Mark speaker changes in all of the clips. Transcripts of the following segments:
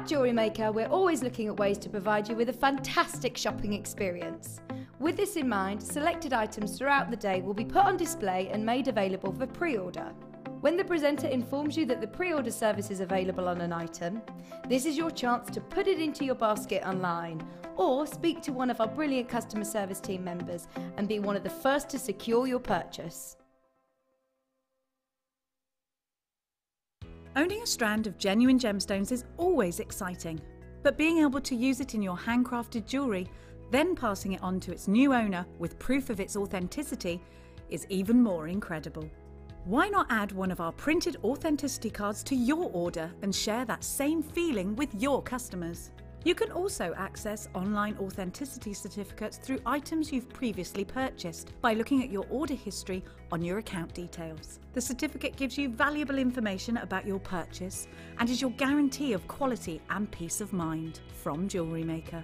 Speaker 1: At Jewellery Maker, we're always looking at ways to provide you with a fantastic shopping experience. With this in mind, selected items throughout the day will be put on display and made available for pre-order. When the presenter informs you that the pre-order service is available on an item, this is your chance to put it into your basket online or speak to one of our brilliant customer
Speaker 2: service team members and be one of the first to secure your purchase. Owning a strand of genuine gemstones is always exciting, but being able to use it in your handcrafted jewellery, then passing it on to its new owner with proof of its authenticity, is even more incredible. Why not add one of our printed authenticity cards to your order and share that same feeling with your customers? You can also access online authenticity certificates through items you've previously purchased by looking at your order history on your account details. The certificate gives you valuable information about your purchase and is your guarantee of quality and peace of mind from Jewellery Maker.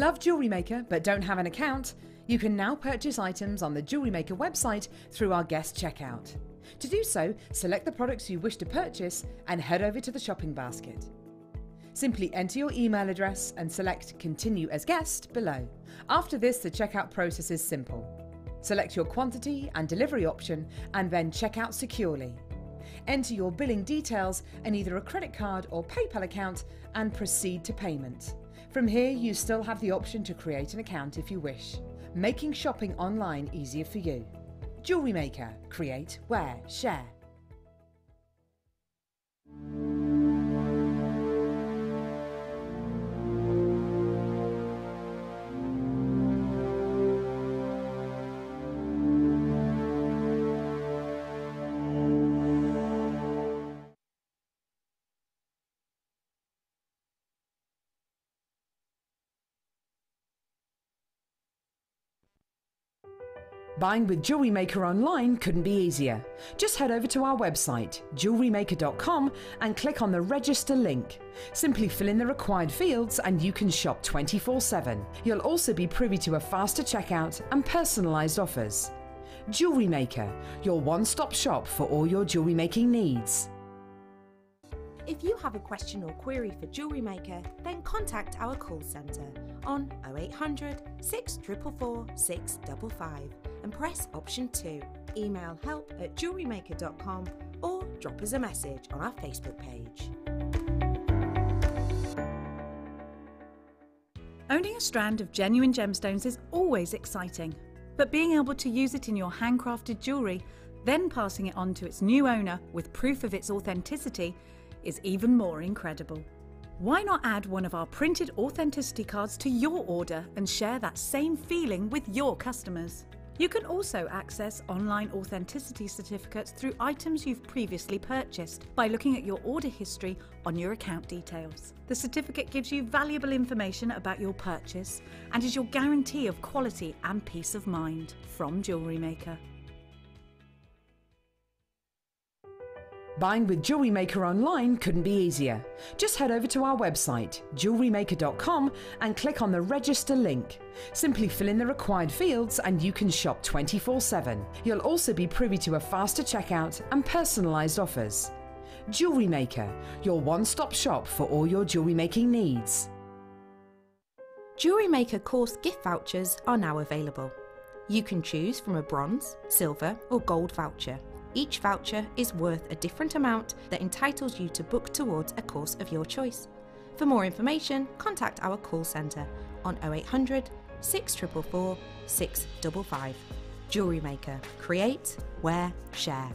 Speaker 3: Love Jewelry Maker but don't have an account? You can now purchase items on the Jewelry Maker website through our guest checkout. To do so, select the products you wish to purchase and head over to the shopping basket. Simply enter your email address and select Continue as Guest below. After this, the checkout process is simple. Select your quantity and delivery option and then check out securely. Enter your billing details and either a credit card or PayPal account and proceed to payment. From here, you still have the option to create an account if you wish, making shopping online easier for you. Jewelry Maker. Create, wear, share. Buying with Jewelry Maker online couldn't be easier. Just head over to our website, jewelrymaker.com, and click on the register link. Simply fill in the required fields and you can shop 24 7. You'll also be privy to a faster checkout and personalised offers. Jewelry Maker, your one stop shop for all your jewellery making needs.
Speaker 4: If you have a question or query for Jewellery Maker, then contact our call centre on 0800 644 655 and press option 2. Email help at jewelrymaker.com or drop us a message on our Facebook page.
Speaker 2: Owning a strand of genuine gemstones is always exciting, but being able to use it in your handcrafted jewellery, then passing it on to its new owner with proof of its authenticity, is even more incredible. Why not add one of our printed authenticity cards to your order and share that same feeling with your customers? You can also access online authenticity certificates through items you've previously purchased by looking at your order history on your account details. The certificate gives you valuable information about your purchase and is your guarantee of quality and peace of mind from Jewellery Maker.
Speaker 3: Buying with Jewelry Maker online couldn't be easier. Just head over to our website, jewelrymaker.com, and click on the register link. Simply fill in the required fields and you can shop 24 7. You'll also be privy to a faster checkout and personalised offers. Jewelry Maker, your one stop shop for all your jewellery making
Speaker 5: needs.
Speaker 4: Jewellery Maker course gift vouchers are now available. You can choose from a bronze, silver, or gold voucher. Each voucher is worth a different amount that entitles you to book towards a course of your choice. For more information, contact our call centre on 0800 644 655. Jewellery Maker. Create, wear, share.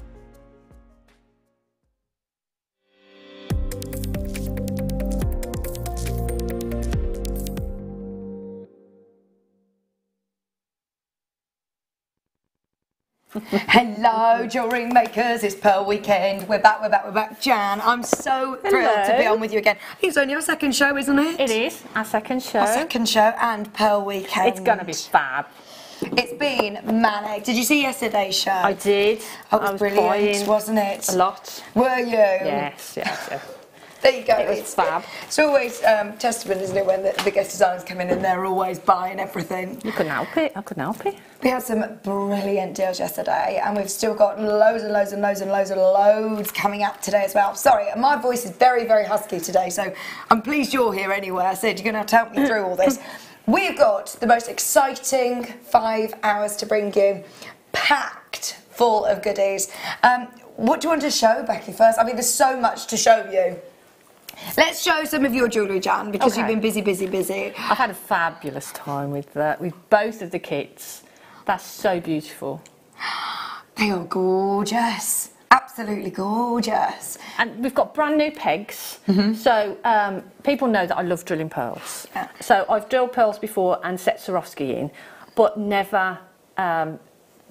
Speaker 1: Hello, jewellery makers. It's Pearl Weekend. We're back, we're back, we're back. Jan, I'm so Hello. thrilled to be on with you again. It's only our second show, isn't it? It is, our second show. Our second show and Pearl Weekend. It's going to be fab. It's been manic. Did you see yesterday's show? I did. Oh, it was, was brilliant, wasn't it? A lot. Were you? Yes, yes, yes there you go. It it's fab. It's always um, testament, isn't it, when the, the, guest designers come in and they're always buying everything. You couldn't help it. I couldn't help it. We had some brilliant deals yesterday, and we've still got loads and loads and loads and loads and loads coming up today as well. Sorry, my voice is very, very husky today, so I'm pleased you're here anyway. I said you're going to have to help me through all this. We've got the most exciting five hours to bring you, packed full of goodies. Um, what do you want to show, Becky, first? I mean, there's so much to show you. Let's show some of your jewellery, Jan, because okay. you've been busy, busy, busy.
Speaker 6: I've had a fabulous time with uh, with both of the kits. That's so beautiful.
Speaker 1: They are gorgeous. Absolutely
Speaker 6: gorgeous. And we've got brand new pegs. Mm -hmm. So um, people know that I love drilling pearls. Yeah. So I've drilled pearls before and set Swarovski in, but never, um,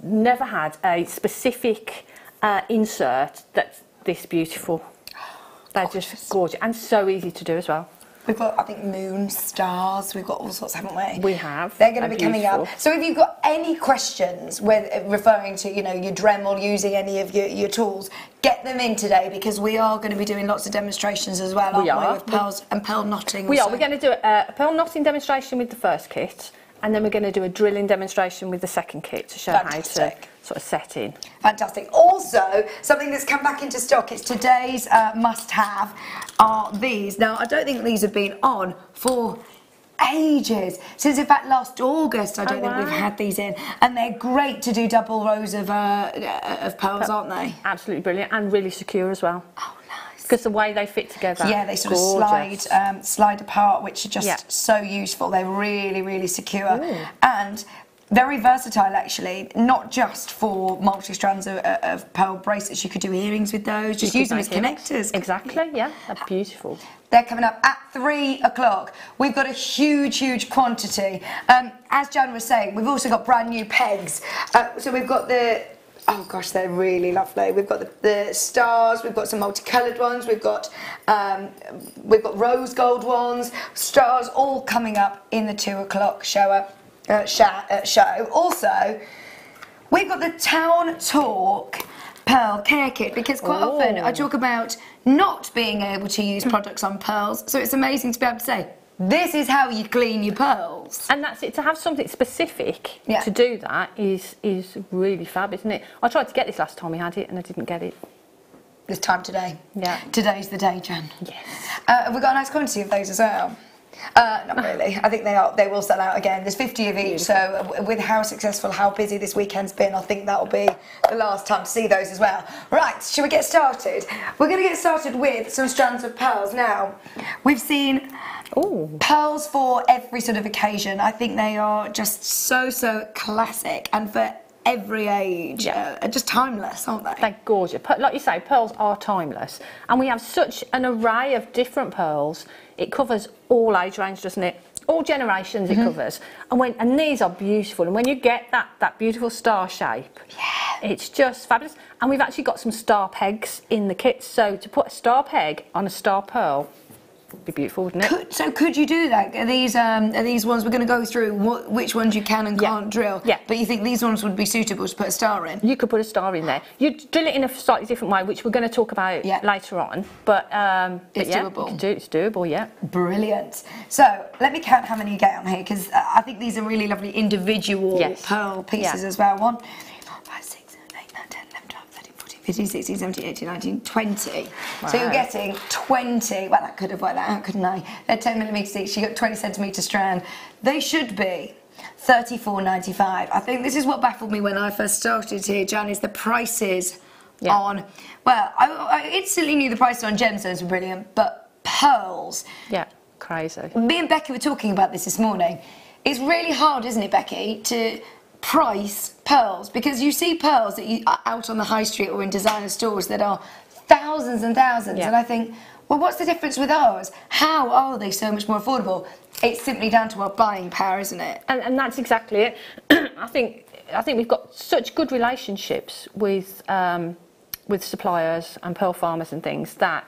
Speaker 6: never had a specific uh, insert that's this beautiful. They're just gorgeous and so easy to do as well.
Speaker 1: We've got, I think, moon, stars, we've got all sorts, haven't we? We have. They're going to be beautiful. coming up. So, if you've got any questions with uh, referring to, you know, your Dremel, using any of your, your tools, get them in today because we are going to be doing lots of demonstrations as well, we are. We, with pearls and pearl knotting. We are. We're
Speaker 6: going to do a, a pearl knotting demonstration with the first kit and then we're going to do a drilling demonstration with the second kit to show Fantastic. how to sort of setting.
Speaker 1: Fantastic. Also, something that's come back into stock It's today's uh, must-have are these. Now, I don't think these have been on for ages since in fact last August I don't oh, think we've had these in and they're great to do double rows of uh, uh of pearls aren't they
Speaker 6: absolutely brilliant and really secure as well oh
Speaker 1: nice because the way they fit together yeah they sort gorgeous. of slide um, slide apart which are just yeah. so useful they're really really secure Ooh. and very versatile actually, not just for multi strands of, uh, of, uh, pearl bracelets. You could do earrings with those, just use them as connectors. Earrings. Exactly, yeah, beautiful. They're coming up at three o'clock. We've got a huge, huge quantity. Um, as Jan was saying, we've also got brand new pegs. Uh, so we've got the oh gosh, they're really lovely. We've got the, the stars, we've got some multicoloured ones, we've got um, we've got rose gold ones, stars, all coming up in the two o'clock show up uh, show. Also, we've got the Town Talk Pearl Care Kit because quite Ooh. often I talk about not being able to use products on pearls, so it's amazing to be able to say, this is how you clean your pearls. And that's it. To have something specific yeah. to do
Speaker 6: that is is really fab, isn't it? I tried to get this last time we had it and I didn't get it.
Speaker 1: This time today. Yeah. Today's the day, Jan. Yes. Uh, have we got a nice quantity of those as well? Uh, not really. I think they are. They will sell out again. There's 50 of each. So with how successful, how busy this weekend's been, I think that'll be the last time to see those as well. Right. Should we get started? We're going to get started with some strands of pearls. Now, we've seen Ooh. pearls for every sort of occasion. I think they are just so so classic and for every age, yeah. uh, just timeless, aren't they? They're gorgeous. Like you say, pearls
Speaker 6: are timeless. And we have such an array of different pearls it covers all age range, doesn't it? All generations mm -hmm. it mm-hmm. covers. And when and these are beautiful. And when you get that that beautiful star shape, yeah. it's just fabulous. And we've actually got some star pegs in the kit. So to put a star peg on a star pearl be beautiful, wouldn't it? Could,
Speaker 1: so could you do that? Are these um, are these ones we're going to go through? What, which ones you can and yeah. can't drill? Yeah. But you think these ones would be suitable to put a star in? You could put a star in there. You drill it in a slightly different way, which we're going to talk about yeah. later on. But, um, it's yeah, doable. Do, it's doable. Yeah. Brilliant. So let me count how many you get on here because I think these are really lovely individual yes. pearl pieces as well. One, 15, 16, 17, 18, 19, 20. Wow. So you're getting 20. Well, that could have worked that out, couldn't I? They're 10 millimetres each. You got 20 centimetre strand. They should be 34.95. I think this is what baffled me when I first started here, Jan, is the prices yeah. on. Well, I, I, instantly knew the prices on gemstones were brilliant, but pearls. Yeah, crazy. Me and Becky were talking about this this morning. It's really hard, isn't it, Becky, to price pearls because you see pearls that you uh, out on the high street or in designer stores that are thousands and thousands yeah. and I think well what's the difference with ours how are they so much more affordable it's simply down to our buying power isn't it and, and that's exactly it I think
Speaker 6: I think we've got such good relationships with um, with suppliers and pearl farmers and things that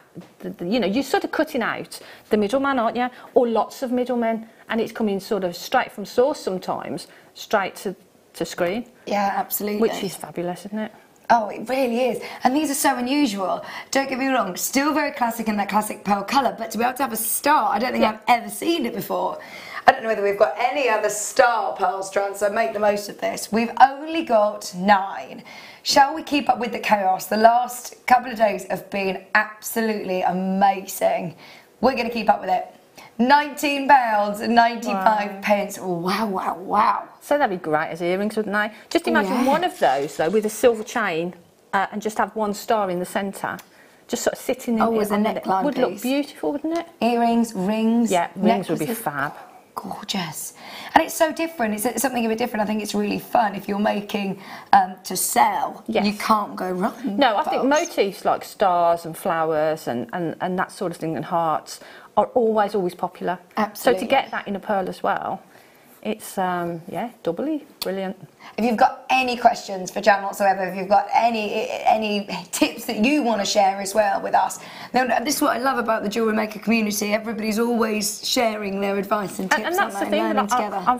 Speaker 6: you know you're sort of cutting out the middleman aren't you or lots of middlemen and it's coming sort of straight from source sometimes straight to to screen. Yeah, absolutely. Which is fabulous, isn't it?
Speaker 1: Oh, it really is. And these are so unusual. Don't get me wrong, still very classic in that classic pearl colour, but to be able to have a star, I don't think yeah. I've ever seen it before. I don't know whether we've got any other star pearl strands, so make the most of this. We've only got nine. Shall we keep up with the chaos? The last couple of days have been absolutely amazing. We're going to keep up with it. £19.95. Wow. Pence. Wow, wow, wow. So that'd be great as earrings, wouldn't
Speaker 6: they? Just oh, imagine yeah. one of those, though, with a silver chain uh, and just have one star in the centre. Just sort of sitting
Speaker 1: in oh, with a neckline would look beautiful, wouldn't it? Earrings, rings. Yeah, rings necklaces. would be fab. Gorgeous. And it's so different. It's something a bit different. I think it's really fun. If you're making um, to sell, yes. you can't go wrong. No, I think motifs like
Speaker 6: stars and flowers and, and, and that sort of thing and hearts are always, always popular.
Speaker 1: Absolutely. So to get that in a pearl as well, it's um, yeah, doubly brilliant. If you've got any questions for Jan whatsoever, if you've got any any tips that you want to share as well with us, this is what I love about the jewelry maker community. Everybody's always sharing their advice and
Speaker 6: tips and, and that's the thing, on,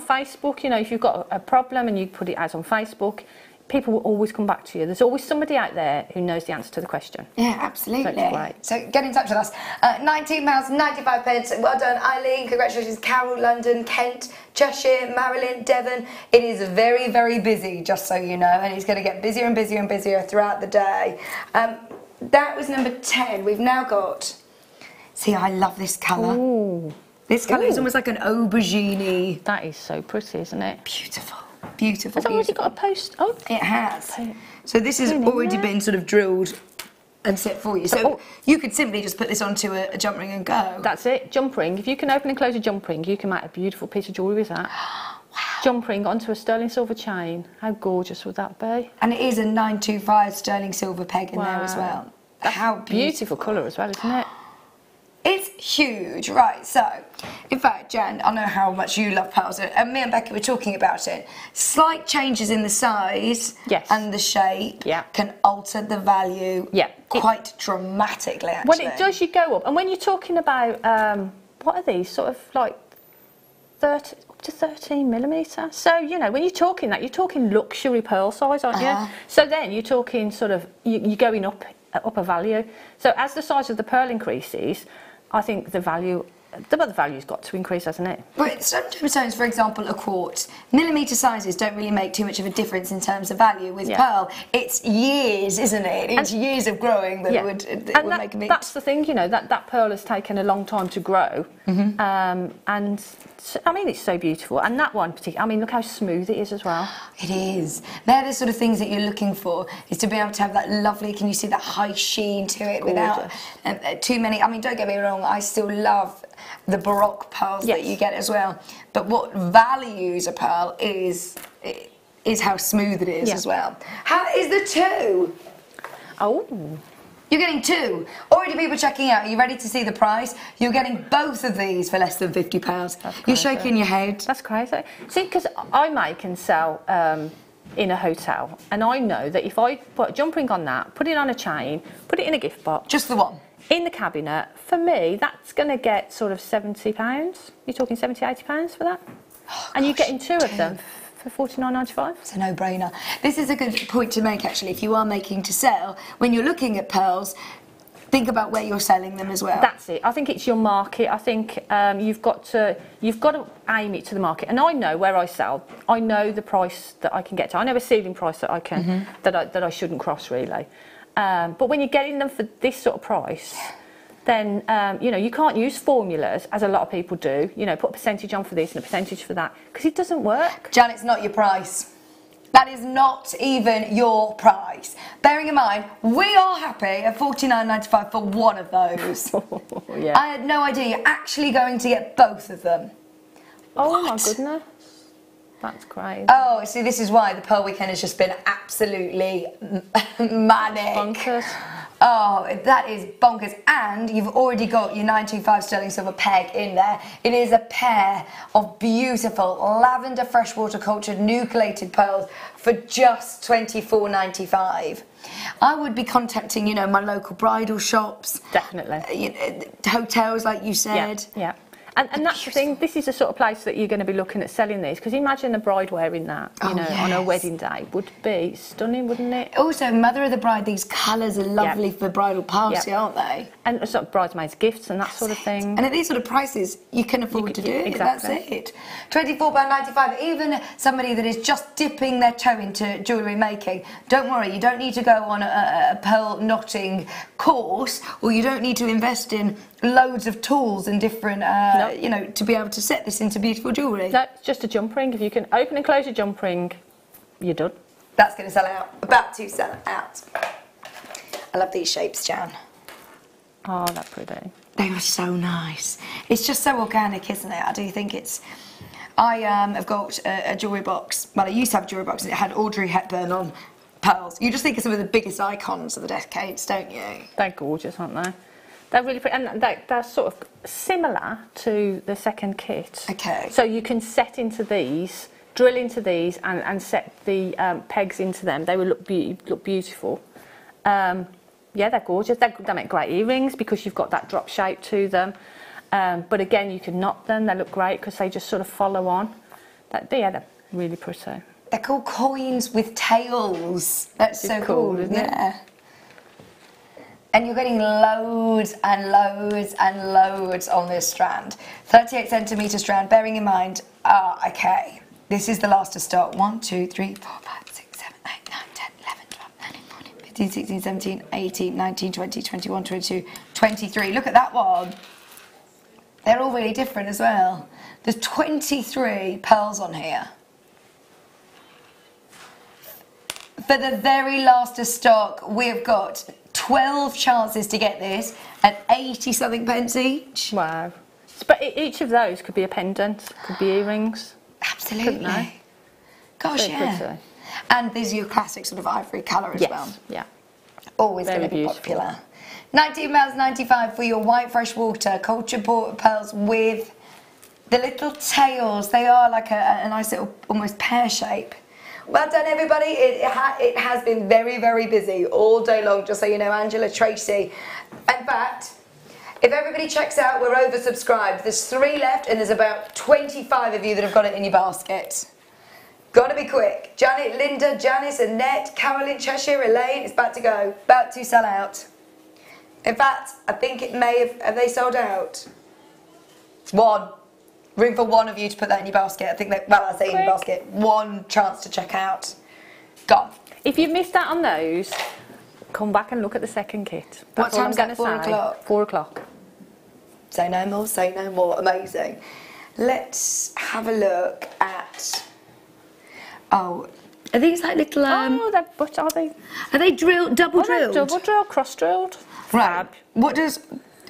Speaker 1: Facebook, you know, if you've got a problem and you put it out
Speaker 6: on Facebook, people will always come back to you. There's always somebody out there who knows the answer to the question.
Speaker 7: Yeah,
Speaker 1: absolutely. So, so get in touch with us. Uh, 19 miles, 95 pence. Well done, Eileen. Congratulations, Carol, London, Kent, Cheshire, Marilyn, Devon. It is very, very busy, just so you know, and it's going to get busier and busier and busier throughout the day. Um, that was number 10. We've now got. See, I love this colour. Ooh. This colour Ooh. is almost like an aubergine. That is so pretty, isn't it? Beautiful. Beautiful. It's already got a post. Oh, it has. so this has already there. been sort of drilled and set for you. So oh. you could simply just put this onto a, a, jump ring and go. That's it. Jump ring. If you can open and close
Speaker 6: a jump ring, you can make a beautiful piece of jewellery with that. wow. Jump ring onto a sterling silver chain.
Speaker 1: How gorgeous would that be? And it is a 925 sterling silver peg in wow. there as well. That's How beautiful. beautiful colour as well, isn't it? It's huge. Right, so in fact, Jan, I know how much you love pearls, and me and Becky were talking about it. Slight changes in the size yes. and the shape yeah. can alter the value yeah. quite it, dramatically, actually. Well, it does,
Speaker 6: you go up. And when
Speaker 1: you're talking about, um, what are these, sort of
Speaker 6: like 30, up to 13 millimetre? So, you know, when you're talking that, you're talking luxury pearl size, aren't uh -huh. you? Uh-huh. So then you're talking sort of, you, you're going up, uh, up a value. So as the size of the pearl increases, I think the value the other value's got to increase, hasn't it?
Speaker 1: But sometimes, for example, a quart, millimetre sizes don't really make too much of a difference in terms of value. With yeah. pearl, it's years, isn't it? It's and, years of growing that yeah. would, that would that, make a big... That's the thing, you know, that, that pearl has taken a long time to grow. Mm -hmm. um, and I mean, it's so beautiful. And that one, particularly, I mean, look how smooth it is as well. It is. They're the sort of things that you're looking for, is to be able to have that lovely, can you see that high sheen to it Gorgeous. without uh, uh, too many. I mean, don't get me wrong, I still love the Baroque pearls yes. that you get as well. But what values a pearl is, is how smooth it is yeah. as well. How is the two? Oh. You're getting two. Already people checking out. Are you ready to see the price? You're getting both of these for less than £50. You're shaking your head. That's crazy. See, because I make and sell um,
Speaker 6: in a hotel, and I know that if I put a jump ring on that, put it on a chain, put it in a gift box. Just the one? In the cabinet, for me, that's going to get sort of £70.
Speaker 1: You're talking £70, £80 for that? Oh, and gosh, you're getting two of them for 49.95. It's a no-brainer. This is a good point to make actually. If you are making to sell, when you're looking at pearls, think about where you're selling them as well. That's it. I think it's your market. I think um, you've got
Speaker 6: to you've got to aim it to the market. And I know where I sell. I know the price that I can get to. I know a ceiling price that I can mm -hmm. that I, that I shouldn't cross really. Um, but when you're getting them for this sort of price. Yeah then um, you know you can't use formulas as a lot of people do. You know, put a percentage on for this and a percentage for that because it
Speaker 1: doesn't work. Janet's it's not your price. That is not even your price. Bearing in mind, we are happy at 49 95 for one of those.
Speaker 7: Oh, yeah. I
Speaker 1: had no idea you're actually going to get both of them. Oh what? my goodness. That's crazy. Oh, see, this is why the Pearl Weekend has just been absolutely manic. Bonkers. Oh, that is bonkers. And you've already got your 925 sterling silver peg in there. It is a pair of beautiful lavender freshwater cultured nucleated pearls for just 24.95. I would be contacting, you know, my local bridal shops. Definitely. Uh, you know, hotels, like you said. Yeah, yeah.
Speaker 6: And, and that's the thing, this is the sort of place that you're going to be looking at selling these because imagine the bride wearing that, you oh, know, yes. on her wedding
Speaker 1: day would be stunning, wouldn't it? Also, mother of the bride, these colours are lovely yep. for bridal party, yep. aren't they? And sort of bridesmaids' gifts and that that's sort of thing. And at these sort of prices, you can afford you can, to do it. Exactly. That's it. £24.95. Even somebody that is just dipping their toe into jewellery making, don't worry, you don't need to go on a, a pearl knotting course or you don't need to invest in loads of tools and different, uh, you know, to be able to set this into beautiful jewellery. That's just a jump ring. If you can open and close your jump ring, you're done. That's going to sell out. About to sell out. I love these shapes, Jan. Oh, that's pretty. They are so nice. It's just so organic, isn't it? I do think it's... I um, have got a, a jewellery box. Well, I used to have a jewellery box and it had Audrey Hepburn on pearls. You just think of some of the biggest icons of the decades, don't you? They're
Speaker 6: gorgeous, aren't they? They're really pretty, and they, are sort of similar to the second kit. Okay. So you can set into these, drill into these, and, and set the um, pegs into them. They will look, be look beautiful. Um, yeah, they're gorgeous. They're, they make great earrings because you've got that drop shape to them. Um, but again, you can knot them. They look great because they just sort of follow on. That, yeah, they're really pretty.
Speaker 1: They're called coins with tails. That's it's so cool, cool isn't yeah. it? and you're getting loads and loads and loads on this strand. 38 centimeter strand, bearing in mind, ah, okay, this is the last to start. 1, 2, 3, 4, 5, 6, 7, 8, 9, 10, 11, 12, 13, 14, 15, 16, 17, 18, 19, 20, 21, 22, 23. Look at that one. They're all really different as well. There's 23 pearls on here. For the very last of stock, we've got 12 chances to get this at 80 something pence each. Wow. But each of those could
Speaker 6: be a pendant, could be earrings. Absolutely. Gosh, yeah.
Speaker 1: And these are your classic sort of ivory colour as yes. well. Yeah. Always going to be beautiful. popular. £19.95 for your white freshwater culture pearls with the little tails. They are like a, a nice little almost pear shape. Well done, everybody. It, it, ha it has been very, very busy all day long, just so you know, Angela Tracy. In fact, if everybody checks out, we're oversubscribed. There's three left, and there's about 25 of you that have got it in your basket. Gotta be quick. Janet, Linda, Janice, Annette, Carolyn, Cheshire, Elaine, it's about to go. About to sell out. In fact, I think it may have, have they sold out? One room for one of you to put that in your basket. I think that, well, I say in your basket, one chance to check out.
Speaker 6: Gone. If you've missed out on those, come back and look at the second kit. That's what time's that? Four say. o'clock.
Speaker 1: Four o'clock. Say no more, say no more. Amazing. Let's have a look at. Oh, are these like little? Oh, um, oh, they're but are they? Are they oh, drilled, double oh, drilled? Double drill, cross drilled. Right. What does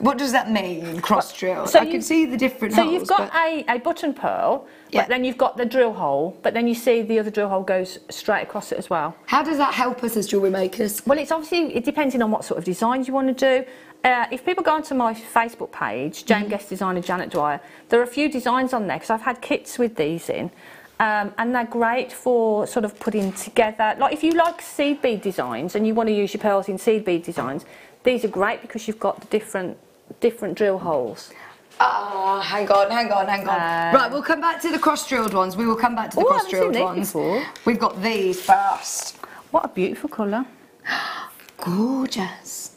Speaker 1: what does that mean, cross drill? So I can see the different So holes, you've got
Speaker 6: a, a button pearl, yeah. but then you've got the drill hole, but then you see the other drill hole goes straight across it as well. How does that help us as jewellery makers? Well, it's obviously, it depending on what sort of designs you want to do. Uh, if people go onto my Facebook page, Jane mm. Guest Designer Janet Dwyer, there are a few designs on there because I've had kits with these in. Um, and they're great for sort of putting together, like if you like seed bead designs and you want to use your pearls in seed bead designs, these are great because you've got the different different drill holes.
Speaker 1: Ah, oh, hang on, hang on, hang on. Uh, right, we'll come back to the cross-drilled ones. We will come back to the cross-drilled ones. Before. We've got these
Speaker 2: first. What a beautiful colour. Gorgeous.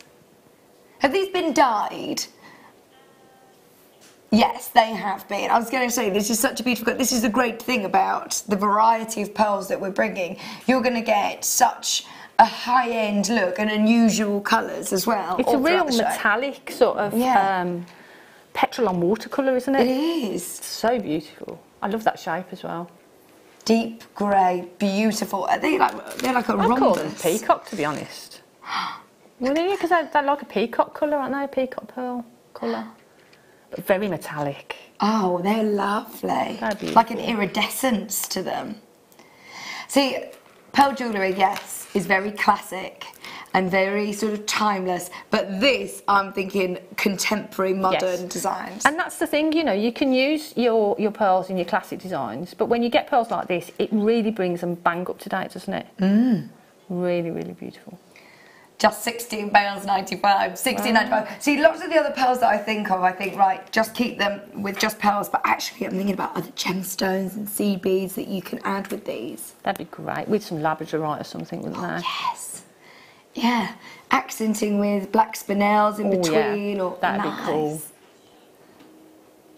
Speaker 1: Have these been dyed? Yes, they have been. I was going to say, this is such a beautiful, this is the great thing about the variety of pearls that we're bringing. You're going to get such a high end look and unusual colours as well. It's a real
Speaker 6: metallic sort of yeah. um, petrol on watercolour, isn't it? It is. so beautiful. I love that shape as well. Deep grey, beautiful. Are they like they're like a I rhombus. Call them peacock, to be honest. really? Because they're, they're, like a
Speaker 1: peacock colour, aren't they? A peacock pearl colour,
Speaker 6: but very metallic.
Speaker 1: Oh, they're lovely. They're like an iridescence to them. See, pearl jewellery, yes is very classic and very sort of timeless. But this, I'm thinking contemporary,
Speaker 6: modern yes. designs.
Speaker 1: And that's the thing, you know, you can use
Speaker 6: your, your pearls in your classic designs, but when you get pearls like this, it really brings them bang up to date, doesn't
Speaker 1: it? Mm. Really, really beautiful just £16.95, £16.95. See, lots of the other pearls that I think of, I think, right, just keep them with just pearls. But actually, I'm thinking about other gemstones and seed beads that you can add with these. That'd be great. With some labradorite or something, wouldn't oh, Yes. Yeah. Accenting with black spinels in oh, between. Yeah. Or, That'd nice. be cool.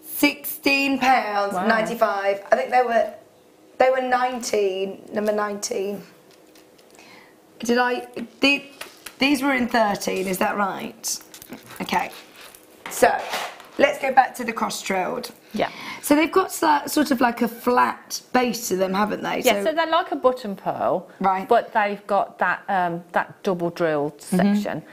Speaker 1: £16.95. I think they were, they were 19, number 19. Did I... These were in 13, is that right? Okay. So let's go back to the cross drilled. Yeah. So they've got sort of like a flat base to them, haven't they? Yeah, so, so
Speaker 6: they're like a button pearl. Right. But they've got that, um, that double drilled mm-hmm. section. Mm -hmm.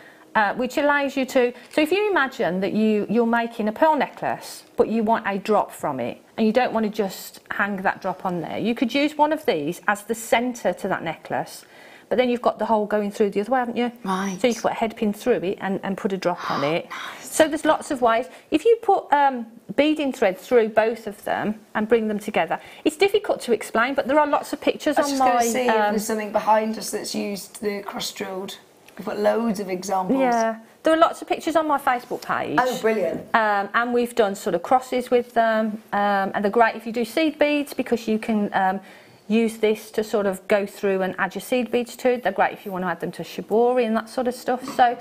Speaker 6: Uh, which allows you to. So if you imagine that you you're making a pearl necklace, but you want a drop from it, and you don't want to just hang that drop on there, you could use one of these as the centre to that necklace, but then you've got the hole going through the other way, haven't you? Right. So you can put a head pin through it and, and put a drop on it. Nice. So there's lots of ways. If you put um, beading thread through both of them and bring them together, it's difficult to explain, but there are lots of pictures on my... I was just going to see um, if there's um,
Speaker 1: something behind us that's used the cross-drilled. We've got loads of examples. Yeah. There are lots
Speaker 6: of pictures on my Facebook page. Oh, brilliant. Um, and we've done sort of crosses with them. Um, and they're great if you do seed beads because you can um, use this to sort of go through and add your seed beads to. They're great if you want to add them to shibori and that sort of stuff. So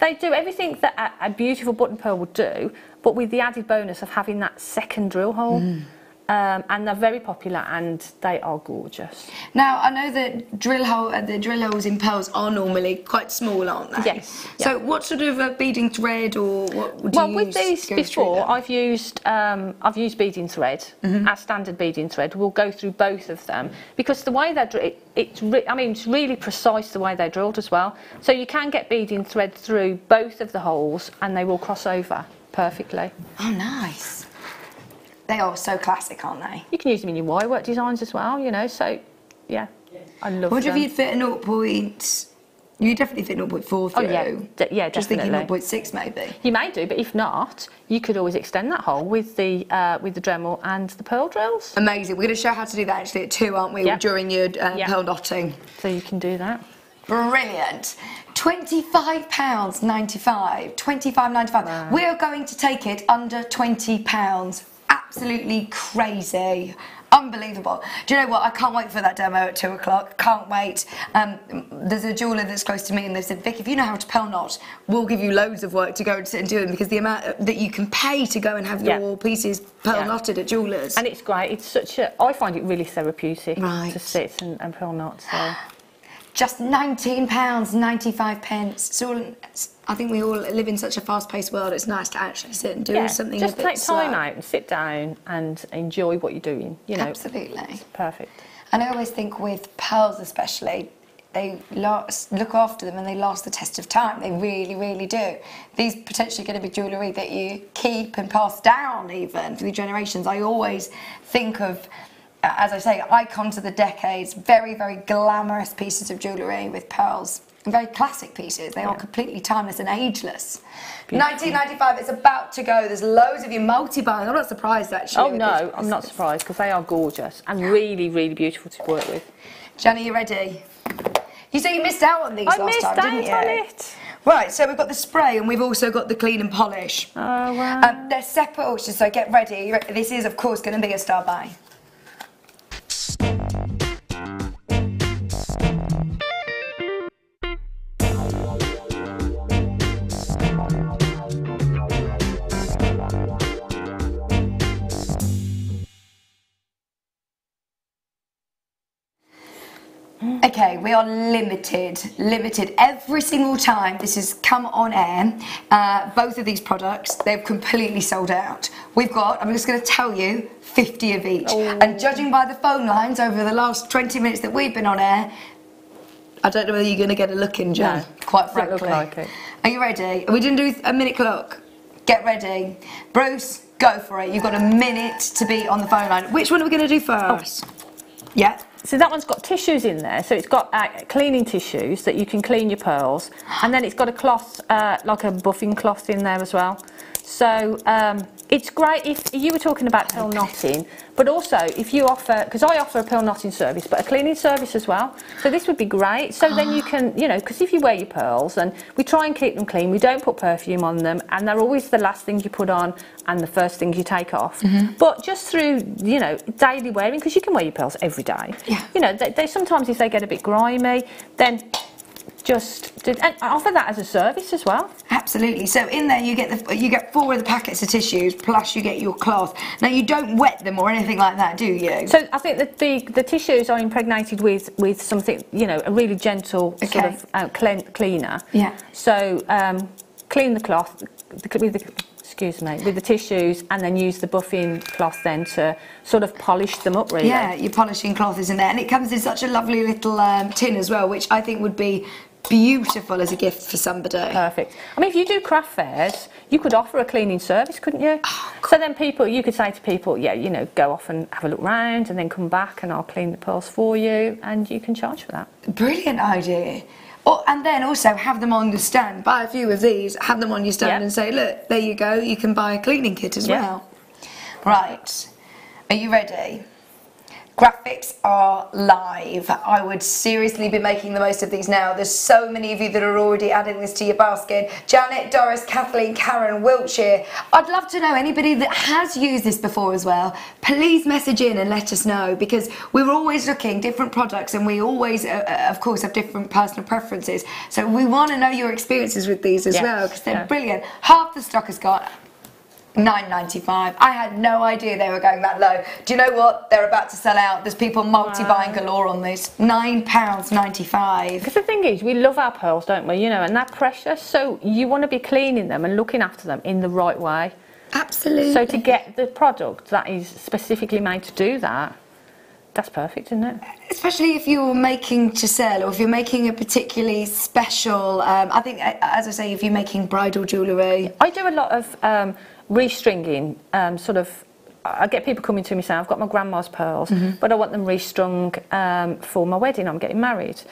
Speaker 6: they do everything that a, a beautiful button pearl would do, but with the added bonus of having that second drill hole. Mm. Um, and they're very popular and they are gorgeous.
Speaker 1: Now I know that drill hole uh, the drill holes in pearls are normally quite small, aren't they? Yes. So yeah. what sort of a uh, beading thread or what Well, with these before I've used um, I've used beading
Speaker 6: thread mm -hmm. as standard beading thread. We'll go through both of them because the way they're it's I mean it's really precise the way they're drilled as well. So you can get beading thread through both of the holes and they will cross over perfectly. Oh,
Speaker 7: nice.
Speaker 6: They are so classic, aren't they? You can use them in your wirework work designs as well, you know, so yeah. I love I wonder them. if you'd
Speaker 1: fit a point? You definitely fit 0.4 through. Oh, yeah, D- yeah, Just thinking 0.6
Speaker 6: maybe. You may do, but if not, you could always extend that hole with the uh, with the Dremel
Speaker 1: and the pearl drills. Amazing. We're going to show how to do that actually at two, aren't we? Yeah. During your uh, yeah. pearl knotting. So you can do that. Brilliant. £25.95. £25.95. Wow. We are going to take it under £20 absolutely crazy. Unbelievable. Do you know what? I can't wait for that demo at two o'clock. Can't wait. Um, there's a jeweler that's close to me, and they said, Vic, if you know how to pearl knot, we'll give you loads of work to go and sit and do them because the amount that you can pay to go and have yeah. your pieces pearl knotted at jewelers. And it's great. It's such a. I find it really therapeutic right. to sit and, and pearl knot. So just 19 pounds 95 pence i think we all live in such a fast-paced world it's nice to actually sit and do yeah, something just take
Speaker 6: time uh, out and sit down and enjoy what you're doing you know
Speaker 1: absolutely perfect and i always think with pearls especially they last, look after them and they last the test of time. They really, really do. These potentially going to be jewellery that you keep and pass down even through generations. I always think of as I say, icons of the decades, very, very glamorous pieces of jewellery with pearls. very classic pieces. They yeah. are completely timeless and ageless. Beautiful. 1995, it's about to go. There's loads of your multi buying. I'm not surprised actually. Oh no, I'm not
Speaker 6: surprised because they are gorgeous and really, really beautiful to work with. Jenny, you
Speaker 1: ready? You say you missed out on these I last time, didn't you? I missed out on it. Right, so we've got the spray and we've also got the clean and polish. Oh, wow. Um, they're separate auctions, oh, so get ready. This is, of course, going to be a star buy. Okay, we are limited, limited. Every single time this has come on air, uh, both of these products, they've completely sold out. We've got, I'm just going to tell you, 50 of each. Oh. And judging by the phone lines over the last 20 minutes that we've been on air, I don't know whether you're going to get a look in, Jan, no, quite frankly. Like Are you ready? Are we going to do a minute clock? Get ready. Bruce, go for it. You've got a minute to be on the phone line. Which one are we going to do first? Oh.
Speaker 6: Yeah. So that one's got tissues in there. So it's got uh, cleaning tissues that you can clean your pearls. And then it's got a cloth, uh, like a buffing cloth in there as well. So um, it's great if you were talking about pearl knotting, but also if you offer, because I offer a pearl knotting service, but a cleaning service as well. So this would be great. So ah. then you can, you know, because if you wear your pearls and we try and keep them clean, we don't put perfume on them, and they're always the last thing you put on and the first thing you take off. Mm -hmm. But just through, you know, daily wearing, because you can wear your pearls every day. Yeah. You know, they, they sometimes if they get a bit
Speaker 1: grimy, then just did, and offer that as a service as well. Absolutely. So in there you get the you get four of the packets of tissues plus you get your cloth. Now you don't wet them or anything like that, do you? So I think that the the tissues are impregnated with with something you
Speaker 6: know a really gentle okay. sort of uh, clean, cleaner. Yeah. So um, clean the cloth with the excuse me, with the tissues and then use the buffing cloth then to
Speaker 1: sort of polish them up really. Yeah, your polishing cloth is in there and it comes in such a lovely little um, tin as well which I think would be beautiful as a gift for somebody. Perfect. I mean, if you do craft
Speaker 6: fairs, you could offer a cleaning service, couldn't you? Oh, so then people, you could say to people, yeah, you know,
Speaker 1: go off and have a look round and then come back and I'll clean the pearls for you and you can charge for that. Brilliant idea. Oh, and then also have them on the stand. Buy a few of these, have them on your stand yep. and say, look, there you go, you can buy a cleaning kit as yep. well. Right. Are you ready? graphics are live. I would seriously be making the most of these now. There's so many of you that are already adding this to your basket. Janet, Doris, Kathleen, Karen, Wiltshire. I'd love to know anybody that has used this before as well. Please message in and let us know because we're always looking different products and we always, uh, uh of course, have different personal preferences. So we want to know your experiences with these as well because they're yeah. brilliant. Half the stock has gone. 9.95. I had no idea they were going that low. Do you know what? They're about to sell out. There's people multi-buying galore on this. £9.95. Because the thing is, we love our
Speaker 6: pearls, don't we? You know, and
Speaker 1: that pressure. So you want to be cleaning
Speaker 6: them and looking after them in the right way. Absolutely. So to get the product that is specifically made to do that, that's perfect, isn't it?
Speaker 1: Especially if you're making to sell or if you're making a particularly special, um, I think, as I say, if you're making bridal jewellery. I do a lot of um, restringing um, sort of I get people coming
Speaker 6: to me saying, I've got my grandma's pearls, mm-hmm. but I want them restrung um, for my wedding. I'm getting married.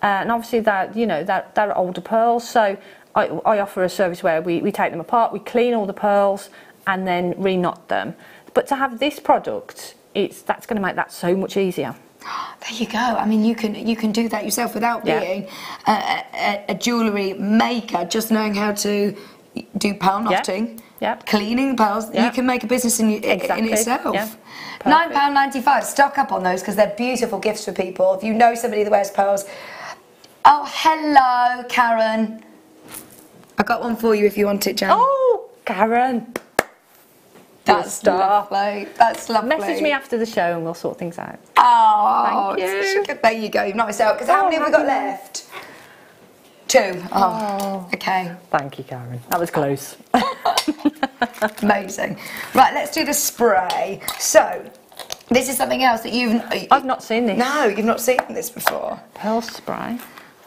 Speaker 6: Uh, and obviously, that you know, that they're, older pearls. So I, I, offer a service where we, we take them apart, we clean all the pearls, and then re knot them. But to have this product, it's that's going to make that so much easier.
Speaker 1: There you go. I mean, you can you can do that yourself without yeah. being a, a, a jewellery maker. Just knowing how to do pearl knotting. Yeah Yep. Cleaning pearls. Yep. You can make a business in, exactly. in itself. Yeah. Nine pound ninety five. Stock up on those because they're beautiful gifts for people. If you know somebody that wears pearls, oh hello, Karen. I got one for you if you want it, Jan. Oh, Karen. That's lovely. That's lovely. Message me after
Speaker 6: the show and we'll sort things out.
Speaker 1: Oh, you. Good, there you go. You've knocked out. Because how many have we got left? Two. Oh. oh. Okay. Thank you, Karen. That was
Speaker 3: close.
Speaker 1: Amazing. Right, let's do the spray. So, this is something else that you've... I've not seen this. No, you've not seen this before. Pearl spray.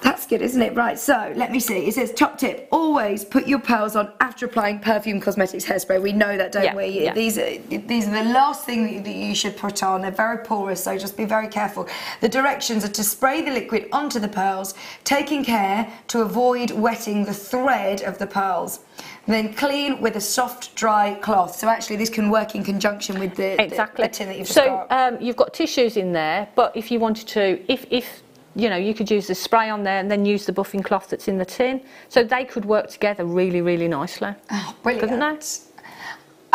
Speaker 1: That's good, isn't it? Right, so let me see. It says top tip: always put your pearls on after applying perfume, cosmetics, hairspray. We know that, don't yeah, we? Yeah. These are these are the last thing that you should put on. They're very porous, so just be very careful. The directions are to spray the liquid onto the pearls, taking care to avoid wetting the thread of the pearls then clean with a soft, dry cloth. So actually, this can work in conjunction with the exactly.
Speaker 6: The, the you've so um, you've got tissues in there, but if you wanted to, if if you know, you could use the spray on there and then use the buffing cloth that's in the tin. So they could work together really, really
Speaker 1: nicely. Oh, brilliant! Couldn't they?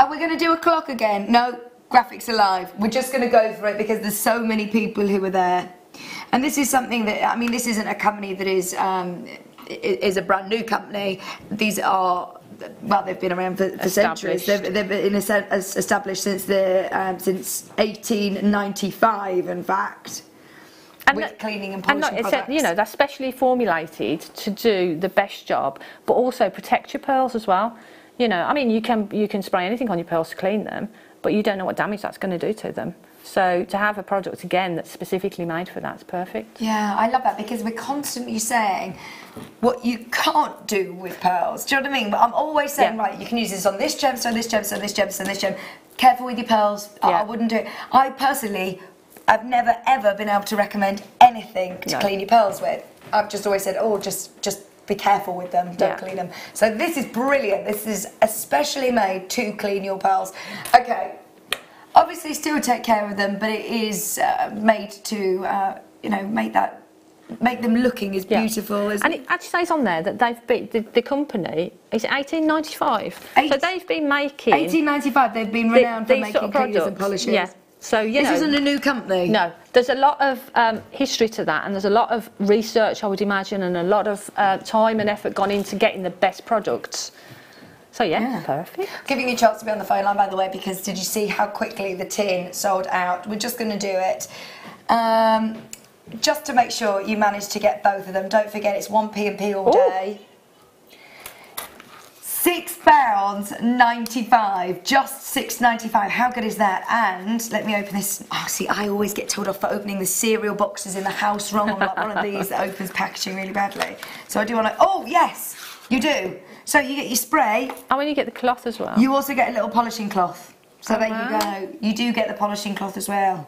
Speaker 1: Are we going to do a clock again? No, graphics alive. We're just going to go for it because there's so many people who are there. And this is something that I mean, this isn't a company that is um, is a brand new company. These are well, they've been around for, for centuries. They've, they've been in a sense, established since the um, since 1895, in fact. And with that, cleaning and polishing and
Speaker 6: You know, they're specially formulated to do the best job, but also protect your pearls as well. You know, I mean, you can you can spray anything on your pearls to clean them, but you don't know what damage that's going to do to them. So to have a product again that's specifically made for that's perfect.
Speaker 1: Yeah, I love that because we're constantly saying what you can't do with pearls. Do you know what I mean? But I'm always saying, yeah. right, you can use this on this gemstone, this gemstone, this gemstone, this gem. Careful with your pearls. Yeah. I, I wouldn't do it. I personally, I've never ever been able to recommend anything to no. clean your pearls with. I've just always said, oh, just just be careful with them, don't yeah. clean them. So this is brilliant. This is especially made to clean your pearls. Okay, obviously still take care of them, but it is uh, made to, uh, you know, make that make them looking as beautiful as. And it actually says on there that they've been the, the company is
Speaker 6: 1895. Eight, so they've been making 1895. They've been renowned the, for making sort of and polishes. Yeah. So you this know, isn't a new company. No, there's a lot of um, history to that, and there's a lot of research, I would imagine, and a lot of uh, time and effort gone into getting the best products. So yeah, yeah,
Speaker 2: perfect.
Speaker 1: Giving you a chance to be on the phone line, by the way, because did you see how quickly the tin sold out? We're just going to do it. Um, just to make sure you manage to get both of them, don't forget it's 1p and p all day. Six pounds ninety-five, just six ninety-five. How good is that? And let me open this. Oh, see, I always get told off for opening the cereal boxes in the house wrong. I'm like one of these that opens packaging really badly. So I do want to. Oh yes, you do. So you get your spray. Oh, and when you get the cloth as well. You also get a little polishing cloth. So uh oh, -huh. there you go. You do get the polishing cloth as well.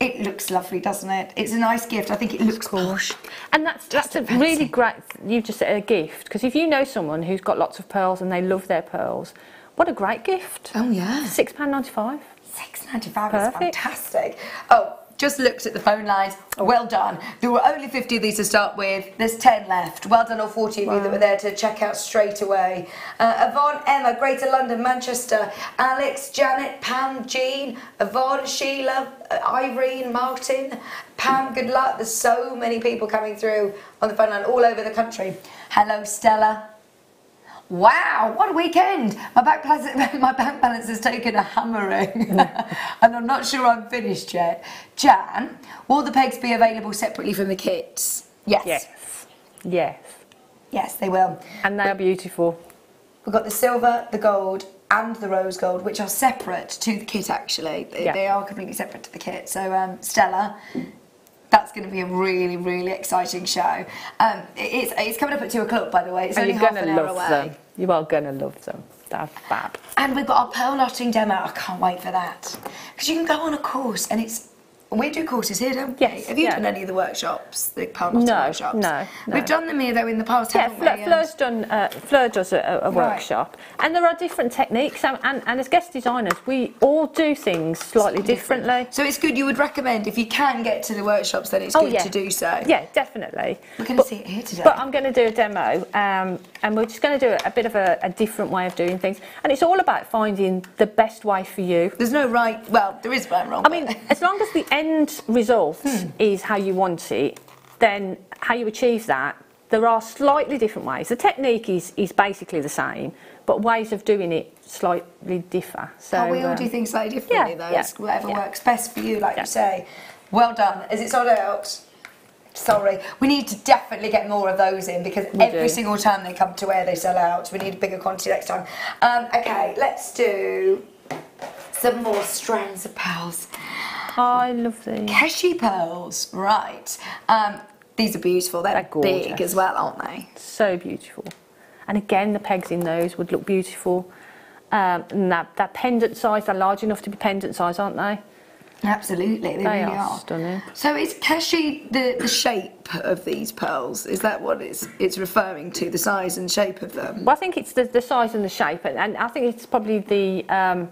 Speaker 1: It looks lovely, doesn't it? It's a nice gift. I think it looks cool. Posh.
Speaker 6: And that's just that's a, a really great. You've just said a gift because if you know someone who's got lots of pearls
Speaker 1: and they love their pearls, what a great gift! Oh yeah, six pound ninety five. Six ninety five is fantastic. Oh, just looked at the phone lines. Well done. There were only 50 of these to start with. There's 10 left. Well done all 40 of wow. you that were there to check out straight away. Uh, Yvonne, Emma, Greater London, Manchester, Alex, Janet, Pam, Jean, Yvonne, Sheila, uh, Irene, Martin, Pam, good luck. There's so many people coming through on the phone line all over the country. Hello, Stella. Wow, what a weekend! My bank, my bank balance has taken a hammering, and I'm not sure I'm finished yet. Jan, will the pegs be available separately from the kits? Yes. Yes. Yes. Yes, they will. And they are beautiful. We've got the silver, the gold, and the rose gold, which are separate to the kit actually. They, yeah. they are completely separate to the kit. So, um, Stella, that's going to be a really, really exciting show. Um, it's, it's coming up at two o'clock, by the way. It's and only half an hour away. Them. You are going to love them. they fab. And we've got our pearl knotting demo. I can't wait for that. Because you can go on a course and it's we do courses here, don't we? Have you yeah. done any of the workshops, the Palm no, workshops? No, no. We've done them here though in the past, yeah, haven't we? Fleur's done. Uh, Fleur does a, a
Speaker 6: workshop, and there are different techniques. And, and, and, as guest designers, we all do things slightly different. differently. So it's good. You would recommend if you can get to the workshops, then it's oh, good yeah. to do so. Yeah, definitely. We're going to
Speaker 1: see it here today. But
Speaker 6: I'm going to do a demo, um, and we're just going to do a, a bit of a, a different way of doing things. And it's all about finding the best way for you. There's no right. Well, there is right and wrong. I mean, as long as the end end result hmm. is how you want it, then how you achieve that, there are slightly different ways. The technique is, is basically the same, but ways of doing it slightly differ. So oh, we all um, do things
Speaker 1: slightly differently, yeah, though. Yeah, it's whatever yeah. works best for you, like yeah. you say. Well done. As it's odd out, sorry, we need to definitely get more of those in because we every do. single time they come to air, they sell out. We need a bigger quantity next time. Um, okay, let's do some more strands of pearls. I love these. Cashew pearls, right. Um, these
Speaker 6: are beautiful. They're, They're big as well, aren't they? So beautiful. And again, the pegs in those would look beautiful. Um, and that, that pendant size, they're large enough to be pendant size, aren't they?
Speaker 1: Absolutely, they,
Speaker 6: they really are, are,
Speaker 7: stunning.
Speaker 1: So is cashew the, the shape of these pearls? Is that what it's it's referring to, the size and shape of them? Well, I think it's the, the
Speaker 6: size and the shape, and, and I think it's probably the um,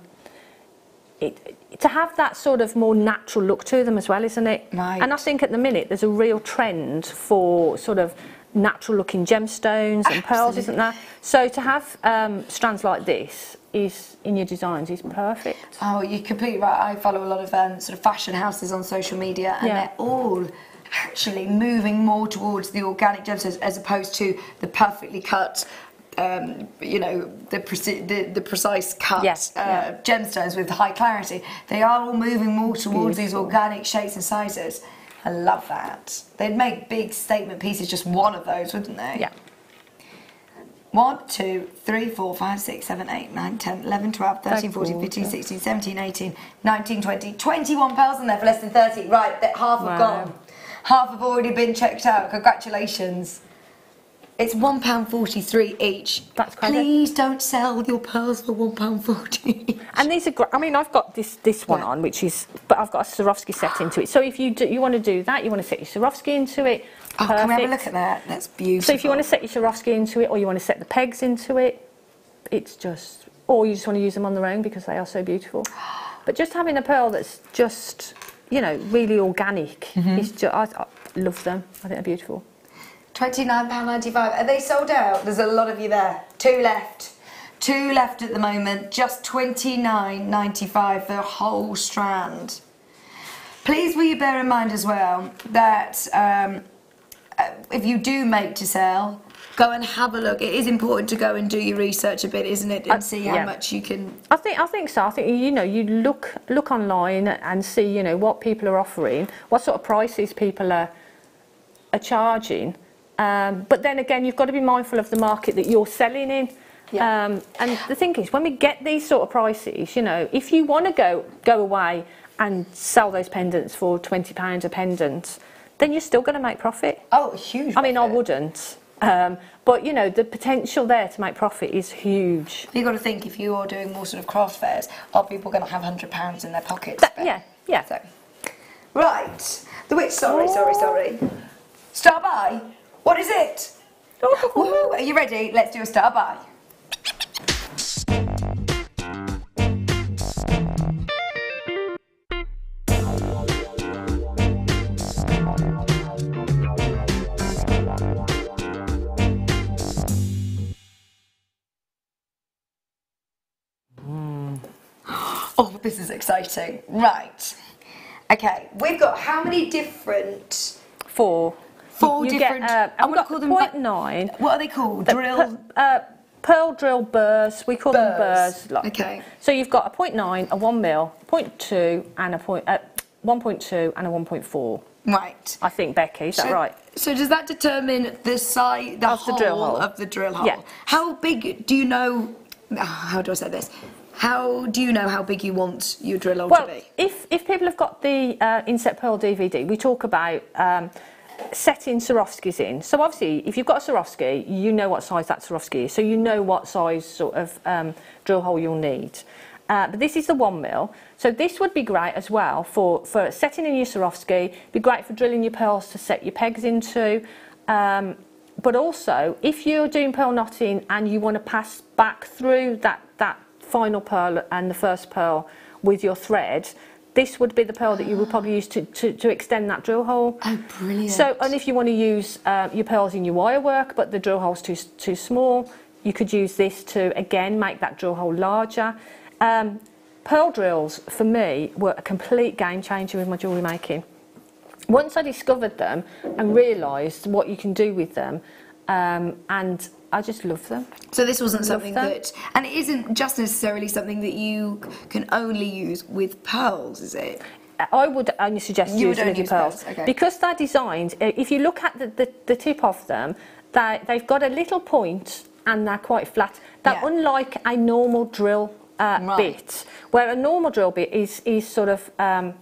Speaker 6: it, to have that sort of more natural look to them as well, isn't it? Right. And I think at the minute there's a real trend for sort of natural looking gemstones and Absolutely. pearls, isn't there? So to have um,
Speaker 1: strands like this is in your designs is perfect. Oh, you're completely right. I follow a lot of um, sort of fashion houses on social media and yeah. they're all actually moving more towards the organic gemstones as opposed to the perfectly cut um, you know, the, preci- the, the precise cut yes, uh, yeah. gemstones with high clarity. They are all moving more towards Beautiful. these organic shapes and sizes. I love that. They'd make big statement pieces, just one of those, wouldn't they? Yeah. 1, 2, 3, 4, 5, 6, 7, 8, 9, 10, 11, 12, 13, 14, 15, 16, 17, 18, 19, 20, 21 pounds in there for less than 30. Right, half have gone. Half have already been checked out. Congratulations. It's one pound forty-three each. That's Please don't sell your pearls for one pound forty.
Speaker 6: And these are. great. I mean, I've got this this one yeah. on, which is, but I've got a Swarovski set into it. So if you do, you want to do that, you want to set your Swarovski into it. Oh, can we have a look at that? That's beautiful. So if you want to set your Swarovski into it, or you want to set the pegs into it, it's just. Or you just want to use them on their own because they are so beautiful. But just having a pearl that's just, you know, really organic mm -hmm. is just. I, I love them. I think they're beautiful.
Speaker 1: £29.95. Are they sold out? There's a lot of you there. Two left. Two left at the moment. Just £29.95 for a whole strand. Please will you bear in mind as well that um, uh, if you do make to sell, go and have a look. It is important to go and do your research a bit, isn't it, and I, uh, see how yeah. much you can. I think I think so. I think you know you look look online
Speaker 6: and see you know what people are offering, what sort of prices people are are charging um, but then again, you've got to be mindful of the market that you're selling in. Yeah. Um, and the thing is, when we get these sort of prices, you know, if you want to go go away and sell those pendants for twenty pounds a pendant, then you're still going to make profit. Oh, huge! I mean, I wouldn't. Um, but you know, the potential there to make profit is huge.
Speaker 1: You've got to think if you are doing more sort of craft fairs, are people going to have hundred pounds in their pockets? That, yeah, yeah. So. Right, the witch. Sorry, oh. sorry, sorry. Star buy. What is it? Woo, oh, oh, oh, are you ready? Let's do a star buy. Hmm. Oh, this is exciting. Right. Okay, we've got how many different? Four. Four you different. Get,
Speaker 6: uh, I'm going to call them point nine. What are they called? The drill. Uh, pearl drill burrs. We call burrs. them burrs. Like, okay. So you've got a point nine, a one mil, point two, and a point. Uh, 1.2 and a 1.4. Right. I think Becky, is so, that right?
Speaker 1: So does that determine the size, the of hole, the drill hole of the drill hole? Yeah. How big do you know? Ah, how do I say this? How do you know how big you want your drill hole
Speaker 6: well, to
Speaker 7: be?
Speaker 1: If,
Speaker 6: if people have got the uh, Inset Pearl DVD, we talk about um, setting Swarovskis in. So obviously, if you've got a Swarovski, you know what size that Swarovski is, so you know what size sort of um, drill hole you'll need. Uh, but this is the one mil. So this would be great as well for, for setting in your Swarovski, be great for drilling your pearls to set your pegs into. Um, but also, if you're doing pearl knotting and you want to pass back through that, that final pearl and the first pearl with your thread, this would be the pearl that you would probably use to, to, to extend that drill hole. Oh, brilliant. So, and if you want to use uh, your pearls in your wire work, but the drill hole's too, too small, you could use this to, again, make that drill hole larger. Um, pearl drills, for me, were a complete game changer with my jewellery making. Once I discovered them and realised what you can do with them, um, and I just love them. So this wasn't something them. that,
Speaker 1: and it isn't just necessarily something that you can only use with pearls, is it? I would only suggest you using use pearls, pearls. Okay. because they're designed. If you look at the, the,
Speaker 6: the tip of them, they they've got a little point and they're quite flat. They're yeah. unlike a normal drill uh, right. bit, where a normal drill bit is is sort of um,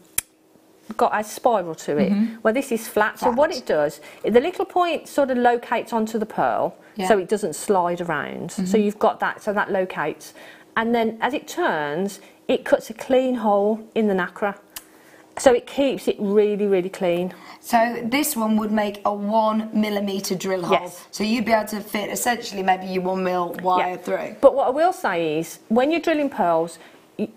Speaker 6: got a spiral to it, mm -hmm. where this is flat. flat. So what it does, the little point sort of locates onto the pearl, yeah. so it doesn't slide around. Mm -hmm. So mm-hmm. you've got that, so that locates. And then as it turns, it cuts a clean hole in the nacre.
Speaker 1: So it keeps it really, really clean. So this one would make a one millimetre drill hole. Yes. So you'd be able to fit essentially maybe your one mil wire yeah. through. But what
Speaker 6: I will say is, when you're drilling pearls,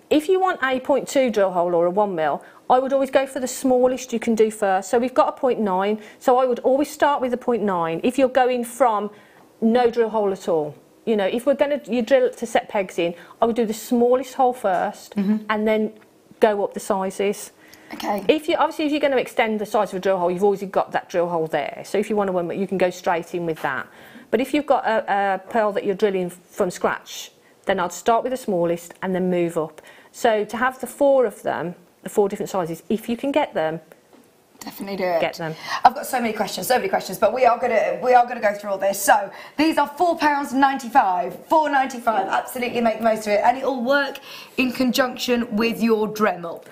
Speaker 6: if you want a 0.2 drill hole or a 1 mil, I would always go for the smallest you can do first. So we've got a 0.9, so I would always start with a 0.9 if you're going from no drill hole at all. You know, if we're going to you drill to set pegs in, I would do the smallest hole 1st mm -hmm. and then go up the sizes. Okay. If you obviously if you're going to extend the size of a drill hole, you've always got that drill hole there. So if you want to you can go straight in with that. But if you've got a, a pearl that you're drilling from scratch, then I'd start with the smallest and then move up. So to have the four of them the four different sizes. If you can get them,
Speaker 1: Definitely do it. Get them. I've got so many questions, so many questions, but we are gonna we are gonna go through all this. So these are four pounds ninety five, four ninety five. Absolutely make the most of it, and it'll work in conjunction with your Dremel.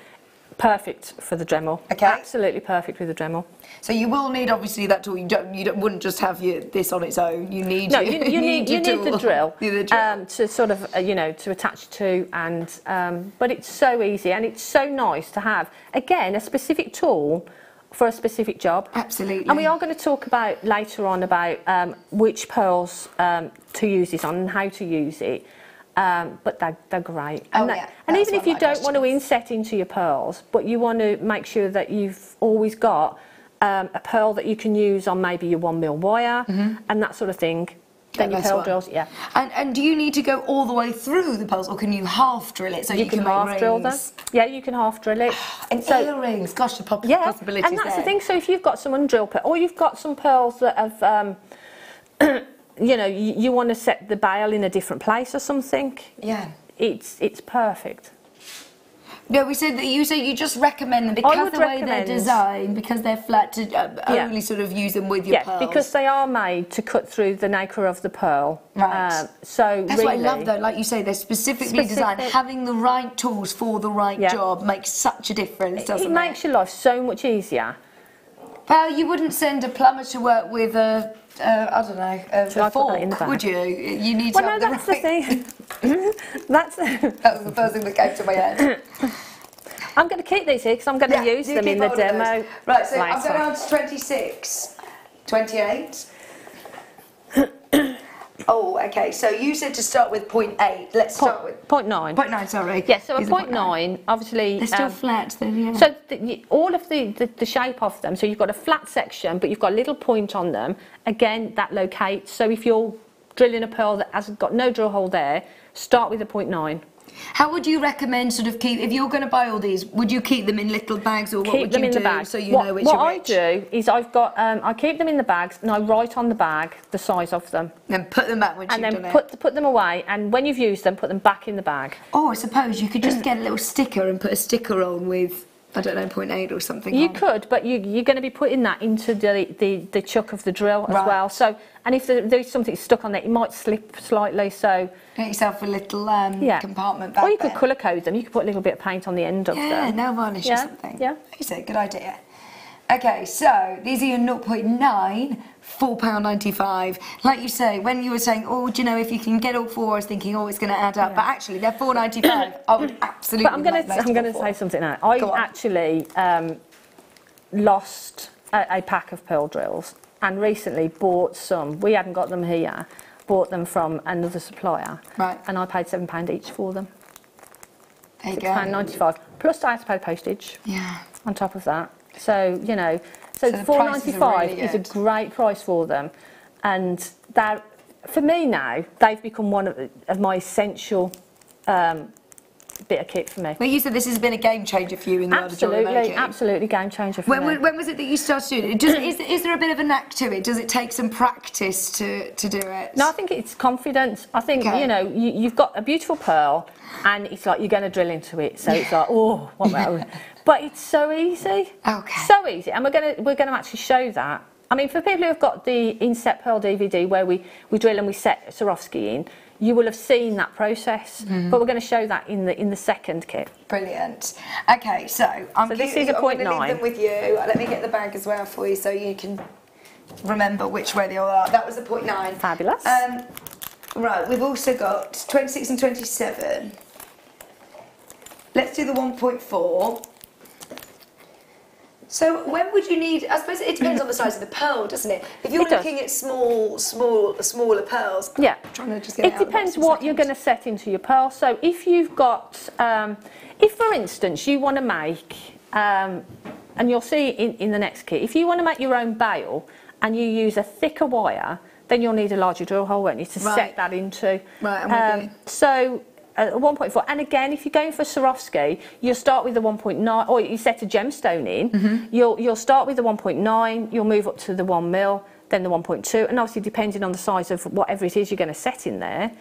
Speaker 1: Perfect for the Dremel. Okay. Absolutely perfect with the Dremel. So you will need obviously that tool. You don't. You don't, wouldn't just have your, this on its own. You need. No, your, you, you, need, you need the drill, need the drill. Um, to
Speaker 6: sort of uh, you know to attach to and um, but it's so easy and it's so nice to have again a specific tool for a specific job. Absolutely. And we are going to talk about later on about um, which pearls um, to use this on and how to use it. Um, but they're, they're great. Oh, and, that, yeah. and even if you don't questions. want to inset into your pearls, but you want to make sure that you've always got um, a pearl that you can use on maybe your
Speaker 1: one mil wire
Speaker 7: mm-hmm.
Speaker 6: and that sort of
Speaker 1: thing.
Speaker 7: Then your pearl one. drills,
Speaker 6: yeah.
Speaker 1: And, and do you need to go all
Speaker 6: the way through the pearls, or can you half drill it so you, you can, can half drill them? Yeah, you can half drill it. and so, earrings, gosh, the pop- yeah, possibilities. And that's there. the thing. So if you've got some undrilled pearls, or you've got some pearls that have, um, you know, you, you want to set the bale in a different place or something. Yeah. It's it's perfect.
Speaker 1: Yeah, we said that you say you just recommend them because the way they're designed, because they're flat, to uh, yeah. only sort of use them with your yeah, pearls. Yeah, because
Speaker 6: they are made to cut through the nacre of the pearl. Right. Uh, so that's really, what I love though.
Speaker 1: Like you say, they're specifically specific. designed. Having the right tools for the right yeah. job makes such a difference, doesn't it? It makes your life so much easier. Well, you wouldn't send a plumber to work with a, a I don't know, a, so a fork, would you? You need well, to. Well, no, that's the, right... the thing. that's. that was the first thing that came to my head. I'm going to keep these here because I'm going to yeah, use them in the demo. Right, so later. I'm going to answer 26, 28. Oh, okay. So you said to start with point eight. Let's point, start with point nine. Point nine, sorry.
Speaker 6: Yeah. So a point nine, nine, obviously. They're still um, flat, then. Yeah. So the, all of the, the, the shape of them. So you've got a flat section, but you've got a little point on them. Again, that locates. So if you're drilling a pearl that has got no drill hole there,
Speaker 1: start with a point nine. How would you recommend sort of keep, if you're going to buy all these, would you keep them in little bags or keep what would them you in do the bag. so you what, know which What I do is I've got, um, I keep them in the bags
Speaker 6: and I write on the bag the size of them. Then put them back when and then put, it. put them away and when you've used them, put them back in the bag.
Speaker 1: Oh, I suppose you could just get a little sticker and put a sticker on with I don't know, 0.8 or something.
Speaker 6: You could, but you, you're going to be putting that into the, the, the chuck of the drill right. as well. So, and if there, there's something stuck on it, it might slip slightly. So get yourself a little um, yeah. compartment back. Or you could colour code them. You could put a little bit of paint on the end of yeah, them. Yeah, nail varnish yeah. or
Speaker 1: something. Yeah, is good idea? Okay, so these are your 0.9 £4.95. Like you say, when you were saying, oh, do you know, if you can get all four, I was thinking, oh, it's going to add up. Yeah. But actually, they're four ninety five. I would absolutely. But I'm going to I'm going to say something now. I
Speaker 6: actually um, lost a, a, pack of pearl drills and recently bought some. We hadn't got them here. Bought them from another supplier. Right. And I paid seven pound each for them. There you £6. go. £6.95. Plus I had to pay postage. Yeah. On top of that. So, you know, so, so four ninety five really is a great price for them, and that for me now they've become one of, of my
Speaker 1: essential. Um, bit of kit for me. Well, you said this has been a game changer for you in the absolutely, world of jewellery Absolutely, game changer for when, me. When was it that you started doing it? Does, is, is there a bit of a knack to it? Does it take some practice to, to do it? No, I think it's confidence. I think, okay. you know, you, you've
Speaker 6: got a beautiful pearl and it's like you're going to drill into it. So it's like, oh, what But it's so easy. Okay. So easy. And we're gonna we're gonna actually show that. I mean, for people who have got the Inset Pearl DVD where we, we drill and we set Swarovski in, you will have seen that process. Mm. But we're going to show that in the in the second kit. Brilliant. Okay, so I'm so this is a point I'm nine. Leave them with
Speaker 1: you. Let me get the bag as well for you, so you can remember which way they all are. That was a point nine. Fabulous. Um, right, we've also got twenty six and twenty seven. Let's do the one point four. So when would you need? I suppose it depends on the size of the pearl, doesn't it? If you're it looking at small, small, smaller pearls, yeah. I'm trying to just get it, it depends what you're going to set
Speaker 6: into your pearl. So if you've got, um, if for instance you want to make, um, and you'll see in, in the next kit, if you want to make your own bale and you use a thicker wire, then you'll need a larger drill hole, won't you, to right. set that into. Right. Um, so uh, 1.4. And again, if you're going for Swarovski, you'll start with the 1.9, or you set a gemstone in, mm-hmm. you'll, you'll start with the 1.9, you'll move up to the 1 mil, then the 1.2, and obviously depending on the size of whatever it is you're going to set in there.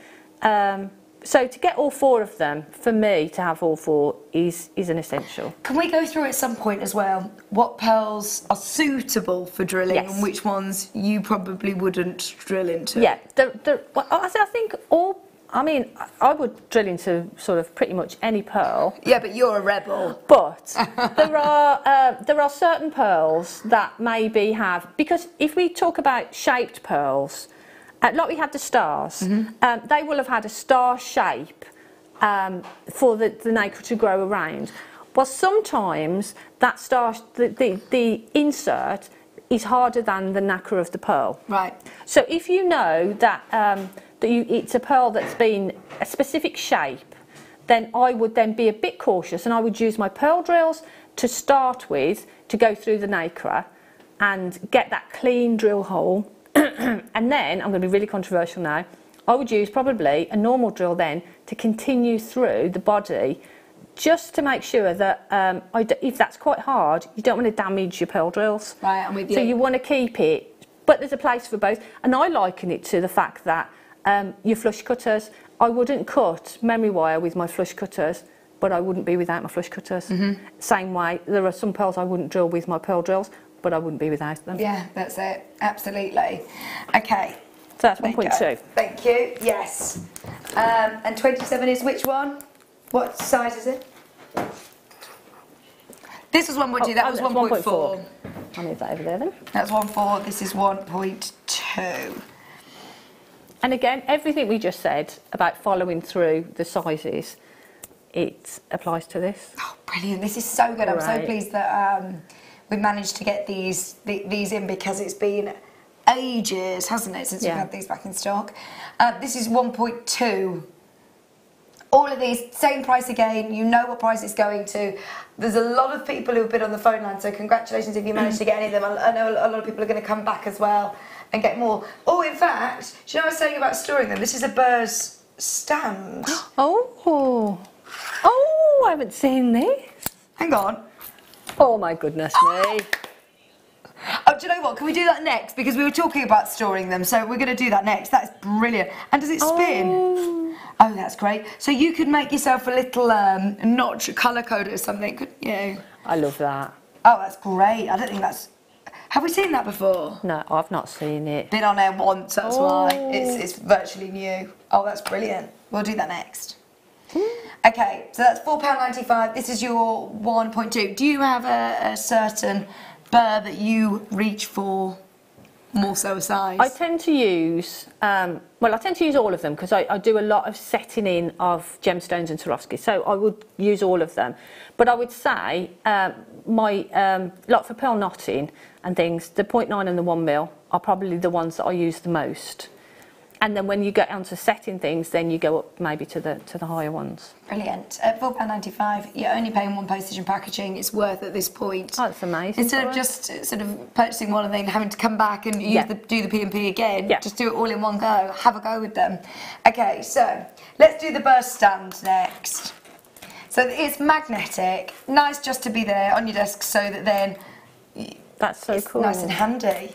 Speaker 6: Um, so to get all four of them, for me to have all four is is an essential.
Speaker 1: Can we go through at some point as well what pearls are suitable for drilling yes. and which ones you probably wouldn't drill into? Yeah, the, the, well, I think all I mean,
Speaker 6: I would drill into sort of pretty much any pearl. Yeah, but you're a rebel. But there are uh, there are certain pearls that maybe have because if we talk about shaped pearls, uh, like we had the stars, mm -hmm. um, they will have had a star shape um, for the, the nacre to grow around. Well, sometimes that star, the, the, the insert is harder than the nacre of the pearl. Right. So if you know that. Um, that you, it's a pearl that's been a specific shape, then I would then be a bit cautious and I would use my pearl drills to start with to go through the nacre and get that clean drill hole. and then, I'm going to be really controversial now, I would use probably a normal drill then to continue through the body just to make sure that um, if that's quite hard, you don't want to damage your pearl drills.
Speaker 7: Right, I'm with you. So you want
Speaker 6: to keep it, but there's a place for both. And I liken it to the fact that um, your flush cutters. I wouldn't cut memory wire with my flush cutters, but I wouldn't be without my flush cutters. Mm -hmm. Same way, there are some pearls I wouldn't drill with my pearl drills, but I wouldn't be without them. Yeah,
Speaker 1: that's it. Absolutely. Okay. So that's 1.2. Thank you. Yes. Um, and 27 is which one? What size is it? This was 1.2, oh, that was 1.4. I'll move that over there then. That's 1.4, this is 1.2. And again, everything we just
Speaker 6: said about following through the sizes, it applies to this. Oh,
Speaker 1: brilliant. This is so good. Right. I'm so pleased that um, we managed to get these, the, these in because it's been ages, hasn't it, since yeah. we've had these back in stock. Uh, this is 1.2. All of these, same price again. You know what price it's going to. There's a lot of people who've been on the phone line, so congratulations if you managed to get any of them. I know a lot of people are going to come back as well and get more. Oh, in fact, do you know what I was saying about storing them? This is a Burr's stand. Oh. Oh, I haven't seen this. Hang on. Oh my goodness me. Oh, do you know what? Can we do that next? Because we were talking about storing them, so we're going to do that next. That's brilliant. And does it oh. spin? Oh, oh that's great. So you could make yourself a little um, notch colour code or something, couldn't you? I love that. Oh, that's great. I don't think that's have we seen that before? No, I've not seen it. Been on air once, that's oh. why. It's, it's virtually new. Oh, that's brilliant. We'll do that next. okay, so that's £4.95. This is your 1.2. Do you have a, a certain burr that you reach for more so
Speaker 6: a size? I tend to use, um, well, I tend to use all of them because I, I, do a lot of setting in of gemstones and Swarovski, so I would use all of them. But I would say um, my, um, like for pearl knotting, and things, the 0.9 and the 1 mil are probably the ones that I use the most. And then when you get onto setting things, then you go up maybe to the to the higher ones.
Speaker 1: Brilliant. At £4.95, you're only paying one postage and packaging. It's worth at this point. Oh, that's amazing. Instead of just sort of purchasing one and then having to come back and yeah. the, do the P&P again, yeah. just do it all in one go. Have a go with them. Okay, so let's do the burrs stand next. So it's magnetic. Nice just to be there on your desk so that then that's so it's cool. Nice and handy.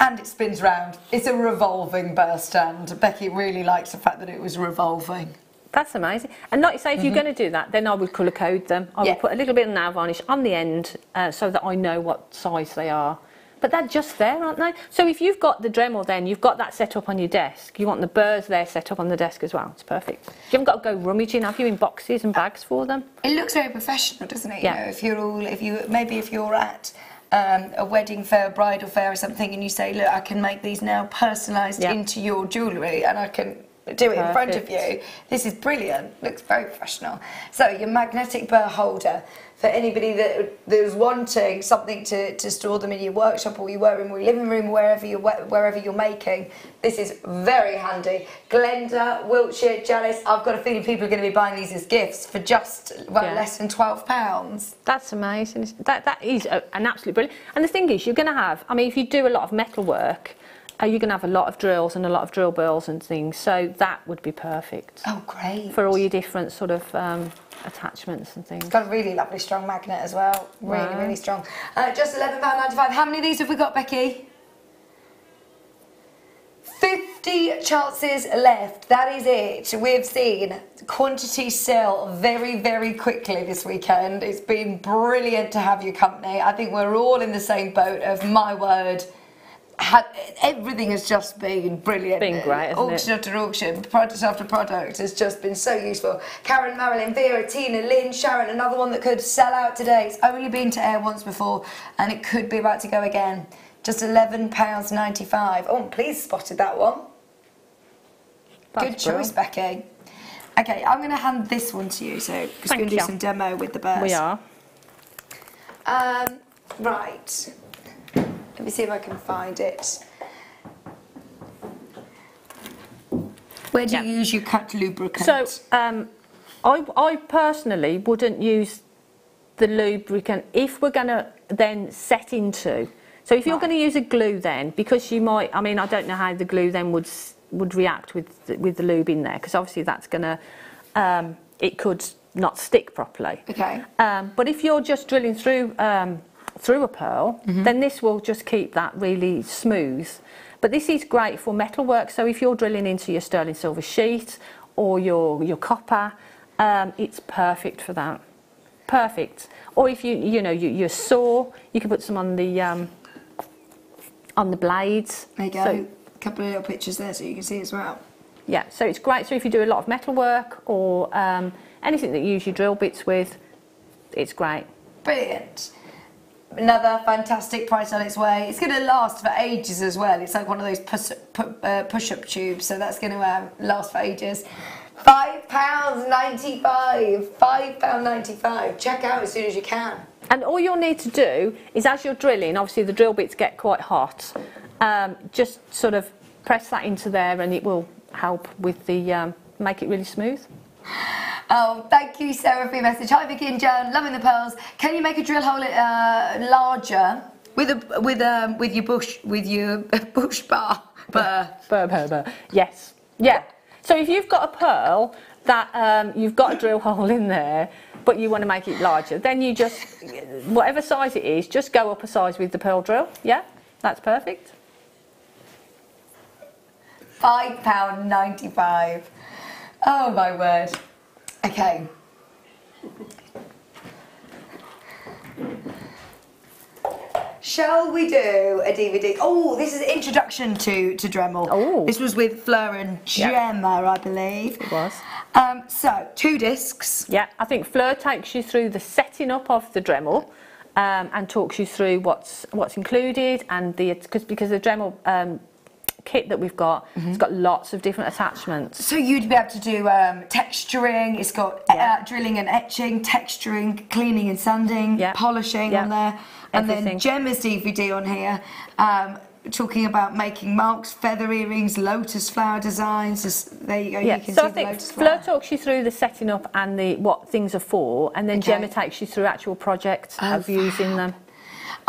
Speaker 1: And it spins round. It's a revolving burrs stand. Becky really likes the fact that it was revolving.
Speaker 6: That's amazing. And like you say, if mm-hmm. you're going to do that, then I would colour code them. I yeah. would put a little bit of nail varnish on the end uh, so that I know what size they are. But they're just there, aren't they? So if you've got the Dremel, then you've got that set up on your desk. You want the burrs there set up on the desk as well. It's perfect. You haven't got to go rummaging, have you, in boxes and bags for them?
Speaker 1: It looks very professional, doesn't it? Yeah. You know, if you're all, if you maybe if you're at um, a wedding fair, a bridal fair, or something, and you say, "Look, I can make these now personalised into your jewellery, and I can." Do it Perfect. in front of you. This is brilliant. Looks very professional. So your magnetic burr holder for anybody that was wanting something to, to store them in your workshop or your workroom or your living room, wherever you're wherever you're making. This is very handy. Glenda, Wiltshire, jealous. I've got a feeling people are going to be buying these as gifts for just well, yeah. less than twelve pounds. That's amazing.
Speaker 6: That that is a, an absolute brilliant. And the thing is, you're going to have. I mean, if you do a lot of metal work. Uh, you going to have a lot of drills and a lot of drill bits and things, so that would be perfect. Oh, great. For all your different sort of um, attachments and things. It's
Speaker 1: got a really lovely strong magnet as well. Really, really strong. Uh, just £11.95. How many of these have we got, Becky? 50 chances left. That is it. We've seen quantity sell very, very quickly this weekend. It's been brilliant to have your company. I think we're all in the same boat of my word everything has just been brilliant. Been great, Auction it? after auction, product after product has just been so useful. Karen, Marilyn, Vera, Tina, Lynn, Sharon, another one that could sell out today. It's only been to air once before and it could be about to go again. Just £11.95. Oh, please spotted that one. That's Good choice, brilliant. Becky. Okay, I'm going to hand this one to you. So, we're going to do some demo with the burrs. We are. Um, right. Let me see if I can find it. Where do you use your cut lubricant? So,
Speaker 6: um, I, I personally wouldn't use the lubricant if we're going to then set into. So if you're right. going to use a glue then, because you might, I mean, I don't know how the glue then would would react with the, with the lube in there, because obviously that's going to, um, it could not stick properly. Okay. Um, but if you're just drilling through um, through a pearl, mm -hmm. then this will just keep that really smooth. But this is great for metalwork, so if you're drilling into your sterling silver sheet or your, your copper, um, it's perfect for that. Perfect. Or if you, you know, you, your saw, you can put some on the, um, on the blades. There you go, so,
Speaker 1: a couple of little pictures there so you can see as well.
Speaker 6: Yeah, so it's great. So if you do a lot of metalwork or um, anything that you use your drill bits with, it's great.
Speaker 1: Brilliant another fantastic price on its way. It's going to last for ages as well. It's like one of those push, uh, push up tubes, so that's going to um, uh, last for ages. £5.95, £5.95. Check out as soon as you can. And all
Speaker 6: you'll need to do is as you're drilling, obviously the drill bits get quite hot, um, just sort of press that into there and it will help with the, um, make it really smooth.
Speaker 1: Oh, thank you, Sarah, for your message. Hi, Becky and Jan, loving the pearls. Can you make a drill hole uh, larger with a with um, with your bush with your bush bar?
Speaker 6: Burr. Burr, burr, burr. Yes.
Speaker 1: Yeah. So if you've got a pearl
Speaker 6: that um, you've got a drill hole in there, but you want to make it larger, then you just whatever size it is, just go up a size with the pearl drill. Yeah, that's perfect.
Speaker 1: Five pound ninety-five. Oh my word. Okay. Shall we do a DVD? Oh, this is introduction to, to Dremel. Oh. This was with Fleur and Gemma, I believe. It was. Um, so, two discs. Yeah, I think Fleur takes you through the setting up of the Dremel.
Speaker 6: Um, and talks you through what's what's included and the because because the Dremel um, kit that we've got. Mm -hmm. It's got lots of different attachments.
Speaker 1: So you'd be able to do um, texturing. It's got uh, yeah. uh, drilling and etching, texturing, cleaning and sanding, yeah. polishing yeah. on there, and Everything. then Gemma's DVD on here. Um, talking about making marks, feather earrings, lotus flower designs. Just, there you go. Yeah. You so I think Fleur talks
Speaker 6: you through the setting up and the what things are for, and then okay. Gemma takes you through actual projects oh, of
Speaker 1: using them.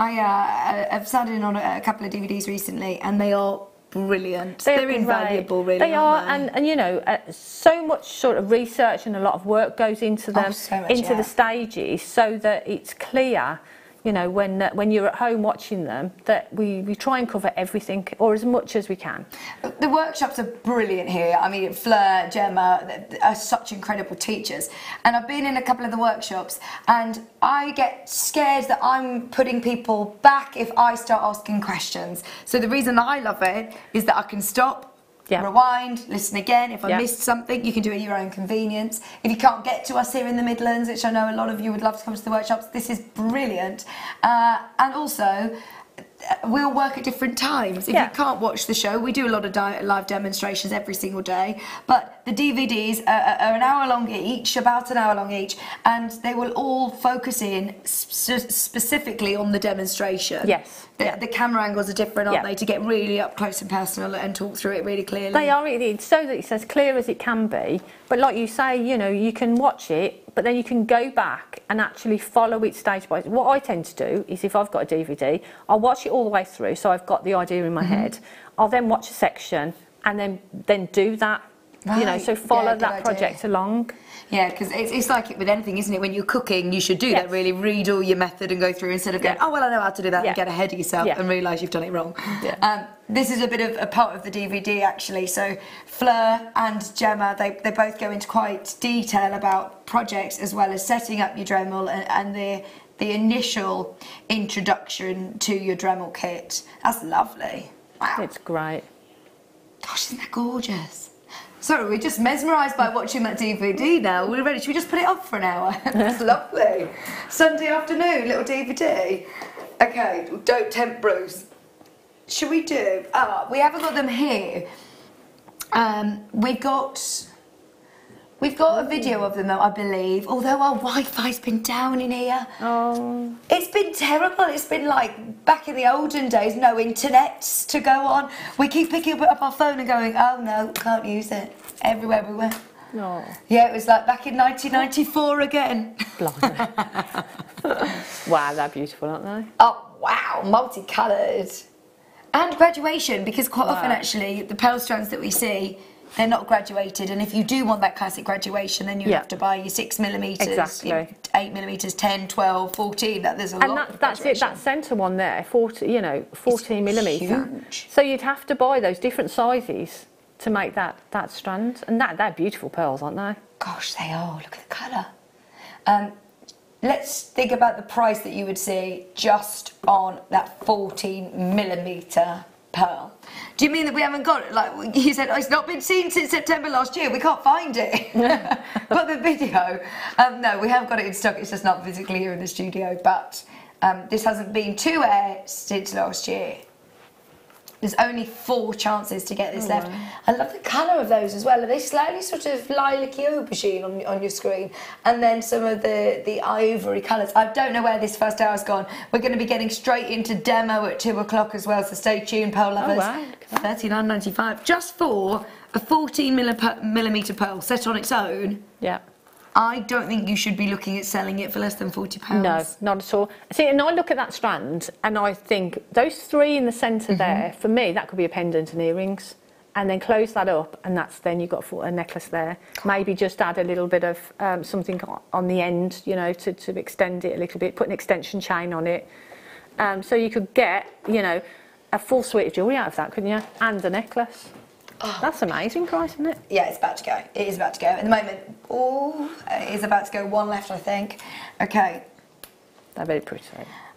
Speaker 1: I uh, I've uh, sat in on a, a couple of DVDs recently, and they are brilliant. They're, They're invaluable, really. They are, they?
Speaker 6: and and you know, uh, so much sort of research and a lot of work goes into oh, them, oh, so much, into yeah. the stages, so that it's clear you know, when uh, when you're at home watching them, that we, we try and cover everything or as much
Speaker 1: as we can. The workshops are brilliant here. I mean, Fleur, Gemma are such incredible teachers. And I've been in a couple of the workshops and I get scared that I'm putting people back if I start asking questions. So the reason I love it is that I can stop yeah. rewind, listen again. If I yeah. missed something, you can do it at your own convenience. If you can't get to us here in the Midlands, which I know a lot of you would love to come to the workshops, this is brilliant. Uh, and also, we all work at different times. If yeah. you can't watch the show, we do a lot of di- live demonstrations every single day. But the DVDs are, are, an hour long each, about an hour long each, and they will all focus in sp- specifically on the demonstration. Yes. The, yeah. the camera angles are different, aren't yeah. they, to get really up close and personal and talk through it really clearly. They
Speaker 6: are really so that it's as clear as it can be. But like you say, you know, you can watch it but then you can go back and actually follow it stage by stage. What I tend to do is if I've got a DVD, I'll watch it all the way through, so I've got the idea in my mm-hmm. head. I'll
Speaker 1: then watch a section and then then do that. Right. You know, so follow yeah, that idea. project along. Yeah, because it's, it's like it with anything, isn't it? When you're cooking, you should do yes. that, really read all your method and go through instead of going, oh, well, I know how to do that, and get ahead of yourself and realise you've done it wrong. Um, this is a bit of a part of the DVD, actually. So Fleur and Gemma, they, they both go into quite detail about projects as well as setting up your Dremel and, and the the initial introduction to your Dremel kit. That's lovely. Wow. It's great. Gosh, isn't that gorgeous? Sorry, we're just mesmerised by watching that DVD now. We're ready. Should we just put it off for an hour? It's lovely. Sunday afternoon, little DVD. Okay, don't tempt Bruce. Should we do? Ah, oh, we haven't got them here. Um, we got We've got a oh. video of them, though I believe, although our Wi-Fi's been down in here. Oh. It's been terrible. It's been like back in the olden days, no internets to go on. We keep picking up our phone and going, oh no, can't use it. Everywhere we went. No. Oh. Yeah, it was like back in 1994 again.
Speaker 6: wow, they're beautiful, aren't they?
Speaker 1: Oh, wow, multicoloured. And graduation, because quite wow. often actually the pearl strands that we see they're not graduated, and if you do want that classic graduation, then you yeah. have to buy your six millimeters,
Speaker 7: exactly.
Speaker 1: eight millimeters, 10, 12, 14. That there's a
Speaker 6: and lot. And that's it. That centre one there, 40, you know, 14 millimeters. millimeter. Huge. So you'd have to buy those different sizes to make that that strand, and that they're beautiful pearls, aren't they?
Speaker 1: Gosh, they are. Look at the colour. Um, let's think about the price that you would see just on that 14 millimeter pearl do you mean that we haven't got it? Like he said, oh, it's not been seen since September last year. We can't find it. but the video, um, no, we have got it in stock. It's just not physically here in the studio. But um, this hasn't been to air since last year there's only four chances to get this oh, left. Wow. I love the colour of those as well. Are they slightly sort of lilac-y aubergine on, on your screen? And then some of the, the ivory colours. I don't know where this first hour's gone. We're going to be getting straight into demo at 2 o'clock as well, so stay tuned, Pearl oh, Lovers. Oh, wow. 39.95 just for a 14 millimetre pearl set on its own. Yeah. I don't think you should be looking at selling it for less than forty
Speaker 2: pounds. No,
Speaker 6: not at all. See, and I look at that strand and I think those three in the center mm-hmm. there for me that could be a pendant and earrings. And then close that up, and that's then you've got a necklace there. Maybe just add a little bit of um, something on the end, you know, to, to extend it a little bit. Put an extension chain on it. Um, so you could get, you know, a full suite of jewellery out of that, couldn't you? And a necklace. Oh. That's amazing price, isn't it?
Speaker 1: Yeah, it's about to go. It is about to go. At the moment, oh, it is about to go. One left, I think. Okay. They're very pretty.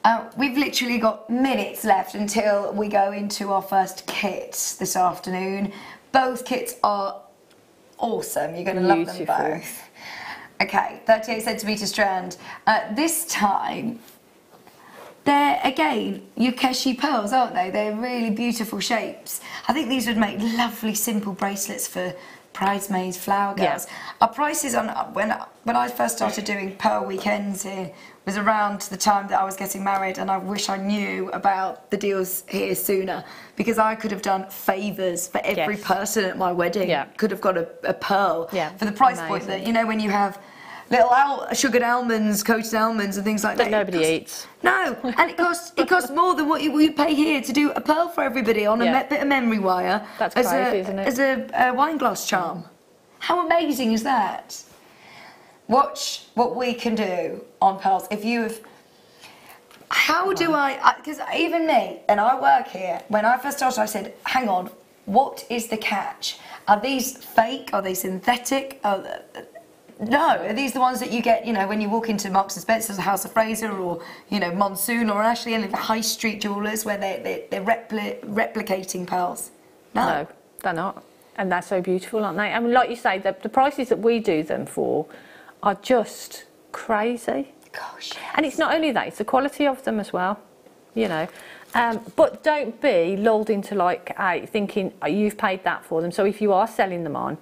Speaker 1: Uh, we've literally got minutes left until we go into our first kit this afternoon. Both kits are awesome. You're going to love them both. Okay, 38 centimetre strand. Uh, this time, they're, again, Yukeshi pearls, aren't they? They're really beautiful shapes. I think these would make lovely, simple bracelets for bridesmaids, flower girls. Yeah. Our prices on when when I first started doing pearl weekends here was around the time that I was getting married, and I wish I knew about the deals here sooner because I could have done favors for every yes. person at my wedding. Yeah. Could have got a, a pearl yeah. for the price Amazing. point that you know when you have little al- sugared almonds, coated almonds, and things like that. That nobody costs, eats. No, and it costs it costs more than what you would pay here to do a pearl for everybody on yeah. a bit of memory wire. That's crazy, a, isn't it? As a, a wine glass charm. How amazing is that? Watch what we can do on pearls. If you have how do I? Because even me, and I work here. When I first started, I said, "Hang on, what is the catch? Are these fake? Are they synthetic? Are no, are these the ones that you get, you know, when you walk into Marks and Spencer's, House of Fraser, or you know, Monsoon, or actually any of the high street jewellers where they, they, they're, repli replicating pearls?
Speaker 6: No. no, they're not, and they're so beautiful, aren't they? I mean, like you say, the, the prices that we do them for are just crazy. Gosh, yes. and it's not only that; it's the quality of them as well. You know, um, but don't be lulled into like uh, thinking oh, you've paid that for them. So if you are selling them on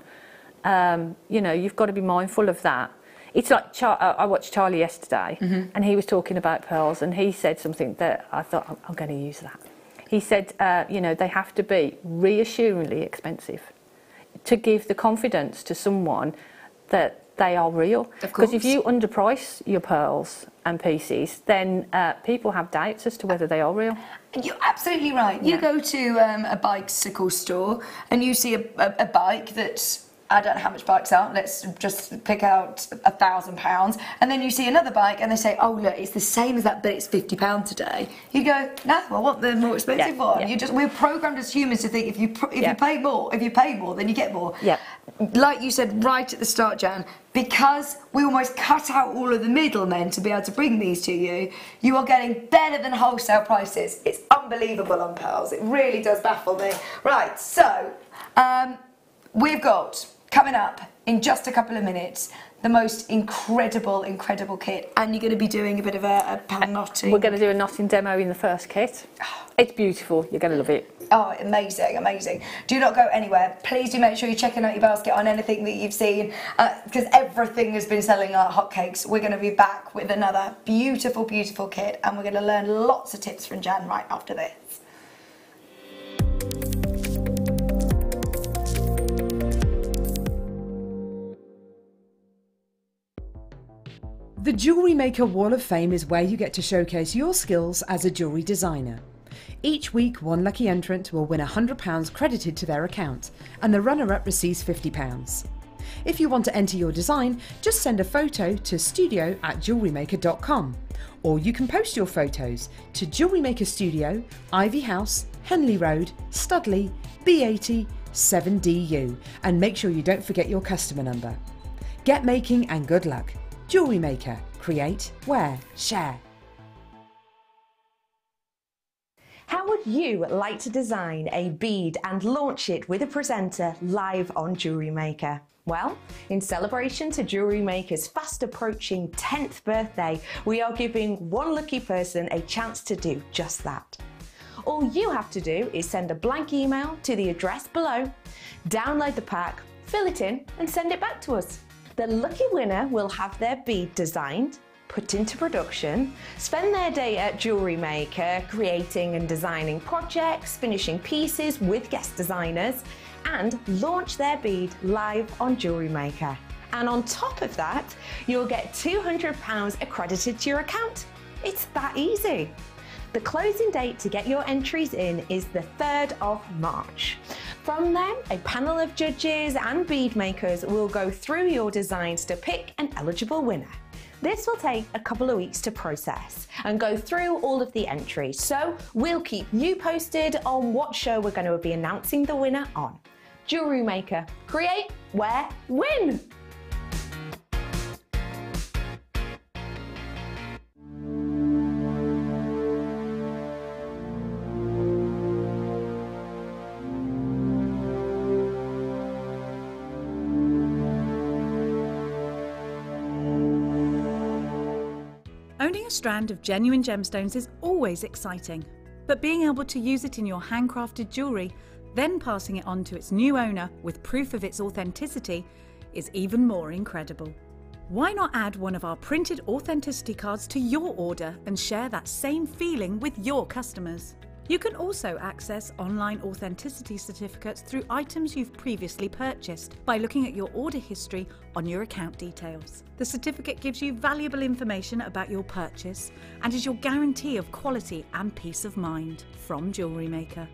Speaker 6: um, you know, you've got to be mindful of that. It's like Char- uh, I watched Charlie yesterday, mm-hmm. and he was talking about pearls, and he said something that I thought I'm, I'm going to use that. He said, uh, you know, they have to be reassuringly expensive to give the confidence to someone that they are real. Because if you underprice your pearls and pieces, then uh,
Speaker 1: people have doubts as to whether they are real. You're absolutely right. You go to um, a bicycle store and you see a, a, a bike that's I don't know how much bikes are, let's just pick out a thousand pounds. And then you see another bike and they say, oh, look, it's the same as that, but it's 50 pounds today. You go, no, I want the more expensive yeah, one. Yeah. You just, we're programmed as humans to think if you, if yeah. you pay more, if you pay more, then you get more. Yeah. Like you said right at the start, Jan, because we almost cut out all of the middlemen to be able to bring these to you, you are getting better than wholesale prices. It's unbelievable on Pearls. It really does baffle me. Right, so um, we've got Coming up in just a couple of minutes, the most incredible, incredible kit. And you're going to be doing a bit of a, a knotting. We're going to do a knotting demo in the first kit. It's beautiful. You're going to love it. Oh, amazing, amazing. Do not go anywhere. Please do make sure you're checking out your basket on anything that you've seen because uh, everything has been selling like hotcakes. We're going to be back with another beautiful, beautiful kit and we're going to learn lots of tips from Jan right after this.
Speaker 3: The Jewellery Maker Wall of Fame is where you get to showcase your skills as a jewellery designer. Each week, one lucky entrant will win £100 credited to their account, and the runner up receives £50. If you want to enter your design, just send a photo to studio at jewellerymaker.com, or you can post your photos to Jewellery Maker Studio, Ivy House, Henley Road, Studley, B80 7DU, and make sure you don't forget your customer number. Get making and good luck! Jewellery Maker. Create, wear, share.
Speaker 4: How would you like to design a bead and launch it with a presenter live on Jewellery Maker? Well, in celebration to Jewellery Maker's fast approaching 10th birthday, we are giving one lucky person a chance to do just that. All you have to do is send a blank email to the address below, download the pack, fill it in, and send it back to us. The lucky winner will have their bead designed, put into production, spend their day at Jewellery Maker creating and designing projects, finishing pieces with guest designers, and launch their bead live on Jewellery Maker. And on top of that, you'll get £200 accredited to your account. It's that easy. The closing date to get your entries in is the 3rd of March. From then, a panel of judges and bead makers will go through your designs to pick an eligible winner. This will take a couple of weeks to process and go through all of the entries, so we'll keep you posted on what show we're going to be announcing the winner on. Jewellery Maker, create, wear, win!
Speaker 2: a strand of genuine gemstones is always exciting, but being able to use it in your handcrafted jewellery, then passing it on to its new owner with proof of its authenticity, is even more incredible. Why not add one of our printed authenticity cards to your order and share that same feeling with your customers? You can also access online authenticity certificates through items you've previously purchased by looking at your order history on your account details. The certificate gives you valuable information about your purchase and is your guarantee of quality and peace of mind from Jewellery Maker.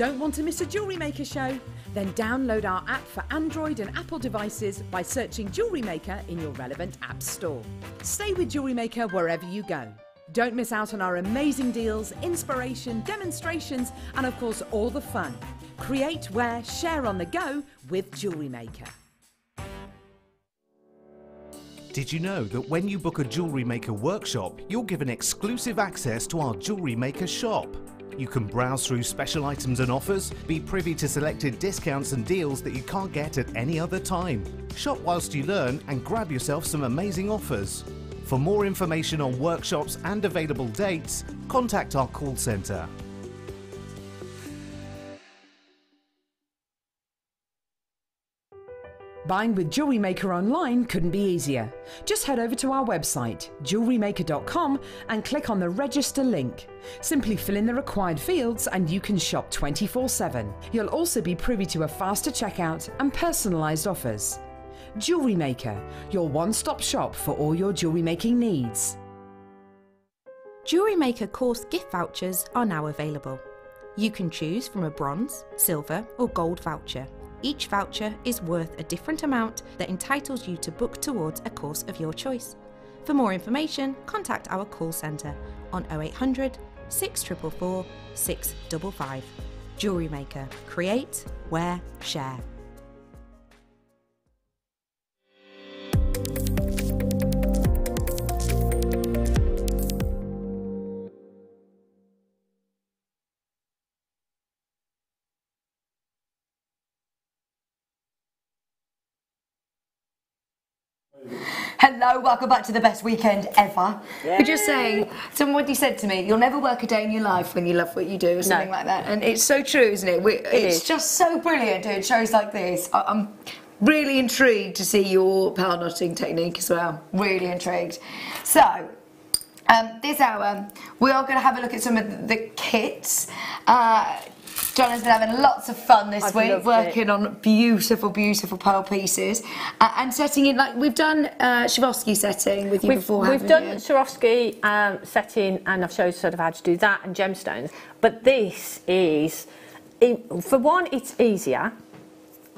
Speaker 3: Don't want to miss a Jewellery Maker show? Then download our app for Android and Apple devices by searching Jewellery Maker in your relevant app store. Stay with Jewellery Maker wherever you go. Don't miss out on our amazing deals, inspiration, demonstrations, and of course, all the fun. Create, wear, share on the go with Jewellery Maker.
Speaker 8: Did you know that when you book a Jewellery Maker workshop, you'll given exclusive access to our Jewellery Maker shop? You can browse through special items and offers, be privy to selected discounts and deals that you can't get at any other time. Shop whilst you learn and grab yourself some amazing offers. For more information on workshops and available dates, contact our call centre
Speaker 3: Buying with Jewellery Maker online couldn't be easier. Just head over to our website, jewellerymaker.com, and click on the register link. Simply fill in the required fields and you can shop 24 7. You'll also be privy to a faster checkout and personalised offers. Jewellery Maker, your one stop shop for all your jewellery making needs. Jewellery Maker course gift vouchers are now
Speaker 4: available. You can choose from a bronze, silver, or gold voucher. Each voucher is worth a different amount that entitles you to book towards a course of your choice. For more information, contact our call centre on 0800 644 655. Jewellery Maker. Create, wear, share.
Speaker 1: Hello, welcome back to the best weekend ever. Yay. We're just saying, somebody said to me, you'll never work a day in your life when you love what you do, or something no. like that. And it's so true, isn't it? We, it it's is. just so brilliant doing shows like this. I, I'm really intrigued to see your pearl knotting technique as well. Really intrigued. So, um, this hour, we are going to have a look at some of the kits. Uh, Jan has been having lots of fun this I've week, working it. on beautiful, beautiful pearl pieces uh, and setting in like we've done uh, Swarovski setting with you we've, before. We've done
Speaker 6: you? Swarovski um, setting, and I've showed sort of how to do that and gemstones. But this is, for one, it's easier,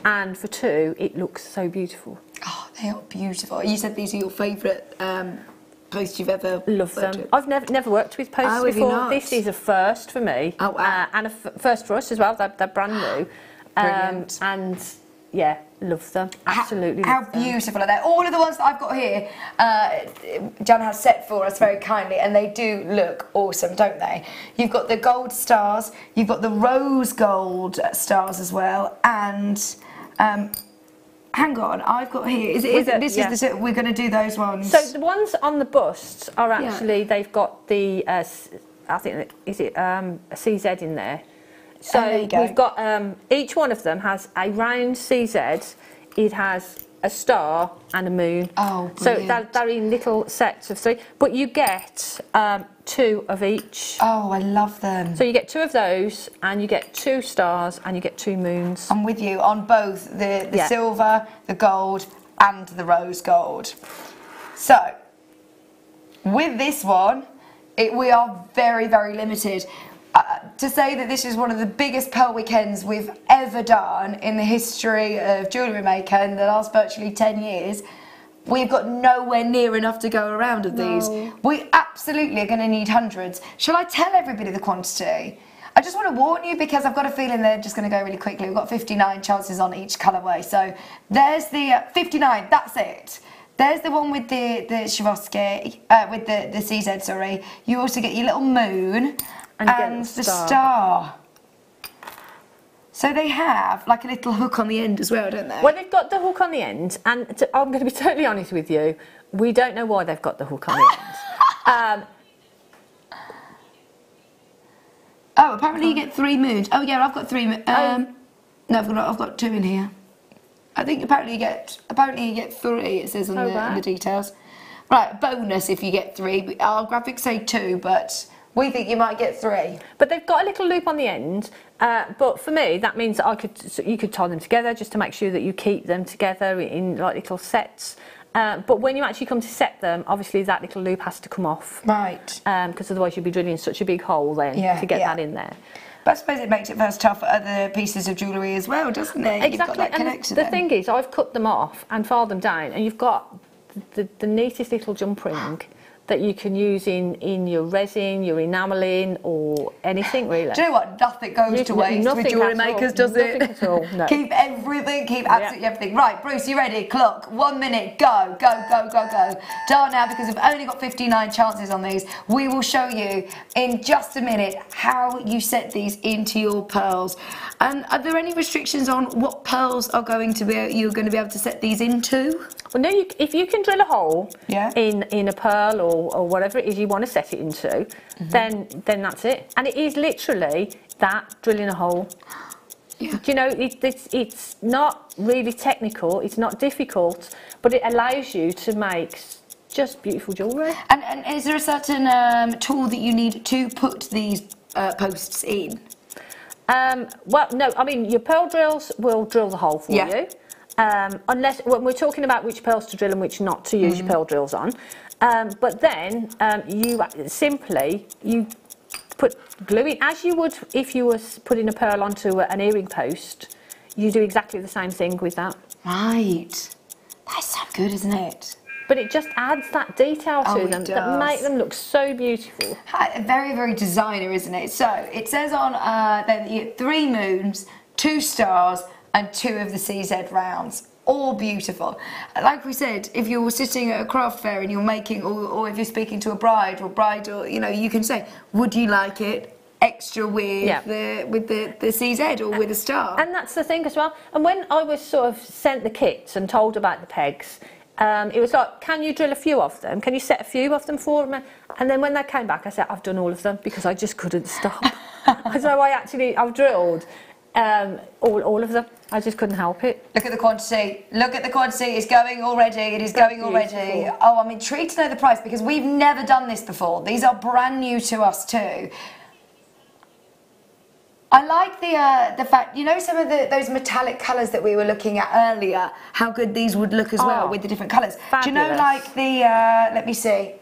Speaker 6: and
Speaker 1: for two, it looks so beautiful. Oh, they are beautiful. You said these are your favourite um, post you've ever loved them. With?
Speaker 6: I've never never worked with posts oh, before. This
Speaker 1: is a first for
Speaker 6: me. Oh, wow. uh, and a f- first for us as well. They're, they're brand new. Brilliant. Um, and
Speaker 1: yeah, love them. Absolutely. How, how them. beautiful are they? All of the ones that I've got here, uh, Jan has set for us very kindly, and they do look awesome, don't they? You've got the gold stars, you've got the rose gold stars as well, and. Um, hang on, I've got here. Is, it, this yeah. is the, we're going to do those ones. So the
Speaker 6: ones on the busts are actually yeah. they've got the uh, I think is it um, a CZ in there. So oh, there we've got um, each one of them has a round CZ. It has a star and a moon. Oh, brilliant. so they're, they're in little sets of three. But you get um, two of each. Oh, I love them. So you get two of those, and you get two stars, and you get two moons. I'm with you on both the,
Speaker 1: the yeah. silver, the gold, and the rose gold. So, with this one, it, we are very, very limited. Uh, to say that this is one of the biggest pearl weekends we've ever done in the history of jewellery maker in the last virtually 10 years We've got nowhere near enough to go around of these. No. We absolutely are going to need hundreds. Shall I tell everybody the quantity? I just want to warn you because I've got a feeling they're just going to go really quickly. We've got 59 chances on each colourway. So there's the uh, 59, that's it. There's the one with the, the Swarovski, uh, with the, the CZ, sorry. You also get your little moon and, and the star. star. So they have like a little hook on the end as well,
Speaker 6: don't they? Well, they've got the hook on the end, and to, I'm going to be totally honest with you, we don't know why they've got
Speaker 1: the hook on the end. Um, oh, apparently you get three moons. Oh yeah, I've got three. Um, um, no, I've got I've got two in here. I think apparently you get apparently you get three. It says on, oh, the, on the details. Right, bonus if you get three. Our graphics say two, but we think you might get three. But they've
Speaker 6: got a little loop on the end. Uh, but for me, that means that I could so you could tie them together just to make sure that you keep them together in like little sets. Uh, but when you actually come to set them, obviously that little loop has to come off. Right. Because um, otherwise you'd be drilling such a big hole then yeah, to get yeah. that in
Speaker 1: there. But I suppose it makes it versatile for other pieces of jewellery as well, doesn't it? Exactly. the, the
Speaker 6: thing is, I've cut them off and filed them down, and you've got the, the neatest little jump ring that you can use in, in your resin, your enameling, or anything
Speaker 7: really. Do you know
Speaker 1: what? Nothing goes you, to waste with jewellery makers, does nothing it?
Speaker 7: At all. No. keep
Speaker 1: everything, keep absolutely everything. Right, Bruce, you ready? Clock, one minute, go, go, go, go, go. Done now because we've only got 59 chances on these. We will show you in just a minute how you set these into your pearls. And are there any restrictions on what pearls are going to be you're going to be able to set these into? Well, no. You, if you can drill a hole yeah. in in
Speaker 6: a pearl or or, or whatever it is you want to set it into, mm-hmm. then then that's it. And it is literally that drilling a hole. Yeah. Do you know, it, it's, it's not really technical, it's not difficult, but it allows you to make just beautiful
Speaker 1: jewellery. And, and is there a certain um, tool that you need to put these uh, posts in? Um, well, no, I mean, your pearl drills will drill the hole
Speaker 7: for yeah. you.
Speaker 6: Um, unless when we're talking about which pearls to drill and which not to use mm. your mm-hmm. pearl drills on. Um, but then um, you simply, you put glue it as you would if you were putting a pearl onto an earring post. You do exactly the same thing with that. Right. That's so good, isn't it? But it just adds that detail oh, to them that make
Speaker 1: them look so beautiful. Very, very designer, isn't it? So it says on uh, that you get three moons, two stars, and two of the CZ rounds all beautiful. Like we said, if you're sitting at a craft fair and you're making, or, or if you're speaking to a bride or bridal, you know, you can say, would you like it extra with yeah. the with the, the CZ or with a star. And that's the thing as well. And when I was sort
Speaker 6: of sent the kits and told about the pegs, um, it was like, can you drill a few of them? Can you set a few of them for me? And then when they came back, I said, I've done all of them because I just couldn't stop. so I actually, I've drilled um, all, all of them. I just couldn't help it. Look at
Speaker 1: the quantity. Look at the quantity. It's going already. It is going already. Oh, I'm intrigued to know the price because we've never done this before. These are brand new to us too. I like the uh, the fact you know some of the, those metallic colours that we were looking at earlier. How good these would look as oh, well with the different colours. Do you know like the uh, let me see,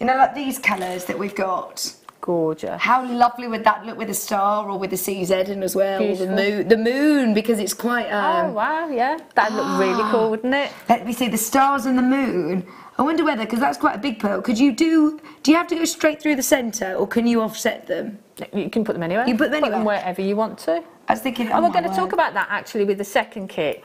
Speaker 1: you know like these colours that we've got gorgeous. How lovely would that look with a star or with a CZ in as well? Beautiful. The moon, the moon, because it's quite. Oh, um, oh wow, yeah, that'd look ah. really cool, wouldn't it? Let me see the stars and the moon. I wonder whether, because that's quite a big pearl. Could you do? Do you have to go straight through the centre, or can you offset them? You can
Speaker 6: put them anywhere. You put them anywhere. Put them wherever you want to. I was thinking. Oh, oh we're going to talk about that actually with the second kit.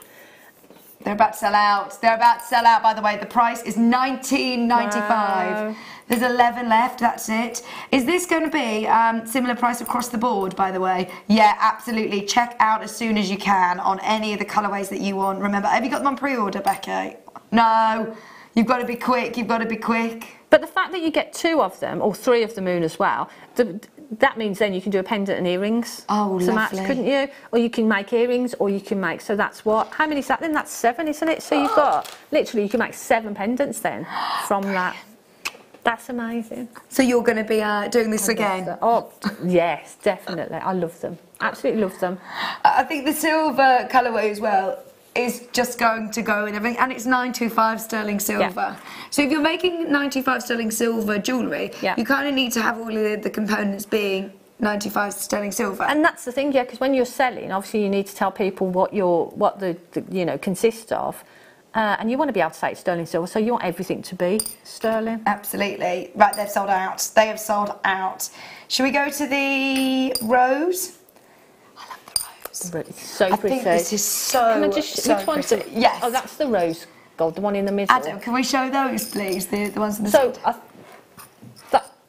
Speaker 1: They're about to sell out. They're about to sell out, by the way. The price is nineteen ninety five. Wow. There's 11 left, that's it. Is this going to be um, similar price across the board, by the way? Yeah, absolutely. Check out as soon as you can on any of the colorways that you want. Remember, have you got them on pre-order, Becky? No. You've got to be quick. You've got to be quick. But the fact that you get two of them, or three of the moon as well, the, that means then you can do
Speaker 6: a pendant and earrings. Oh, so lovely. Match, couldn't you? Or you can make earrings, or you can make. So that's what. How many is that then? That's seven, isn't it? So oh. you've got literally you can make seven pendants then from that.
Speaker 1: That's amazing. So you're going to be uh, doing this I again? Oh, yes, definitely. I love them. Absolutely love them. I think the silver colourway as well is just going to go and everything, and it's 925 sterling silver. Yeah. So if you're making 95 sterling silver jewellery, yeah. you kind of need to have all of the components being 95
Speaker 6: sterling silver. And that's the thing, yeah, because when you're selling, obviously you need to tell people what your what the, the you know consists of. Uh, and you want to be able to say sterling silver, so you want everything to be sterling.
Speaker 1: Absolutely. Right, they've sold out. They have sold out. Should we go to the rose?
Speaker 6: Really. So I pretty. think this is so. Can I just? So which one's the,
Speaker 1: Yes. Oh, that's the rose gold, the one in the middle. Adam, can we show those, please? The, the ones
Speaker 6: in the so.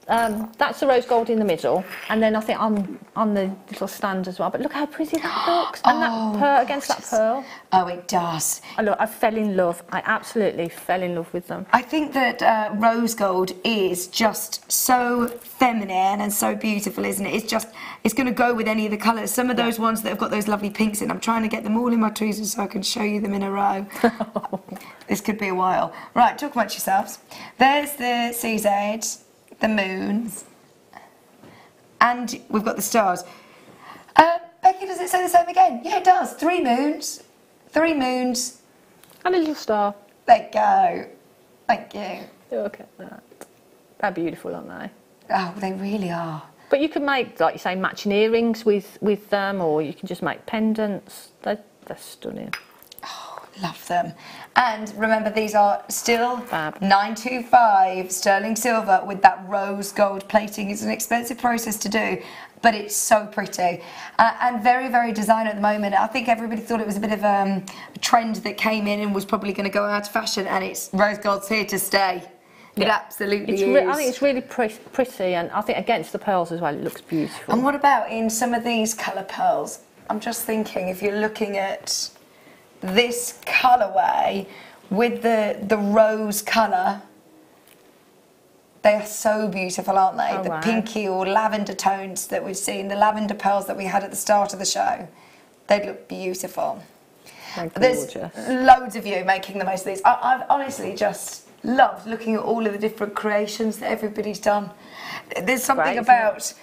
Speaker 6: Um, that's the rose gold in the middle, and then I think on on the little stand as well. But look how pretty that looks, and oh, that pearl against that pearl. Oh,
Speaker 1: it does. I look, I fell in love. I absolutely fell in love with them. I think that uh, rose gold is just so feminine and so beautiful, isn't it? It's just it's going to go with any of the colours. Some of those ones that have got those lovely pinks in. I'm trying to get them all in my tweezers so I can show you them in a row. this could be a while. Right, talk about yourselves. There's the CZ the moons, and we've got the stars. Uh, Becky, does it say the same again? Yeah, it does. Three moons, three moons, and a little star. There you go. Thank you. Look at that.
Speaker 6: They're beautiful, aren't they?
Speaker 1: Oh, they really are.
Speaker 6: But you can make, like you say, matching earrings with with them, or you can just make pendants. They're, they're stunning. Oh,
Speaker 1: love them. And remember, these are still Fab. 925 sterling silver with that rose gold plating. It's an expensive process to do, but it's so pretty uh, and very, very designer at the moment. I think everybody thought it was a bit of um, a trend that came in and was probably going to go out of fashion, and it's rose gold's here to stay. It absolutely it's is. I think it's
Speaker 6: really pretty, and I think against the pearls as well, it looks beautiful.
Speaker 1: And what about in some of these colour pearls? I'm just thinking if you're looking at this colorway with the, the rose color. They are so beautiful, aren't they? Oh, the wow. pinky or lavender tones that we've seen, the lavender pearls that we had at the start of the show. They look beautiful. There's loads of you making the most of these. I, have honestly just loved looking at all of the different creations that everybody's done. There's something about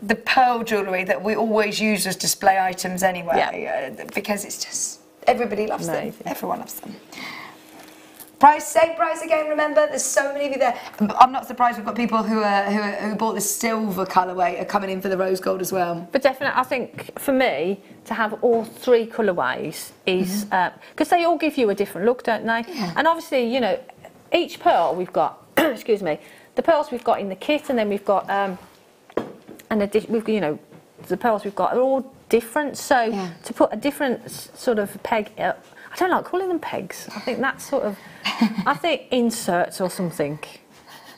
Speaker 1: the pearl jewellery that we always use as display items anyway, yeah. uh, because it's just everybody loves no, them. Everyone loves them. Price, same price again. Remember, there's so many of you there. Um, I'm not surprised we've got people who are, who, are, who bought the silver colourway are coming in for the rose gold as well. But definitely, I think for me to have all three colourways is because
Speaker 6: mm-hmm. uh, they all give you a different look, don't they? Yeah. And obviously, you know, each pearl we've got. excuse me. The pearls we've got in the kit, and then we've got um, and the we've you know the pearls we've got are all different. So yeah. to put a different sort of peg, uh, I don't like calling them pegs. I think that's sort of, I think inserts or something.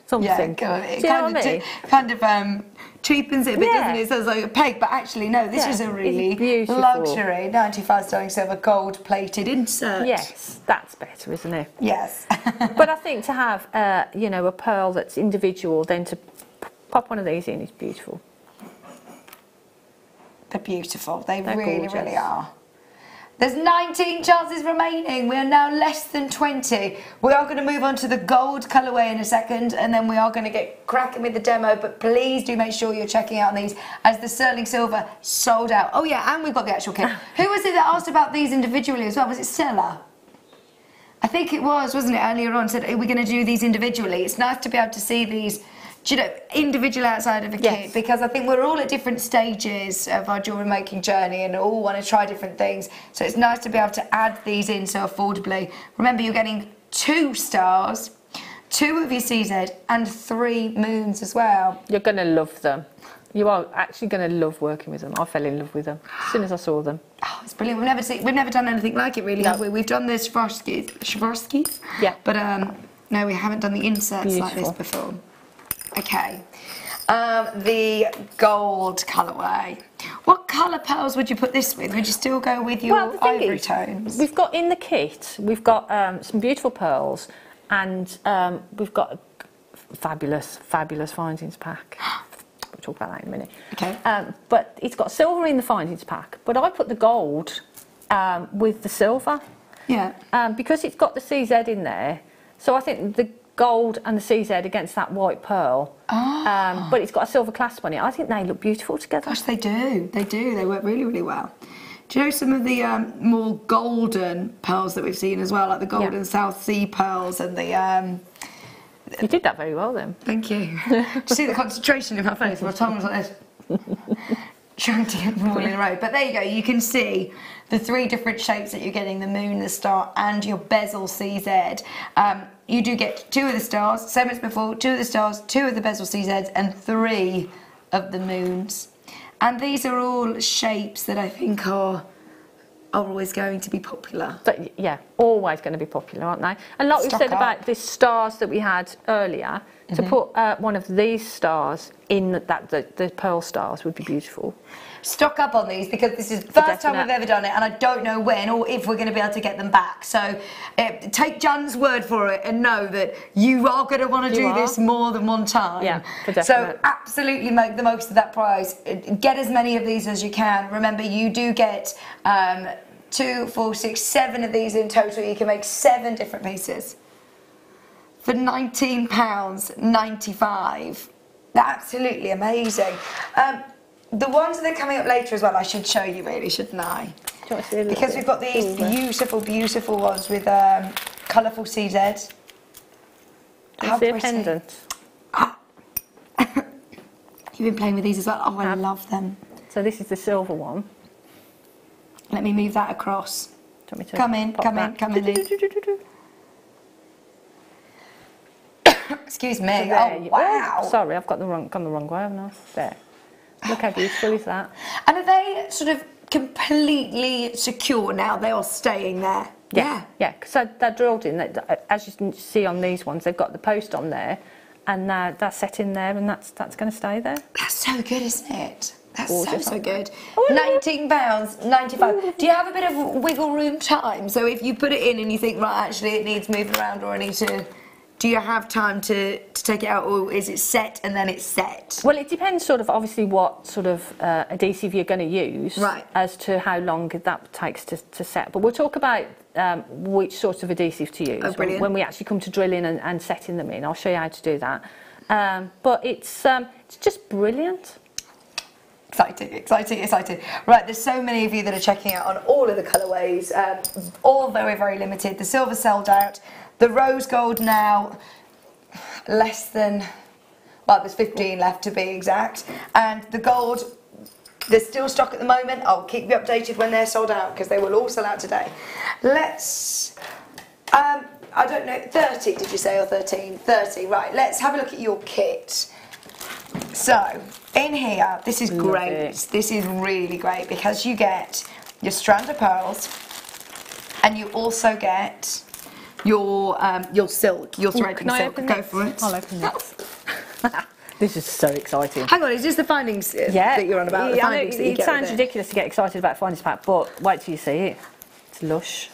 Speaker 6: Something. Yeah, it kind, of,
Speaker 1: kind of um, cheapens it a bit, yeah. doesn't it? It sounds like a peg, but actually, no, this yeah. is a really luxury 95 sterling silver gold plated insert. Yes,
Speaker 6: that's better, isn't it? Yes.
Speaker 1: but I think to have, uh, you
Speaker 6: know, a pearl that's individual, then to pop one of these in is beautiful.
Speaker 1: They're beautiful. They They're really, gorgeous. really are. There's 19 chances remaining. We are now less than 20. We are going to move on to the gold colourway in a second and then we are going to get cracking with the demo. But please do make sure you're checking out these as the sterling silver sold out. Oh, yeah, and we've got the actual kit. Who was it that asked about these individually as well? Was it Stella? I think it was, wasn't it, earlier on? Said, are we going to do these individually? It's nice to be able to see these do you know, individual outside of a yes. because I think we're all at different stages of our jewellery making journey and all want to try different things. So it's nice to be able to add these in so affordably. Remember, you're getting two stars, two of your CZ, and three moons as well.
Speaker 6: You're going to love them. You are actually going to love working with them. I fell in love with them as soon as I saw them.
Speaker 1: Oh, it's brilliant. We've never seen, we've never done anything like it, really, no. have we? We've done the Swarovskis. Swarovskis? Yeah. But um, no, we haven't done the inserts Beautiful. like this before. Okay. Um, the gold colourway. What colour pearls would you put this with? Would you still go with your well, ivory is, tones? We've
Speaker 6: got in the kit, we've got um, some beautiful pearls and um, we've got a fabulous, fabulous findings pack. We'll talk about that in a minute. Okay. Um, but it's got silver in the findings pack, but I put the gold um, with the silver. Yeah. Um, because it's got the CZ in there, so I think the gold and the CZ against that white pearl. Oh. Um, but it's got a silver clasp on it. I think they look beautiful together. Gosh,
Speaker 1: they do. They do. They work really, really well. Do you know some of the um, more golden pearls that we've seen as well, like the golden yeah. South Sea pearls and the. Um, you did that very well then. Thank you. do you see the concentration in my face? My tongue was like this. Trying to get them all in a row. But there you go, you can see the three different shapes that you're getting the moon, the star, and your bezel CZ. Um, you do get two of the stars, same as before, two of the stars, two of the bezel CZs, and three of the moons. And these are all shapes that I think are are always going to be popular. But yeah, always going to be popular, aren't they? And like Stock we said up. about
Speaker 6: the stars that we had earlier, mm -hmm. to mm-hmm. put uh, one of these stars in that the, the pearl stars would be beautiful
Speaker 1: stock up on these because this is the first time we've ever done it, and I don't know when or if we're going to be able to get them back. So uh, take Jan's word for it and know that you are going to want to do are. this more than one time. Yeah, so absolutely make the most of that prize. Get as many of these as you can. Remember, you do get. Um, two, four, six, seven of these in total. You can make seven different pieces for £19.95. Absolutely amazing. Um, the ones that are coming up later as well, I should show you really, shouldn't I? Because we've got these beautiful, beautiful ones with um, colourful CZ. How pretty. pendant. You've been playing with these as well. Oh, I love them.
Speaker 6: So this is the silver one. Let me move that across. come in, come in, come in, Excuse me. oh, wow. Sorry, I've got the wrong, gone the wrong way, haven't I? There. Look how beautiful is that?
Speaker 1: And are they sort of completely secure now? They are staying there.
Speaker 6: Yeah, yeah, because yeah, they're drilled in. As you can see on these ones, they've got the post on there, and uh, that's set in there, and that's that's going to stay there. That's so good, isn't it? That's so, so
Speaker 1: good. Oh, Nineteen pounds pounds ninety-five. Do you have a bit of wiggle room time? So if you put it in and you think, right, actually, it needs moving around, or I need to do you have time to, to take it out or is it set and then it's set? Well, it depends sort of obviously what sort
Speaker 6: of uh, adhesive you're going to use right. as to how long that takes to, to set. But we'll talk about um, which sort of adhesive to use oh, when, we actually come to drilling and, and, setting them in. I'll show you how to
Speaker 1: do that. Um, but it's, um, it's just brilliant exciting, exciting, exciting. Right, there's so many of you that are checking out on all of the colourways, um, all very, very limited. The silver sold out, the rose gold now, less than, well, there's 15 left to be exact. And the gold, they're still stock at the moment. I'll keep you updated when they're sold out because they will all sell out today. Let's, um, I don't know, 30 did you say or 13? 30, right. Let's have a look at your kit. So, in here, this is great. This is really great because you get your strand of pearls and you also get your um, your silk, your thread and silk. Go this? for it. I'll open that. This is so
Speaker 6: exciting. Hang
Speaker 1: on, is this the findings uh, yeah. that you're on about? Yeah, it, sounds ridiculous
Speaker 6: to get excited about findings pack, but wait till you see it. It's lush.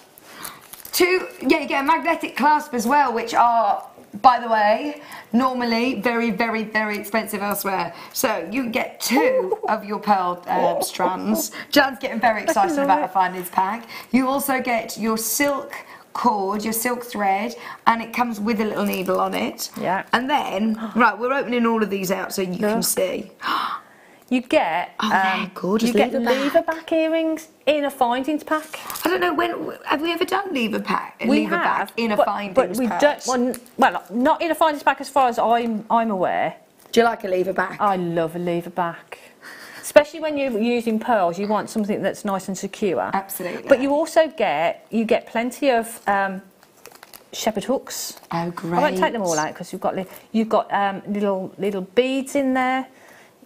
Speaker 1: Two, yeah, you get a magnetic clasp as well, which are, by the way, normally very, very, very expensive elsewhere. So you get two of your pearl um, strands. Jan's getting very excited about her findings pack. You also get your silk cord, your silk thread, and it comes with a little needle on it. Yeah. And then, right, we're opening all of these out so you Look. can see. you get oh, um, gorgeous.
Speaker 6: You lever get back. lever
Speaker 1: back earrings in a findings pack. I don't know when have we
Speaker 6: ever done lever pack? We lever have, back in a but, findings but we pack. Don't, well, not in a findings pack as far as I'm I'm aware.
Speaker 1: Do you like a lever back? I
Speaker 6: love a lever back. Especially when you're using pearls, you want something that's nice and secure. Absolutely. But you also get you get plenty of um, shepherd hooks. Oh, great! I won't take them all out because you've got you've got um, little little beads in there.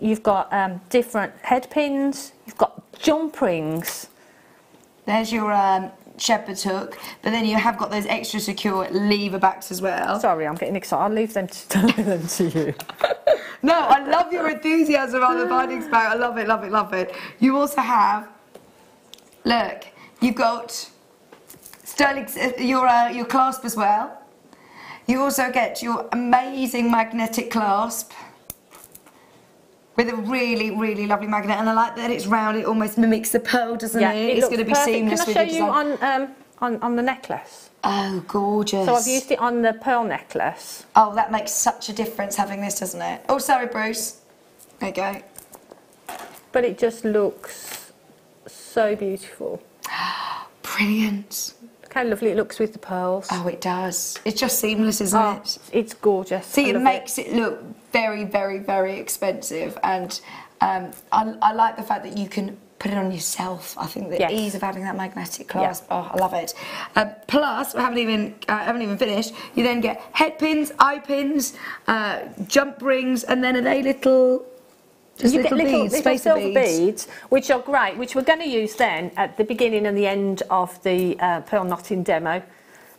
Speaker 6: You've got um, different head
Speaker 1: pins. You've got jump rings. There's your um, shepherd's hook, but then you have got those extra secure lever backs as well. Sorry, I'm getting excited. I'll leave them to,
Speaker 7: them to you.
Speaker 1: no, I love your enthusiasm on the findings pack. I love it, love it, love it. You also have, look, you've got sterling, uh, your, uh, your clasp as well. You also get your amazing magnetic clasp with a really, really lovely magnet, and I like that it's round. It almost mimics the pearl, doesn't yeah, it? it it's going to be perfect. seamless. Can I show you
Speaker 6: on, um, on on the necklace? Oh, gorgeous! So I've used
Speaker 1: it on the pearl necklace. Oh, that makes such a difference having this, doesn't it? Oh, sorry, Bruce. There you go. But
Speaker 6: it just looks
Speaker 1: so beautiful. Brilliant.
Speaker 6: Look how lovely it looks with the pearls. Oh, it does. It's just seamless, isn't oh, it? It's gorgeous. See, it makes
Speaker 1: it. it look very, very, very expensive. And um, I, I, like the fact that you can put it on yourself. I think the yes. ease of having that magnetic clasp. Oh, I love it. Uh, plus, I haven't even uh, haven't even finished. You then get head pins, eye pins, uh, jump rings, and then are they little?
Speaker 2: Just you little get little, beads, little silver beads.
Speaker 6: beads. which are great, which we're going to use then at the beginning and the end of the uh, pearl knotting demo.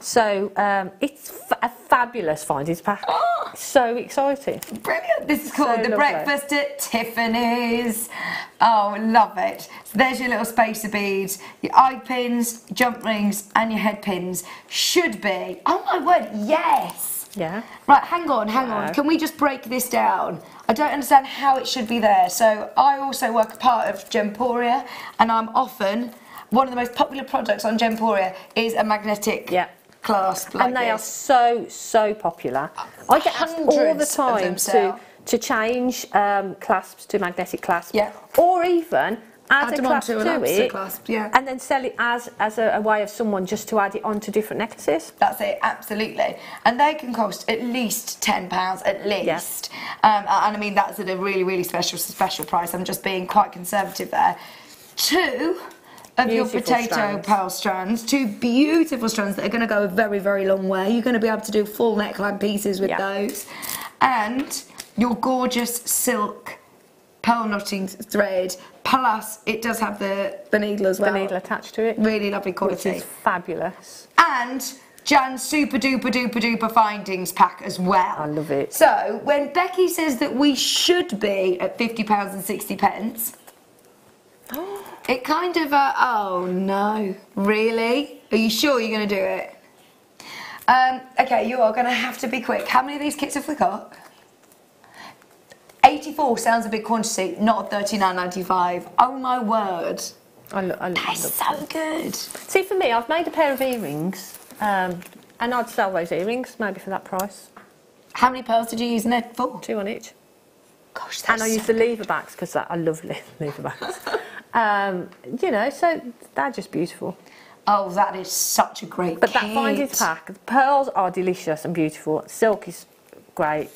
Speaker 6: So um, it's fa a fabulous findings pack. Oh, so exciting. Brilliant. This is called so The lovely. Breakfast
Speaker 1: at Tiffany's. Oh, love it. So there's your little spacer beads, your eye pins, jump rings, and your head pins. Should be. Oh my word, yes. Yeah. Right, hang on, hang on. Can we just break this down? I don't understand how it should be there. So I also work a part of Gemporia, and I'm often one of the most popular products on Gemporia is a magnetic yeah
Speaker 6: clasped like And they this. are so, so popular. Uh, I get asked all the time to, to change um, clasps to magnetic clasps. Yeah. Or even add, add a clasp to, it clasp, yeah. and then sell it as as a, a, way of someone just to
Speaker 1: add it on to different necklaces that's it absolutely and they can cost at least 10 pounds at least yeah. um, and i mean that's at a really really special special price i'm just being quite conservative there two of your potato strands. pearl strands, two beautiful strands that are going to go a very, very long way. You're going to be able to do full neckline pieces with yeah. those. And your gorgeous silk pearl knotting thread. Plus, it does have the, the needle as well. The needle attached to it. Really lovely quality. Which is fabulous. And Jan's super duper duper duper findings pack as well. I love it. So when Becky says that we should be at fifty pounds and sixty pence, it kind of, uh, oh no, really? Are you sure you're going to do it? Um, okay, you are going to have to be quick. How many of these kits have we got? 84 sounds a big quantity, not 39.95. Oh my word. I look, I look, that is so good. See, for me, I've made a pair of
Speaker 6: earrings, um, and I'd sell those earrings maybe for that price. How many pearls did you use, there? Four. Two on each. Gosh, that's And I so use the lever backs because I love lever backs. Um, you know, so they're just beautiful.
Speaker 1: Oh, that is such a great But kit. that finder's pack,
Speaker 6: the pearls are delicious and beautiful. Silk is great.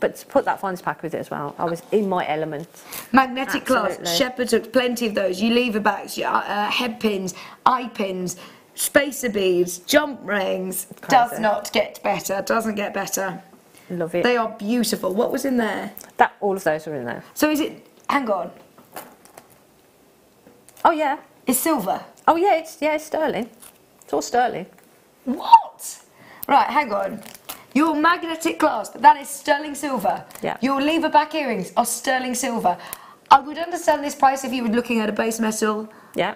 Speaker 1: But to put that finder's pack with it as well, I was in my element. Magnetic Absolutely. clasps, Shepherd hooks plenty of those. You lever backs, your, uh, head pins, eye pins, spacer beads, jump rings. Crazy. Does not get better, doesn't get better. Love it. They are beautiful. What was in there? That All of those are in there. So is it, hang on, Oh yeah. It's silver. Oh yeah, it's yeah, it's sterling. It's all sterling.
Speaker 7: What?
Speaker 1: Right, hang on. Your magnetic clasp, that is sterling silver. Yeah. Your lever back earrings are sterling silver. I would understand this price if you were looking at a base metal. Yeah.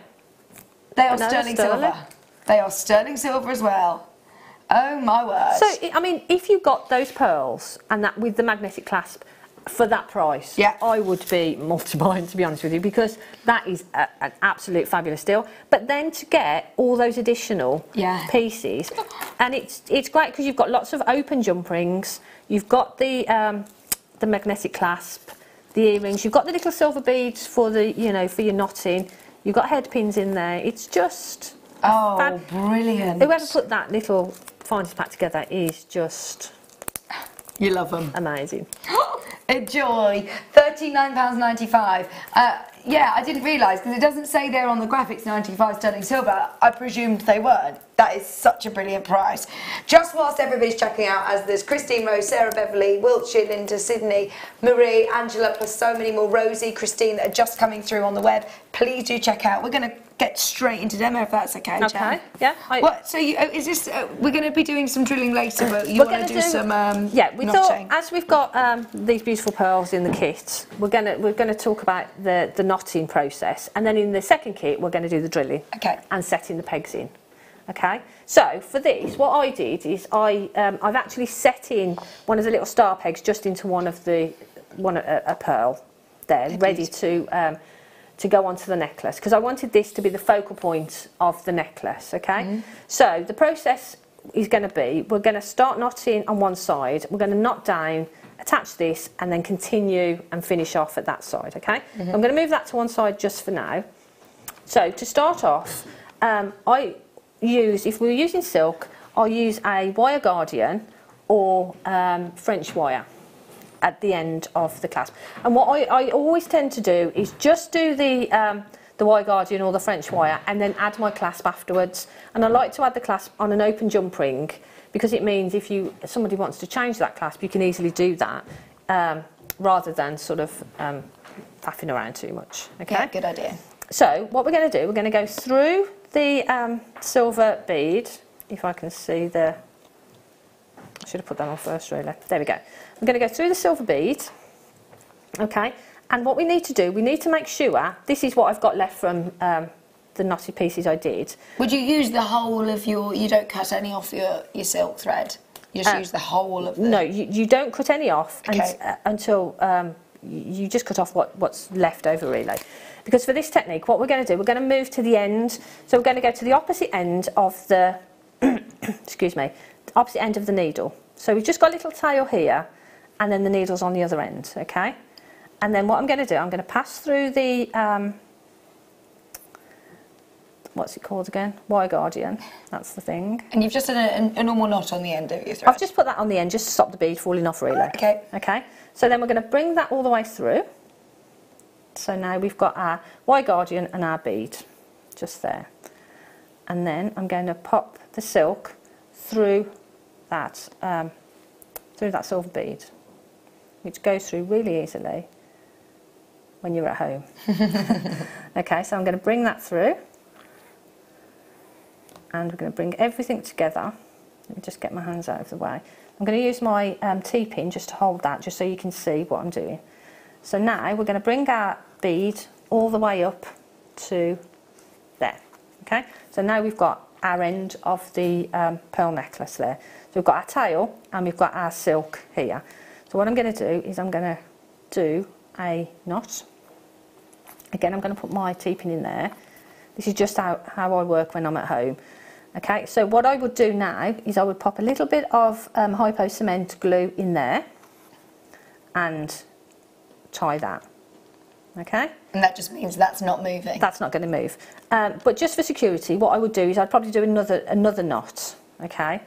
Speaker 1: They are Another sterling, sterling silver. They are sterling silver as well. Oh my word. So, I mean, if you got those pearls
Speaker 6: and that with the magnetic clasp, for that price, yeah. I would be multi-buying, to be honest with you, because that is a, an absolute fabulous deal. But then to get all those additional yeah. pieces, and it's it's great because you've got lots of open jump rings, you've got the um, the magnetic clasp, the earrings, you've got the little silver beads for the you know for your knotting, you've got head pins in there. It's just
Speaker 1: oh fab. brilliant! Whoever
Speaker 6: put that little finder's pack together is just you love them amazing.
Speaker 1: A joy. £39.95. Uh, yeah, I didn't realise because it doesn't say there on the graphics 95 sterling silver. I presumed they weren't. That is such a brilliant price. Just whilst everybody's checking out, as there's Christine Rose, Sarah Beverley, Wiltshire, Linda, Sydney, Marie, Angela, plus so many more, Rosie, Christine that are just coming through on the web, please do check out. We're going to get straight into demo if that's okay. Okay. Yeah. I, what? So you, oh, is this? Uh, we're going to be doing some drilling later, but you want to do, do, some? Um, yeah. We thought
Speaker 6: as we've got um, these beautiful pearls in the kit, we're going to we're going to talk about the the knotting process, and then in the second kit, we're going to do the drilling. Okay. And setting the pegs in. Okay. So for this, what I did is I um, I've actually set in one of the little star pegs just into one of the one a, a pearl there, ready to um, to go onto the necklace because I wanted this to be the focal point of the necklace, okay? Mm. So the process is going to be, we're going to start knotting on one side, we're going to knot down, attach this and then continue and finish off at that side, okay? Mm -hmm. I'm going to move that to one side just for now. So to start off, um, I use, if we are using silk, I'll use a wire guardian or um, French wire at the end of the clasp. And what I, I always tend to do is just do the, um, the wire guardian or the French wire and then add my clasp afterwards. And I like to add the clasp on an open jump ring because it means if you somebody wants to change that clasp, you can easily do that um, rather than sort of um, faffing around too much. Okay,
Speaker 1: yeah, good idea.
Speaker 6: So what we're going to do, we're going to go through the um, silver bead, if I can see the, I should have put that on first really, there we go. I'm going to go through the silver bead, okay, and what we need to do, we need to make sure, this is what I've got left from um, the knotted pieces I did.
Speaker 1: Would you use the whole of your, you don't cut any off your, your silk thread? You just uh, use the whole of the...
Speaker 6: No, you, you don't cut any off okay. and, uh, until um, you just cut off what, what's left over really. Because for this technique, what we're going to do, we're going to move to the end. So we're going to go to the opposite end of the, excuse me, opposite end of the needle. So we've just got a little tail here and then the needle's on the other end, okay? And then what I'm going to do, I'm going to pass through the, um, what's it called again? Wire guardian, that's the thing. And you've just done a, a, normal knot on the end of your thread? I've just put that on the end just to stop the bead falling off really. Okay. Okay, so then we're going to bring that all the way through. So now we've got our wire guardian and our bead just there. And then I'm going to pop the silk through that, um, through that silver bead which goes through really easily when you're at home. okay, so I'm going to bring that through and we're going to bring everything together. Let me just get my hands out of the way. I'm going to use my um, T-pin just to hold that, just so you can see what I'm doing. So now we're going to bring our bead all the way up to there. Okay, so now we've got our end of the um, pearl necklace there. So we've got our tail and we've got our silk here. So what I'm going to do is I'm going to do a knot. Again, I'm going to put my t-pin in there. This is just how, how I work when I'm at home. Okay, so what I would do now is I would pop a little bit of um, hypo cement glue in there and tie that. Okay? And that just means that's not moving. That's not going to move. Um, but just for security, what I would do is I'd probably do another, another knot. Okay?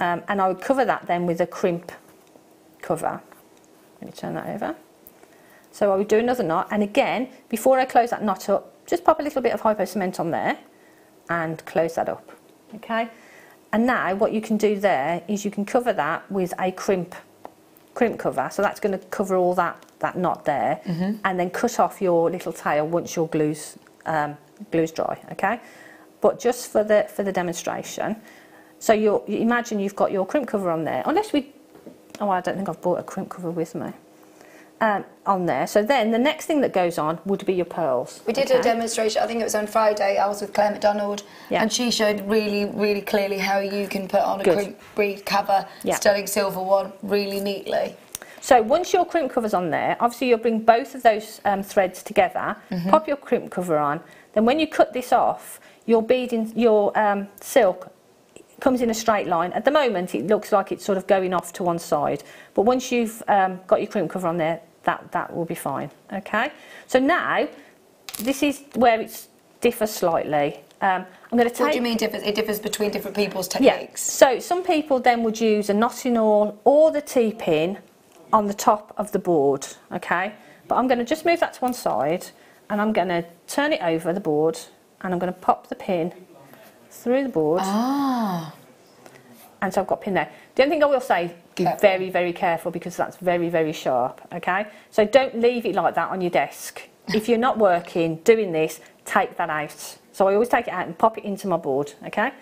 Speaker 6: Um, and I would cover that then with a crimp cover. Let me turn that over. So I will do another knot and again before I close that knot up just pop a little bit of hypo cement on there and close that up okay and now what you can do there is you can cover that with a crimp crimp cover so that's going to cover all that that knot there mm -hmm. and then cut off your little tail once your glue's um, glue's dry okay but just for the for the demonstration so you imagine you've got your crimp cover on there unless we oh, I don't think I've brought a crimp cover with me. Um, on there. So then the next thing that goes on would be your pearls. We did okay. a
Speaker 1: demonstration, I think it was on Friday, I was with Claire McDonald, yeah. and she showed really, really clearly how you can put on a Good. crimp bead cover, yeah. sterling silver one, really neatly.
Speaker 6: So once your crimp cover's on there, obviously you'll bring both of those um, threads together, mm -hmm. pop your crimp cover on, then when you cut this off, your bead in your um, silk comes in a straight line. At the moment, it looks like it's sort of going off to one side. But once you've um, got your crimp cover on there, that, that will be fine, okay? So now, this is where it differs slightly. Um, I'm going to take... What do you mean differs? It differs between
Speaker 1: different people's techniques?
Speaker 6: Yeah. So some people then would use a knotting awl or the T-pin on the top of the board, okay? But I'm going to just move that to one side and I'm going to turn it over the board and I'm going to pop the pin through the
Speaker 1: board. Ah.
Speaker 6: And so I've got pin there. The only thing I will say, be very, very careful because that's very, very sharp, okay? So don't leave it like that on your desk. if you're not working, doing this, take that out. So I always take it out and pop it into my board, okay?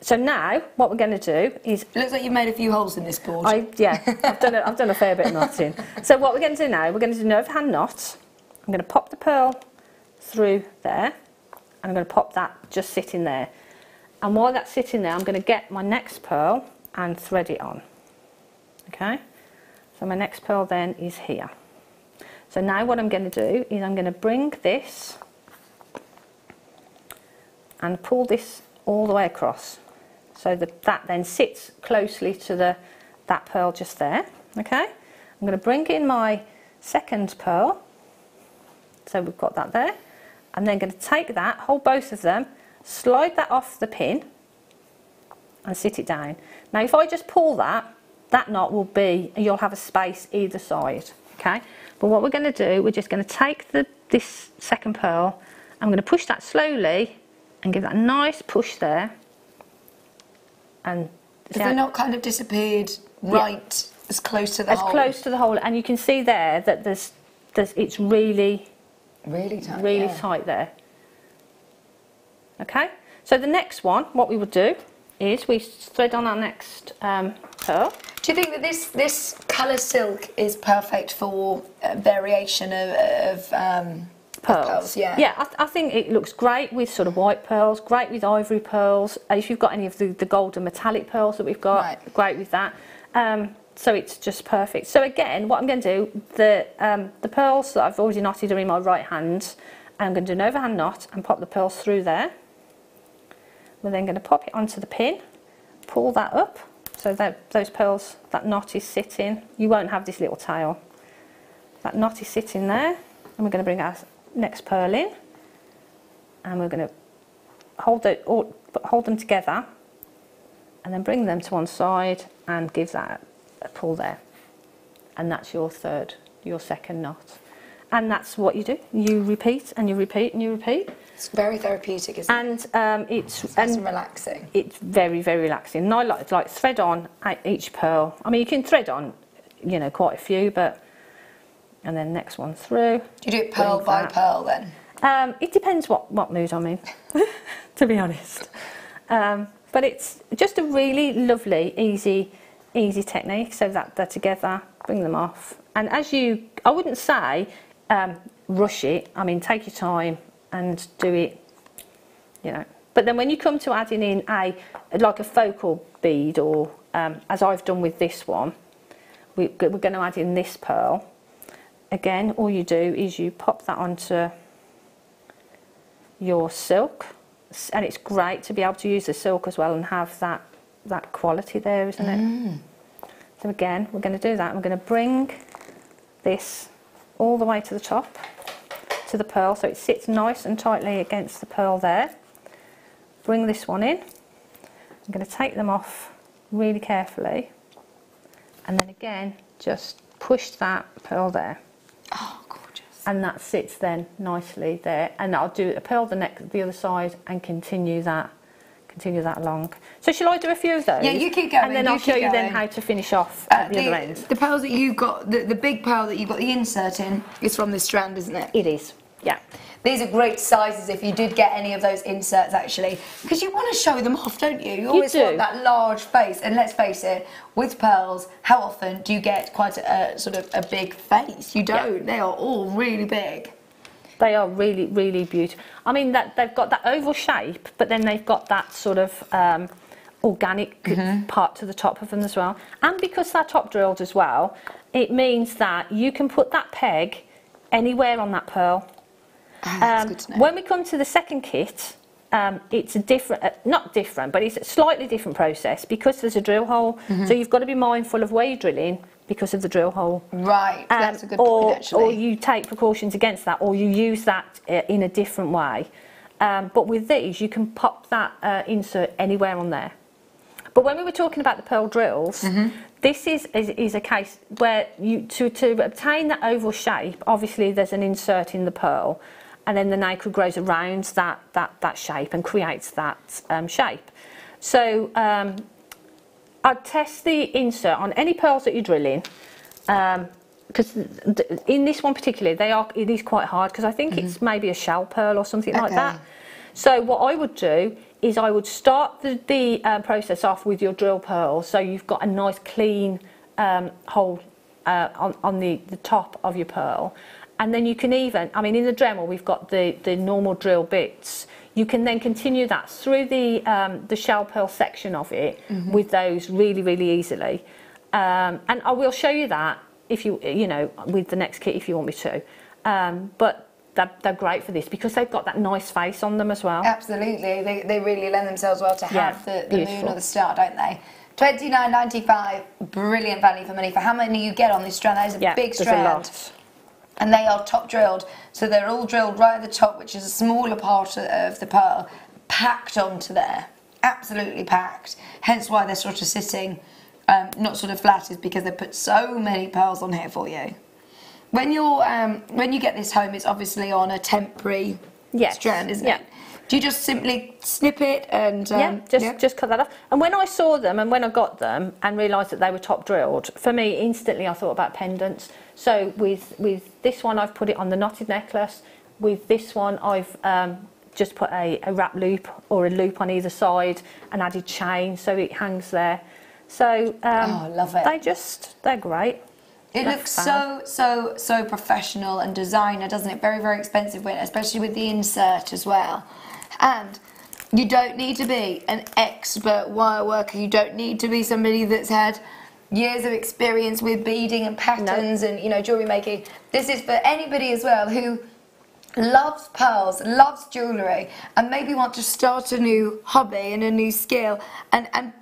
Speaker 6: So now what we're going to do is... It looks like you've made a few holes in this board. I, yeah, I've, done a, I've done a fair bit of knotting. So what we're going to do now, we're going to do an overhand knot. I'm going to pop the pearl through there. I'm going to pop that just sitting there. And while that's sitting there, I'm going to get my next pearl and thread it on. Okay, so my next pearl then is here. So now what I'm going to do is I'm going to bring this and pull this all the way across. So that, that then sits closely to the that pearl just there. Okay, I'm going to bring in my second pearl. So we've got that there. I'm then going to take that, hold both of them, slide that off the pin and sit it down. Now if I just pull that, that knot will be, you'll have a space either side, okay? But what we're going to do, we're just going to take the, this second pearl, I'm going to push that slowly and give that a nice push there. And
Speaker 1: Have they not kind of disappeared right yeah. as close
Speaker 6: to the as hole? As close to the hole and you can see there that there's, there's, it's really Really tight. Really yeah. tight there. Okay, so the next one, what we will
Speaker 1: do is we thread on our next um, pearl. Do you think that this, this colour silk is perfect for uh, variation of, of um, pearls. pearls. yeah.
Speaker 6: Yeah, I, th I, think it looks great with sort of white pearls, great with ivory pearls. If you've got any of the, the golden metallic pearls that we've got, right. great with that. Um, so it's just perfect. So again, what I'm going to do, the, um, the pearls that I've already knotted are in my right hand. I'm going to do an overhand knot and pop the pearls through there. We're then going to pop it onto the pin, pull that up so that those pearls, that knot is sitting. You won't have this little tail. That knot is sitting there and we're going to bring our next pearl in and we're going to hold, the, hold them together and then bring them to one side and give that pull there. And that's your third, your second knot. And that's what you do. You repeat and you repeat and you repeat. It's very therapeutic, isn't and, it? Um, it's, it's and relaxing. It's very, very relaxing. And I like, like thread on each pearl. I mean, you can thread on, you know, quite a few, but and then next one through. Do you do it pearl by that. pearl then? Um, it depends what, what mood I'm in, to be honest. Um, but it's just a really lovely, easy easy technique so that they're together, bring them off. And as you, I wouldn't say um, rush it, I mean take your time and do it, you know. But then when you come to adding in a, like a focal bead or um, as I've done with this one, we, we're going to add in this pearl. Again, all you do is you pop that onto your silk and it's great to be able to use the silk as well and have that that quality there, isn't mm. it? So again, we're going to do that. We're going to bring this all the way to the top, to the pearl, so it sits nice and tightly against the pearl there. Bring this one in. I'm going to take them off really carefully. And then again, just push that pearl there. Oh, gorgeous. And that sits then nicely there. And I'll do a pearl the next, the other side and continue that continue that
Speaker 1: along. So shall I
Speaker 6: do a few of those? Yeah, you keep going. And then I'll show you then how to finish off uh, at the, the, other end. The
Speaker 1: pearls that you've got, the, the big pearl that you've got the insert in, is from this strand, isn't it? It is, yeah. These are great sizes if you did get any of those inserts actually, because you want to show them off, don't you? You always you want that large face, and let's face it, with pearls, how often do you get quite a, a sort of a big face? You don't. Yeah. They are all really big. They
Speaker 6: are really, really beautiful. I mean, that they've got that oval shape, but then they've got that sort of um, organic mm -hmm. part to the top of them as well. And because they're top drilled as well, it means that you can put that peg anywhere on that pearl. Oh, um, when we come to the second kit, um, it's a different, uh, not different, but it's a slightly different process because there's a drill hole. Mm -hmm. So you've got to be mindful of where you're drilling because of the drill hole. Right, um, that's a good or, point actually. Or you take precautions against that, or you use that uh, in a different way. Um, but with these, you can pop that uh, insert anywhere on there. But when we were talking about the pearl drills, mm-hmm. this is, is, is a case where you to to obtain that oval shape. Obviously, there's an insert in the pearl, and then the nacre grows around that that that shape and creates that um, shape. So um, I'd test the insert on any pearls that you're drilling. Um, because in this one particularly, they are it is quite hard because I think mm -hmm. it's maybe a shell pearl or something okay. like that. So what I would do is I would start the, the uh, process off with your drill pearl, so you've got a nice clean um, hole uh, on, on the, the top of your pearl, and then you can even I mean in the Dremel we've got the the normal drill bits, you can then continue that through the, um, the shell pearl section of it mm-hmm. with those really, really easily. Um, and I will show you that if you, you know, with the next kit if you want me to. Um, but they're, they're, great for this because they've got that nice face on them as well.
Speaker 1: Absolutely. They, they really lend themselves well
Speaker 7: to have
Speaker 6: yeah, the, the moon or the
Speaker 1: star, don't they? 29.95 brilliant value for money for how many you get on this strand that is a yeah, big strand and they are top drilled. So they're all drilled right at the top, which is a smaller part of the pearl, packed onto there, absolutely packed. Hence why they're sort of sitting, um, not sort of flat, is because they put so many pearls on here for you. When you're um, when you get this home, it's obviously on a temporary yes. strand, isn't yeah. it? Do you just simply snip it and um, yeah, just yeah.
Speaker 6: just cut that off? And when I saw them and when I got them and realised that they were top drilled, for me instantly I thought about pendants so with, with this one, I've put it on the knotted necklace. With this one, I've um, just put a, a wrap loop or a loop on either side and added chain so it hangs there. So um, oh, love it. They just they're great.
Speaker 1: It looks fab. so so so professional and designer, doesn't it? Very very expensive, especially with the insert as well. And you don't need to be an expert wire worker. You don't need to be somebody that's had years of experience with beading and patterns no. and you know jewelry making. This is for anybody as well who loves pearls, loves jewelry, and maybe want to start a new hobby and a new skill and and.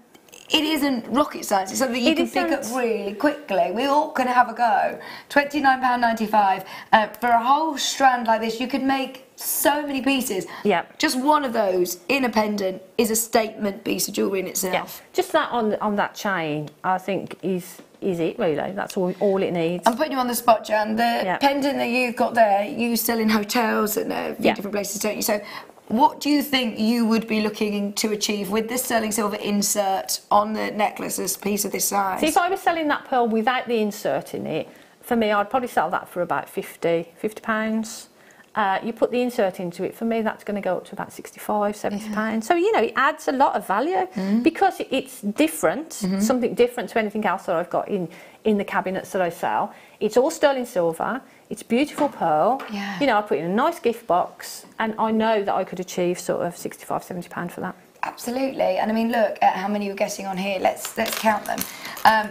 Speaker 1: It isn't rocket science. It's something you it can isn't. pick up really quickly. We all can have a go. Twenty nine pound ninety five uh, for a whole strand like this. You could make so many pieces. Yeah. Just one of those in a pendant is a statement piece of jewellery in itself. Yeah. Just that on on that chain, I think is is it really? That's
Speaker 6: all, all it needs.
Speaker 1: I'm putting you on the spot, Jan. The pendant that you've got there, you sell in hotels and a few different places, don't you? So, what do you think you would be looking to achieve with this sterling silver insert on the necklace as piece of this size? See, if
Speaker 6: I was selling that pearl without the insert in it, for me, I'd probably sell that for about 50, 50 pounds. Uh, you put the insert into it. For me, that's going to go up to about 65, 70 yeah. pounds. So, you know, it adds a lot of value mm. because it's different, mm-hmm. something different to anything else that I've got in, in the cabinets that I sell. It's all sterling silver. It's beautiful pearl. Yeah. You know, I put in a nice gift box and I know that I could achieve sort of 65, 70 pound for that.
Speaker 1: Absolutely. And I mean, look at how many we're getting on here. Let's, let's count them. Um,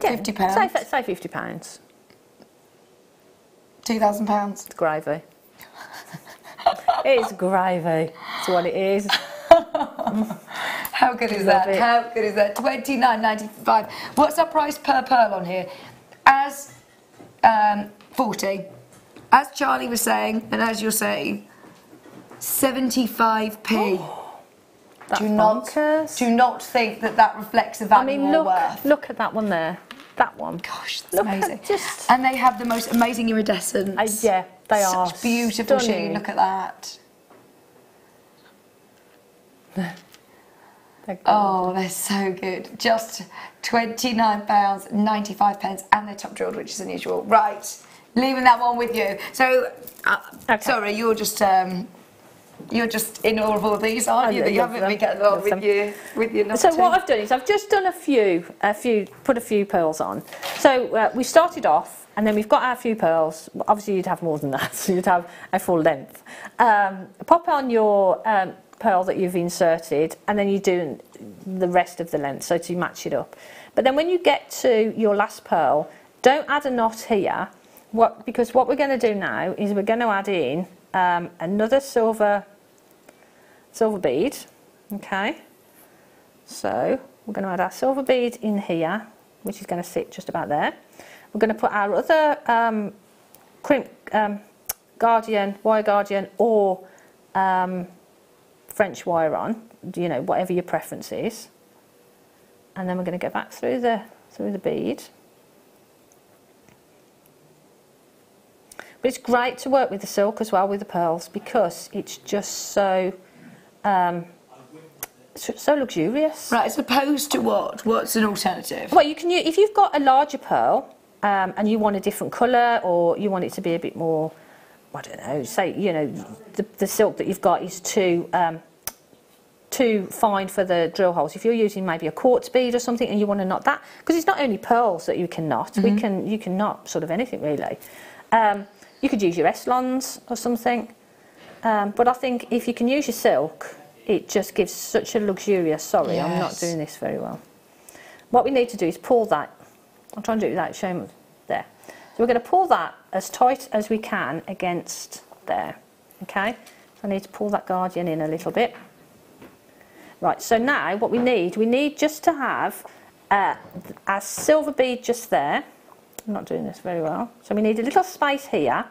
Speaker 1: Yeah. Fifty
Speaker 6: pounds. Say, say fifty pounds. Two thousand pounds. It's gravy. it's gravy. It's what it is.
Speaker 1: How good is that? It. How good is that? Twenty nine ninety five. What's our price per pearl on here? As um, forty. As Charlie was saying, and as you're saying, seventy five p do not do not think that that reflects the value I mean, look, worth. Look at that one there. That one. Gosh, that's look amazing. just and they have the most amazing iridescence. Uh, yeah, they Such are beautiful sheen. Look at that. oh, they're so good. Just £29.95 pence and they're top drilled, which is unusual. Right, leaving that one with you. So, uh, okay. sorry, you're just um, you're just in all of all these, aren't you? That you haven't been getting along with you,
Speaker 6: with your So what I've done is I've just done a few, a few, put a few pearls on. So uh, we started off, and then we've got our few pearls. Obviously, you'd have more than that. So you'd have a full length. Um, pop on your um, pearl that you've inserted, and then you do the rest of the length, so to match it up. But then when you get to your last pearl, don't add a knot here. What, because what we're going to do now is we're going to add in um, another silver silver bead, okay? So we're going to add our silver bead in here, which is going to sit just about there. We're going to put our other um, crimp, um, guardian, wire guardian or um, French wire on, you know, whatever your preference is. And then we're going to go back through the, through the bead. But it's great to work with the silk as well with the pearls because it's just so um,
Speaker 1: so luxurious. Right, as opposed to what? What's an alternative?
Speaker 6: Well, you can if you've got a larger pearl um, and you want a different colour or you want it to be a bit more, I don't know, say you know the, the silk that you've got is too um, too fine for the drill holes. If you're using maybe a quartz bead or something and you want to knot that, because it's not only pearls that you can knot. Mm -hmm. We mm-hmm. can you can knot sort of anything really. Um, you could use your S-Lons or something. Um, but I think if you can use your silk, it just gives such a luxurious, sorry, yes. I'm not doing this very well. What we need to do is pull that. I'll try and do it without showing there. So we're going to pull that as tight as we can against there, okay? I need to pull that guardian in a little bit. Right, so now what we need, we need just to have uh, silver bead just there. I'm not doing this very well. So we need a little space here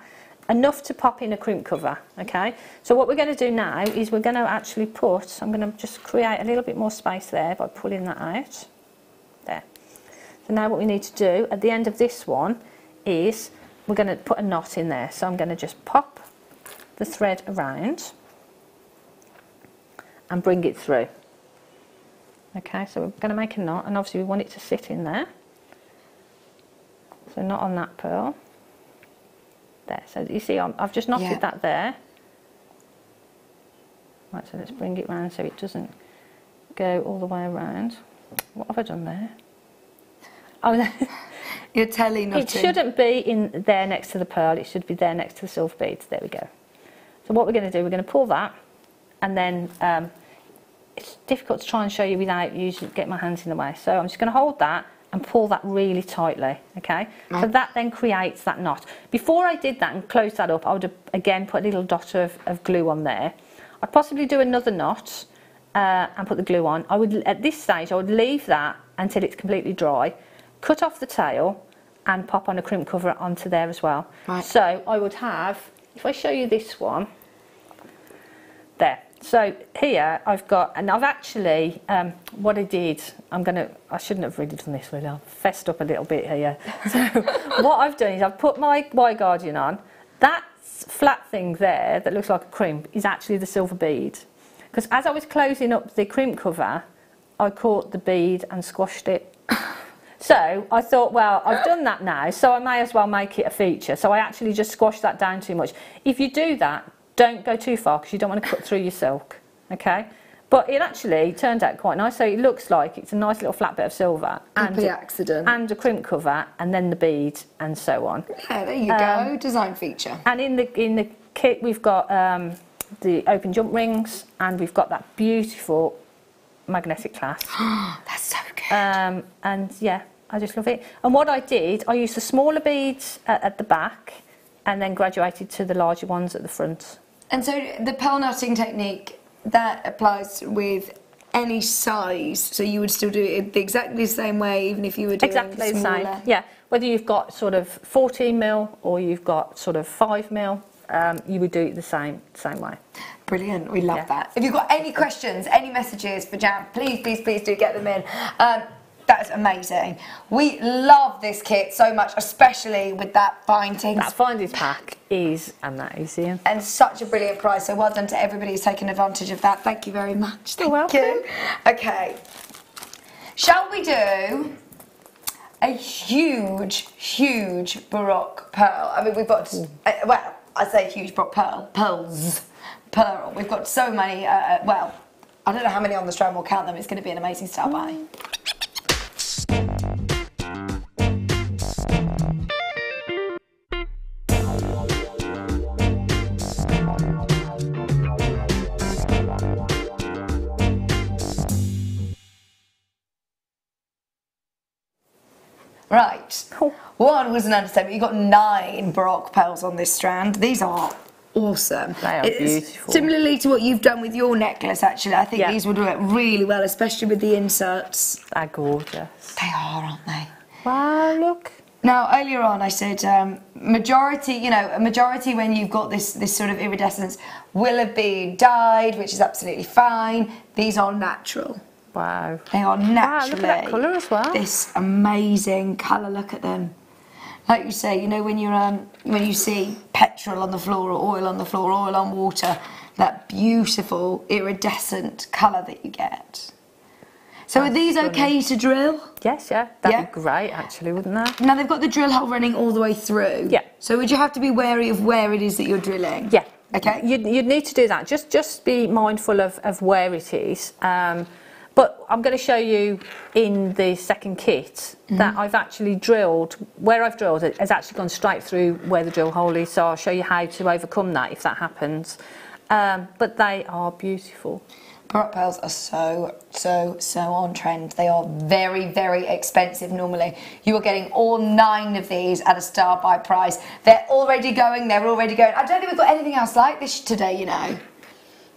Speaker 6: enough to pop in a crimp cover, okay? So what we're going to do now is we're going to actually put, I'm going to just create a little bit more space there by pulling that out. There. So now what we need to do at the end of this one is we're going to put a knot in there. So I'm going to just pop the thread around and bring it through. Okay, so we're going to make a knot and obviously we want it to sit in there. So not on that pearl there. So you see, i have just knotted yeah. that there. Right, so let's bring it round so it doesn't go all the way around. What have I done there? Oh, You're telling nothing. It shouldn't be in there next to the pearl. It should be there next to the silver beads. There we go. So what we're going to do, we're going to pull that, and then um, it's difficult to try and show you without usually get my hands in the way. So I'm just going to hold that and pull that really tightly, okay? So that then creates that knot. Before I did that and closed that up, I would have, again, put a little dot of, of glue on there. I'd possibly do another knot uh, and put the glue on. I would, at this stage, I would leave that until it's completely dry, cut off the tail and pop on a crimp cover onto there as well. Right. So I would have, if I show you this one, there. So here I've got, and I've actually, um, what I did, I'm going to, I shouldn't have really done this really, I'm fessed up a little bit here. So what I've done is I've put my wire guardian on. That flat thing there that looks like a crimp is actually the silver bead. Because as I was closing up the crimp cover, I caught the bead and squashed it. so I thought, well, I've done that now, so I may as well make it a feature. So I actually just squashed that down too much. If you do that, don't go too far because you don't want to cut through your silk, okay? But it actually turned out quite nice. So it looks like it's a nice little flat bit of silver. And the accident. And a crimp cover, and then the bead, and so on.
Speaker 1: Yeah, there you um, go, design feature. And in the in the
Speaker 6: kit, we've got um, the open jump rings, and we've got that beautiful magnetic clasp. That's so good. Um, and yeah, I just love it. And what I did, I used the smaller beads at, at the back and then graduated to the larger ones at
Speaker 1: the front. And so the pearl knotting technique, that applies with any size, so you would still do it exactly the same way, even if you were doing exactly the same. Yeah,
Speaker 6: whether you've got sort of 14 mil or you've got sort of five mil, um, you would do it the same same way. Brilliant, we love yeah. that.
Speaker 1: If you've got any questions, any messages for Jan, please, please, please do get them in. Um, that is amazing. We love this kit so much, especially with that findings. That findings pack is amazing. And such a brilliant price. So well done to everybody who's taken advantage of that. Thank you very much. Thank You're welcome. You. Okay. Shall we do a huge, huge Baroque pearl? I mean, we've got, uh, well, I say huge Baroque pearl, pearls, pearl. We've got so many, uh, uh well, I don't know how many on the strand will count them. It's going to be an amazing style buy. Right. One was an understatement. You have got nine Baroque pearls on this strand. These are awesome. They are it's beautiful. Similarly to what you've done with your necklace, actually, I think yeah. these would work really well, especially with the inserts. They're gorgeous. They are, aren't they? Wow, look. Now, earlier on, I said um, majority, you know, a majority when you've got this, this sort of iridescence will have been dyed, which is absolutely fine. These are natural. Wow. They are naturally wow, colour as well. This amazing colour. Look at them. Like you say, you know when you're um, when you see petrol on the floor or oil on the floor, oil on water, that beautiful iridescent colour that you get. So That's are these funny. okay to drill? Yes, yeah. That'd yeah. be great actually, wouldn't that? Now they've got the drill hole running all the way through. Yeah. So would you have to be wary of where it is that you're drilling?
Speaker 6: Yeah. Okay. You'd, you'd need to do that. Just just be mindful of, of where it is. Um, but I'm going to show you in the second kit mm-hmm. that I've actually drilled, where I've drilled it has actually gone straight through where the drill hole is. So I'll show you how to overcome that if
Speaker 1: that happens. Um, but they are beautiful. Baroque pearls are so, so, so on trend. They are very, very expensive normally. You are getting all nine of these at a star buy price. They're already going, they're already going. I don't think we've got anything else like this today, you know.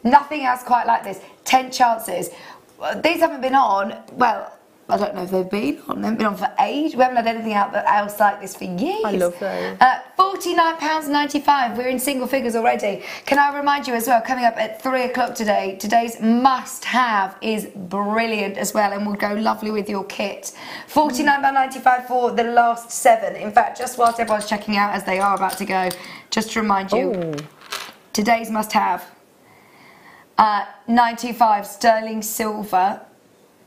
Speaker 1: Nothing else quite like this. 10 chances well, these haven't been on. Well, I don't know if they've been on. They've been on for ages. We haven't had anything else like this for years. I love those. Uh, £49.95. We're in single figures already. Can I remind you as well, coming up at 3 o'clock today, today's must have is brilliant as well and will go lovely with your kit. £49.95 for the last seven. In fact, just whilst everyone's checking out as they are about to go, just to remind you, Ooh. today's must have uh, 95 sterling silver,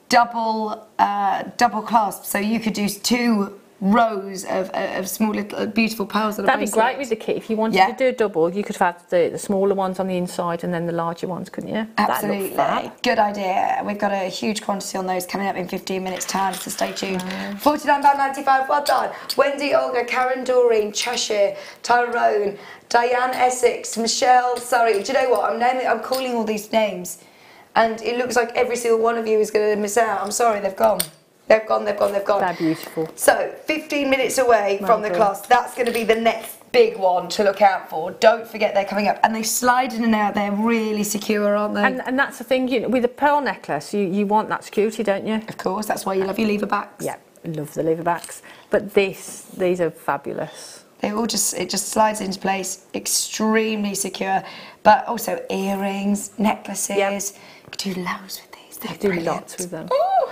Speaker 1: double, uh, double clasp. So you could use two rows of, of small little beautiful pearls. That That'd be great with the kit. If you wanted yeah. to do a double, you could have
Speaker 6: the, the smaller ones on the inside and then the larger ones, couldn't you? Absolutely.
Speaker 1: Good idea. We've got a huge quantity on those coming up in 15 minutes time, so stay tuned. £49.95, well done. Wendy, Olga, Karen, Doreen, Cheshire, Tyrone, Diane Essex, Michelle, sorry. Do you know what? I'm naming, I'm calling all these names and it looks like every single one of you is going to miss out. I'm sorry, they've gone. They've gone, they've gone, they've gone. They're beautiful. So 15 minutes away My from God. the class. That's going to be the next big one to look out for. Don't forget they're coming up. And they slide in and out. They're really secure, aren't they? And,
Speaker 6: and that's the thing, you know, with a pearl necklace, you, you
Speaker 1: want that security, don't you? Of course. That's why you love your lever backs. Yeah, love the lever backs. But this, these are fabulous. They all just, it just slides into place. Extremely secure. But also earrings, necklaces. Yep. You could do loads with these. They do brilliant. lots with them. Ooh.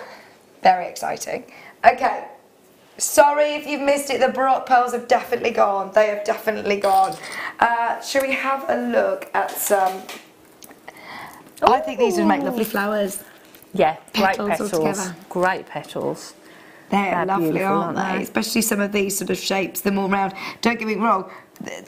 Speaker 1: Very exciting. Okay, sorry if you've missed it, the Baroque pearls have definitely gone. They have definitely gone. Uh, shall we have a look at some? Ooh. I think these would make lovely flowers. Yeah, petals great petals. Great petals. They're, lovely, aren't, aren't they? they? Especially some of these sort of shapes, them all round. Don't get me wrong,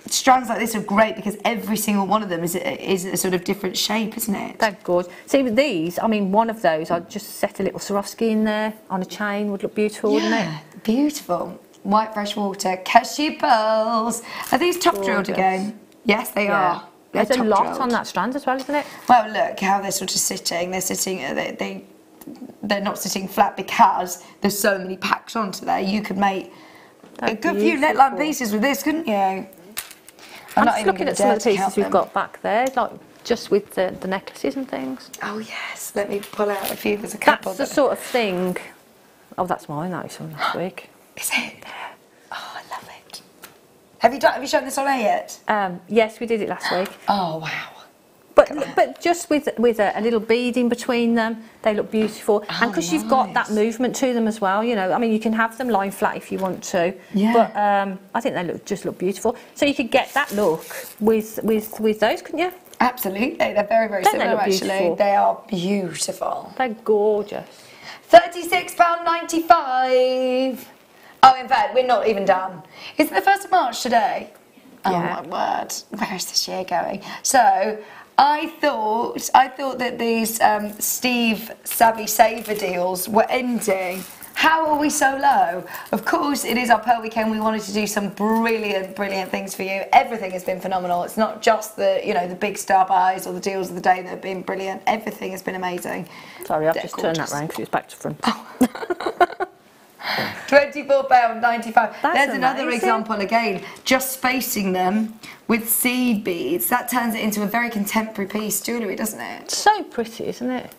Speaker 1: strands like this are great because every single one of them is a, is a sort of different shape, isn't it? They're gorgeous. See, with these, I mean, one of those, I'd just set a little Swarovski in there on a chain, would look beautiful, yeah, wouldn't it? beautiful. White fresh water, keshi pearls. Are these top gorgeous. drilled again? Yes, they yeah. are. They're There's a lot drilled. on that strand as well, isn't it? Well, look how they're sort of sitting. They're sitting, uh, they, they they're not sitting flat because there's so many packs onto there. You could make That'd a good few lit pieces with this, couldn't you? I'm, I'm just looking at some of the pieces we've got
Speaker 6: back there, like just with the, the, necklaces and things. Oh yes, let me pull out a few. There's a couple. That's the sort of thing. Oh, that's mine. That was from last week. Is it? Oh, I love it. Have you done, have you shown this on air yet? Um, yes, we did it last week. Oh wow. But but just with with a, a, little bead in between them, they look beautiful. Oh, and because nice. you've got that movement to them as well, you know. I mean, you can have them lying flat if you want to. Yeah. But um, I think they look just look beautiful. So you could get that look with with with
Speaker 1: those, couldn't you? Absolutely, they're very very Don't similar. They actually, beautiful? they are beautiful. They're gorgeous. Thirty-six pound ninety-five. Oh, in fact, we're not even done. Is it the first of March today? Oh, yeah. Oh my word, where is this year going? So I thought I thought that these um, Steve Savvy Saver deals were ending. How are we so low? Of course, it is our Pearl Weekend. We wanted to do some brilliant, brilliant things for you. Everything has been phenomenal. It's not just the, you know, the big star buys or the deals of the day that have been brilliant. Everything has been amazing. Sorry, I've They're just gorgeous. turned that round
Speaker 6: because it's back to front. Oh.
Speaker 1: £24.95. There's another example again, just spacing them with seed beads. That turns it into a very contemporary piece jewellery, doesn't it? So pretty, isn't it?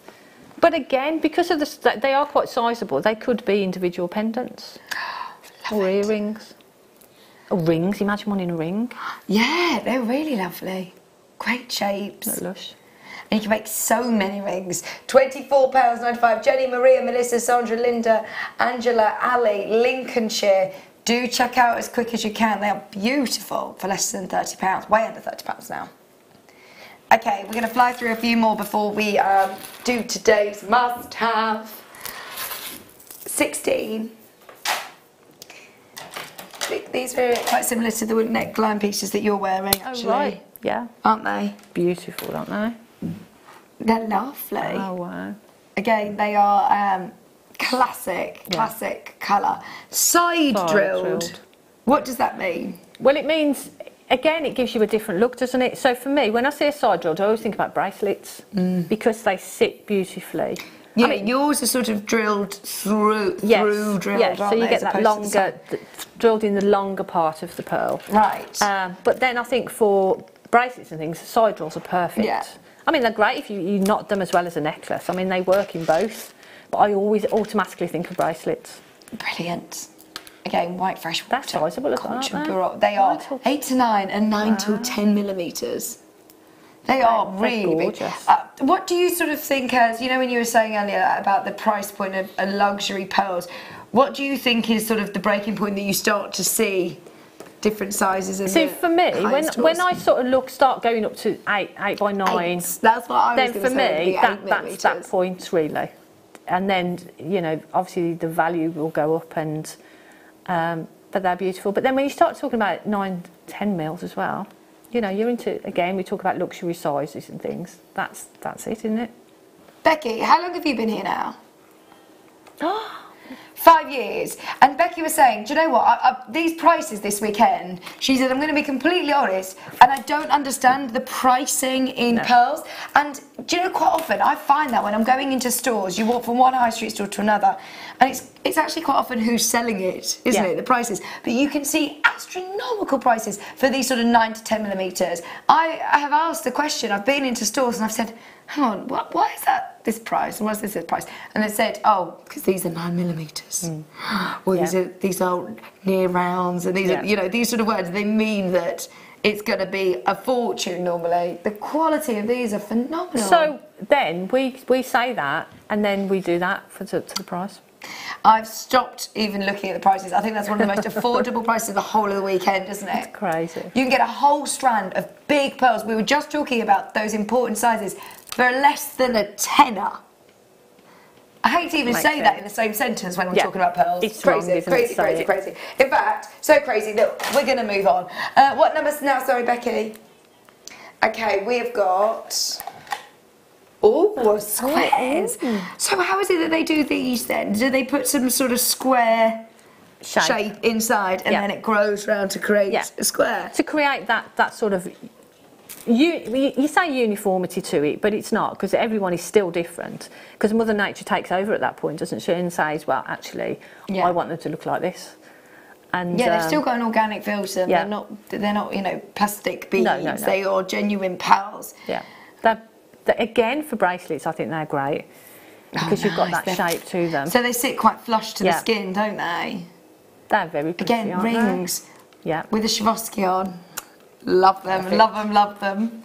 Speaker 1: But again,
Speaker 6: because of the, they are quite sizable, they could be individual pendants or it.
Speaker 1: earrings. Or rings, imagine one in a ring. Yeah, they're really lovely. Great shapes. lush. And you can make so many rings. £24.95. Jenny, Maria, Melissa, Sandra, Linda, Angela, Ali, Lincolnshire. Do check out as quick as you can. They are beautiful for less than £30. Way under £30 now. Okay, we're going to fly through a few more before we um, do today's must-have. 16. These are quite similar to the neckline pieces that you're wearing, oh, actually. Oh, right. Yeah. Aren't they?
Speaker 6: Beautiful, aren't they?
Speaker 1: They're lovely. Oh, wow. Again, they are um, classic, yeah. classic colour. Side drilled.
Speaker 6: What does that mean? Well, it means again, it gives you a different look, doesn't it? So for me, when I see a side drilled, I always think about bracelets mm. because they sit beautifully. Yeah, I
Speaker 1: mean, yours are sort of drilled through, yes, through drilled. Yeah, so you they, get that longer, th
Speaker 6: drilled in the longer part of the pearl. Right. Um, but then I think for bracelets and things, side drills are perfect. Yeah. I mean, they're great if you, you knot them as well as a necklace. I mean, they work in both, but I always automatically think of bracelets. Brilliant. Again, white fresh
Speaker 1: water. That's sizable as well, they? are eight to nine and nine wow. to ten millimetres. They are really gorgeous. Uh, what do you sort of think as, you know, when you were saying earlier about the price point of, of luxury pearls, what do you think is sort of the breaking point that you start to see different sizes. And so for me, when when I sort of look, start going up
Speaker 6: to eight eight by nine. Eight. That's what I was Then for me, that, that's that point really, and then you know obviously the value will go up and. Um, but they're beautiful. But then when you start talking about nine, ten mils as well, you know, you're into again. We talk about luxury sizes and things. That's that's it, isn't it?
Speaker 1: Becky, how long have you been here now? Five years. And Becky was saying, do you know what? I, I, these prices this weekend, she said, I'm going to be completely honest, and I don't understand the pricing in no. pearls. And do you know, quite often I find that when I'm going into stores, you walk from one high street store to another, and it's it's actually quite often who's selling it, isn't yeah. it? The prices. But you can see astronomical prices for these sort of nine to ten millimeters. I, I have asked the question. I've been into stores and I've said, hang on, why is that? this price? And what's this price? And they said, oh, because these are nine millimeters. Mm. Well, yeah. these are these are near rounds, and these yeah. are you know these sort of words. They mean that it's going to be a fortune normally. The quality of these are phenomenal. So then we we say that, and then
Speaker 6: we do that for to, to the price.
Speaker 1: I've stopped even looking at the prices. I think that's one of the most affordable prices of the whole of the weekend, isn't it? It's crazy. You can get a whole strand of big pearls. We were just talking about those important sizes for less than a tenner. I hate to even Makes say sense. that in the same sentence when we're yeah. talking about pearls. It's crazy, wrong, crazy, crazy, crazy. In fact, so crazy that we're going to move on. Uh, what numbers now? Sorry, Becky. Okay, we have got. Oh, squares. Oh. So how is it that they do these then? Do they put some sort of square shape, shape inside and yeah. then it grows round to create yeah. a square? To create that, that sort of
Speaker 6: you, you say uniformity to it, but it's not because everyone is still different. Because Mother Nature takes over at that point, doesn't she? And says, well, actually, yeah. I want them to look like this. And, yeah, they've um, still
Speaker 1: got an organic feel to them. Yeah. They're not, they're not, you know, plastic beads. No, no, no. They are genuine pearls.
Speaker 6: Yeah, they're, they're, again for bracelets, I think they're great oh, because oh, you've nice. got that they're, shape to them. So
Speaker 1: they sit quite flush
Speaker 6: to yeah. the skin, don't they? They're very pretty, again rings.
Speaker 1: They? Yeah, with a Swarovski on. Love them, Perfect. love them, love them.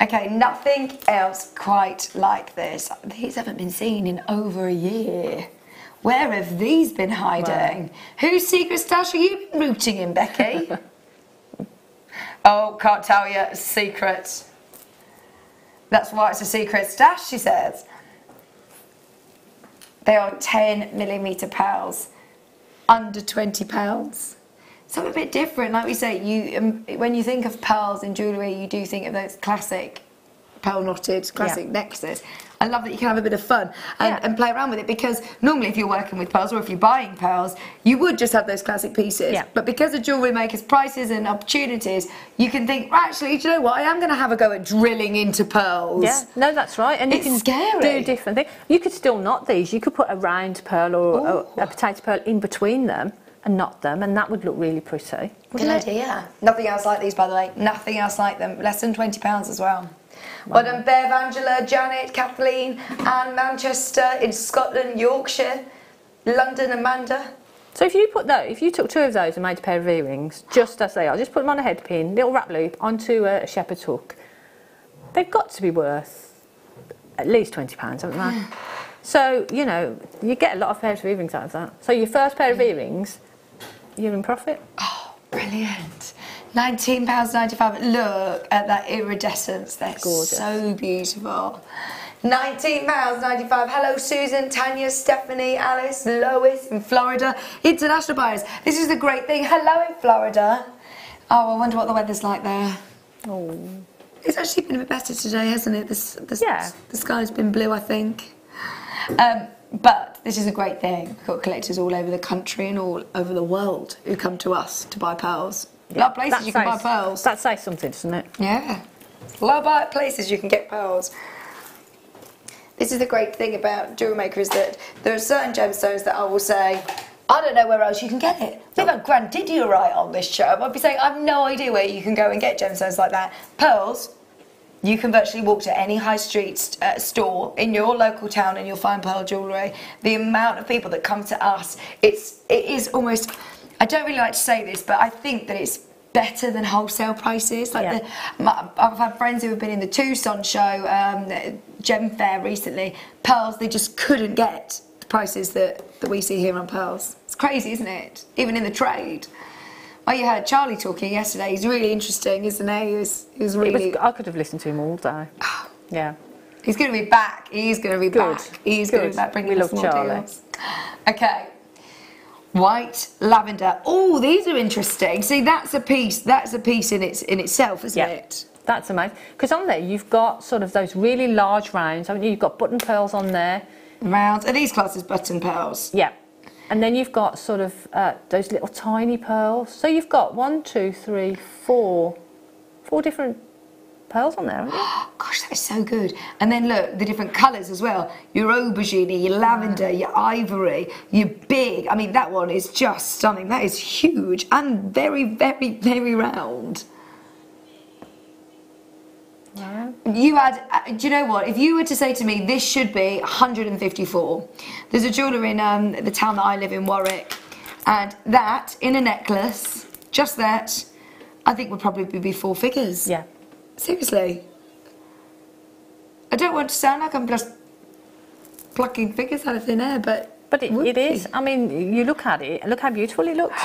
Speaker 1: Okay, nothing else quite like this. These haven't been seen in over a year. Where have these been hiding? Wow. Whose secret stash are you rooting in, Becky? oh, can't tell you, secret. That's why it's a secret stash, she says. They are 10 millimetre pearls, under 20 pounds something a bit different. Like we say, you um, when you think of pearls in jewellery, you do think of those classic pearl knotted, classic yeah. necklaces. I love that you can have a bit of fun and, yeah. and, play around with it because normally if you're working with pearls or if you're buying pearls, you would just have those classic pieces. Yeah. But because of jewellery makers' prices and opportunities, you can think, well, actually, do you know what? I am going to have a go at drilling into pearls. Yeah,
Speaker 6: no, that's right. And it's you can scary. do
Speaker 1: different things. You could still knot
Speaker 6: these. You could put a round pearl or a, a potato pearl in between them and knot them, and that would look really pretty. Good idea,
Speaker 1: yeah. Nothing else like these, by the way. Nothing else like them. Less than £20 as well. Well done, Bev, Angela, Janet, Kathleen, and Manchester in Scotland, Yorkshire, London, Amanda.
Speaker 6: So if you put that, if you took two of those and made a pair of earrings, just as they are, just put them on a head pin, little wrap loop, onto a shepherd's hook, they've got to be worth at least £20, haven't they? so, you know, you get a lot of pairs of earrings out of that. So your first pair of mm. earrings you're in profit.
Speaker 1: Oh, brilliant. £19.95. Look at that iridescence. They're Gorgeous. so beautiful. £19.95. Hello, Susan, Tanya, Stephanie, Alice, Lois in Florida. International buyers. This is the great thing. Hello in Florida. Oh, I wonder what the weather's like there. Oh. It's actually been a bit better today, hasn't it? This, yeah. The sky's been blue, I think. Um, but this is a great thing. We've got collectors all over the country and all over the world who come to us to buy pearls. Yeah, Love places you can buy pearls.
Speaker 6: That says something, doesn't it?
Speaker 1: Yeah. Love places you can get pearls. This is the great thing about jewel maker is that there are certain gemstones that I will say, I don't know where else you can get it. We've had you Didier right on this show. I'd be saying, I've no idea where you can go and get gemstones like that. Pearls, you can virtually walk to any high street uh, store in your local town and you'll find pearl jewellery. The amount of people that come to us, it's, it is almost, I don't really like to say this, but I think that it's better than wholesale prices. Like yeah. the, my, I've had friends who have been in the Tucson show, um, Gem Fair recently, pearls they just couldn't get the prices that, that we see here on pearls. It's crazy, isn't it? Even in the trade. Oh, you heard Charlie talking yesterday. He's really interesting, isn't he? He was, he was really. It was, I could have
Speaker 6: listened to him all day.
Speaker 1: Yeah. He's going to be back. He's going to be Good. back. He's Good. going to be back. Bringing we love Charlie. Deals. Okay. White lavender. Oh, these are interesting. See, that's a piece. That's a piece in its in itself, isn't yeah. it? That's amazing.
Speaker 6: Because on there you've got sort of those really large rounds, I mean, you? You've got button pearls on there. Rounds. Are these classes button pearls? Yeah. And then you've got sort of uh, those little tiny pearls. So you've got one, two, three, four, four different pearls on
Speaker 1: there. Gosh, that is so good. And then look, the different colours as well. Your aubergine, your lavender, your ivory, your big. I mean, that one is just stunning. That is huge and very, very, very round. Yeah. You add, uh, do you know what? If you were to say to me, this should be 154, there's a jeweller in um, the town that I live in, Warwick, and that in a necklace, just that, I think would probably be four figures. Yeah. Seriously. I don't want to sound like I'm just plucking figures out of thin air, but.
Speaker 6: But it, it is. I mean, you look at it, look how beautiful it looks.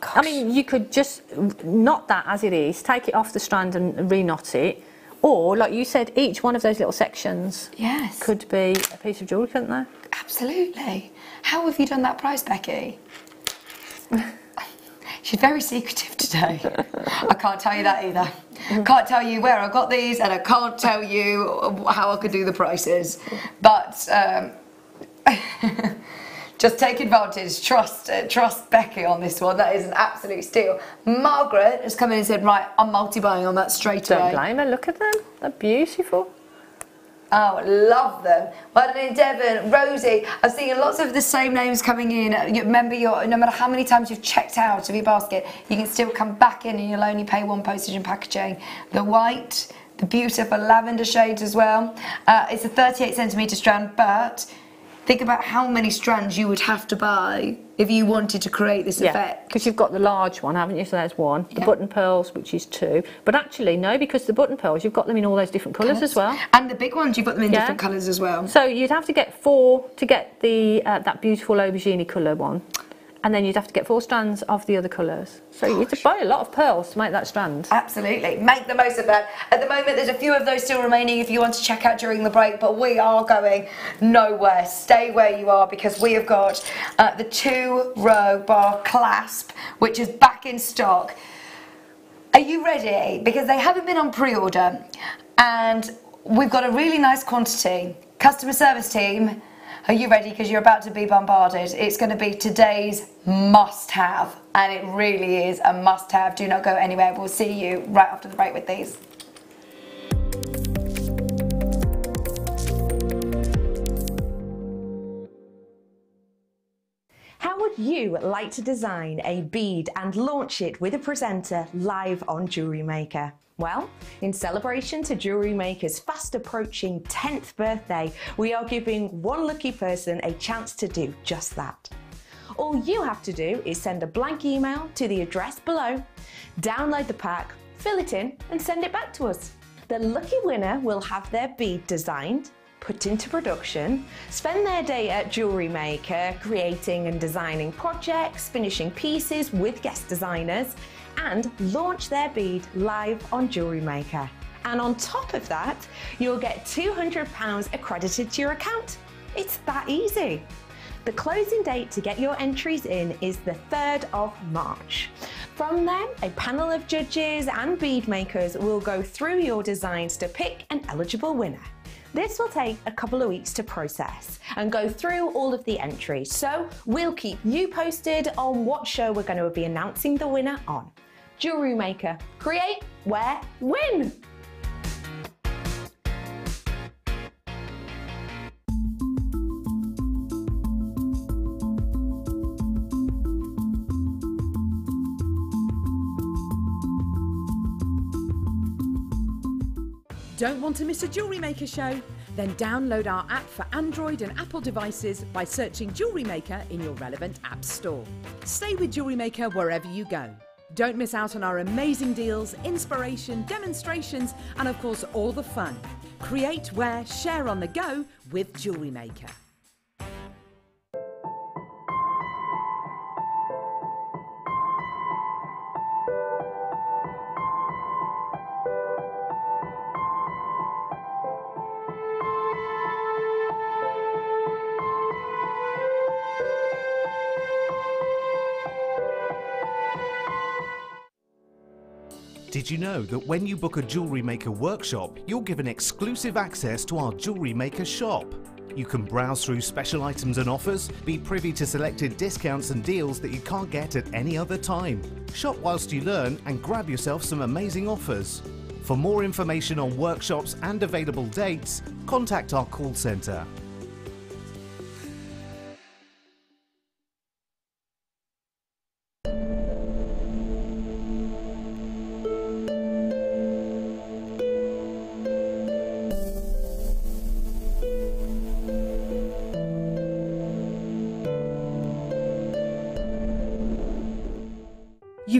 Speaker 6: Gosh. I mean, you could just knot that as it is, take it off the strand and re-knot it, or, like you said, each one of those little sections yes. could be a piece of jewellery, couldn't they?
Speaker 1: Absolutely. How have you done that price, Becky? She's very secretive today. I can't tell you that either. Can't tell you where I got these, and I can't tell you how I could do the prices. But um, just take advantage. Trust, uh, trust Becky on this one. That is an absolute steal. Margaret has come in and said, right, I'm multi-buying on that straight away. Don't blame her. Look at them. They're beautiful. Oh, love them. Well done in Devon. Rosie, I've seen lots of the same names coming in. Remember, your, no matter how many times you've checked out of your basket, you can still come back in and you'll only pay one postage and packaging. The white, the beautiful lavender shades as well. Uh, it's a 38 centimetre strand, but think about how many strands you would have to buy if you wanted to create this yeah. effect. Because you've got the
Speaker 6: large one, haven't you? So there's one. Yeah. The button pearls, which is two. But actually, no, because the button pearls, you've got them in all those different colours as well.
Speaker 1: And the big ones, you've got them in yeah. different colours as well. So you'd have to get four to
Speaker 6: get the uh, that beautiful aubergine colour one and then you'd have to get four strands of the other colours. So Gosh. you
Speaker 1: would buy a lot of pearls to make that strand. Absolutely, make the most of that. At the moment, there's a few of those still remaining if you want to check out during the break, but we are going nowhere. Stay where you are because we have got uh, the two row bar clasp, which is back in stock. Are you ready? Because they haven't been on pre-order and we've got a really nice quantity. Customer service team are you ready? Because you're about to be bombarded. It's going to be today's must have, and it really is a must have. Do not go anywhere. We'll see you right after the break with these.
Speaker 4: How would you like to design a bead and launch it with a presenter live on Jewellery Maker? Well, in celebration to Jewellery Maker's fast approaching 10th birthday, we are giving one lucky person a chance to do just that. All you have to do is send a blank email to the address below, download the pack, fill it in, and send it back to us. The lucky winner will have their bead designed, put into production, spend their day at Jewellery Maker creating and designing projects, finishing pieces with guest designers, and launch their bead live on Jewellery Maker. And on top of that, you'll get £200 accredited to your account. It's that easy. The closing date to get your entries in is the 3rd of March. From then, a panel of judges and bead makers will go through your designs to pick an eligible winner. This will take a couple of weeks to process and go through all of the entries, so we'll keep you posted on what show we're going to be announcing the winner on jewellery maker. Create, wear, win!
Speaker 3: Don't want to miss a Jewellery Maker show? Then download our app for Android and Apple devices by searching Jewellery Maker in your relevant app store. Stay with Jewellery Maker wherever you go. Don't miss out on our amazing deals, inspiration, demonstrations, and of course, all the fun. Create, wear, share on the go with Jewellery Maker.
Speaker 8: you know that when you book a jewellery maker workshop, you're given exclusive access to our jewellery maker shop? You can browse through special items and offers, be privy to selected discounts and deals that you can't get at any other time. Shop whilst you learn and grab yourself some amazing offers. For more information on workshops and available dates, contact our call centre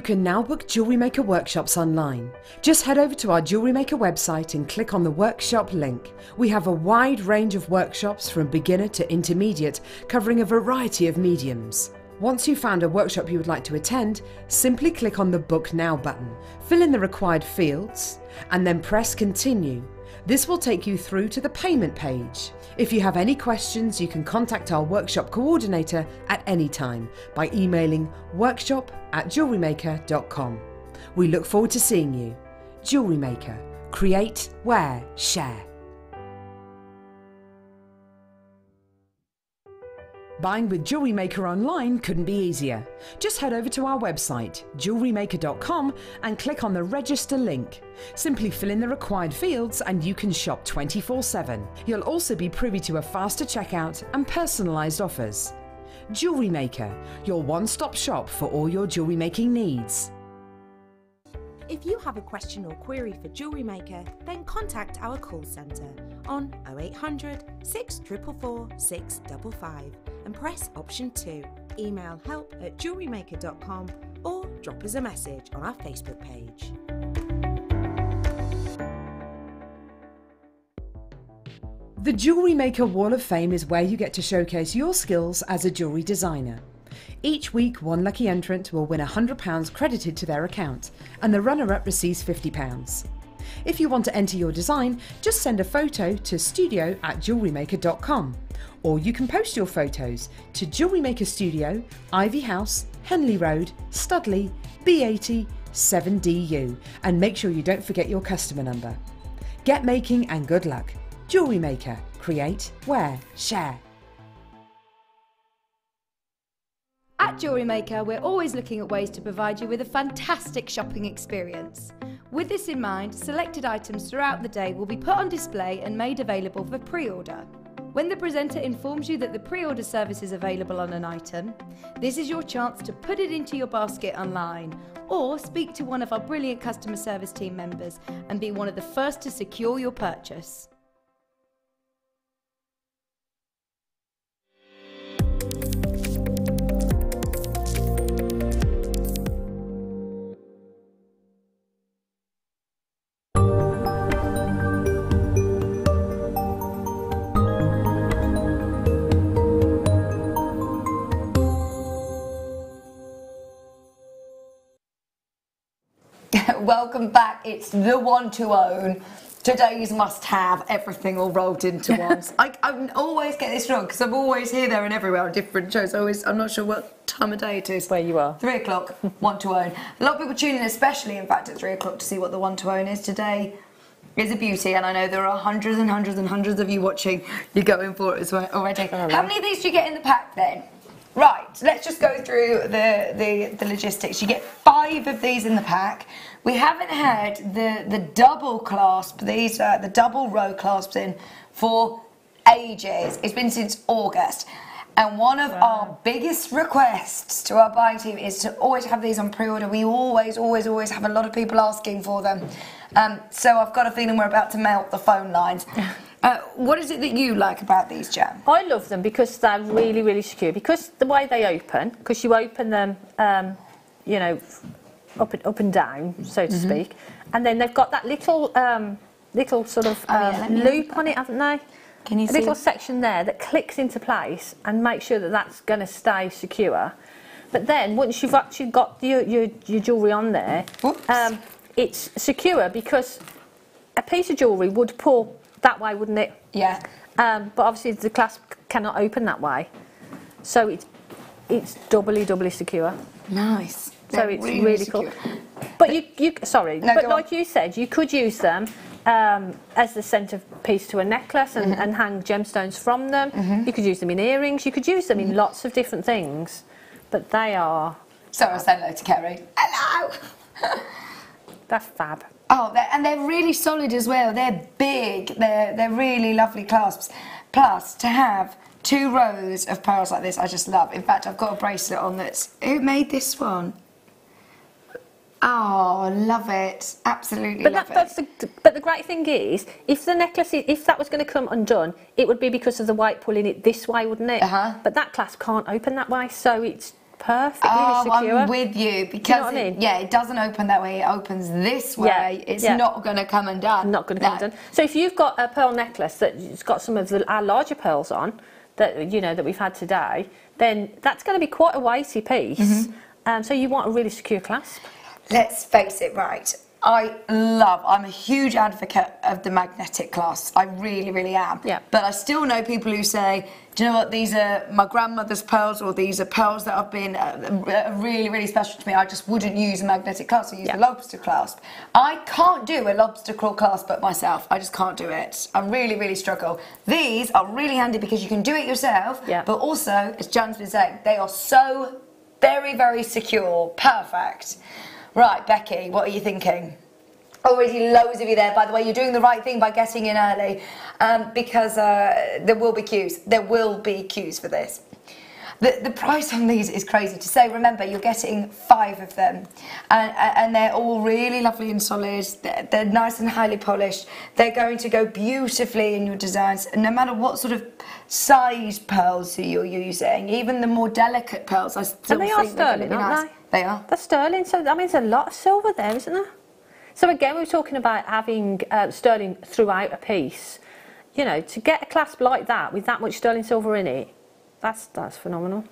Speaker 3: can now book Jewellery Maker workshops online. Just head over to our Jewellery Maker website and click on the workshop link. We have a wide range of workshops from beginner to intermediate, covering a variety of mediums. Once you've found a workshop you would like to attend, simply click on the Book Now button, fill in the required fields, and then press Continue this will take you through to the payment page. If you have any questions, you can contact our workshop coordinator at any time by emailing workshop at jewellerymaker.com. We look forward to seeing you. Jewellery Maker. Create, wear, share. Buying with Jewellery Maker online couldn't be easier. Just head over to our website, jewellerymaker.com, and click on the register link. Simply fill in the required fields and you can shop 24 7. You'll also be privy to a faster checkout and personalised offers. Jewellery Maker, your one stop shop for all your jewellery making
Speaker 5: needs.
Speaker 4: If you have a question or query for Jewellery Maker, then contact our call centre on 0800 644 655 and press option 2. Email help at jewellerymaker.com or drop us a message on our Facebook page.
Speaker 3: The Jewellery Maker Wall of Fame is where you get to showcase your skills as a jewellery designer. Each week, one lucky entrant will win £100 credited to their account, and the runner up receives £50. If you want to enter your design, just send a photo to studio at jewellerymaker.com or you can post your photos to Jewellery Maker Studio, Ivy House, Henley Road, Studley, B80 7DU, and make sure you don't forget your customer number. Get making and good luck. Jewellery Maker, create, wear, share.
Speaker 1: At Jewellery Maker, we're always looking at ways to provide you with a fantastic shopping experience. With this in mind, selected items throughout the day will be put on display and made available for pre-order. When the presenter informs you that the pre order service is available on an item, this is your chance to put it into your basket online or speak to one of our brilliant customer service team members and be one of the first to secure your purchase. welcome back. It's the one to own. Today's must have, everything all rolled into one. I, I always get this wrong because I'm always here, there, and everywhere on different shows. I always, I'm not sure what time of day it is. Where you are. Three o'clock, one to own. A lot of people tune in, especially in fact, at three o'clock to see what the one to own is today is a beauty, and I know there are hundreds and hundreds and hundreds of you watching. You're going for it as well already. Right. Oh, How many of these do you get in the pack then? Right, let's just go through the, the, the logistics. You get five of these in the pack. We haven't had the, the double clasp, these uh, the double row clasps in for ages. It's been since August. And one of wow. our biggest requests to our buying team is to always have these on pre-order. We always, always, always have a lot of people asking for them. Um, so I've got a feeling we're about to melt the phone lines. Uh, what is it that you like about these, Jan? I love them because they're
Speaker 6: really, really secure. Because the way they open, because you open them, um, you know, up and, up and down, so to mm -hmm. speak. And then they've got that little um, little sort of um, oh, yeah, uh, loop on it, haven't they? Can you a see little section there that clicks into place and makes sure that that's going to stay secure. But then once you've actually got your, your, your jewellery on there, um, it's secure because a piece of jewellery would pull that way, wouldn't it? Yeah. Um, but obviously the clasp cannot open that way. So it's, it's doubly, doubly secure. Nice so They're it's really, really cool. But you, you sorry, no, but like on. you said, you could use them um, as the centerpiece to a necklace and, mm -hmm. and hang gemstones from them. Mm -hmm. You could use them in earrings. You could use them mm -hmm. in mm-hmm. lots of different things. But they are. So I said hello to Kerry. Hello. That's fab.
Speaker 1: Oh, they're, and they're really solid as well. They're big. They're they're really lovely clasps. Plus, to have two rows of pearls like this, I just love. In fact, I've got a bracelet on that's. Who made this one? Oh, love it! Absolutely but love that, it. But the, but the great thing is,
Speaker 6: if the necklace, is, if that was going to come undone, it would be because of the white pulling it this way, wouldn't it? Uh-huh.
Speaker 1: But that clasp can't open that way, so it's perfectly oh, secure. I'm with you because you know I mean? yeah, it doesn't open that way. It opens this way. Yeah, it's yeah. not going to come undone. Not going to come undone.
Speaker 6: So if you've got a pearl necklace that's got some of the, our larger pearls on, that you know that we've had today, then that's going to be quite a weighty piece. Mm -hmm. um, so you want a really secure clasp
Speaker 1: let's face it, right? I love, I'm a huge advocate of the magnetic clasps. I really, really am. Yeah. But I still know people who say, do you know what, these are my grandmother's pearls or these are pearls that have been uh, uh really, really special to me. I just wouldn't use a magnetic clasp. I use yeah. a lobster clasp. I can't do a lobster claw clasp but myself. I just can't do it. I really, really struggle. These are really handy because you can do it yourself. Yeah. But also, as Jan's been saying, they are so very, very secure. Perfect. Right, Becky, what are you thinking? Already oh, loads of you there, by the way. You're doing the right thing by getting in early um, because uh, there will be queues. There will be queues for this. The, the price on these is crazy to say. Remember, you're getting five of them, and, and they're all really lovely and solid. They're, they're nice and highly polished. They're going to go beautifully in your designs, no matter what sort of size pearls you're using, even the more delicate pearls. I still
Speaker 6: and they are sterling, aren't nice. they? They are. They're sterling, so that means a lot of silver there, isn't there? So again, we were talking about having uh, sterling throughout a piece. You know, to get a clasp like that with that much sterling silver in it,
Speaker 1: that's that's phenomenal.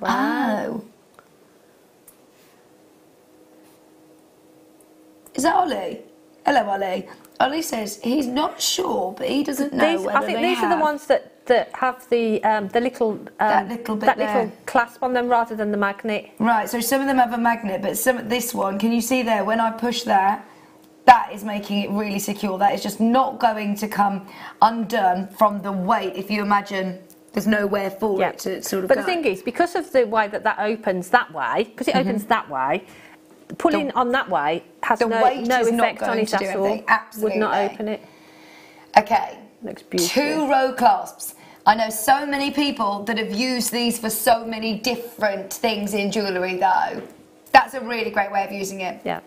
Speaker 1: Wow. Oh. Is that Ollie? Hello, Ollie. Ollie says he's not sure, but
Speaker 6: he doesn't know these, whether I think these have. are the ones
Speaker 1: that that have the um, the little um, that little that there. little clasp on them rather than the magnet. Right. So some of them have a magnet, but some this one, can you see there? When I push that, that is making it really secure. That is just not going to come undone from the weight. If you imagine. There's nowhere for it to
Speaker 6: sort of. But go. the thing
Speaker 1: is, because of the way that that opens that way, because it mm-hmm. opens that
Speaker 6: way, pulling the, on that way has no, no effect on it at all. Absolutely. Would not
Speaker 7: open it. Okay. Looks beautiful. Two
Speaker 1: row clasps. I know so many people that have used these for so many different things in jewellery, though. That's a really great way of using it. Yeah.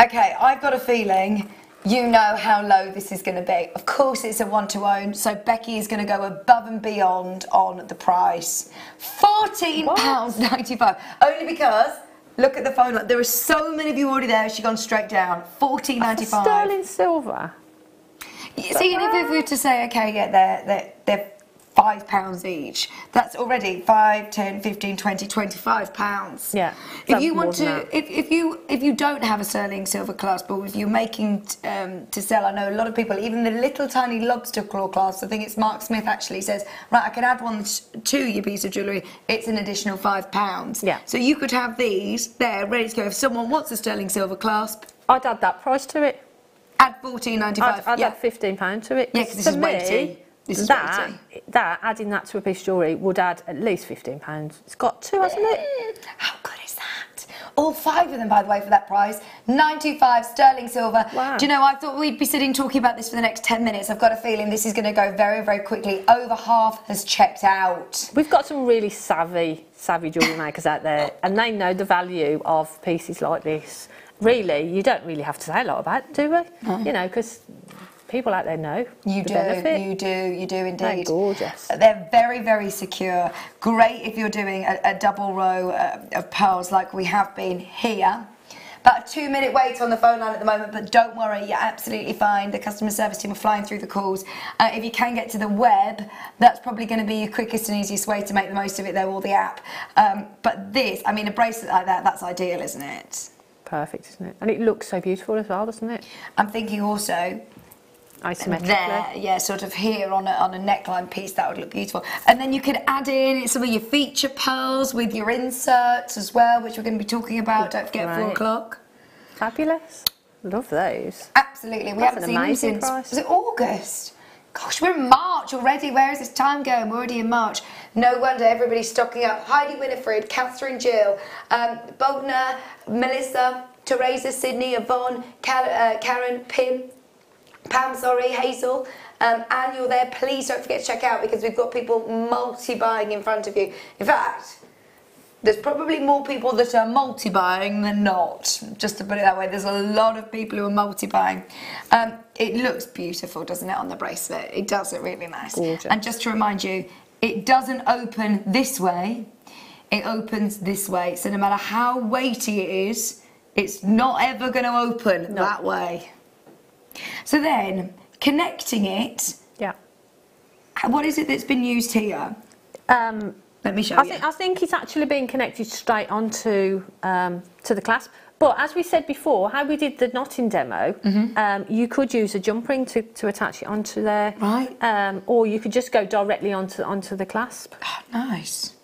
Speaker 1: Okay, I've got a feeling you know how low this is going to be. Of course, it's a one to own, so Becky is going to go above and beyond on the price. £14.95. Only because. Look at the phone There are so many of you already there. She's gone straight down. Fourteen ninety five. Sterling silver. See, if we were to say, okay, yeah, they're, they're, they're five pounds each that's already five ten fifteen twenty twenty five pounds yeah if you want to if, if you if you don't have a sterling silver clasp but if you're making um, to sell i know a lot of people even the little tiny lobster claw clasp i think it's mark smith actually says right i can add one to your piece of jewelry it's an additional five pounds yeah so you could have these there ready to go if someone wants a sterling silver clasp i'd add that price to it add fourteen ninety five. I'd, I'd yeah.
Speaker 6: add fifteen pound to it. Yeah, because this is me, weighty that, that, adding that to a piece of jewellery would add at least £15. It's got two,
Speaker 1: hasn't it? How good is that? All five of them, by the way, for that price. Ninety-five sterling silver. Wow. Do you know, I thought we'd be sitting talking about this for the next 10 minutes. I've got a feeling this is going to go very, very quickly. Over half has checked out.
Speaker 6: We've got some really savvy, savvy jewellery makers out there, and they know the value of pieces like this. Really, you don't really have to say a lot about it, do we? No. You know, because people out there know.
Speaker 1: You the do, benefit. you do, you do indeed. They're
Speaker 6: gorgeous. They're
Speaker 1: very, very secure. Great if you're doing a, a double row uh, of pearls like we have been here. About a two minute wait on the phone line at the moment, but don't worry, you're absolutely fine. The customer service team are flying through the calls. Uh, if you can get to the web, that's probably going to be your quickest and easiest way to make the most of it, though, or the app. Um, but this, I mean, a bracelet like that, that's ideal, isn't it?
Speaker 6: Perfect, isn't
Speaker 1: it? And it looks so beautiful as well, doesn't it? I'm thinking also Isometrically. There, yeah, sort of here on a, on a neckline piece, that would look beautiful. And then you could add in some of your feature pearls with your inserts as well, which we're going to be talking about, don't forget, right. four o'clock. Fabulous. Love those. Absolutely. We That's haven't seen them since, price. was it August? Gosh, we're in March already. Where is this time going? We're already in March. No wonder everybody's stocking up. Heidi Winifred, Catherine Jill, um, Bogner, Melissa, Teresa, Sydney, Yvonne, Cal uh, Karen, Pim, Pam, sorry, Hazel, um, and you're there, please don't forget to check out because we've got people multi-buying in front of you. In fact, there's probably more people that are multi-buying than not, just to put it that way. There's a lot of people who are multi-buying. Um, it looks beautiful, doesn't it, on the bracelet? It does look really nice. Gorgeous. And just to remind you, it doesn't open this way. It opens this way. So no matter how weighty it is, it's not ever going to open no. that way. So then connecting it. Yeah. What is it that's been used here? Um, Let me show I you. Think,
Speaker 6: I think it's actually being connected straight onto um, to the clasp. But as we said before, how we did the knotting demo, mm -hmm. um, you could use a jump ring to, to attach it onto there. Right. Um, or you could just go directly onto onto the clasp.
Speaker 1: Oh, nice.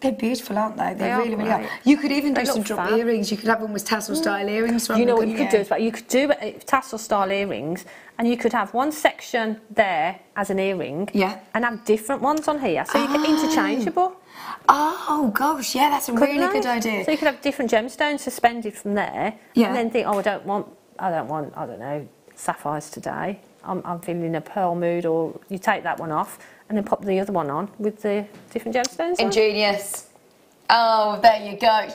Speaker 1: They're beautiful, aren't they? They, they really, are really are. You could even they do some drop fat. earrings. You could have one with tassel mm. style earrings. You know what you could do as well?
Speaker 6: You could do uh, tassel
Speaker 1: style earrings
Speaker 6: and you could have one section there as an earring yeah. and have different ones on here. So you could interchangeable.
Speaker 1: Oh, oh gosh, yeah, that's a Couldn't really good idea. So you could have
Speaker 6: different gemstones suspended from there yeah. and then think, oh, I don't want, I don't want, I don't know, sapphires today. I'm, I'm feeling a pearl mood or you take that one off and then pop the other one on
Speaker 1: with the different gemstones. On. Ingenious. Oh, there you go.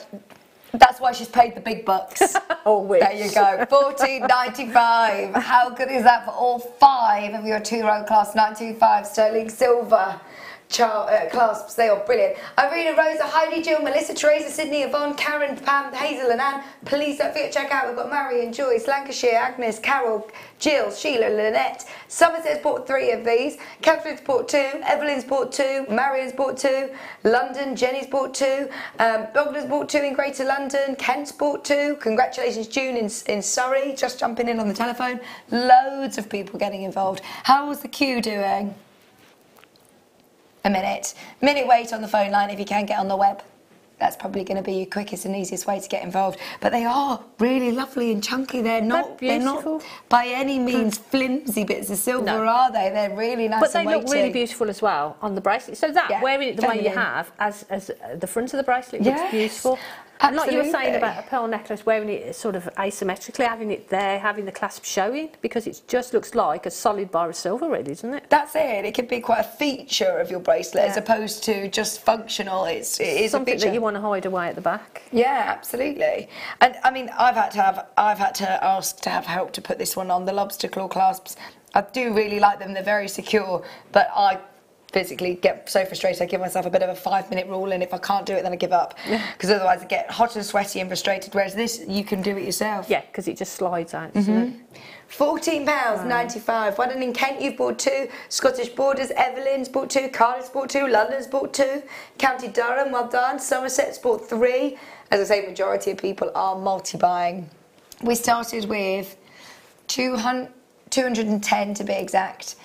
Speaker 1: That's why she's paid the big bucks. There you go. Fourteen ninety five. How good is that for all five of your two row class nine two five sterling silver? Char- uh, clasps. They are brilliant. Irina, Rosa, Heidi, Jill, Melissa, Teresa, Sydney, Yvonne, Karen, Pam, Hazel, and Anne. Please don't forget to check out. We've got Marion, Joyce, Lancashire, Agnes, Carol, Jill, Sheila, Lynette. Somerset's bought three of these. Catherine's bought two. Evelyn's bought two. Marion's bought two. London, Jenny's bought two. Um, Bogner's bought two in Greater London. Kent's bought two. Congratulations, June in, in Surrey. Just jumping in on the telephone. Loads of people getting involved. How was the queue doing? a minute. Minute wait on the phone line if you can get on the web. That's probably going to be your quickest and easiest way to get involved. But they are really lovely and chunky. They're not. They're, not by any means flimsy bits of silver, no. are they? They're really nice. But they look really beautiful as well on the bracelet.
Speaker 6: So that yeah, wearing it the feminine. way you have, as as the front of the bracelet yes. looks beautiful, Absolutely. Like you were saying about a pearl necklace, wearing it sort of asymmetrically, having it there, having the clasp showing, because
Speaker 1: it just looks like a solid bar of silver, really, doesn't it? That's it. It could be quite a feature of your bracelet yeah. as opposed to just functional. It's it is something that you
Speaker 6: want to hide away at the
Speaker 1: back. Yeah, absolutely. And I mean, I've had to have I've had to ask to have help to put this one on the lobster claw clasps. I do really like them. They're very secure, but I physically get so frustrated. I give myself a bit of a five minute rule, and if I can't do it, then I give up because otherwise I get hot and sweaty and frustrated. Whereas this, you can do it yourself. Yeah, because it just slides out. Mm-hmm. Fourteen pounds ninety five. One in Kent, you've bought two. Scottish Borders, Evelyn's bought two. Cardiff's bought two. London's bought two. County Durham, well done. Somerset's bought three. As I say, majority of people are multi buying. We started with 210 to be exact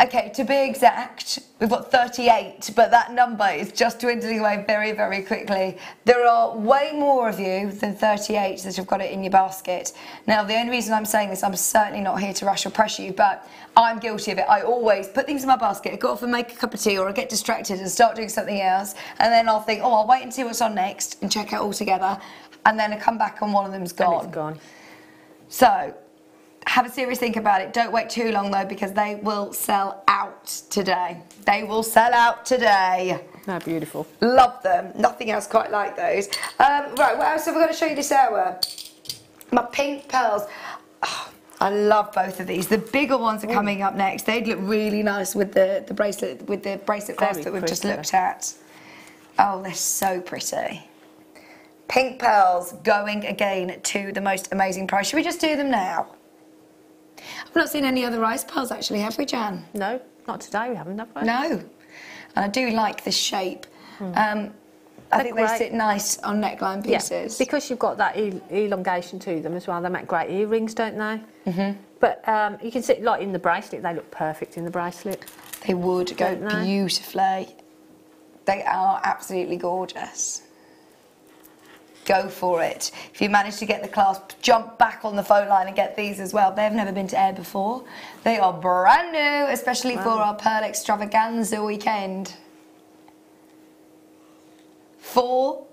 Speaker 1: Okay, to be exact, we've got 38, but that number is just dwindling away very, very quickly. There are way more of you than 38 that have got it in your basket. Now, the only reason I'm saying this, I'm certainly not here to rush or pressure you, but I'm guilty of it. I always put things in my basket, I go off and make a cup of tea, or I get distracted and start doing something else, and then I'll think, oh, I'll wait and see what's on next and check it all together, and then I come back and one of them's gone. And it's gone. So have a serious think about it. Don't wait too long though because they will sell out today. They will sell out today. They're beautiful. Love them. Nothing else quite like those. Um, right, what else have we got to show you this hour? My pink pearls. Oh, I love both of these. The bigger ones are coming up next. They'd look really nice with the, the bracelet with the bracelet first that we've just looked at. Oh, they're so pretty. Pink pearls going again to the most amazing price. Should we just do them now? I've not seen any other rice pearls, actually, have we, Jan? No, not today we haven't, have we? No. And I do like the shape. Hmm. Um, I think great. they sit nice on neckline pieces. Yeah, because you've got that
Speaker 6: elongation to them as well. They make great earrings, don't they? Mm -hmm. But um, you can sit like in the bracelet. They look perfect in the bracelet. They would go they?
Speaker 1: beautifully. They are absolutely gorgeous go for it. If you manage to get the class, jump back on the phone line and get these as well. They've never been to air before. They are brand new, especially wow. for our Pearl Extravaganza weekend. Four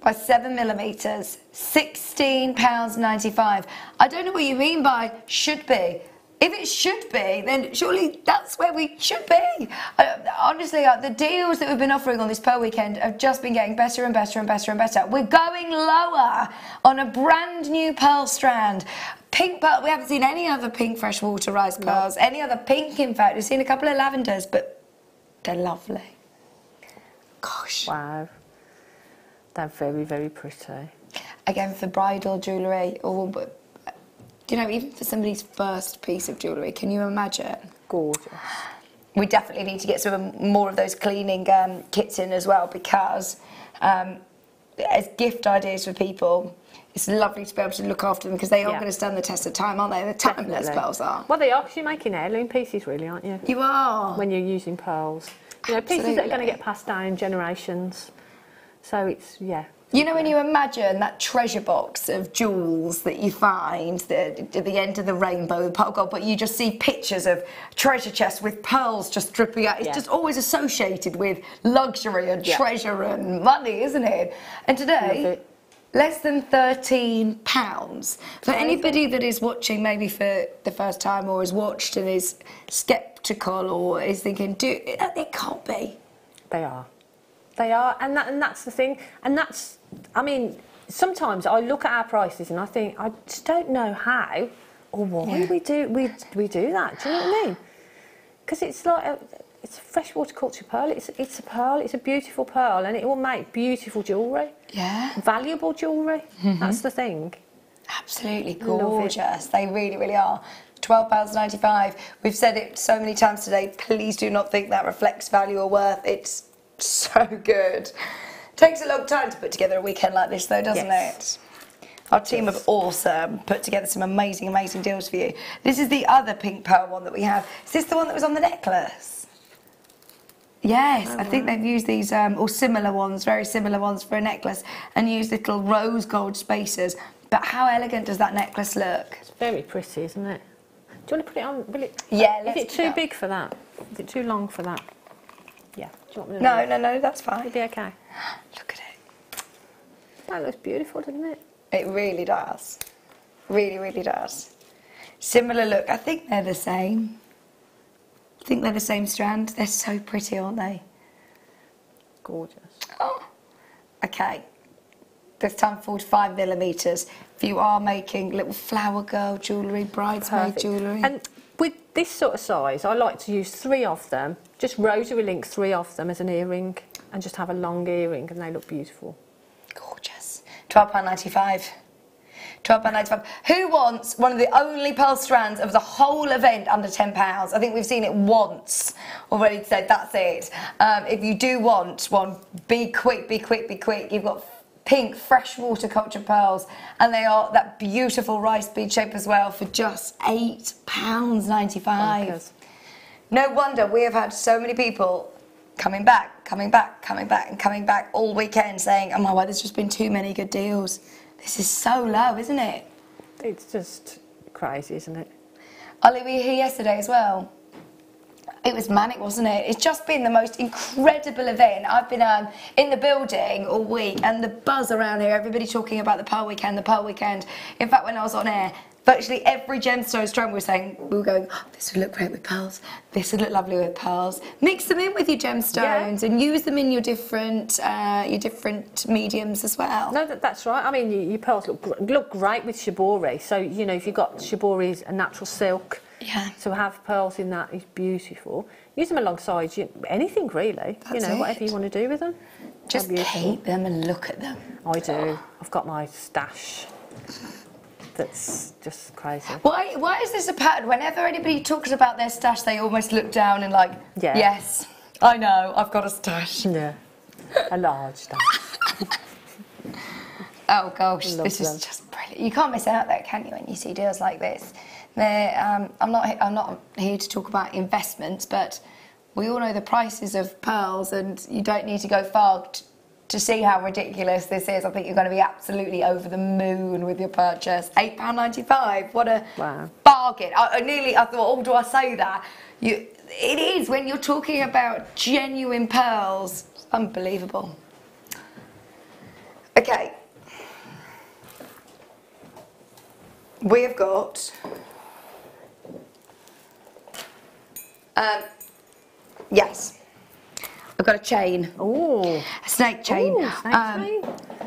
Speaker 1: by seven millimeters, £16.95. I don't know what you mean by should be if it should be, then surely that's where we should be. Uh, honestly, uh, the deals that we've been offering on this pearl weekend have just been getting better and better and better and better. We're going lower on a brand new pearl strand. Pink pearl, we haven't seen any other pink freshwater rice pearls, no. any other pink, in fact. We've seen a couple of lavenders, but they're lovely. Gosh. Wow. They're very, very pretty. Again, for bridal jewellery, all but you know, even for somebody's first piece of jewellery, can you imagine? Gorgeous. We definitely need to get some more of those cleaning um, kits in as well because um, as gift ideas for people, it's lovely to be able to look after them because they are going to stand the test of time, aren't they? They're timeless pearls are.
Speaker 6: Well, they are because you're making heirloom pieces, really, aren't you? You are. When you're using pearls.
Speaker 1: You know, Absolutely. pieces that are going to get passed down generations. So it's, yeah, you know, when you imagine that treasure box of jewels that you find at the, end of the rainbow, the pot of gold, but you just see pictures of treasure chests with pearls just dripping out. It's yeah. just always associated with luxury and yeah. treasure and money, isn't it? And today, less than 13 pounds. For anybody that is watching maybe for the first time or has watched and is sceptical or is thinking, do it can't be. They are. They are, and, that, and that's the thing, and that's I
Speaker 6: mean, sometimes I look at our prices and I think I just don't know how or why yeah. we do we we do that. Do you know what I mean? Because it's like a, it's a freshwater culture pearl. It's it's a pearl. It's a beautiful pearl, and it will make beautiful jewellery. Yeah,
Speaker 1: valuable jewellery.
Speaker 6: Mm-hmm. That's the thing.
Speaker 1: Absolutely gorgeous. They really, really are. £12.95. We've said it so many times today. Please do not think that reflects value or worth. It's so good. Takes a long time to put together a weekend like this, though, doesn't yes. it? Our team of awesome put together some amazing, amazing deals for you. This is the other pink pearl one that we have. Is this the one that was on the necklace? Yes, oh, I think they've used these um, or similar ones, very similar ones for a necklace, and used little rose gold spacers. But how elegant does that necklace look? It's very pretty, isn't
Speaker 6: it? Do you want to put it on? Will it,
Speaker 1: yeah, Is it too big for that? Is it too long for that? Yeah. no, no, no, that's fine. It'll be okay. Look at it. That looks beautiful, doesn't it? It really does. Really, really does. Similar look. I think they're the same. I think they're the same strand. They're so pretty, aren't they? Gorgeous. Oh, okay. This time 45 millimetres. If you are making little flower girl jewellery, bridesmaid jewellery. And
Speaker 6: with this sort of size, I like to use three of them, just rosary link three of them as an earring and just have a long earring and they look beautiful. Gorgeous.
Speaker 1: £12.95. £12.95. Who wants one of the only pearl strands of the whole event under £10? I think we've seen it once already Said That's it. Um, if you do want one, be quick, be quick, be quick. You've got pink freshwater culture pearls, and they are that beautiful rice bead shape as well for just £8.95. no wonder we have had so many people coming back, coming back, coming back, and coming back all weekend saying, oh my word, there's just been too many good deals. This is so low, isn't it? It's just
Speaker 6: crazy, isn't it?
Speaker 1: Ollie, were you here yesterday as well? it was manic, wasn't it? It's just been the most incredible event. I've been um, in the building all week, and the buzz around here, everybody talking about the Pearl Weekend, the Pearl Weekend. In fact, when I was on air, virtually every gemstone strand was saying, we were going, oh, this would look great with pearls, this would look lovely with pearls. Mix them in with your gemstones yeah. and use them in your different uh, your different mediums as well. No,
Speaker 6: that, that's right. I mean, your, your pearls look, look great with shibori. So, you know, if you've got shibori's a natural silk, yeah. So have pearls in that is beautiful. Use them alongside you, anything really. That's you know, it. whatever you want to do with them. Just keep them and look at them. I do. Oh. I've got my stash. That's just crazy. Why? Why
Speaker 1: is this a pattern? Whenever anybody talks about their stash, they almost look down and like, yeah. yes, I know, I've got a stash. Yeah, a large stash. oh gosh, Love this them. is just brilliant. You can't miss out there, can you? When you see deals like this. Um, I'm not. I'm not here to talk about investments, but we all know the prices of pearls, and you don't need to go far t- to see how ridiculous this is. I think you're going to be absolutely over the moon with your purchase. Eight pound ninety-five. What a wow. bargain! I, I, nearly. I thought, oh, do I say that? You. It is when you're talking about genuine pearls. Unbelievable. Okay. We have got Um, yes. I've got a chain. Oh. A snake chain. Ooh, um,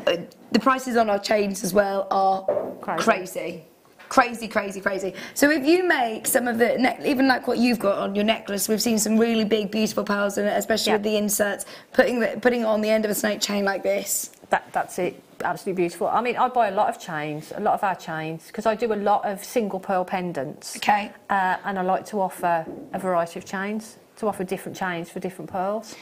Speaker 1: uh, The prices on our chains as well are crazy. crazy. Crazy, crazy, crazy. So if you make some of the, ne- even like what you've got on your necklace, we've seen some really big, beautiful pearls in it, especially with the inserts. Putting the, putting it on the end of a snake chain like this. That that's it
Speaker 6: absolutely beautiful. I mean, I buy a lot of chains, a lot of our chains, because I do a lot of single pearl pendants. Okay. Uh, and I like to offer a variety of chains, to offer different chains for different pearls.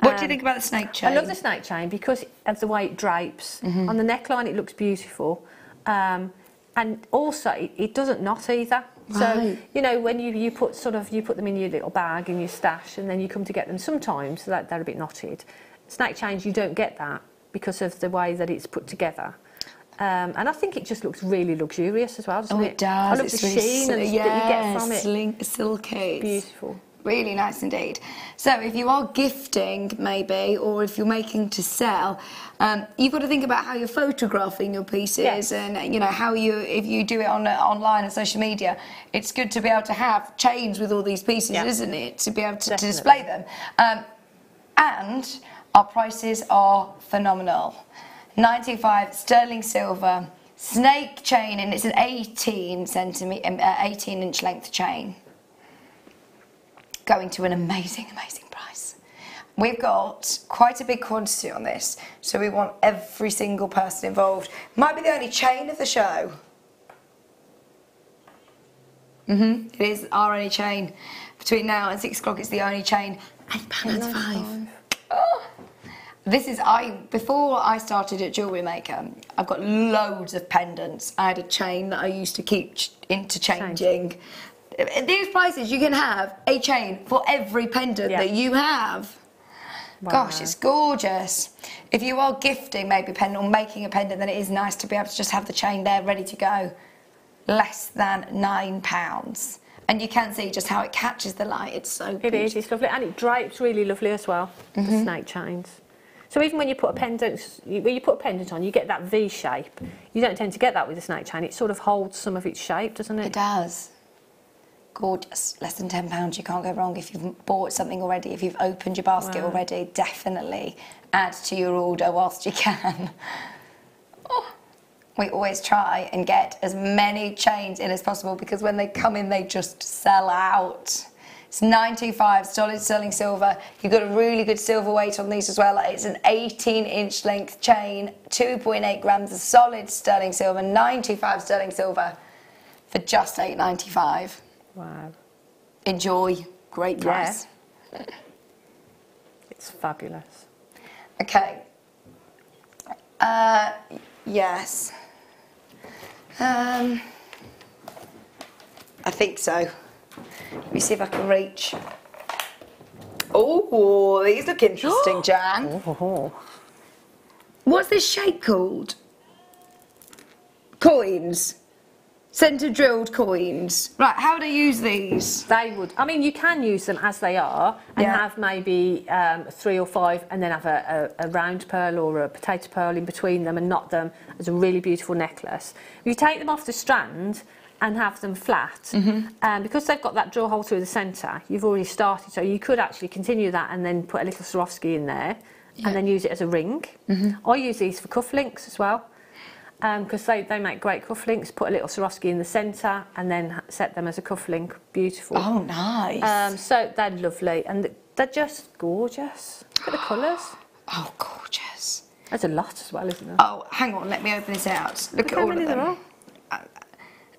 Speaker 1: What um, do you think about the snake chain? I love the
Speaker 6: snake chain because of the way it drapes. Mm -hmm. On the neckline, it looks beautiful. Um, and also, it, it doesn't knot either. So you know when you, you put sort of you put them in your little bag in your stash, and then you come to get them. Sometimes that they're a bit knotted. Snake chains you don't get that because of the way that it's put together. Um, and I think it just looks really luxurious as well, doesn't oh, it? it does. I love it's the really sheen sil- and yeah, that you get from
Speaker 1: it. silky. Beautiful. Really nice indeed. So if you are gifting, maybe, or if you're making to sell, um, you've got to think about how you're photographing your pieces, yes. and you know how you, if you do it on uh, online and social media, it's good to be able to have chains with all these pieces, yeah. isn't it? To be able to, to display them, um, and our prices are phenomenal. 95 sterling silver, snake chain, and it's an 18 centimeter, um, uh, 18 inch length chain. Going to an amazing, amazing price. We've got quite a big quantity on this, so we want every single person involved. Might be the only chain of the show. Mm-hmm. It is our only chain. Between now and six o'clock, it's the only chain.
Speaker 7: £8.95. Oh.
Speaker 1: oh. This is I before I started at Jewellery Maker. I've got loads of pendants. I had a chain that I used to keep interchanging. At these prices, you can have a chain for every pendant yeah. that you have. Wow. Gosh, it's gorgeous. If you are gifting maybe a pendant or making a pendant, then it is nice to be able to just have the chain there ready to go. Less than nine pounds. And you can see just how it catches the light. It's so It beautiful. is, it's lovely. And it drapes
Speaker 6: really lovely as well, mm -hmm. the mm-hmm. snake chains. So even when you put a pendant, when you put a pendant on, you get that V shape. You don't tend to get that with a snake chain. It sort of holds some of its shape, doesn't it? It does.
Speaker 1: Gorgeous. Less than £10. You can't go wrong if you've bought something already, if you've opened your basket wow. already. Definitely add to your order whilst you can. oh we always try and get as many chains in as possible because when they come in, they just sell out. It's 95 solid sterling silver. You've got a really good silver weight on these as well. It's an 18 inch length chain, 2.8 grams of solid sterling silver, 95 sterling silver for just 8.95. Wow. Enjoy. Great price. Yeah. it's fabulous. Okay. Uh, yes. Um, I think so. Let me see if I can reach. Oh, these look interesting, Jan. What's this shape called? Coins. Centre drilled coins.
Speaker 6: Right, how do I use these? They would. I mean, you can use them as they are and yeah. have maybe um, three or five and then have a, a, a, round pearl or a potato pearl in between them and knot them as a really beautiful necklace. If you take them off the strand, and have them flat. Mm -hmm. um, because they've got that draw hole through the centre, you've already started. So you could actually continue that and then put a little Swarovski in there yeah. and then use it as a ring. Mm -hmm. I use these for cufflinks as well because um, they, they make great cufflinks. Put a little Swarovski in the centre and then set them as a cufflink. Beautiful. Oh, nice. Um, so they're lovely and they're just
Speaker 1: gorgeous. Look at the colours. Oh, gorgeous. There's a lot as well, isn't there? Oh, hang on, let me open this out. Look, Look at all of them.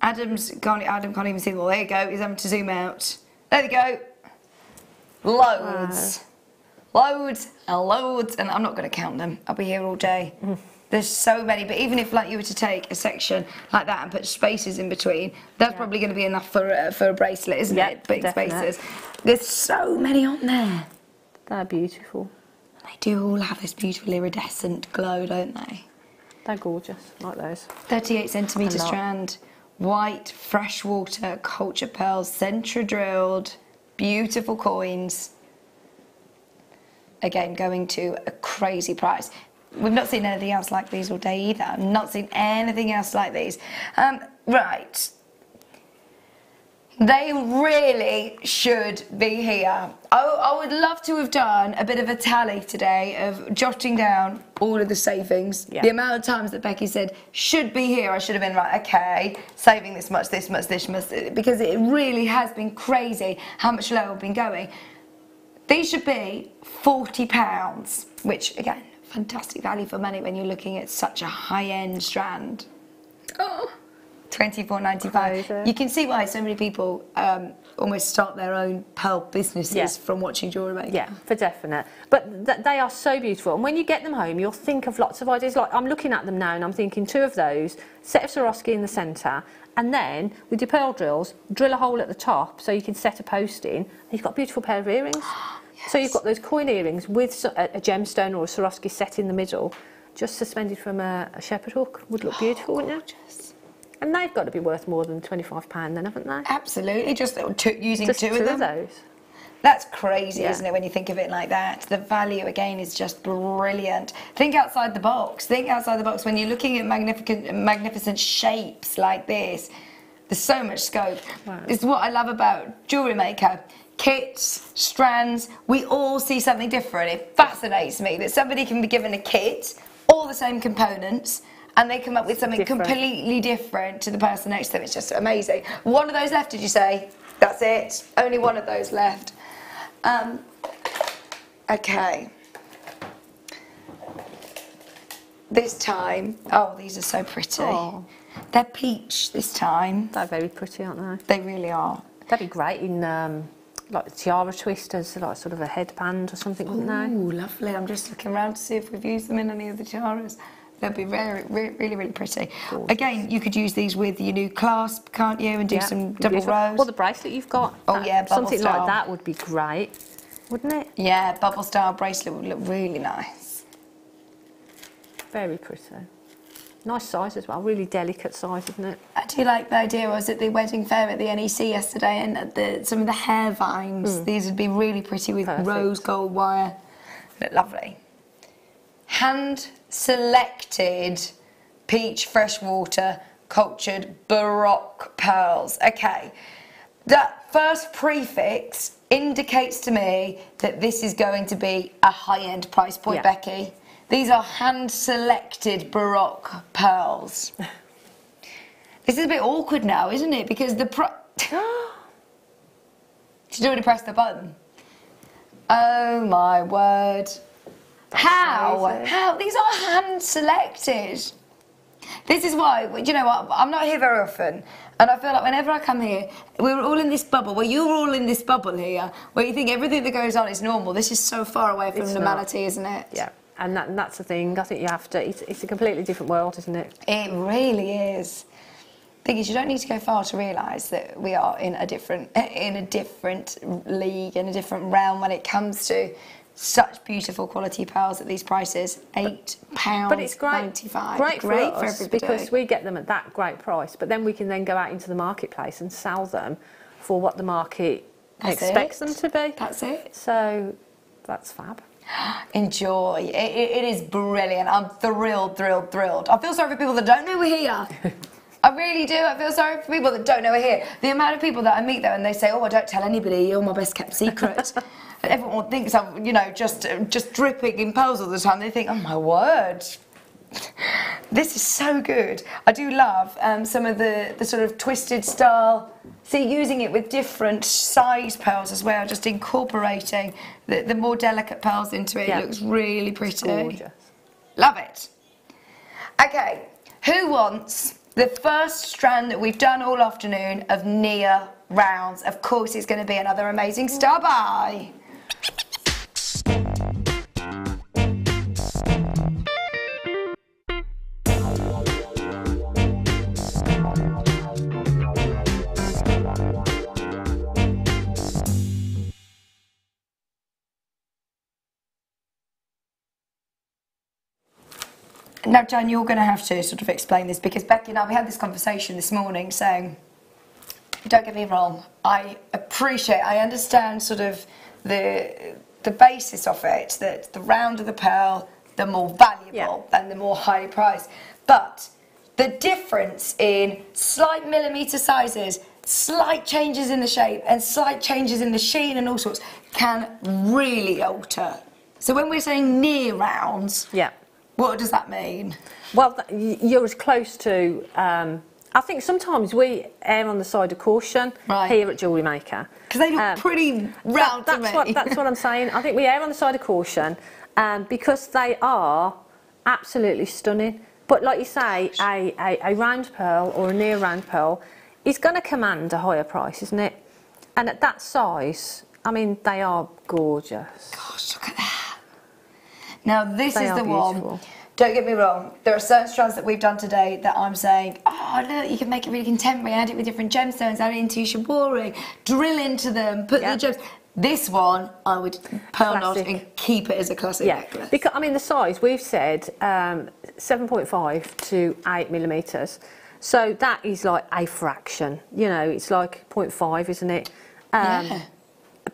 Speaker 1: Adam's can't, Adam can't even see them. There you go. He's having to zoom out. There you go. Loads. Wow. Loads and loads. And I'm not going to count them. I'll be here all day. There's so many. But even if like you were to take a section like that and put spaces in between, that's yeah. probably going to be enough for, uh, for a bracelet, isn't yep, it? Big definite. spaces. There's so many on there. They're beautiful. They do all have this beautiful iridescent glow, don't they? They're gorgeous, like those. 38 centimetre strand white freshwater culture pearls, centre drilled, beautiful coins. Again, going to a crazy price. We've not seen anything else like these all day either. I've not seen anything else like these. Um, right, they really should be here. I, I, would love to have done a bit of a tally today of jotting down all of the savings. Yeah. The amount of times that Becky said, should be here, I should have been like, okay, saving this much, this much, this much, because it really has been crazy how much lower I've been going. These should be £40, which again, fantastic value for money when you're looking at such a high end strand. Oh. 24.95. You can see why so many people um, almost start their own pearl businesses yeah. from watching jewellery making. Yeah,
Speaker 6: for definite. But th they are so beautiful, and when you get them home, you'll think of lots of ideas. Like I'm looking at them now, and I'm thinking two of those, set of Swarovski in the centre, and then with your pearl drills, drill a hole at the top so you can set a post in. you've got a beautiful pair of earrings. yes. Oh, so you've got those coin earrings with a, gemstone or a Swarovski set in the middle, just suspended from a, a shepherd hook. Would look beautiful, oh, wouldn't it? And they've got to be worth more than £25, then, haven't
Speaker 1: they? Absolutely, just two, using just two, two, of, them. Of those. That's crazy, yeah. isn't it, when you think of it like that? The value, again, is just brilliant. Think outside the box. Think outside the box. When you're looking at magnificent, magnificent shapes like this, there's so much scope. Wow. It's what I love about jewellery maker. Kits, strands, we all see something different. It fascinates me that somebody can be given a kit, all the same components, and they come up with something different. completely different to the person next to them. It's just amazing. One of those left, did you say? That's it. Only one of those left. Um, okay. This time, oh, these are so pretty. Oh. They're peach this time. They're very pretty, aren't
Speaker 6: they? They really are. That'd be great in um, like tiara twisters, like sort of a headband
Speaker 1: or something, wouldn't they? Ooh, lovely. I'm just looking around to see if we've used them in any of the tiaras they would be very, really, really, really pretty. Gorgeous. Again, you could use these with your new clasp, can't you? And do yeah, some double beautiful. rows. Well, the bracelet you've got. Oh that, yeah, something style. like that
Speaker 6: would be great,
Speaker 1: wouldn't it? Yeah, bubble style bracelet would look really nice.
Speaker 6: Very pretty. Nice size as well, really delicate size, isn't it?
Speaker 1: I do like the idea. I was at the wedding fair at the NEC yesterday and the, some of the hair vines. Mm. These would be really pretty with Perfect. rose gold wire. Look lovely. Hand selected peach freshwater cultured baroque pearls. Okay, that first prefix indicates to me that this is going to be a high end price point, yeah. Becky. These are hand selected baroque pearls. this is a bit awkward now, isn't it? Because the pro. She's already press the button. Oh my word. That's how? How? These are hand selected. This is why, you know what, I'm not here very often. And I feel like whenever I come here, we're all in this bubble. Well, you're all in this bubble here, where you think everything that goes on is normal. This is so far away from it's normality,
Speaker 6: not. isn't it? Yeah. And, that, and, that's the thing. I think you have to. It's, it's, a completely different
Speaker 1: world, isn't it? It really is. Thing is, you don't need to go far to realise that we are in a different, in a different league, in a different realm when it comes to such beautiful quality pearls at these prices. Eight pounds. But it's great. Ninety-five. Great, great for, because
Speaker 6: we get them at that great price. But then we can then go out into the marketplace and sell them for what the market that's expects
Speaker 1: it. them to be. That's it. So that's fab. Enjoy. It, it, it is brilliant. I'm thrilled, thrilled, thrilled. I feel sorry for people that don't know we're here. I really do. I feel sorry for people that don't know we're here. The amount of people that I meet though and they say, "Oh, I don't tell anybody. You're my best kept secret." everyone thinks I'm, you know, just just dripping in pearls all the time. They think, oh my word, this is so good. I do love um, some of the, the sort of twisted style. See, using it with different size pearls as well, just incorporating the, the more delicate pearls into it. Yeah. It looks really pretty. Gorgeous. Love it. Okay, who wants the first strand that we've done all afternoon of near rounds? Of course, it's going to be another amazing star buy. Now, Jan, you're going to have to sort of explain this because Becky and I, we had this conversation this morning saying, don't get me wrong, I appreciate, I understand sort of the the basis of it that the rounder the pearl, the more valuable yeah. and the more highly priced. But the difference in slight millimeter sizes, slight changes in the shape, and slight changes in the sheen and all sorts can really alter. So when we're saying near rounds, yeah. what does that mean? Well,
Speaker 6: you're as close to um, I think sometimes we err on the side of caution right. here at Jewellery Maker. Because they look um, pretty round that, that's me. What, that's what I'm saying. I think we err on the side of caution um, because they are absolutely stunning. But like you say, a, a, a round pearl or a near round pearl is going to command a higher price, isn't it? And at that size, I mean, they are gorgeous. Gosh,
Speaker 1: look at that. Now, this they is the beautiful. one don't get me wrong, there are certain strands that we've done today that I'm saying, oh, look, you can make it really contemporary, add it with different gemstones, add it into shibori, drill into them, put yep. the gems. This one, I would pearl knot and keep it as a classic yeah. necklace. Because,
Speaker 6: I mean, the size, we've said um, 7.5 to 8 millimetres. So that is like a fraction. You know, it's like 0.5, isn't it? Um, yeah.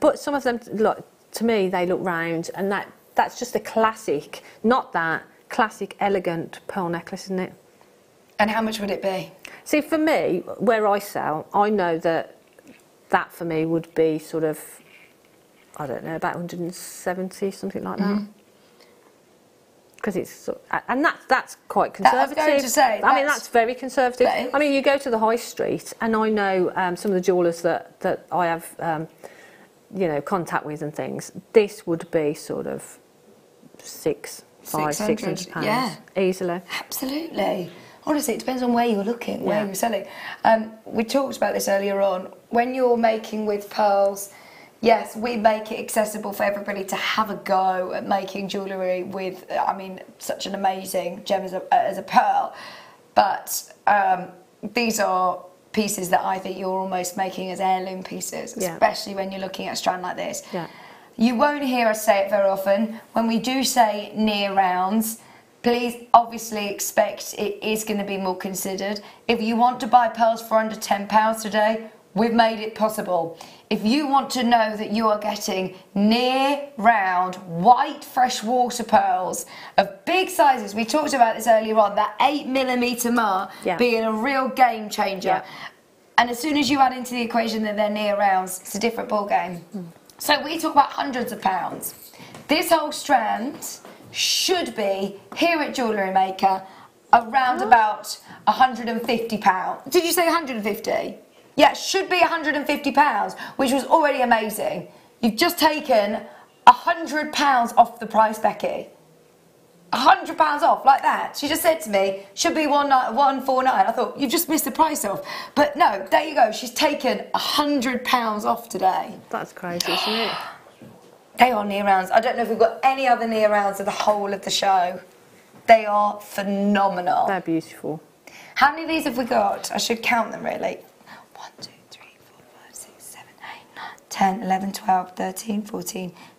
Speaker 6: But some of them, look to me, they look round, and that that's just a classic. Not that classic, elegant pearl necklace, isn't
Speaker 1: it? And how much would it be?
Speaker 6: See, for me, where I sell, I know that that for me would be sort of, I don't know, about 170, something like that. Because mm-hmm. mm. it's, and that, that's quite conservative. That I, was going to say, I mean, that's very conservative. I mean, you go to the high street, and I know um, some of the jewellers that, that I have, um, you know, contact with and things. This would be sort of six, five, six hundred pounds. Yeah.
Speaker 1: Easily. Absolutely. Honestly, it depends on where you're looking, where yeah. you're selling. Um, we talked about this earlier on. When you're making with pearls, yes, we make it accessible for everybody to have a go at making jewellery with, I mean, such an amazing gem as a, as a pearl. But um, these are pieces that I think you're almost making as heirloom pieces, especially yeah. when you're looking at a strand like this. Yeah. You won't hear us say it very often. When we do say near rounds, please obviously expect it is going to be more considered. If you want to buy pearls for under £10 today, we've made it possible. If you want to know that you are getting near round white freshwater pearls of big sizes, we talked about this earlier on, that 8 millimeter mark yeah. being a real game changer. Yeah. And as soon as you add into the equation that they're near rounds, it's a different ball game. Mm. So we talk about hundreds of pounds. This whole strand should be here at Jewellery Maker around oh. about 150 pounds. Did you say 150? Yeah, should be 150 pounds, which was already amazing. You've just taken 100 pounds off the price, Becky hundred pounds off like that. She just said to me, "Should be one one four nine. I thought you've just missed the price off, but no, there you go. She's taken hundred pounds off today. That's crazy, isn't it? They are near rounds. I don't know if we've got any other near rounds of the whole of the show. They are phenomenal.
Speaker 6: They're beautiful.
Speaker 1: How many of these have we got? I should count them really. One, two, three, four, five, six, seven, eight, nine, ten, eleven, twelve, thirteen, fourteen. 10, 11, 12, 13, 14,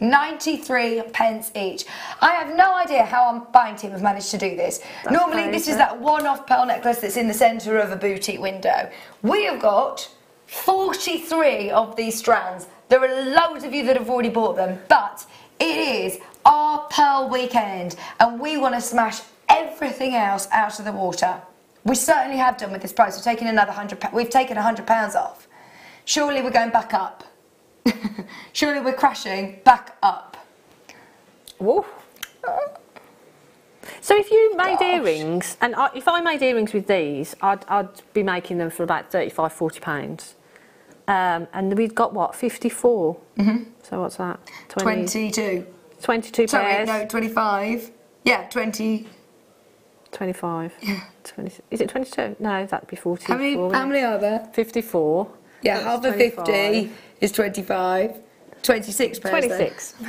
Speaker 1: 93 pence each. I have no idea how our buying team have managed to do this. That's Normally crazy. this is that one-off pearl necklace that's in the centre of a boutique window. We have got 43 of these strands. There are loads of you that have already bought them, but it is our pearl weekend and we want to smash everything else out of the water. We certainly have done with this price. We've taken another 100 we've taken 100 pounds off. Surely we're going back up. Surely we're crashing back up.
Speaker 7: Whoa.
Speaker 6: So if you made Gosh. earrings, and I, if I made earrings with these, I'd, I'd be making them for about 35, 40 pounds. Um, and we'd got what, 54? Mm -hmm. So what's that? 20,
Speaker 1: 22. 22 Sorry, pairs. no, 25. Yeah, 20.
Speaker 6: 25. Yeah. 20,
Speaker 1: is it 22? No, that'd be 40. How
Speaker 6: many, how many are
Speaker 7: there?
Speaker 1: 54.
Speaker 7: Yeah, half of 50
Speaker 1: is 25. 26 pairs. 26. six.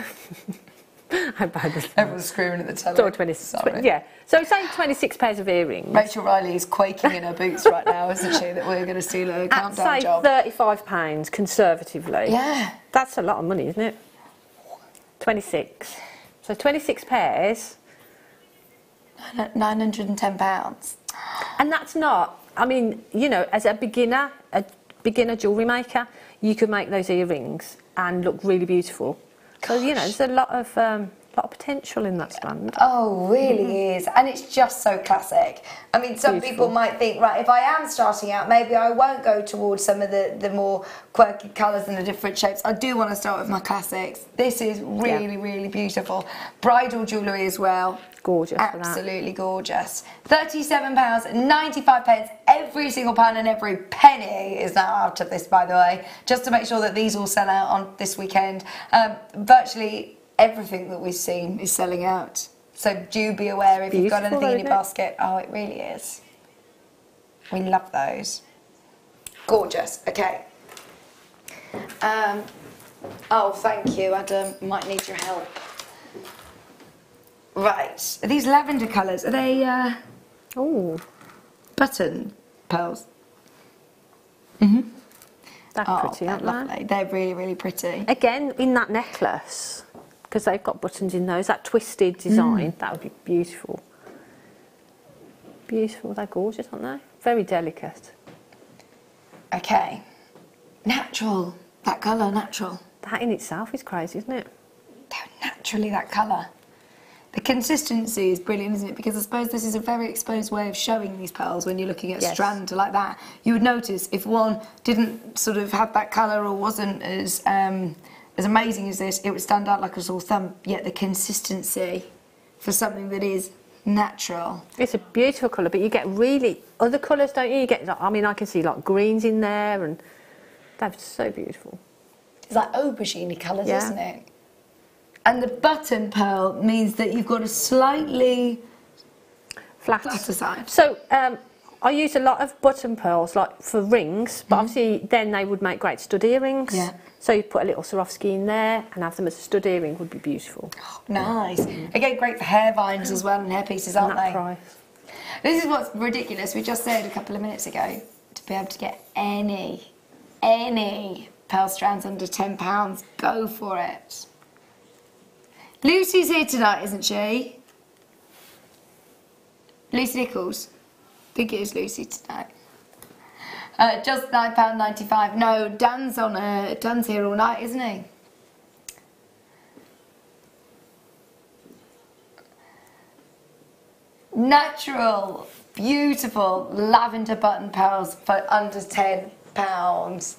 Speaker 3: bad was that? Everyone's screaming at the telly. Sorry. yeah.
Speaker 6: So say 26 pairs of earrings. Rachel Riley is quaking in her boots right now, isn't she, that we're going to steal her countdown say job. £35 pounds, conservatively. Yeah. That's a lot of money, isn't it? 26. So 26 pairs.
Speaker 1: £910.
Speaker 6: And that's not, I mean, you know, as a beginner, a beginner jewellery maker, you could make those earrings and look really beautiful. Because you know, there's a lot of um, a lot of potential in that strand.
Speaker 1: Oh, really mm-hmm. is. And it's just so classic. I mean, some Beautiful. people might think, right, if I am starting out, maybe I won't go towards some of the, the more quirky colours and the different shapes. I do want to start with my classics. This is really, yeah. really beautiful. Bridal jewellery as well.
Speaker 5: Gorgeous. Absolutely
Speaker 1: gorgeous. £37.95 pence. Every single pound and every penny is now out of this, by the way, just to make sure that these all sell out on this weekend. Um, virtually everything that we've seen is selling out. So do be aware if you've got anything in your basket. Oh, it really is. We love those. Gorgeous. Okay. Um, oh, thank you, Adam. Might need your help. Right. Are these lavender colours? Are they? Uh, oh. Button pearls. Mhm. That's oh, pretty, they're lovely. They? They're really, really pretty.
Speaker 6: Again, in that necklace because they've got buttons in those. That twisted design, mm. that would be beautiful. Beautiful, they're gorgeous, aren't they? Very delicate.
Speaker 1: Okay. Natural. That colour, natural. That in itself is crazy, isn't it? They're naturally that colour. The consistency is brilliant, isn't it? Because I suppose this is a very exposed way of showing these pearls when you're looking at yes. a strand like that. You would notice if one didn't sort of have that colour or wasn't as um, as amazing as this, it would stand out like a sore thumb, yet the consistency for something that is natural. It's a beautiful colour, but you get really other colours, don't you? You get, I mean,
Speaker 6: I can see like greens in there, and that's so beautiful.
Speaker 1: It's like aubergine colours, yeah. isn't it? And the button pearl means that you've got a slightly flat, flatter side. So um, I use a lot of button pearls,
Speaker 6: like for rings, but mm. obviously then they would make great stud earrings. Yeah. So you put a little Swarovski in there and have them as a stud earring would be beautiful. Oh,
Speaker 1: nice. Mm. Again, great for hair vines as well and hair pieces, aren't they? Price. This is what's ridiculous. We just said a couple of minutes ago to be able to get any, any pearl strands under ten pounds. Go for it. Lucy's here tonight, isn't she? Lucy Nichols think it is Lucy tonight. Uh, just £9.95. No, Dan's on a, uh, Dan's here all night, isn't he? Natural, beautiful lavender button pearls for under £10.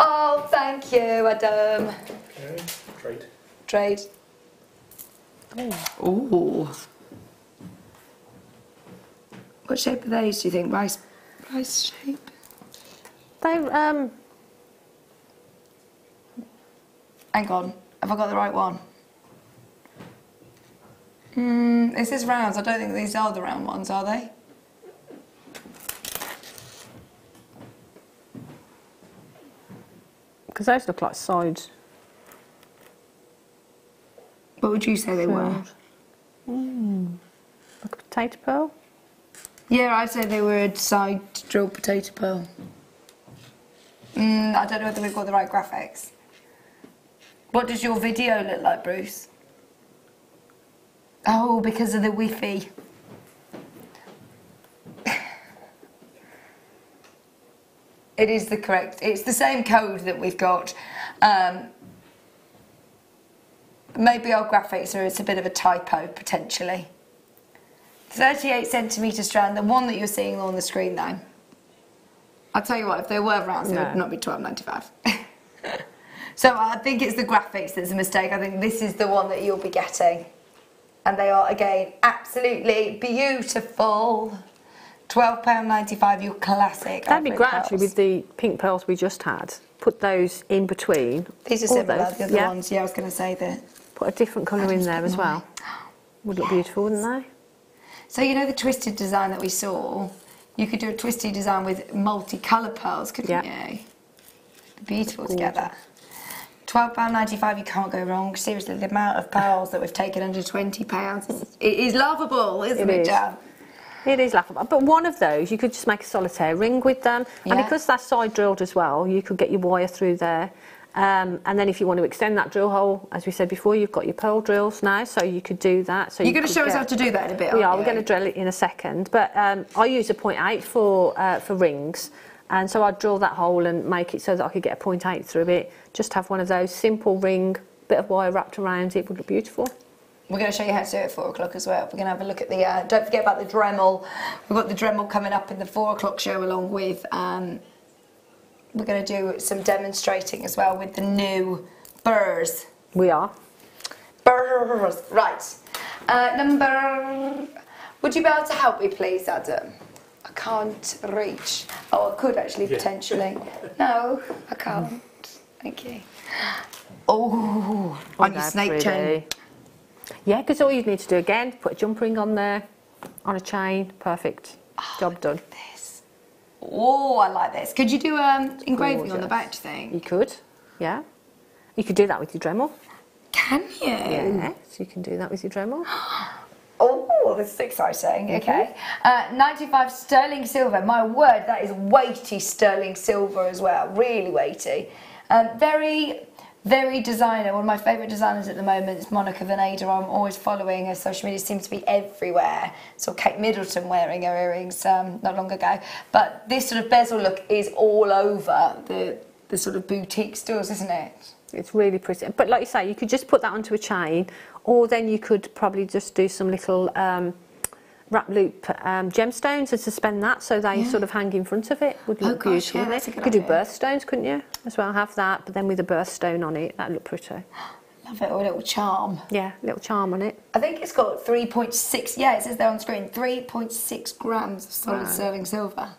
Speaker 1: Oh, thank you, Adam. Okay, trade. Trade.
Speaker 3: Ooh. Ooh.
Speaker 1: What shape are those, do you think? Rice, rice shape? They, um... Hang on. Have I got the right one? Hmm, this is rounds. I don't think these are the round ones, are they? Because those look like sides.
Speaker 7: What would you say they were? Mm.
Speaker 1: Like a potato pearl? Yeah, I'd say they were side drilled potato pearl. Mm, I don't know whether we've got the right graphics. What does your video look like, Bruce? Oh, because of the Wi-Fi. it is the correct, it's the same code that we've got. Um, maybe our graphics are, it's a bit of a typo, potentially. 38 centimetre strand, the one that you're seeing on the screen though. I'll tell you what, if there were rounds, no. it would not be 12.95. so I think it's the graphics that's a mistake. I think this is the one that you'll be getting. And they are, again, absolutely beautiful. £12.95, your classic. That'd be great, pearls. actually,
Speaker 6: with the pink pearls we just had. Put those in between. These are similar, those, the other yeah.
Speaker 1: ones. Yeah, I was going to say that. Put a different colour in there as well. Would yes. look beautiful, wouldn't they? So you know the twisted design that we saw? You could do a twisty design with multicolour pearls, couldn't yeah. you? Beautiful together. £12.95, you can't go wrong. Seriously, the amount of pearls that we've taken under £20 it is laughable, isn't it, it is. Jan? It is laughable. But one of those, you could just make a solitaire ring with them.
Speaker 6: Yeah. And because they're side drilled as well, you could get your wire through there um, and then if you want to extend that drill hole, as we said before, you've got your pearl drills now, so you could do that. So You're you going to show us how to do that in a bit, We are, we're going to drill it in a second. But um, I use a point eight for, uh, for rings. And so I'd drill that hole and make it so that I could get a point eight through it. Just have one of those simple
Speaker 1: ring, bit of wire wrapped around it, would look beautiful. We're going to show you how to do it at four o'clock as well. We're going to have a look at the. Uh, don't forget about the Dremel. We've got the Dremel coming up in the four o'clock show along with um, we're going to do some demonstrating as well with the new burrs. We are. Burrs, right. Uh, number, would you be able to help me please, Adam? I can't reach. Oh, I could actually, yeah. potentially. no, I can't. Thank you.
Speaker 6: Oh, oh on your snake chain. Yeah, because all you need to do again, put a jump ring on there, on a chain, perfect. Oh, Job done. This. Oh,
Speaker 1: I like this. Could you
Speaker 6: do um, engraving on the back, do you think? You could, yeah. You could do that with your Dremel. Can you? Yes, you can do that with your Dremel. Oh,
Speaker 1: this is exciting. Mm -hmm. Okay. Uh, 95 sterling silver. My word, that is weighty sterling silver as well. Really weighty. Um, very very designer. One of my favourite designers at the moment is Monica Vinader. I'm always following her. Social media seems to be everywhere. Saw Kate Middleton wearing her earrings um, not long ago. But this sort of bezel look is all over the, the sort of boutique stores, isn't it?
Speaker 6: It's really pretty. But like you say, you could just put that onto a chain, or then you could probably just do some little... Um, wrap loop um, gemstones and suspend that so they yeah. sort of hang in front of it. Would oh, look oh gosh, beautiful. Yeah, you could idea. do birthstones, couldn't you? As well, have that, but then with a birthstone on it, that'd look pretty.
Speaker 1: Love it, or a little charm. Yeah, little charm on it. I think it's got 3.6, yeah, it says there on screen, 3.6 grams of solid right. sterling silver.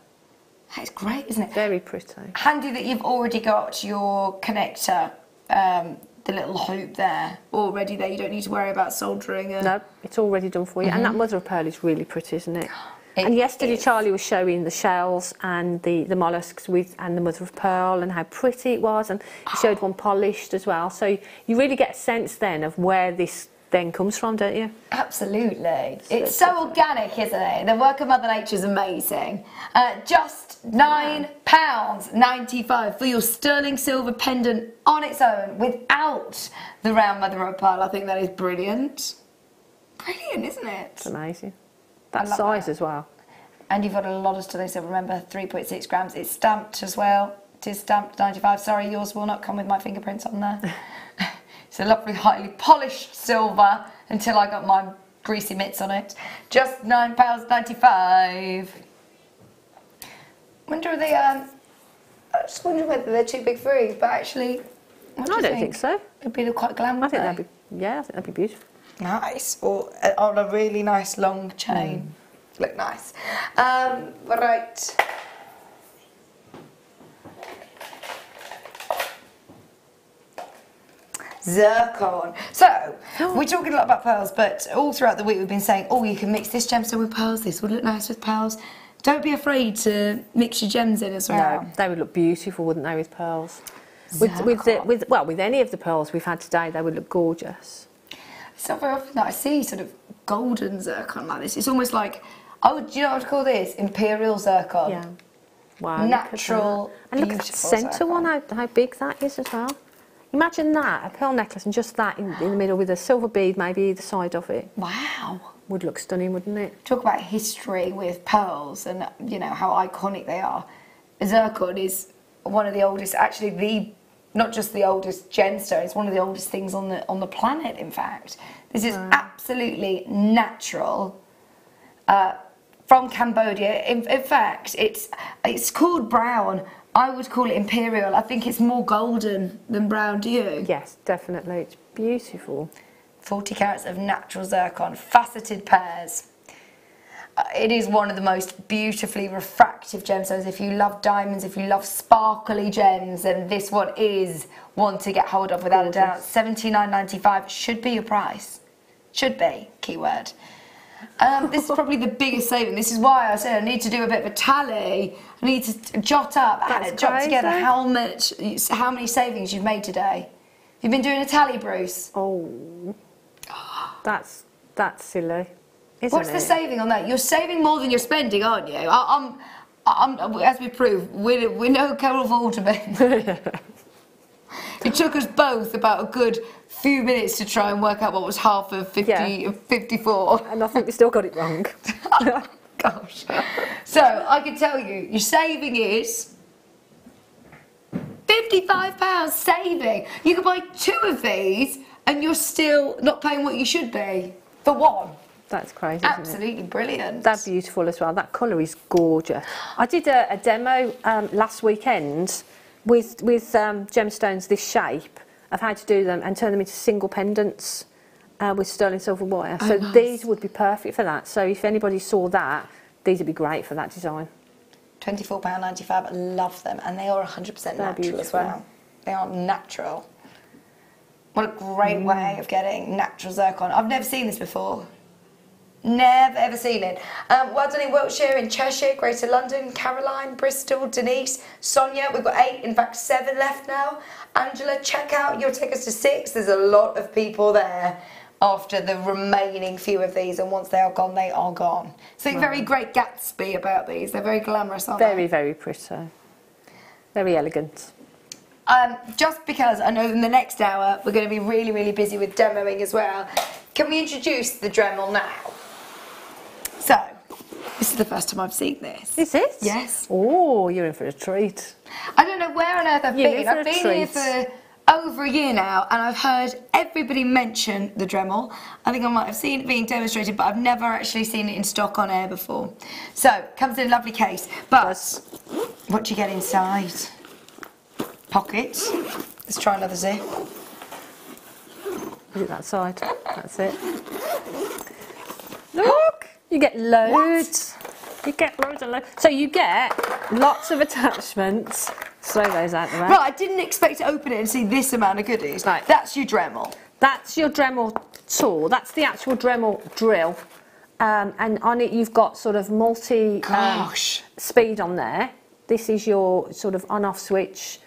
Speaker 1: That's great,
Speaker 6: isn't it? Very pretty.
Speaker 1: Handy that you've already got your connector um, the little hope there already there. You don't need to worry about soldering No, it's already done for you. Mm -hmm. And that mm-hmm.
Speaker 6: mother of pearl is really pretty, isn't it? it and yesterday is. Charlie was showing the shells and the, the mollusks with and the mother of pearl and how pretty it was and he showed ah. one polished as well. So you really get a sense then of where this then comes from, don't you? Absolutely. So it's so
Speaker 1: organic, isn't it? The work of Mother Nature is amazing. Uh, just £9.95 for your sterling silver pendant on its own without the round mother of pearl. I think that is brilliant. Brilliant, isn't it? It's amazing. That size that. as well. And you've got a lot of sterling silver. Remember, 3.6 grams. It's stamped as well. It is stamped 95. Sorry, yours will not come with my fingerprints on there. A lovely highly polished silver until I got my greasy mitts on it. Just £9.95. Wonder they, um, I just wonder whether they're too big for you, but actually, I do not think? think? so. It'd be quite glamorous. I think that'd be, yeah, I think that'd be beautiful. Nice, or uh, on a really nice long chain. Mm. Look nice. Um, right. zircon. So, oh. we're talking a lot about pearls, but all throughout the week we've been saying, oh, you can mix this gemstone with pearls, this would look nice with pearls. Don't be afraid to mix your gems in as well. No,
Speaker 6: they would look beautiful, wouldn't they, with pearls? With, with, the, with, well, with any of the pearls we've had today, they would look gorgeous.
Speaker 1: It's not very often that I see sort of golden zircon like this. It's almost like, oh, do you know what I'd call this? Imperial zircon. Yeah.
Speaker 6: Wow. Natural, look And look at the centre one, how, how big that is as well. Imagine that, a pearl necklace and just that in, in the middle with a silver bead maybe either side of it. Wow. Would look stunning,
Speaker 1: wouldn't it? Talk about history with pearls and, you know, how iconic they are. Zircon is one of the oldest, actually the not just the oldest gemstone, it's one of the oldest things on the on the planet, in fact. This is absolutely natural. Uh, from Cambodia. In, in fact, it's it's called brown I would call it imperial. I think it's more golden than brown, do you? Yes, definitely. It's beautiful. 40 carats of natural zircon, faceted pears. Uh, it is one of the most beautifully refractive gemstones. If you love diamonds, if you love sparkly gems, then this one is one to get hold of without Gorgeous. a doubt. 79.95 should be your price. Should be, keyword. Um, this is probably the biggest saving. This is why I said I need to do a bit of a tally. I need to jot up, That's jot crazy. together how much, how many savings you've made today. You've been doing a tally, Bruce. Oh, that's that's silly. Isn't What's it? the saving on that? You're saving more than you're spending, aren't you? I, I'm, I'm, as we prove, we're, we're no Carol Vorderman. it took us both about a good few minutes to try and work out what was half of 50 yeah. 54. And I think we still got it wrong. Gosh. So I can tell you, your saving is £55 saving. You could buy two of these and you're still not paying what you should be for one. That's crazy.
Speaker 6: Absolutely brilliant. That's beautiful as well. That colour is gorgeous. I did a, a demo um, last weekend with with um, gemstones this shape, of how to do them and turn them into single pendants uh, with sterling silver wire. Oh, so nice. these would be perfect for that. So if anybody saw that, these would be great for that design.
Speaker 1: £24.95, love them. And they are 100% They're natural beautiful. as well. They are natural. What a great mm. way of getting natural zircon. I've never seen this before. Never ever seen it. Um, well done in Wiltshire, in Cheshire, Greater London, Caroline, Bristol, Denise, Sonia. We've got eight, in fact, seven left now. Angela, check out. You'll take us to six. There's a lot of people there after the remaining few of these, and once they are gone, they are gone. So wow. very great Gatsby about these. They're very glamorous, aren't very, they? Very, very pretty. Very elegant. Um, just because I know in the next hour we're going to be really, really busy with demoing as well, can we introduce the Dremel now? So, this is the first time I've seen this. Is Yes. Oh, you're in for a treat. I don't know where on earth I've you're been. I've been treat. here for over a year now, and I've heard everybody mention the Dremel. I think I might have seen it being demonstrated, but I've never actually seen it in stock on air before. So, comes in a lovely case. But, what do you get inside? Pockets. Let's try another zip. Is it that side? That's it. Look!
Speaker 6: You get loads. What? You get loads and loads. So you get lots of attachments. Slow those out the way. Right, I didn't expect to open it and see this amount of goodies. Like, that's your Dremel. That's your Dremel tool. That's the actual Dremel drill. Um, and on it you've got sort of multi um, speed on there. This is your sort of on-off switch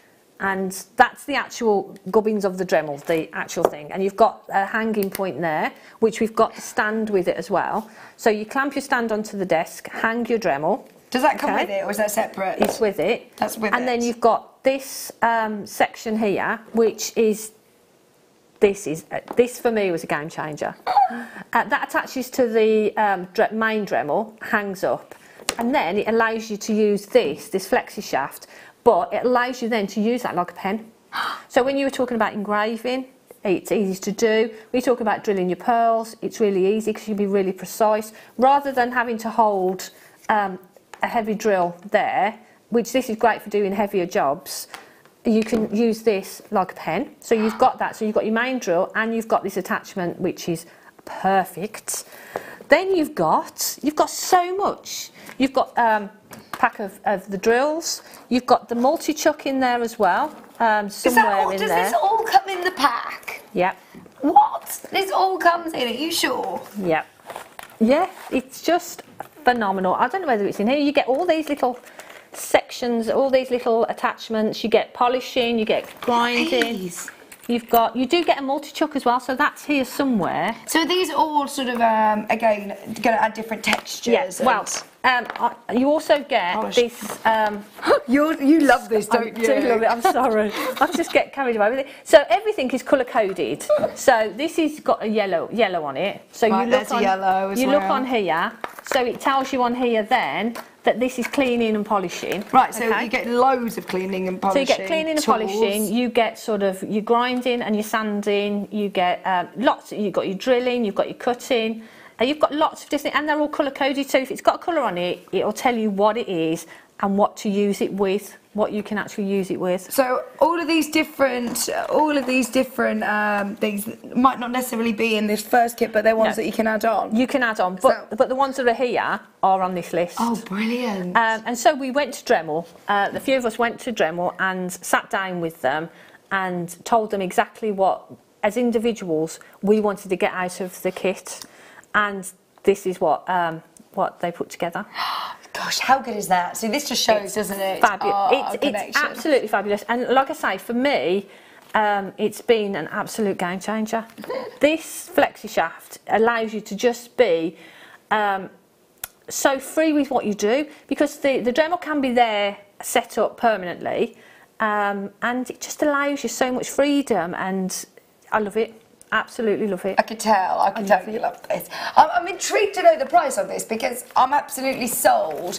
Speaker 6: and that's the actual gubbins of the Dremel, the actual thing. And you've got a hanging point there, which we've got the stand with it as well. So you clamp your stand onto the desk, hang your Dremel. Does that come okay? with it, or is that separate? It's with it. That's with and it. And then you've got this um, section here, which is this is uh, this for me was a game changer. Uh, that attaches to the um, main Dremel, hangs up, and then it allows you to use this this flexi shaft but it allows you then to use that like a pen. So when you were talking about engraving, it's easy to do. We talk about drilling your pearls, it's really easy because you can be really precise. Rather than having to hold um, a heavy drill there, which this is great for doing heavier jobs, you can use this like a pen. So you've got that, so you've got your main drill and you've got this attachment which is perfect. Then you've got, you've got so much. You've got um, pack of, of the drills. You've got the multi-chuck in there as well. Um, somewhere all, in does there. Does this
Speaker 1: all come in the pack? Yep. What? This all comes in, are you sure?
Speaker 6: Yep. Yeah, it's just phenomenal. I don't know whether it's in here. You get all these little sections, all these little attachments. You get polishing, you get grinding. Please. You've got, you do get a multi-chuck as well, so that's here somewhere.
Speaker 1: So these all sort of, um, again, going to add different textures? Yes, yeah, well, um, I, you also get this... Um, you
Speaker 6: love this, don't I you? I do love it, I'm sorry. I just get carried away with it. So everything is colour-coded. so this has got a yellow yellow on it. So right, you look on, yellow You well. look on here, so it tells you on here then that this is cleaning and polishing. Right, so okay. you get
Speaker 1: loads of cleaning and polishing. So you get cleaning tools. and polishing. You
Speaker 6: get sort of your grinding and your sanding. You get um, lots. you've got your drilling. You've got your cutting. you've got lots of different, and they're all colour coded. So if it's got a colour on it, it'll tell you what it is and what to use it with
Speaker 1: what you can actually use it with. So all of these different, all of these different um, things might not necessarily be in this first kit, but they're ones no. that you can add on. You can add on, but so. but the
Speaker 6: ones that are here are on this list. Oh, brilliant! Um, and so we went to Dremel. Uh, the few of us went to Dremel and sat down with them and told them exactly what, as individuals, we wanted to get out of the kit, and this is what um, what they put together. Gosh,
Speaker 1: how good is that? See, this just shows, it's doesn't it? Fabulous.
Speaker 6: It's, it's, absolutely fabulous. And like I say, for me, um, it's been an absolute game changer. this flexi shaft allows you to just be um, so free with what you do because the, the Dremel can be there set up permanently um, and it just allows you so much freedom and I
Speaker 1: love it absolutely love it. I could tell. I could I tell you love this. I'm, I'm, intrigued to know the price on this because I'm absolutely sold.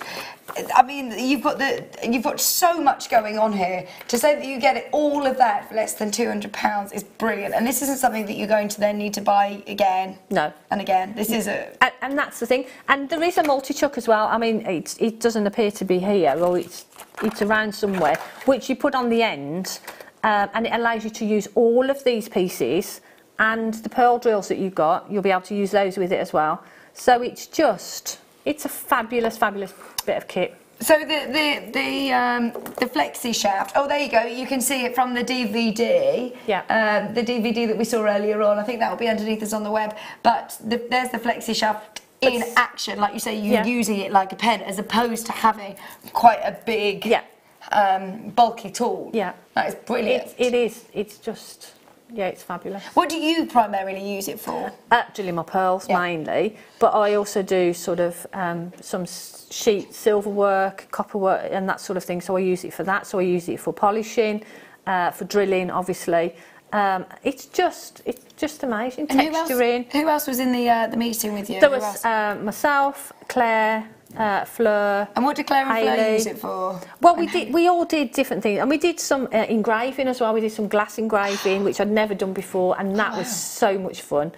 Speaker 1: I mean, you've got the you've got so much going on here. To say that you get it, all of that for less than two hundred pounds is brilliant. And this isn't something that you're going to then need to buy again. No. And again, this is a. And, and that's the thing.
Speaker 6: And there is a multi chuck as well. I mean, it it doesn't appear to be here, Well, it's it's around somewhere, which you put on the end. Um, and it allows you to use all of these pieces and the pearl drills that you've got, you'll be able to use those with it as well. So it's just, it's a fabulous, fabulous bit of kit.
Speaker 1: So the the the um, the flexi shaft. Oh, there you go. You can see it from the DVD. Yeah. Um, the DVD that we saw earlier on. I think that will be underneath us on the web. But the, there's the flexi shaft in it's, action, like you say, you're yeah. using it like a pen, as opposed to having quite a big, yeah. um, bulky tool. Yeah. That is brilliant. It, it is. It's just yeah, it's fabulous. What do you primarily use it for?
Speaker 6: Actually, my pearls yeah. mainly, but I also do sort of um, some sheet silver work, copper work, and that sort of thing. So I use it for that. So I use it for polishing, uh, for drilling, obviously. Um, it's just it's just amazing and texturing. Who else, who else was in the uh, the meeting with you? There who was uh, myself, Claire, uh, Fleur. And what did Claire and Fleur use it for? Well, we did. We all did different things, and we did some uh, engraving as well. We did some glass engraving, which I'd never done before, and that oh, wow. was so much fun.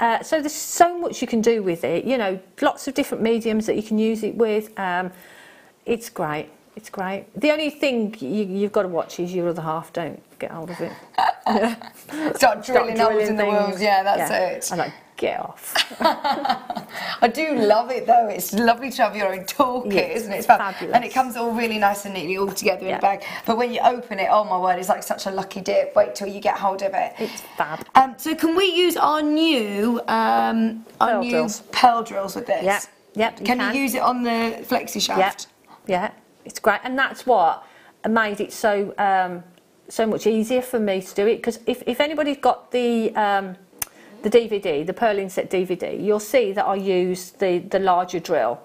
Speaker 6: Uh, so there's so much you can do with it. You know, lots of different mediums that you can use it with. Um, it's great. It's great. The only thing you, have got to watch is your other half don't get hold of it.
Speaker 1: Start drilling, holes in the walls. Yeah, that's yeah. it. like get off. I do love it though. It's lovely to have your own toolkit, yes, isn't it? It's fabulous. And it comes all really nice and neatly all together yeah. in a bag. But when you open it, oh my word, it's like such a lucky dip. Wait till you get hold of it. It's fab. Um, so can we use our new um, our pearl new drills. pearl drills with this? Yep. Yep.
Speaker 7: You can, can, you use it on
Speaker 1: the
Speaker 6: flexi shaft?
Speaker 1: Yep. Yeah. It's great, and that's what
Speaker 6: made it so um, so much easier for me to do it. Because if if anybody's got the um, the DVD, the Pearl Inset DVD, you'll see that I use the, the larger drill.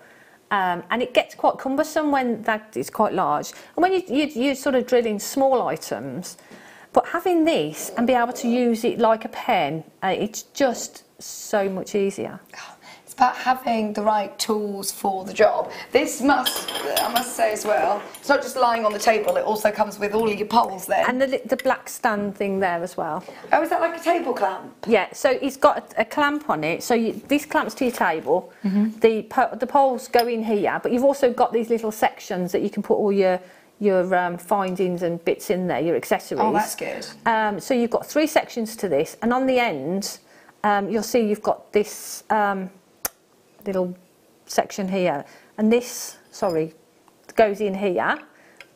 Speaker 6: Um, and it gets quite cumbersome when that is quite large. And when you, you, you're sort of drilling small items, but having this and be able to use it like a pen, uh, it's just so much easier
Speaker 1: about having the right tools for the job. This must, I must say as well, it's not just lying on the table, it also comes with all your poles there. And the, the black stand thing there as well. Oh, is that like a table
Speaker 7: clamp?
Speaker 6: Yeah, so it's got a, a clamp on it. So you, this clamps to your table. Mm -hmm. The, the poles go in here, but you've also got these little sections that you can put all your your um, findings and bits in there, your accessories. Oh, that's good. Um, so you've got three sections to this, and on the end, um, you'll see you've got this um, little section here. And this, sorry, goes in here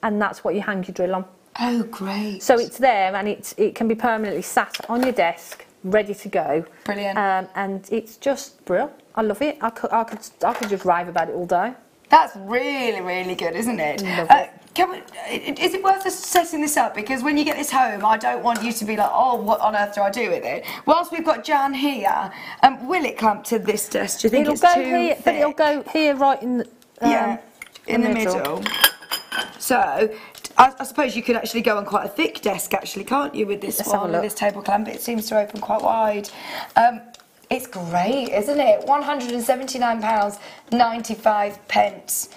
Speaker 6: and that's what you hang your drill on. Oh, great. So it's there and it's, it can be permanently sat on your desk, ready to go. Brilliant. Um, and it's just brilliant. I love it. I could, I, could, I could
Speaker 1: just rave about it all day. That's really, really good, isn't it? Uh, can we, is it worth us setting this up? Because when you get this home, I don't want you to be like, oh, what on earth do I do with it? Whilst we've got Jan here, um, will it come to this desk? Do you think it'll it's go too here, thick? But it'll go here, right in the, um, yeah,
Speaker 5: in the, the middle. middle.
Speaker 1: So I, I, suppose you could actually go on quite a thick desk, actually, can't you, with this Let's one, with this table clamp? It seems to open quite wide. Um, it's great, isn't it? £179.95. pence.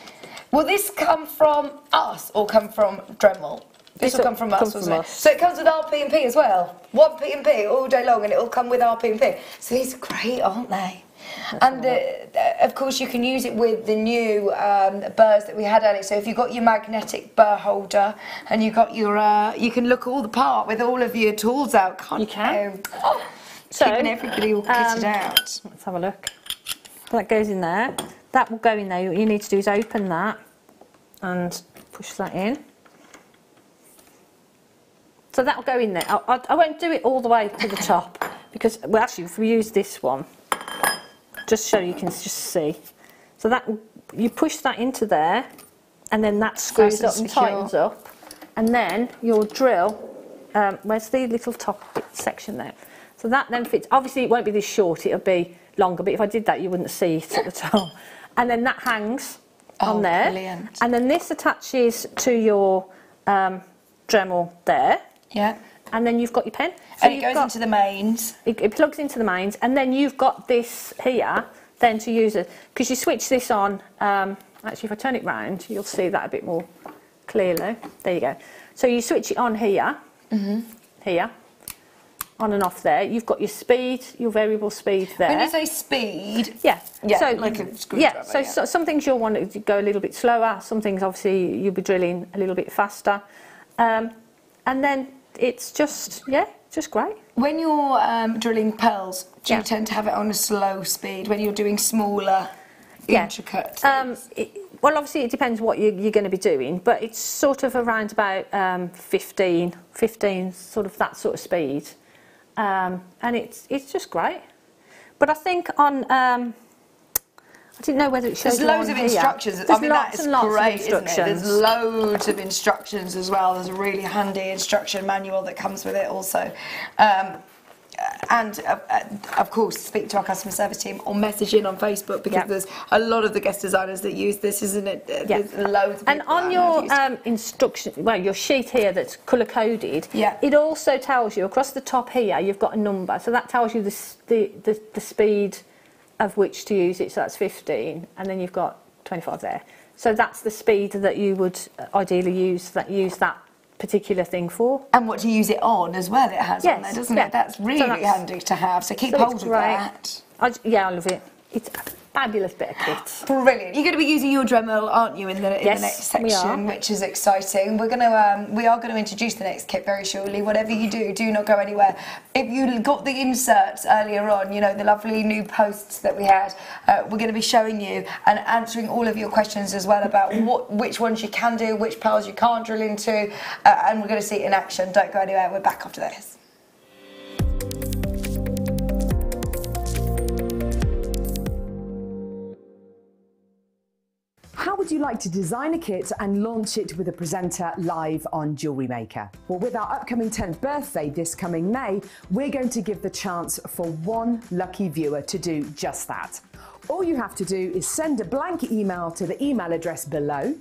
Speaker 1: Will this come from us or come from Dremel? This, will come from us, come wasn't from it? Us. So it comes with RP&P as well. One P&P all day long and it'll come with RP&P. So these are great, aren't they? and uh, uh, of course you can use it with the new um, burrs that we had Alex so if you've got your magnetic burr holder and you've got your uh, you can look all the part with all of your tools out can't you can oh,
Speaker 7: so keeping everybody all kitted um, out
Speaker 1: let's have a look that goes in there
Speaker 6: that will go in there what you need to do is open that and push that in. So that'll go in there. I, I, I won't do it all the way to the top because, well actually if we use this one, just so you can just see. So that you push that into there and then that screws up and tightens up. And then your drill, um, where's the little top bit section there? So that then fits. Obviously it won't be this short, it'll be longer, but if I did that you wouldn't see it at the top. And then that hangs oh, on there. Brilliant. And then this attaches to your um, Dremel there. Yeah. And then you've got your pen. So and it goes got, into the mains. It, it, plugs into the mains, and then you've got this here then to use it because you switch this on. Um, actually, if I turn it round, you'll see that a bit more clearly. There you go. So you switch it on here, mm -hmm. here, on and off there. You've got your speed, your variable speed there. When you
Speaker 1: say speed, yeah, yeah, so, like a screwdriver. Yeah, so,
Speaker 6: yeah. so some things you'll want to go a little bit slower. Some things obviously you'll be drilling a little bit faster,
Speaker 1: um, and then it's just yeah, just great. When you're um, drilling pearls, do yeah. you tend to have it on a slow speed? When you're doing smaller, yeah. intricate. Um, it,
Speaker 6: well, obviously it depends what you, are going to be doing, but it's sort of around about um, 15, 15, sort of that sort of speed um, and it's it's just great. But I think on um, I didn't know whether
Speaker 1: it shows. There's loads of here. instructions. There's I mean, that is great, isn't it? There's loads of instructions as well. There's a really handy instruction manual that comes with it also. Um, and uh, uh, of course speak to our customer service team or message in on Facebook because yep. there's a lot of the guest designers that use this, isn't it? Yep. There's loads. and on your um, instruction, well,
Speaker 6: your sheet here that's colour coded. Yeah. It also tells you across the top here you've got a number, so that tells you the the, the, the speed of which to use it. So that's 15, and then you've got 25 there. So that's the speed that you would uh, ideally use that use
Speaker 1: that particular thing for. And what to use it on as well, it has yes, on there, doesn't yeah. it? That's really so that's, handy to have, so keep so hold of that. I, yeah, I love it. It's fabulous bit of kit. Brilliant. You're going to be using your Dremel, aren't you, in the, in yes, the next section, which is exciting. We're going to um, we are going to introduce the next kit very shortly. Whatever you do, do not go anywhere. If you got the inserts earlier on, you know the lovely new posts that we had, uh, we're going to be showing you and answering all of your questions as well about what which ones you can do, which parts you can't drill into, uh, and we're going to see it in action. Don't go anywhere. We're back after this.
Speaker 3: How would you like to design a kit and launch it with a presenter live on Jewellery Maker? Well, with our upcoming 10th birthday this coming May, we're going to give the chance for one lucky viewer to do just that. All you have to do is send a blank email to the email address below,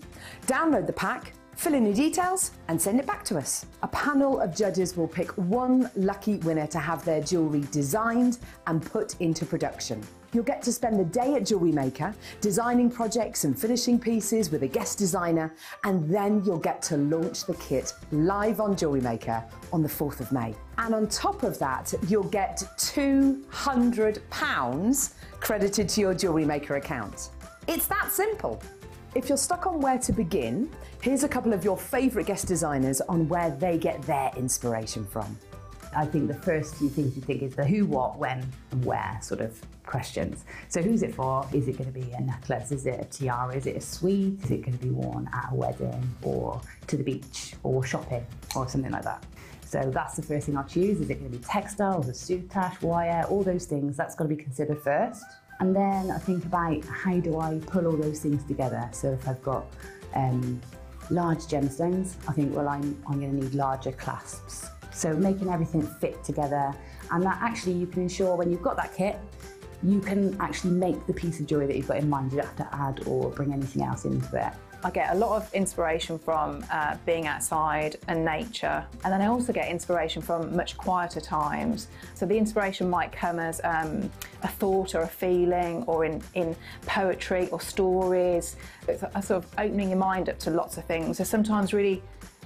Speaker 3: download the pack, Fill in your details and send it back to us. A panel of judges will pick one lucky winner to have their jewellery designed and put into production. You'll get to spend the day at Jewellery Maker designing projects and finishing pieces with a guest designer, and then you'll get to launch the kit live on Jewellery Maker on the 4th of May. And on top of that, you'll get £200 credited to your Jewellery Maker account. It's that simple. If you're stuck on where to begin, here's a couple of your favourite guest
Speaker 5: designers on where they get their inspiration from. I think the first few things you think is the who, what, when, and where sort of questions. So, who's it for? Is it going to be a necklace? Is it a tiara? Is it a suite? Is it going to be worn at a wedding or to the beach or shopping or something like that? So that's the first thing I'll choose. Is it going to be textiles, a soutache, wire, all those things? That's got to be considered first. And then I think about how do I pull all those things together. So if I've got um, large gemstones, I think, well, I'm, I'm going to need larger clasps so making everything fit together and that actually you can ensure when you've got that kit, you can actually make the piece of jewellery that you've got in mind. You don't have to add or bring anything else into it.
Speaker 2: I get a lot of inspiration from uh, being outside and nature, and then I also get inspiration from much quieter times. So the inspiration might come as um, a thought or a feeling, or in, in poetry or stories. It's a, a sort of opening your mind up to lots of things. So sometimes really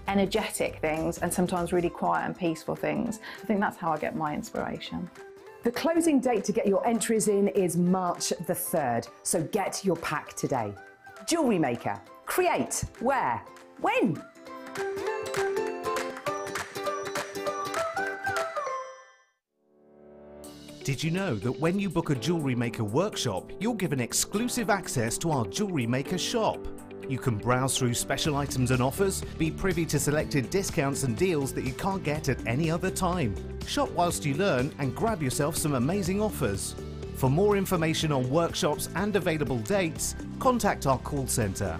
Speaker 2: energetic things and sometimes really quiet and peaceful things. I think that's how I get my inspiration. The
Speaker 3: closing date to get your entries in is March the 3rd, so get your pack today. Jewellery maker, create, wear, win!
Speaker 8: Did you know that when you book a Jewellery Maker workshop, you'll given exclusive access to our Jewellery Maker shop? You can browse through special items and offers, be privy to selected discounts and deals that you can't get at any other time. Shop whilst you learn and grab yourself some amazing offers. For more information on workshops and available dates, contact our call centre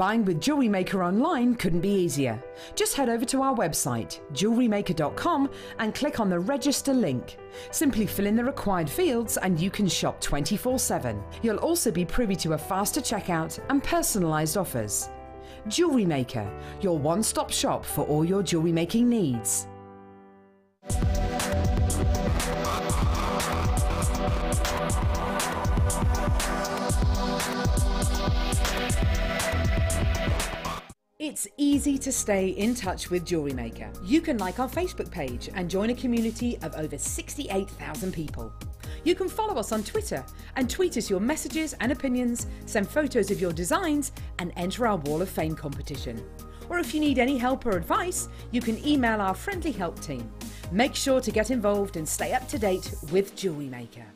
Speaker 3: Buying with Jewellery Maker online couldn't be easier. Just head over to our website, jewellerymaker.com, and click on the register link. Simply fill in the required fields and you can shop 24 7. You'll also be privy to a faster checkout and personalised offers. Jewellery Maker, your one stop shop for all your jewelry making needs. It's easy to stay in touch with Jewellery Maker. You can like our Facebook page and join a community of over 68,000 people. You can follow us on Twitter and tweet us your messages and opinions, send photos of your designs, and enter our Wall of Fame competition. Or if you need any help or advice, you can email our friendly help team. Make sure to get involved and stay up to date with Jewellery Maker.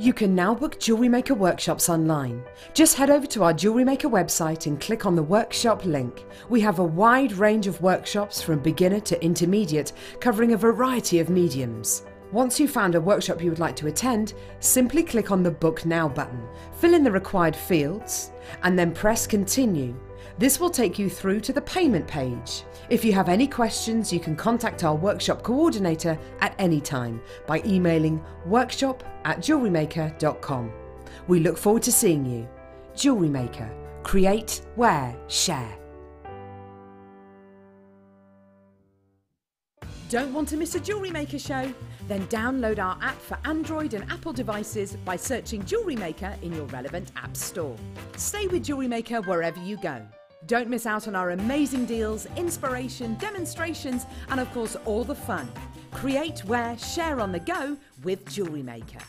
Speaker 3: You can now book Jewellery Maker workshops online. Just head over to our Jewellery Maker website and click on the workshop link. We have a wide range of workshops from beginner to intermediate, covering a variety of mediums. Once you've found a workshop you would like to attend, simply click on the Book Now button, fill in the required fields, and then press Continue. This will take you through to the payment page. If you have any questions, you can contact our workshop coordinator at any time by emailing workshop at jewellerymaker.com. We look forward to seeing you. Jewellery Maker. Create, wear, share. Don't want to miss a Jewellery Maker show? Then download our app for Android and Apple devices by searching Jewellery Maker in your relevant app store. Stay with Jewellery Maker wherever you go. Don't miss out on our amazing deals, inspiration, demonstrations, and of course, all the fun. Create, wear, share on the go with Jewellery Maker.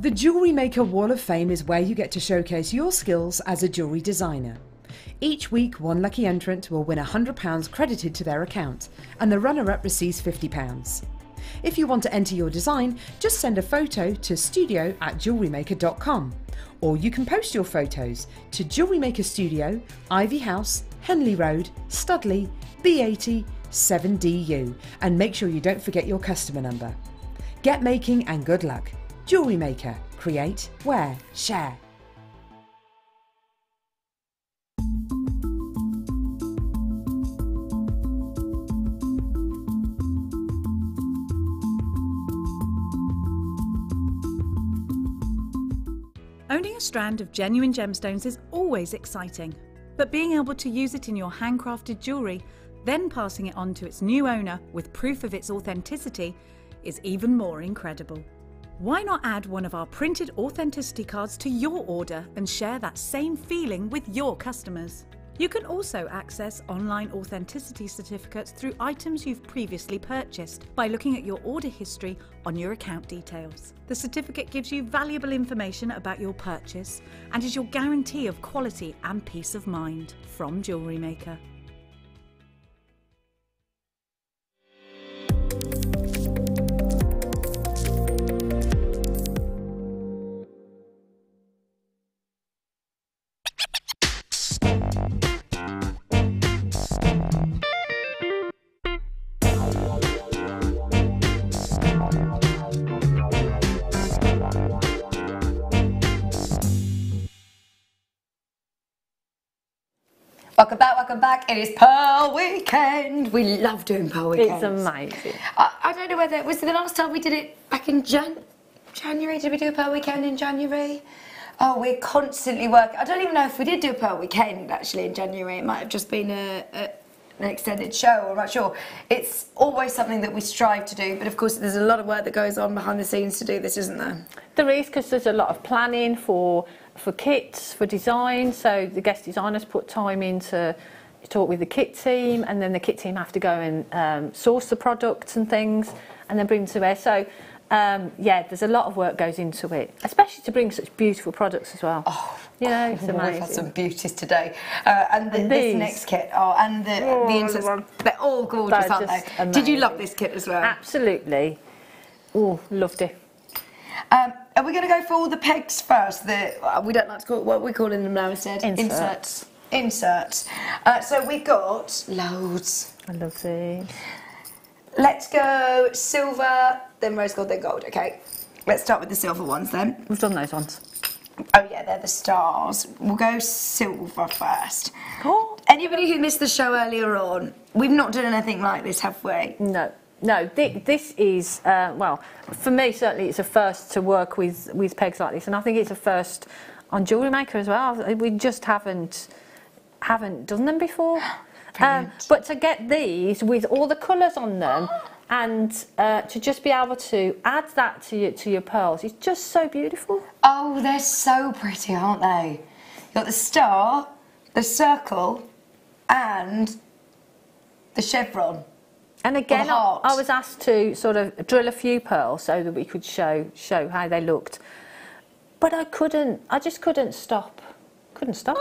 Speaker 3: The Jewellery Maker Wall of Fame is where you get to showcase your skills as a jewellery designer. Each week, one lucky entrant will win £100 credited to their account, and the runner up receives £50. If you want to enter your design, just send a photo to studio at jewellerymaker.com or you can post your photos to Jewellery Maker Studio, Ivy House, Henley Road, Studley, B80 7DU, and make sure you don't forget your customer number. Get making and good luck. Jewellery Maker, create, wear, share.
Speaker 2: Owning a strand of genuine gemstones is always exciting, but being able to use it in your handcrafted jewellery, then passing it on to its new owner with proof of its authenticity, is even more incredible. Why not add one of our printed authenticity cards to your order and share that same feeling with your customers? You can also access online authenticity certificates through items you've previously purchased by looking at your order history on your account details. The certificate gives you valuable information about your purchase and is your guarantee of quality and peace of mind from Jewellery Maker.
Speaker 1: Welcome back, welcome back. It is Pearl Weekend. We love doing Pearl Weekend. It's amazing. I, I, don't know whether it was the last time we did it back in Jan January. Did we do a Pearl Weekend in January? Oh, we're constantly working. I don't even know if we did do a Pearl Weekend actually in January. It might have just been a, a an extended show, I'm not sure. It's always something that we strive to do, but of course there's a lot of work that goes on behind the scenes to do this, isn't there?
Speaker 6: There is, because there's a lot of planning for for kits, for design. So the guest designers put time in to talk with the kit team, and then the kit team have to go and um, source the products and things, and then bring them to wear. So um, yeah, there's a lot of work goes into it, especially to bring such beautiful products as well.
Speaker 1: Oh, you know, it's amazing. We've had some beauties today, uh, and, the, and this next kit, oh, and the, oh, the inserts, they're all gorgeous, they're aren't they? Amazing. Did you love this kit as well? Absolutely.
Speaker 6: Oh, loved it.
Speaker 1: Um, are we going to go for all the pegs first? The, uh, we don't like to call it, what we're calling them now instead. Inserts. Inserts. Inserts. Uh, so we've got loads. I love these. Let's go silver, then rose gold, then gold. Okay. Let's start with the silver ones then. We've done those ones. Oh yeah, they're the stars. We'll go silver first. Anybody who missed the show earlier on, we've not done anything like this, have we? No no, th- this is, uh, well,
Speaker 6: for me, certainly it's a first to work with, with pegs like this. And I think it's a first on Jewellery Maker as well. We just haven't, haven't done them before. Um, but to get these with all the colours on them and uh, to just be able to
Speaker 1: add that to your, to your pearls is just so beautiful. Oh, they're so pretty, aren't they? You've got the star, the circle, and the chevron. And again, I, was asked to sort of drill a few
Speaker 6: pearls so that we could show show how they looked. But I couldn't. I just couldn't stop. Couldn't stop.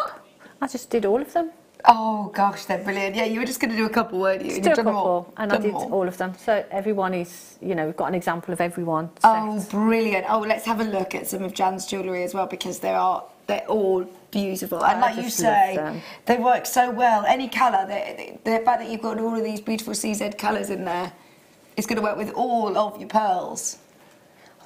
Speaker 6: I just did all of them. Oh gosh, they're brilliant. Yeah, you were just going to do a couple, weren't you? Just do a couple, all, and I did all. all. of them. So everyone is, you know, we've got an example of everyone.
Speaker 1: Set. Oh, brilliant! Oh, let's have a look at some of Jan's jewellery as well because they are they're all beautiful. And like you say, they work so well. Any colour, the, the, the fact that you've got all of these beautiful CZ colours in there, it's going to work with all of your pearls.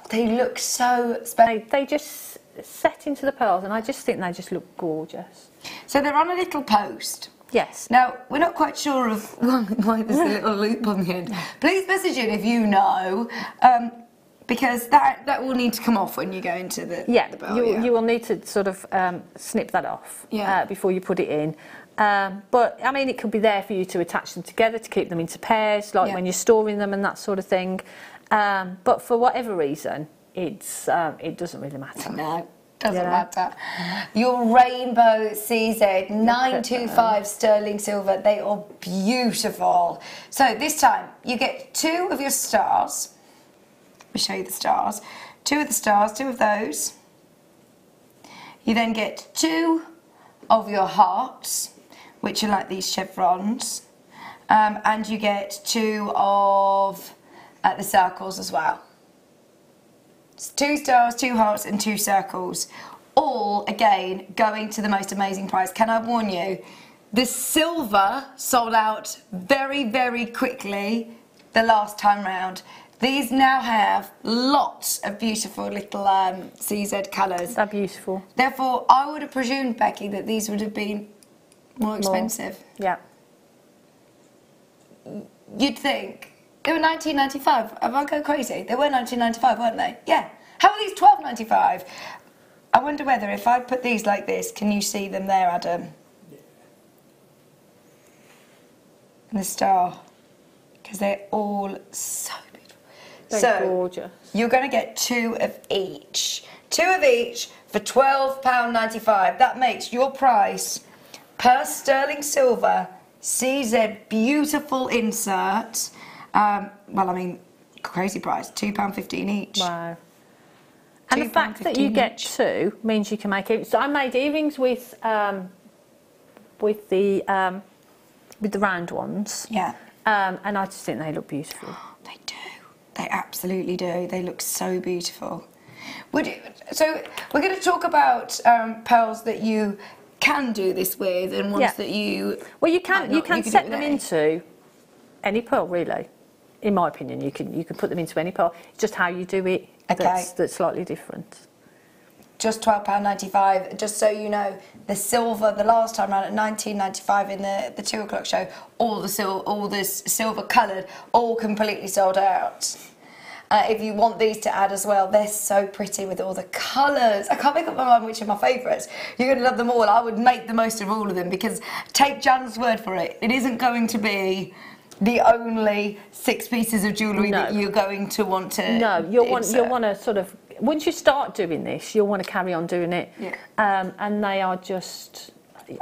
Speaker 1: They look so special. They, they just set into the pearls, and I just think they just look gorgeous. So they're on a little post. Yes. Now, we're not quite sure of why there's a little loop on the end. Please message in if you know. Um, because that that will need to come off when you go into the
Speaker 6: yeah. The you, yeah. you will need to sort of um, snip that off uh, yeah. uh, before you put it in. Um, but I mean, it could be there for you to attach them together to keep them into pairs, like yeah. when you're storing them and that sort of thing. Um, but for whatever reason, it's um, it doesn't really matter. No. Doesn't yeah.
Speaker 1: matter. Your Rainbow CZ 925 sterling silver, they are beautiful. So this time you get two of your stars we show you the stars. Two of the stars, two of those. You then get two of your hearts, which are like these chevrons, um, and you get two of uh, the circles as well. It's two stars, two hearts, and two circles. All again going to the most amazing prize. Can I warn you? The silver sold out very, very quickly the last time round. These now have lots of beautiful little um, CZ colours. They're beautiful. Therefore, I would have presumed, Becky, that these would have been more expensive. More. Yeah. You'd think. They were 1995. Am I going crazy? They were 1995, weren't they? Yeah. How are these 12.95? I wonder whether if I put these like this, can you see them there, Adam? Yeah. And the star. Because they're all so they're so gorgeous. You're going to get two of each. Two of each for £12.95. That makes your price per sterling silver CZ beautiful insert. Um, well, I mean, crazy price, £2.15 each. Wow.
Speaker 6: And the fact that you each. get
Speaker 1: two means you can make earrings. So I
Speaker 6: made earrings with um, with the um, with the round
Speaker 1: ones. Yeah. Um, and I just think they look beautiful. They absolutely do. They look so beautiful. Would you, so we're going to talk about um, pearls that you can do this with and ones yeah. that you well you can not, you can, you set them any.
Speaker 6: into any pearl really. In my opinion, you can you can put them into any pearl. It's just how you do it okay. that's, that's slightly different
Speaker 1: just £12.95. Just so you know, the silver the last time around at 19.95 in the, the two o'clock show, all the sil- all this silver coloured, all completely sold out. Uh, if you want these to add as well, they're so pretty with all the colours. I can't make up my mind which are my favourites. You're going to love them all. I would make the most of all of them because take Jan's word for it, it isn't going to be the only six pieces of jewellery no. that you're going to want to.
Speaker 6: No, you'll want, you'll want to sort of once you start doing this, you'll want to carry on doing it. Yeah. Um, and they are just.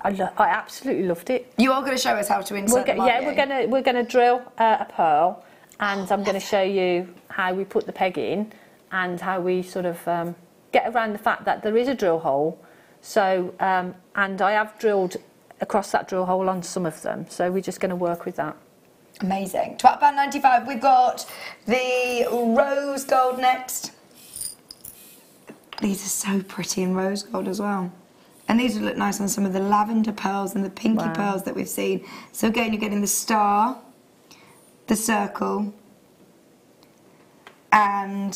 Speaker 6: I, lo- I absolutely loved it. You are going to show us how to insert. We're go- them, yeah, we're going to we're going to drill uh, a pearl, and oh, I'm going to show you how we put the peg in, and how we sort of um, get around the fact that there is a drill hole. So, um, and I have drilled across that drill hole on some of them. So we're just going to work
Speaker 1: with that. Amazing. £12.95. We've got the rose gold next. These are so pretty in rose gold as well. And these would look nice on some of the lavender pearls and the pinky wow. pearls that we've seen. So again, you're getting the star, the circle, and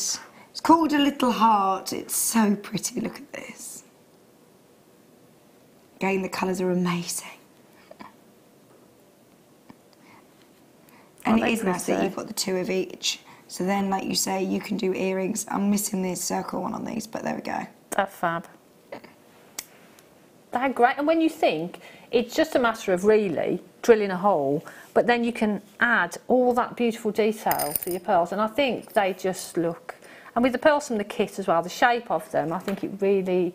Speaker 1: it's called a little heart. It's so pretty, look at this. Again, the colours are amazing. And oh, it is nice that you've got the two of each. So then, like you say, you can do earrings. I'm missing the circle one on these, but there we go. That's
Speaker 6: fab. That great. And when you think, it's just a matter of really drilling a hole, but then you can add all that beautiful detail to your pearls. And I think they just look, and with the pearls from the kit as well, the shape of them, I think it really,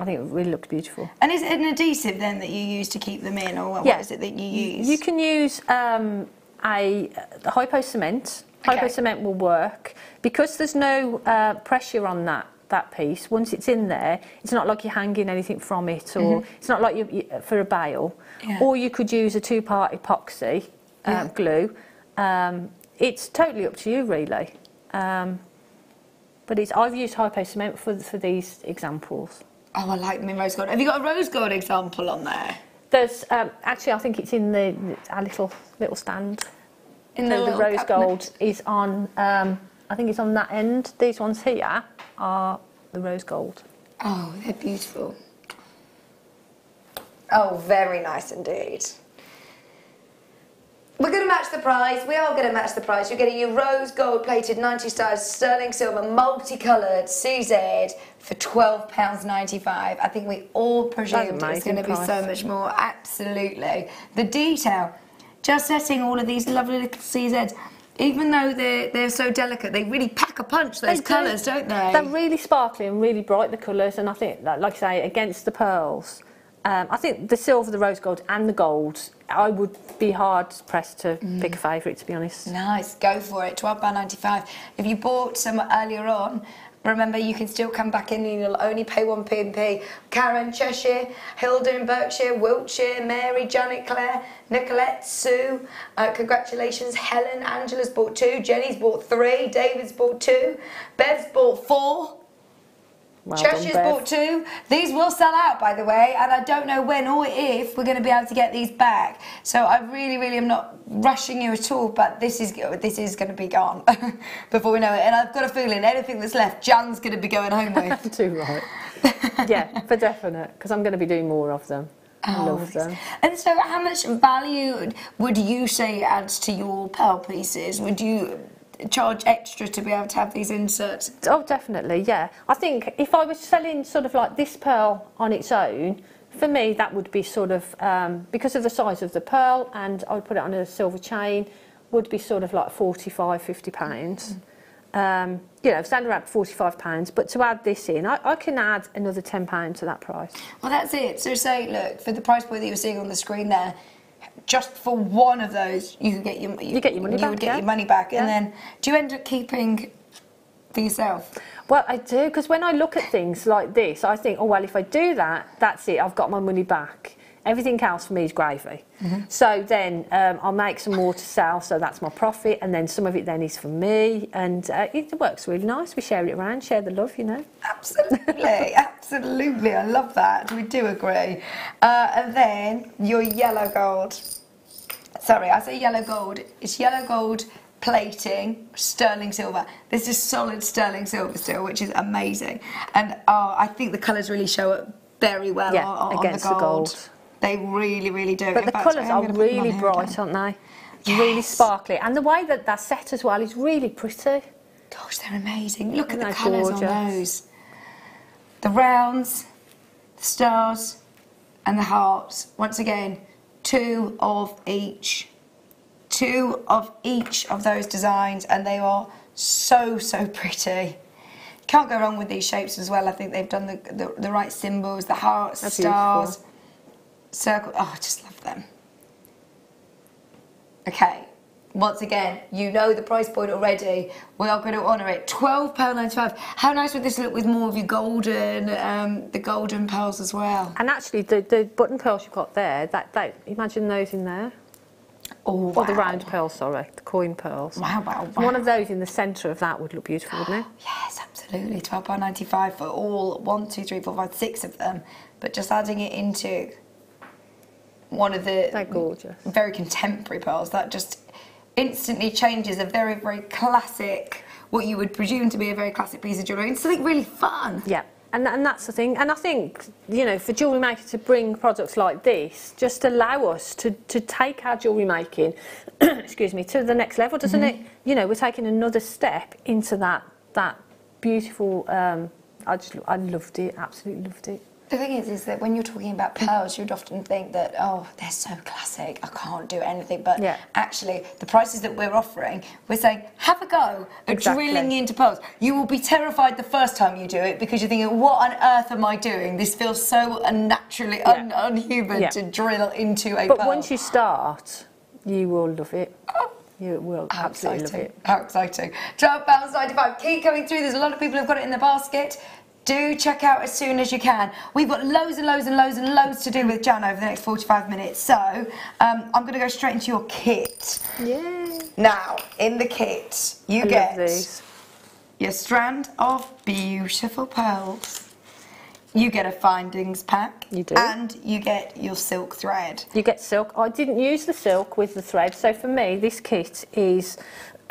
Speaker 6: I think it really looked beautiful.
Speaker 1: And is it an adhesive then that you use to keep them in, or what yeah. is it that you use? You
Speaker 6: can use um, a hypo cement, Okay. cement will work. Because there's no uh, pressure on that, that piece, once it's in there, it's not like you're hanging anything from it or mm-hmm. it's not like you, you for a bale. Yeah. Or you could use a two-part epoxy um, yeah. glue. Um, it's totally up to you, really. Um, but it's I've used hypo cement for for these examples. Oh, I like the rose gold. Have you got a rose gold example on there? There's um, actually, I think it's in the our little little stand in the, the rose cabinet. gold is on. Um, I think it's on that end. These ones here are the rose gold. Oh, they're beautiful.
Speaker 1: Oh, very nice indeed. We're going to match the prize. We are going to match the prize. You're getting your rose gold plated 90 stars sterling silver multicoloured CZ for £12.95. I think we all presumed it's going to be so much more. Absolutely. The detail just setting all of these lovely little CZs even though they're, they're so delicate, they really pack a punch, those colours, don't they? They're
Speaker 6: really sparkly and really bright, the colours, and I think, like I say, against the pearls, um, I think the silver, the rose gold, and the gold, I would be
Speaker 1: hard pressed to mm. pick a favourite, to be honest. Nice, go for it. £12.95. If you bought some earlier on, Remember, you can still come back in and you'll only pay one P&P. Karen, Cheshire, Hilda in Berkshire, Wiltshire, Mary, Janet, Claire, Nicolette, Sue. Uh, congratulations, Helen. Angela's bought two. Jenny's bought three. David's bought two. Bev's bought four. Well done, bought two. These will sell out, by the way, and I don't know when or if we're going to be able to get these back. So I really, really am not rushing you at all, but this is this is going to be gone before we know it. And I've got a feeling anything that's left, Jan's going to be going home with. Too right. yeah, for definite, because I'm going to be doing more of them. Oh, Love them. And so, how much value would you say adds to your pearl pieces? Would you charge extra to be able to have these inserts? Oh, definitely, yeah. I think if I was selling sort of like this pearl
Speaker 6: on its own, for me that would be sort of, um, because of the size of the pearl and I would put it on a silver chain, would be sort of like 45, 50 pounds. Mm. Um, you know, stand around 45 pounds, but to add this in, I, I can add another 10 pounds to that
Speaker 5: price.
Speaker 1: Well, that's it. So say, look, for the price point that you're seeing on the screen there, just for one of those, you could get your you,
Speaker 6: you get your
Speaker 5: money you back. You would get yeah. your money back, yeah. and then
Speaker 1: do you end up keeping
Speaker 6: for yourself? Well, I do because when I look at things like this, I think, oh well, if I do that, that's it. I've got my money back. Everything else for me is gravy. Mm-hmm. So then um, I'll make some more to sell, so that's my profit, and then some of it then is for me, and uh, it works really nice. We share it
Speaker 1: around, share the love, you know. Absolutely, absolutely. I love that. We do agree. Uh, and then your yellow gold. Sorry, I say yellow gold. It's yellow gold plating, sterling silver. This is solid sterling silver still, which is amazing. And oh, I think the colours really show up very well yeah, on, on against the gold. The gold. They really, really do. But In the colours are really bright,
Speaker 6: aren't they? Yes. Really sparkly. And the way that they're set as well is really pretty. Gosh,
Speaker 1: they're amazing. Look Isn't at the colours on those. The rounds, the stars, and the hearts. Once again, two of each. Two of each of those designs, and they are so, so pretty. Can't go wrong with these shapes as well. I think they've done the, the, the right symbols, the hearts, That's stars. Beautiful circle. Oh, I just love them. Okay, once again, you know the price point already. We are going to honour it. £12.95. How nice would this look with more of your golden, um, the golden pearls as well? And actually, the, the button pearls you've got there, that, that imagine those in there. Oh, wow. Or the round pearls, sorry, the coin pearls. Wow, wow, wow. One of those in the centre of that would look beautiful, wouldn't it? yes, absolutely. £12.95 for all one, two, three, four, five, six of them. But just adding it into one of the They're gorgeous. very contemporary pearls that just instantly changes a very, very classic, what you would presume to be a very classic piece of jewellery into something really fun. Yeah. And, and that's the thing. And I think,
Speaker 6: you know, for jewellery makers to bring products like this just allow us to, to take our jewellery making, excuse me, to the next level, doesn't mm -hmm. it? You know, we're taking another step into that, that beautiful, um, I just, I loved it, absolutely loved it.
Speaker 1: The thing is, is that when you're talking about pearls, you'd often think that, oh, they're so classic, I can't do anything. But yeah. actually, the prices that we're offering, we're saying, have a go at drilling into pearls. You will be terrified the first time you do it because you're thinking, what on earth am I doing? This feels so unnaturally yeah. un unhuman yeah. to drill into a but pearl. once you start, you will love it. Oh. You will How absolutely exciting. love it. How exciting. £12.95. Keep going through. There's a lot of people who've got it in the basket do check out as soon as you can. We've got loads and loads and loads and loads to do with Jan over the next 45 minutes. So um, I'm going to go straight into your kit. Yay! Now, in the kit, you I get your strand of beautiful pearls. You get a findings pack. You do. And you get your silk thread. You get silk. I didn't use the silk with
Speaker 6: the thread. So for me, this kit is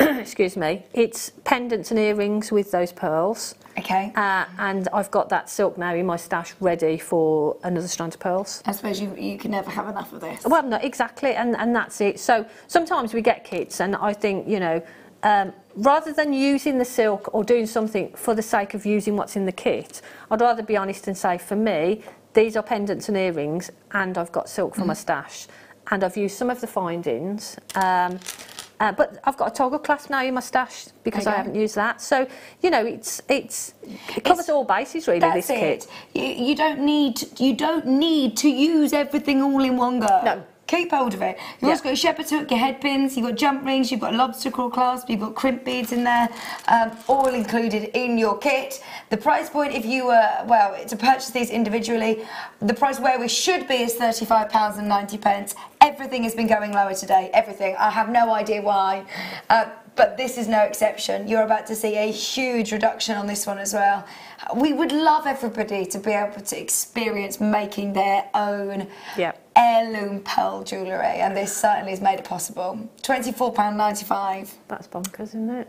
Speaker 6: excuse me, it's pendants and earrings with those pearls. Okay. Uh, and I've got that silk now in my stash ready for another strand of pearls. I suppose you, you can never have enough of this. Well, no, exactly, and, and that's it. So sometimes we get kits, and I think, you know, um, rather than using the silk or doing something for the sake of using what's in the kit, I'd rather be honest and say, for me, these are pendants and earrings, and I've got silk for mm. my stash. And I've used some of the findings. Um, uh, but I've got a toggle clasp now in my stash because I haven't used that. So,
Speaker 1: you know, it's it's it covers it's, all bases really. That's this it. kit. You, you don't need you don't need to use everything all in one go. No keep hold of it. You've also got your shepherd's hook, your head pins, you've got jump rings, you've got lobster claw clasp, you've got crimp beads in there, um, all included in your kit. The price point, if you were, well, to purchase these individually, the price where we should be is £35.90. Everything has been going lower today, everything. I have no idea why, uh, but this is no exception. You're about to see a huge reduction on this one as well. We would love everybody to be able to experience making their own yep. heirloom pearl jewellery, and this certainly has made it possible. £24.95. That's bonkers, isn't it?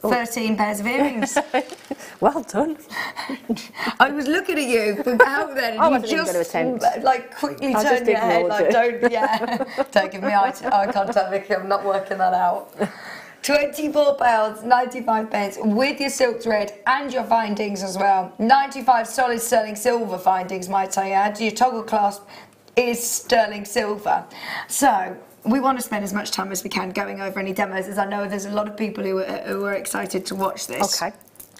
Speaker 1: 13 pairs of earrings. well done. I was looking at you for how then I wasn't you just, going to attempt. Like quickly I turned your head, like don't, yeah, don't give me eye, eye contact, Vicky. I'm not working that out. 24 pounds 95 pence with your silk thread and your findings as well 95 solid sterling silver findings might i add your toggle clasp is sterling silver so we want to spend as much time as we can going over any demos, as I know there's a lot of people who are, who are excited to watch this. Okay.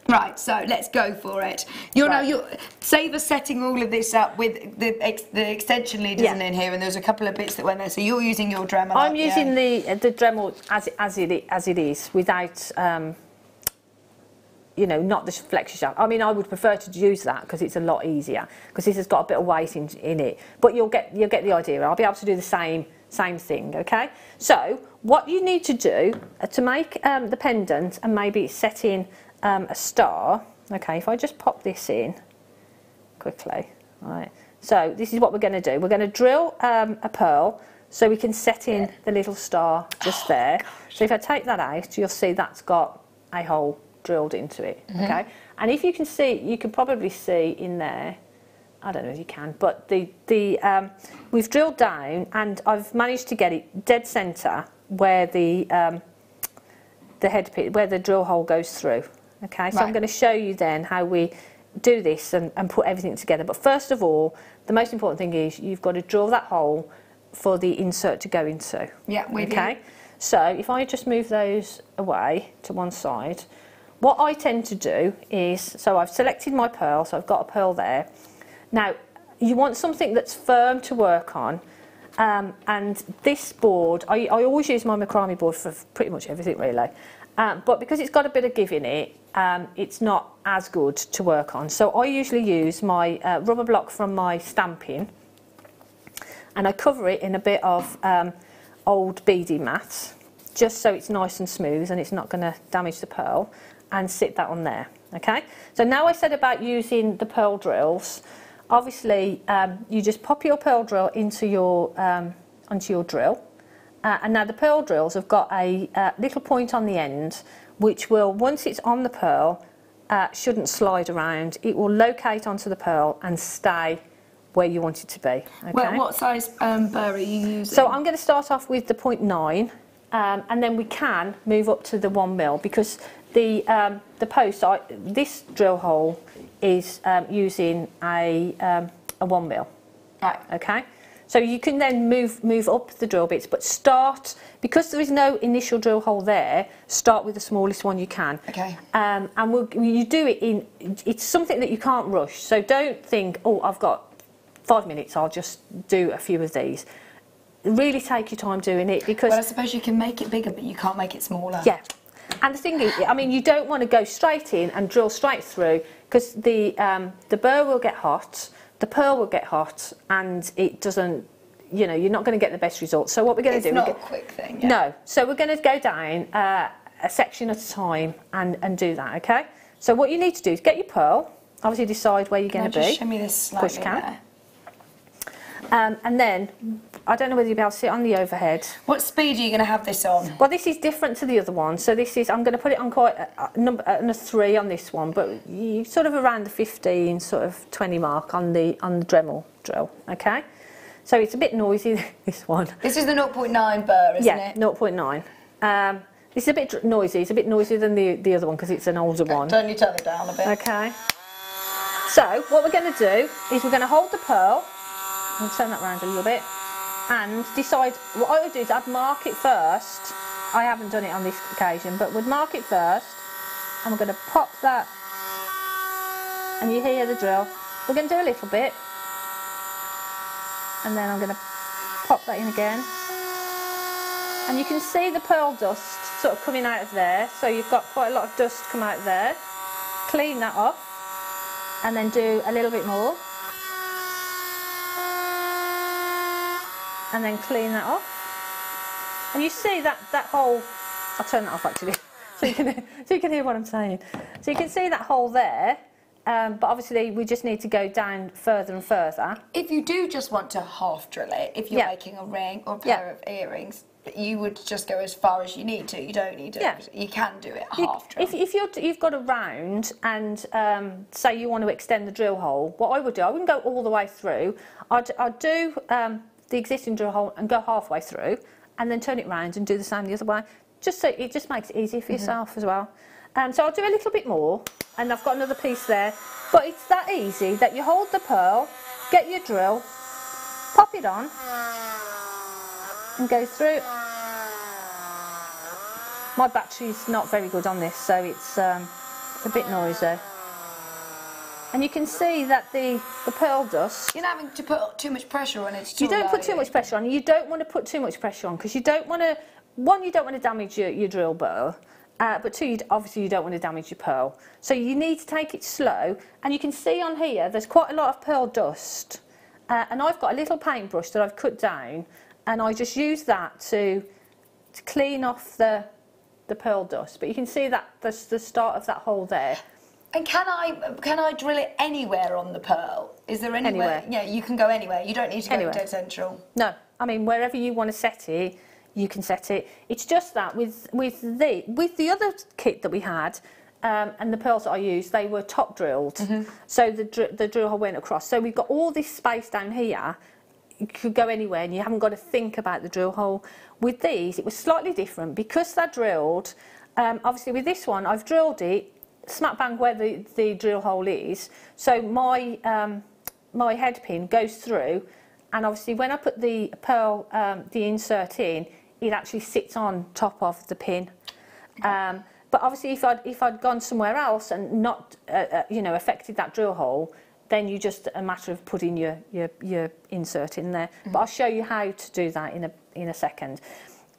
Speaker 1: Right, so let's go for it. You right. know, you Saver setting all of this up with the ex, the extension lead isn't in here, and there's a couple of bits that went there. So you're using your Dremel. I'm up, using yeah. the the Dremel as
Speaker 6: as it as it is without. Um, you know, not the flexor shaft. I mean, I would prefer to use that because it's a lot easier because this has got a bit of weight in, in it. But you'll get you'll get the idea. I'll be able to do the same same thing, okay? So what you need to do uh, to make um, the pendant and maybe set in um, a star, okay, if I just pop this in quickly, right? So this is what we're going to do. We're going to drill um, a pearl so we can set in the little star just oh, there. Gosh. So if I take that out, you'll see that's got a hole drilled into it, mm -hmm. okay? And if you can see, you can probably see in there, I don't know if you can, but the, the um, we've drilled down and I've managed to get it dead centre where the um, the head pit, where the drill hole goes through. Okay, right. so I'm going to show you then how we do this and, and put everything together. But first of all, the most important thing is you've got to drill that hole for the insert to go into.
Speaker 1: Yeah, we Okay, do.
Speaker 6: so if I just move those away to one side, what I tend to do is, so I've selected my pearl, so I've got a pearl there. Now, you want something that's firm to work on. Um, and this board, I, I, always use my macrame board for pretty much everything really. Um, but because it's got a bit of give in it, um, it's not as good to work on. So I usually use my uh, rubber block from my stamping and I cover it in a bit of um, old beady mat just so it's nice and smooth and it's not going to damage the pearl and sit that on there. Okay, so now I said about using the pearl drills obviously um, you just pop your pearl drill into your um, onto your drill uh, and now the pearl drills have got a uh, little point on the end which will once it's on the pearl uh, shouldn't slide around it will locate onto the pearl and stay where you want it to be okay? well what
Speaker 1: size um, burr are you using so I'm
Speaker 6: going to start off with the 0.9 um, and then we can move up to the 1 mil because the um, the post I, this drill hole is um, using a, um, a one mil. Right. Okay. So you can then move move up the drill bits, but start because there is no initial drill hole there. Start with the smallest one you can. Okay. Um, and we'll, you do it in. It's something that you can't rush. So don't think, oh, I've got five minutes. I'll just do a few of these. Really take your time doing it because. Well, I suppose you can make it bigger, but you can't
Speaker 1: make it smaller. Yeah.
Speaker 6: And the thing is, I mean, you don't want to go straight in and drill straight through because the, um, the burr will get hot, the pearl will get hot, and it doesn't, you know, you're not going to get the best results. So what we're going to do... It's not get, a
Speaker 1: quick thing. Yeah. No.
Speaker 6: So we're going to go down uh, a section at a time and, and do that, okay? So what you need to do is get your pearl, obviously decide where you're going to be. show me this Push can. There. Um, and then, I don't know whether you'll be able to see it on the overhead. What speed are you going to have this on? Well, this is different to the other one. So this is, I'm going to put it on quite a, uh, a uh, number, a uh, three on this one, but you sort of around the 15, sort of 20 mark on the, on the Dremel drill, okay? So it's a bit noisy, this one.
Speaker 1: This is the 0.9 burr, isn't yeah,
Speaker 6: it? Yeah, 0.9. Um, this is a bit noisy. It's a bit noisier than the, the other one because it's an older okay, one. Turn your down a bit. Okay. So what we're going to do is we're going to hold the pearl I'll turn that round a little bit and decide what I would do is I'd mark it first I haven't done it on this occasion but would mark it first and we're going to pop that and you hear the drill we're going to do a little bit and then I'm going to pop that in again and you can see the pearl dust sort of coming out of there so you've got quite a lot of dust come out there clean that off and then do a little bit more and then clean that off. And you see that, that hole. I'll turn that off actually, so, you can, so you can hear what I'm saying. So you can see that hole there,
Speaker 1: um, but obviously we just need to go down further and further. If you do just want to half drill it, if you're making a ring or a pair of earrings, you would just go as far as you need to. You don't need to. You can do it
Speaker 6: half drill. If, if you have got a round and um, say you want to extend the drill hole, what I would do, I wouldn't go all the way through. I'd, I'd do um, the existing drill hole and go halfway through and then turn it round and do the same the other way. Just so it just makes it easy for mm -hmm. yourself as well. Um, so I'll do a little bit more and I've got another piece there. But it's that easy that you hold the pearl, get your drill, pop it on and go through. My battery's not very good on this so it's, um, it's a bit noisy. And you can see that the, the pearl dust... You're not having to put too much pressure on it You don't put too much pressure on. You don't want to put too much pressure on because you don't want to... One, you don't want to damage your, your drill burr. Uh, but two, you, obviously you don't want to damage your pearl. So you need to take it slow. And you can see on here, there's quite a lot of pearl dust. Uh, and I've got a little paintbrush that I've cut down. And I just use that to, to clean off the, the pearl dust. But you can see that there's the start of that hole there. And can I can I drill it anywhere on the Pearl? Is there anywhere? anywhere. Yeah, you can go anywhere. You don't need to go anywhere. Dead Central. No, I mean wherever you want to set it, you can set it. It's just that with with the with the other kit that we had. Um, and the pearls that I used, they were top drilled, mm -hmm. so the dr the drill hole went across. So we've got all this space down here. You could go anywhere, and you haven't got to think about the drill hole. With these, it was slightly different because they're drilled. Um, obviously, with this one, I've drilled it smack bang where the, the drill hole is. So my, um, my head pin goes through and obviously when I put the pearl, um, the insert in, it actually sits on top of the pin. Um, but obviously if I'd, if I'd gone somewhere else and not, uh, uh, you know, affected that drill hole, then you just a matter of putting your, your, your insert in there. Mm -hmm. But I'll show you how to do that in a, in a second.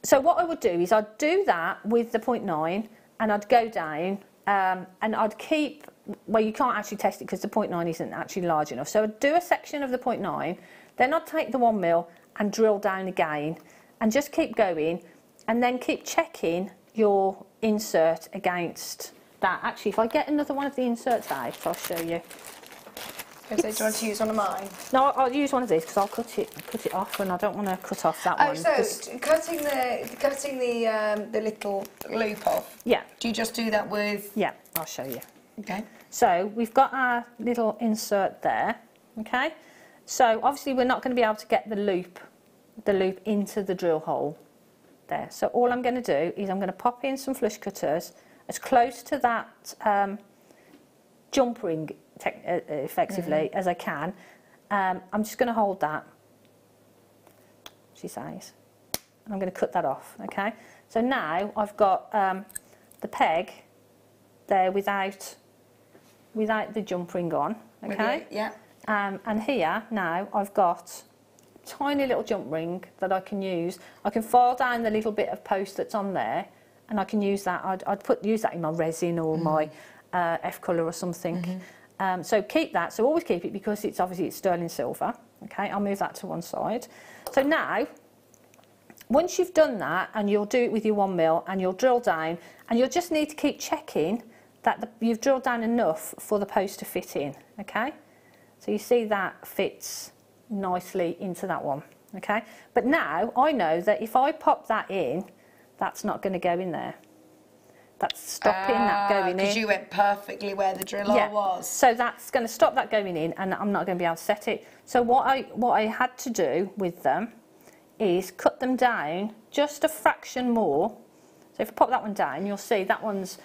Speaker 6: So what I would do is I'd do that with the zero nine, and I'd go down um, and I'd keep, well, you can't actually test it because the 0.9 isn't actually large enough. So I'd do a section of the 0.9, then I'd take the one mil and drill down again and just keep going and then keep checking your insert against that. Actually, if I get another one of the inserts out, I'll show you do you want to use one of mine? No, I'll, I'll use one of these because I'll cut it cut it off, and I don't want to cut off that oh, one. so
Speaker 1: cutting the cutting the um, the little loop off. Yeah. Do you just do that with?
Speaker 6: Yeah, I'll show you.
Speaker 1: Okay. So we've
Speaker 6: got our little insert there. Okay. So obviously we're not going to be able to get the loop the loop into the drill hole there. So all I'm going to do is I'm going to pop in some flush cutters as close to that um, jump ring uh, uh, effectively mm -hmm. as I can. Um, I'm just going to hold that, she says. And I'm going to cut that off, okay? So now I've got um, the peg there without without the jump ring on, okay? yeah. Um, and here now I've got tiny little jump ring that I can use. I can file down the little bit of post that's on there and I can use that. I'd, I'd put use that in my resin or mm my uh, Efcolor or something. Mm -hmm. Um, so keep that. So always keep it because it's obviously it's sterling silver. Okay, I'll move that to one side. So now, once you've done that, and you'll do it with your one mil, and you'll drill down, and you'll just need to keep checking that the, you've drilled down enough for the post to fit in. Okay, so you see that fits nicely into that one. Okay, but now I know that if I pop that in, that's not going to go in there. That's stopping that ah, going in. Because you went
Speaker 1: perfectly where the drill yeah. was.
Speaker 6: So that's going to stop that going in and I'm not going to be able to set it. So what I, what I had to do with them is cut them down just a fraction more. So if I pop that one down, you'll see that one's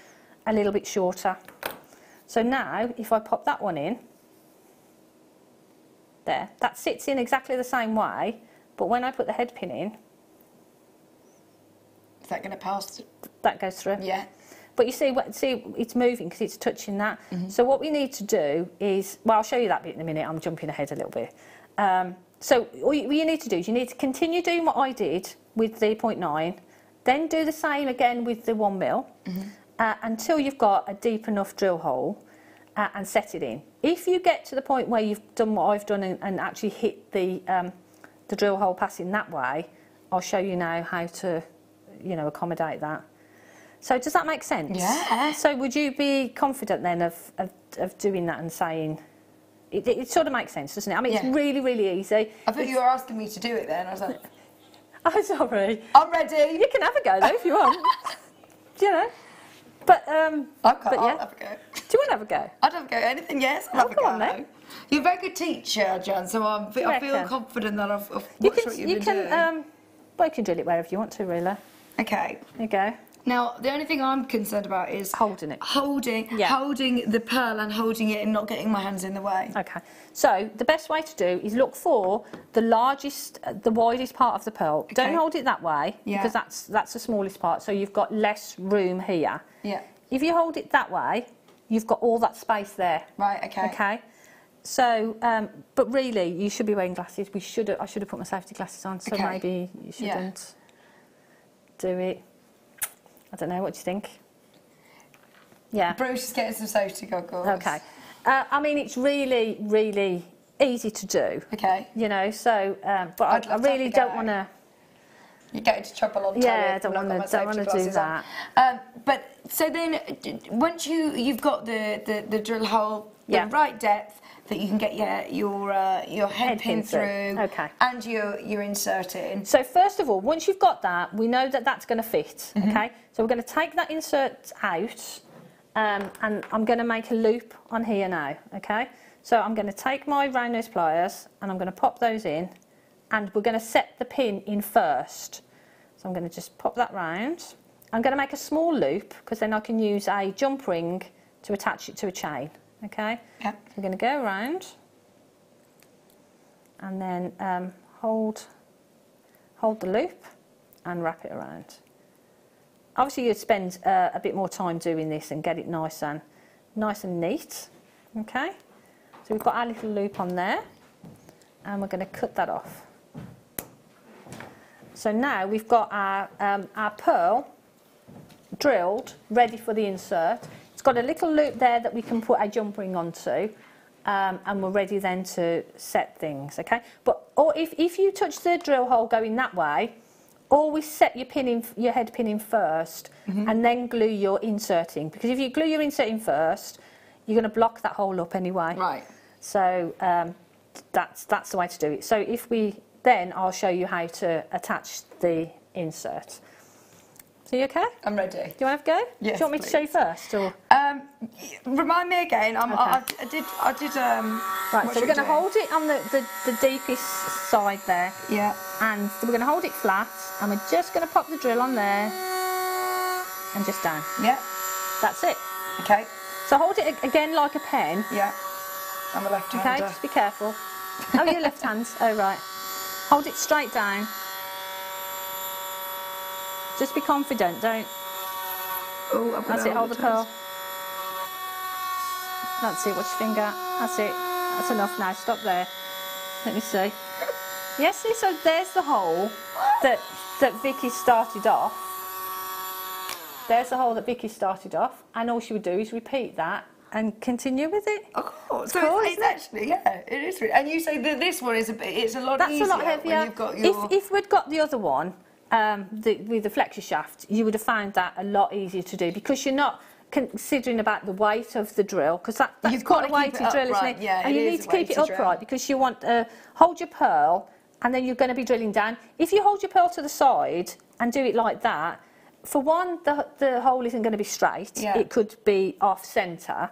Speaker 6: a little bit shorter. So now, if I pop that one in, there, that sits in exactly the same way, but when I put the head pin in... Is that going to pass? That goes through. Yeah. But you see, see it's moving because it's touching that. Mm -hmm. So what we need to do is, well, I'll show you that bit in a minute. I'm jumping ahead a little bit. Um, so all you, what you need to do is you need to continue doing what I did with the 0.9, then do the same again with the one mil mm -hmm. uh, until you've got a deep enough drill hole uh, and set it in. If you get to the point where you've done what I've done and, and actually hit the, um, the drill hole passing that way, I'll show you now how to, you know, accommodate that. So does that make sense? Yeah. So would you be confident then of, of, of doing that and saying, it, it, sort of makes sense, doesn't it? I mean, yeah. it's really, really easy. I thought you were asking
Speaker 1: me to do it then. I was like, i oh, sorry. I'm ready. You can have a go though if you want. do you know? But um, I But, yeah. I'll have a go. Do you want to have a go? I'd have a go. Anything? Yes. I'll oh, have a go. On, then. You're a very good teacher, Jan. So I'm, I feel confident that I've, I've watched you can, what you've you been can, doing. Um, well, you can drill it wherever you want to, really. Okay. There you go. Now, the only thing I'm concerned about is holding it, holding, yeah. holding the pearl and holding it and not getting my hands in the way. Okay. So the best way to do is look for the largest,
Speaker 6: uh, the widest part of the pearl. Okay. Don't hold it that way yeah. because that's that's the smallest part. So you've got less room here. Yeah. If you hold it that way, you've got all that space there. Right. Okay. Okay. So, um, but really, you should be wearing glasses. We should. I should have put my safety glasses on. So okay. maybe you shouldn't yeah. do it. I don't know. What do you think?
Speaker 1: Yeah. Bruce is getting some safety goggles. Okay.
Speaker 6: Uh, I mean, it's really, really easy to do. Okay. You know, so, um, but
Speaker 1: I, I, really don't want to. You get into trouble
Speaker 7: on yeah, Yeah, I don't want to. Don't want to do that.
Speaker 1: Um, but so then, once you you've got the the, the drill hole, the yeah. right depth, that you can get your your uh, your head, head pin, through, okay. and your
Speaker 6: your insert in. So first of all, once you've got that, we know that that's going to fit. Mm -hmm. Okay, so we're going to take that insert out, um, and I'm going to make a loop on here now. Okay, so I'm going to take my round nose pliers and I'm going to pop those in, and we're going to set the pin in first. So I'm going to just pop that round. I'm going to make a small loop because then I can use a jump ring to attach it to a chain okay? So we're going to go around and then um, hold, hold the loop and wrap it around. Obviously you'd spend uh, a bit more time doing this and get it nice and, nice and neat, okay? So we've got our little loop on there and we're going to cut that off. So now we've got our, um, our pearl drilled, ready for the insert got a little loop there that we can put our jump ring onto. Um, and we're ready then to set things, okay? But or if, if you touch the drill hole going that way, always set your pin in, your head pin in 1st mm -hmm. and then glue your inserting because if you glue your inserting first, you're going to block that hole up anyway. Right. So um, that's that's the way to do it. So if we then I'll show you how to attach the insert. Are you okay? I'm ready. Do you want to have a go? Yes, Do you want me please. to show you first? Or?
Speaker 1: Um, remind me again.
Speaker 7: Okay. I, I,
Speaker 1: did. I did. Um, right. So we're going to hold it on the, the, the deepest side there.
Speaker 6: Yeah. And we're going to hold it flat, and we're just going to pop the drill on there, and just down. Yeah. That's it. Okay. So hold it again like a pen. Yeah.
Speaker 7: I'm a left-hander. Okay. Just
Speaker 6: be careful. oh, your left hand. Oh right. Hold it straight down. Just be confident, don't. Oh, That's it, hold the, the pearl. That's it, watch your finger. That's it. That's enough now, stop there. Let me see. Yes, see, so there's the hole that, that Vicky started off. There's the hole that Vicky started off, and all she would do is repeat that and continue with it. Of
Speaker 1: course, so cool, it's, it's actually yeah, it is. Really, and you say that this one is a bit, it's a lot. That's a lot heavier. When you've
Speaker 6: got your... If if we'd got the other one, um, the, with the flexor shaft, you would have found that a lot easier to do because you're not considering about the weight of the drill because that, that's You've quite got a weighty drill, upright. isn't it? Yeah, and it you need to keep it upright drill. because you want to uh, hold your pearl and then you're going to be drilling down. If you hold your pearl to the side and do it like that, for one, the, the hole isn't going to be straight. Yeah. It could be off centre.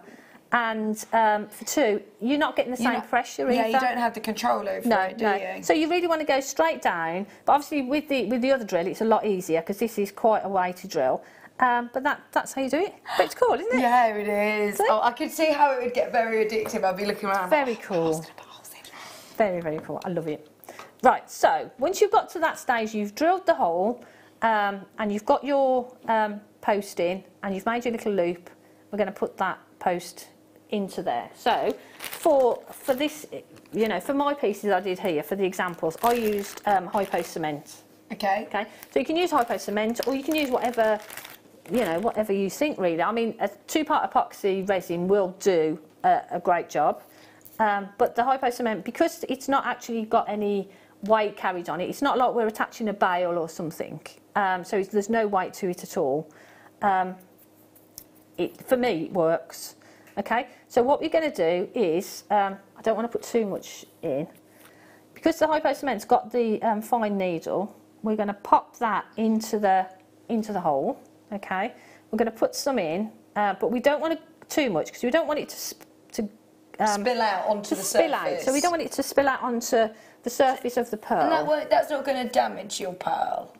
Speaker 6: And um, for two, you're not getting the same not, pressure either. Yeah, you don't have
Speaker 1: the control over no, it, do no. you? So
Speaker 6: you really want to go straight down. But obviously with the with the other drill, it's a lot easier because this is quite a way to drill. Um, but that, that's how you do it. But it's cool, isn't it? Yeah, it is. So, oh, I could see how it would get very addictive. I'd be looking around. Very oh, cool. Very, very cool. I love it. Right, so once you've got to that stage, you've drilled the hole um, and you've got your um, post in and you've made your little loop. We're going to put that post into there. So for, for this, you know, for my pieces I did here, for the examples, I used um, hypo cement. Okay. Okay. So you can use hypo cement or you can use whatever, you know, whatever you think really. I mean, a two-part epoxy resin will do a, a great job. Um, but the hypo cement, because it's not actually got any weight carried on it, it's not like we're attaching a bale or something. Um, so there's no weight to it at all. Um, it, for me, it works. Okay, so what we're going to do is, um, I don't want to put too much in. Because the hypo cement's got the um, fine needle, we're going to pop that into the, into the hole. Okay, we're going to put some in, uh, but we don't want it too much because we don't want it to, to um, spill
Speaker 2: out onto to the spill surface. Out. So we don't
Speaker 6: want it to spill out onto the surface of the pearl. And that won't,
Speaker 1: that's not going to damage your pearl.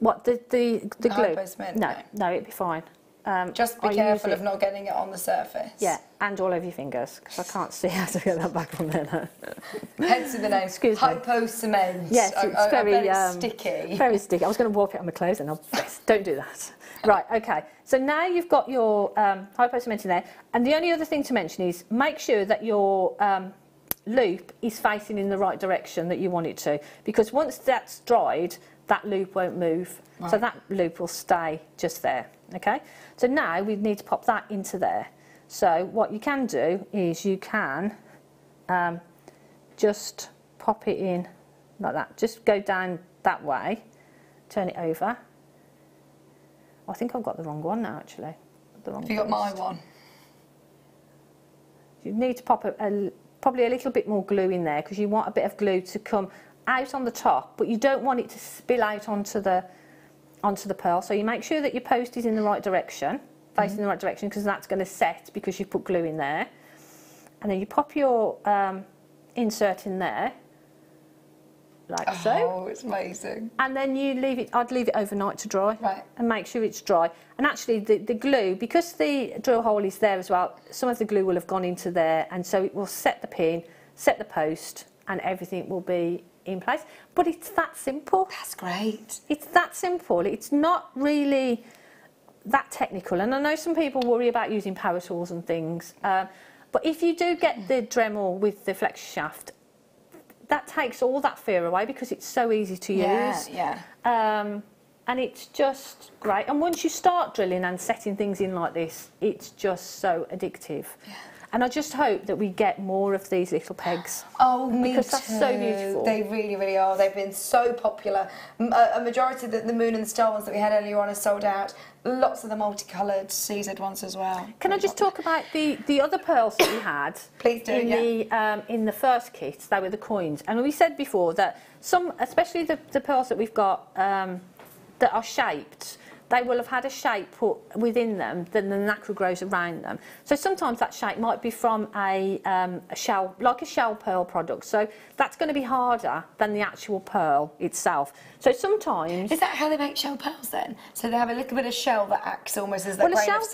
Speaker 6: What the the the glue? No, no, no, it'd
Speaker 1: be fine. Um, Just be careful of not getting it on the surface. Yeah, and all over your fingers,
Speaker 6: because I can't see how to get that back from there
Speaker 1: Hence the name, Excuse hypo cement. Yes, it's I, very I um, sticky.
Speaker 6: Very sticky. I was going to warp it on my clothes and I'll, don't do that. Right, okay. So now you've got your um, hypo cement in there. And the only other thing to mention is make sure that your um, loop is facing in the right direction that you want it to. Because once that's dried, that loop won't move. Right. So that loop will stay just there, okay? So now we need to pop that into there. So what you can do is you can um, just pop it in like that. Just go down that way, turn it over. Oh, I think I've got the wrong one now, actually. The wrong. You got my one. You need to pop a, a, probably a little bit more glue in there because you want a bit of glue to come out on the top, but you don't want it to spill out onto the, onto the pearl. So you make sure that your post is in the right direction, facing mm. the right direction, because that's going to set because you've put glue in there. And then you pop your um, insert in there, like oh, so. Oh, it's amazing. And then you leave it, I'd leave it overnight to dry. Right. And make sure it's dry. And actually the, the glue, because the drill hole is there as well, some of the glue will have gone into there and so it will set the pin, set the post and everything will be in place. But it's that simple. That's great. It's that simple. It's not really that technical. And I know some people worry about using power tools and things. Uh, but if you do get the Dremel with the flex shaft, that takes all that fear away because it's so easy to yeah, use. Yeah, yeah. Um, and it's just great. And once you start drilling and setting things in like this, it's just so addictive. Yeah. And I just hope that we get more of these little pegs.
Speaker 1: Oh, me Because too. so beautiful. They really, really are. They've been so popular. Uh, a majority of the Moon and the Star ones that we had earlier on are sold out. Lots of the multicoloured CZ ones as well.
Speaker 6: Can I just talk about the, the other pearls that we had? Please do, in yeah. The, um, in the first kit, they were the coins. And we said before that some, especially the, the pearls that we've got um, that are shaped, they will have had a shape put within them then the nacre grows around them. So sometimes that shape might be from a, um, a shell, like a shell pearl product. So that's going to be harder than the actual pearl itself. So sometimes... Is that how they make shell pearls then? So they have a little bit of shell that
Speaker 1: acts almost as that well, grain a shell of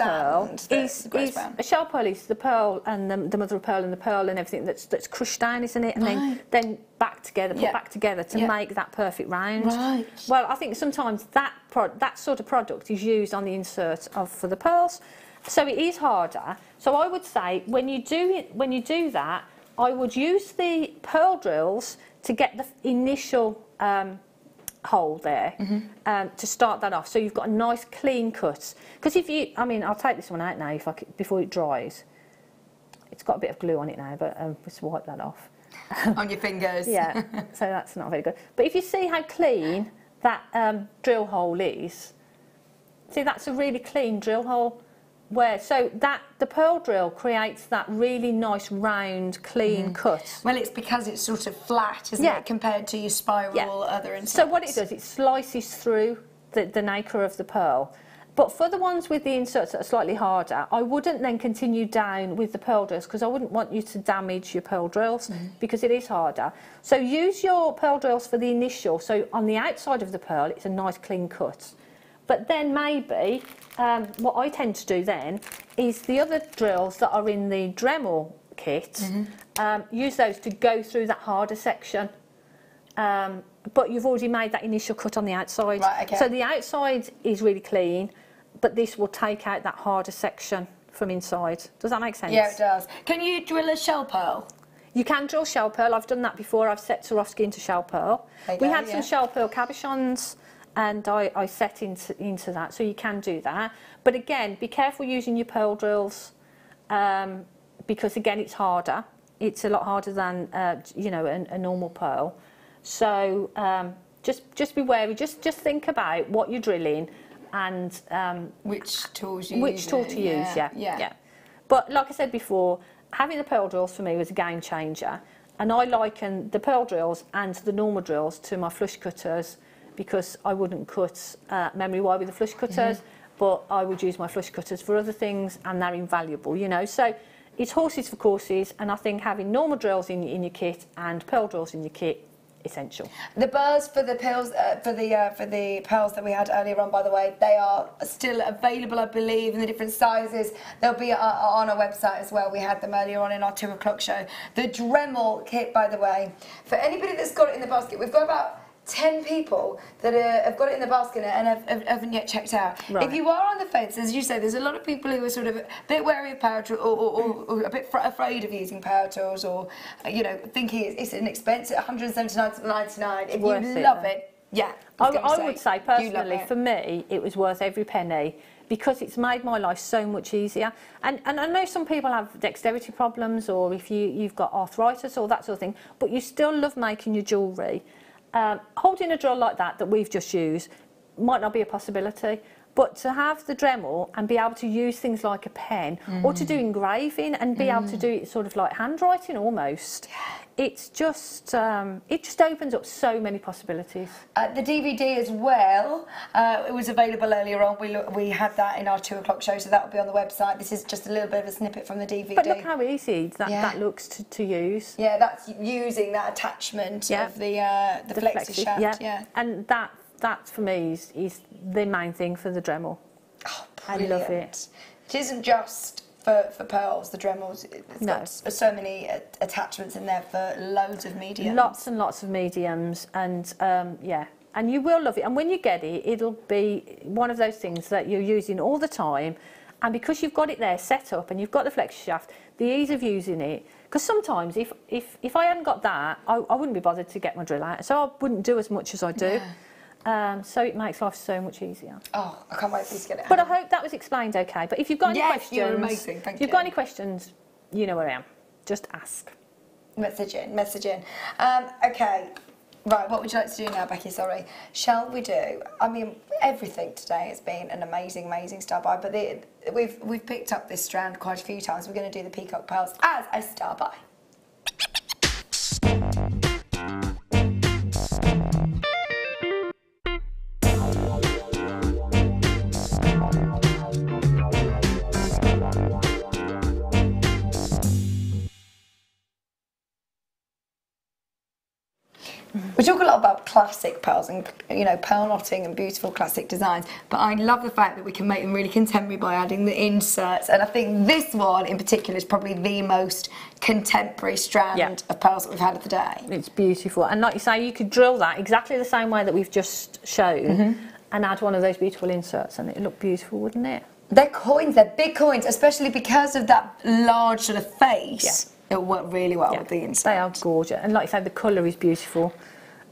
Speaker 6: sand pearl is, is A shell pearl is the pearl and the, the, mother of pearl and the pearl and everything that's, that's crushed down, isn't it? And right. then, then back together, put back together to make that perfect round. Right. Well, I think sometimes that that sort of product is used on the insert of for the pearls. So it is harder. So I would say when you do it, when you do that, I would use the pearl drills to get the initial um, hole there mm -hmm. um, to start that off. So you've got a nice clean cut. Because if you, I mean, I'll take this one out now if I could, before it dries. It's got a bit of glue on it now, but um, just wipe that off.
Speaker 1: on your fingers.
Speaker 6: yeah, so that's not very good. But if you see how clean that um, drill hole is. See, that's a really clean drill hole. Where so that the pearl drill creates that really nice round, clean mm. cut. Well, it's because it's sort of flat, isn't yeah. it, compared to your spiral yeah. other insects. So what it does, it slices through the, the nacre of the pearl. But for the ones with the inserts that are slightly harder, I wouldn't then continue down with the pearl drills because I wouldn't want you to damage your pearl drills mm. because it is harder. So use your pearl drills for the initial. So on the outside of the pearl, it's a nice clean cut. But then maybe um, what I tend to do then is the other drills that are in the Dremel kit, mm -hmm. um, use those to go through that harder section. Um, but you've already made that initial cut on the outside. Right, okay. So the outside is really clean but this will take out that harder section from inside. Does that make sense? Yeah, it does.
Speaker 1: Can you drill a shell pearl?
Speaker 6: You can drill shell pearl. I've done that before. I've set Swarovski into shell pearl. we had yeah. some shell pearl cabochons and I, I set into, into that. So you can do that. But again, be careful using your pearl drills um, because, again, it's harder. It's a lot harder than, uh, you know, a, a, normal pearl. So um, just, just be wary. Just, just think about what you're drilling and um, which tool to which use tool to use. Yeah. Yeah. yeah, yeah. But like I said before, having the pearl drills for me was a game changer, and I liken the pearl drills and the normal drills to my flush cutters because I wouldn't cut uh, memory wire with the flush mm-hmm. cutters, mm -hmm. but I would use my flush cutters for other things, and they're invaluable, you know. So it's horses for courses, and I think having normal drills in, in your kit and pearl drills in your kit essential.
Speaker 1: The burrs for the pills uh, for the uh, for the pearls that we had earlier on, by the way, they are still available, I believe, in the different sizes. They'll be uh, uh, on our website as well. We had them earlier on in our two o'clock show. The Dremel kit, by the way, for anybody that's got it in the basket, we've got about 10 people that are, have got it in the basket and have, have, haven't yet checked out. Right. If you are on the fence, as you say, there's a lot of people who are sort of a bit wary of power tools or, or, or, or, a bit afraid of using power tools or, you know, thinking it's, it's an expense at 179.99. If you love it, though. it,
Speaker 6: yeah. I, I say, would say personally, for me, it was worth every penny because it's made my life so much easier. And, and I know some people have dexterity problems or if you, you've got arthritis or that sort of thing, but you still love making your jewellery. Um, holding a drill like that that we've just used might not be a possibility. But to have the Dremel and be able to use things like a pen mm. or to do mm. engraving and be mm. able to mm. do it sort of like handwriting almost, yeah. it's just, um, it just opens up so many possibilities.
Speaker 1: Uh, the DVD as well, uh, it was available earlier on. We, look, we had that in our two o'clock show, so that will be on the website. This is just a little bit of a snippet from the DVD. But look
Speaker 6: how easy that, yeah. that looks to, to use.
Speaker 1: Yeah, that's using that attachment yeah. of the, uh, the, the flexi, flexi shaft. Yeah. yeah,
Speaker 6: and that that for me is, is the main thing for the Dremel. Oh, I love it.
Speaker 1: It isn't just for, for pearls, the Dremels. It's no. got so many attachments in there for loads of mediums. Lots
Speaker 6: and lots of mediums, and um, yeah. And you will love it. And when you get it, it'll be one of those things that you're using all the time. And because you've got it there set up and you've got the flex shaft, the ease of using it, because sometimes if, if, if I hadn't got that, I, I, wouldn't be bothered to get my drill out. So I wouldn't do as much as I do. Yeah. Um, so it makes life so much easier. Oh, I can't wait for you to get it. But out. I hope that was explained okay. But if you've got any yes, questions, you're amazing. Thank if you've got any questions, you know where I am. Just
Speaker 1: ask. Message in, message in. Um, okay, Right, what would you like to do now, Becky? Sorry. Shall we do? I mean, everything today has been an amazing, amazing star buy, but the, we've we've picked up this strand quite a few times. We're going to do the peacock pearls as a star buy. classic pearls and you know pearl knotting and beautiful classic designs but I love the fact that we can make them really contemporary by adding the inserts and I think this one in particular is probably the most contemporary strand yeah. of pearls that we've had of the day. It's beautiful and like you say you could drill that exactly
Speaker 6: the same way that we've just shown mm -hmm. and add one of those beautiful inserts and it would look beautiful wouldn't it?
Speaker 1: They're coins, they're big coins especially because of that large sort of face. Yeah.
Speaker 6: It work really well yeah. with the insert. They are gorgeous and like you said, the colour is beautiful.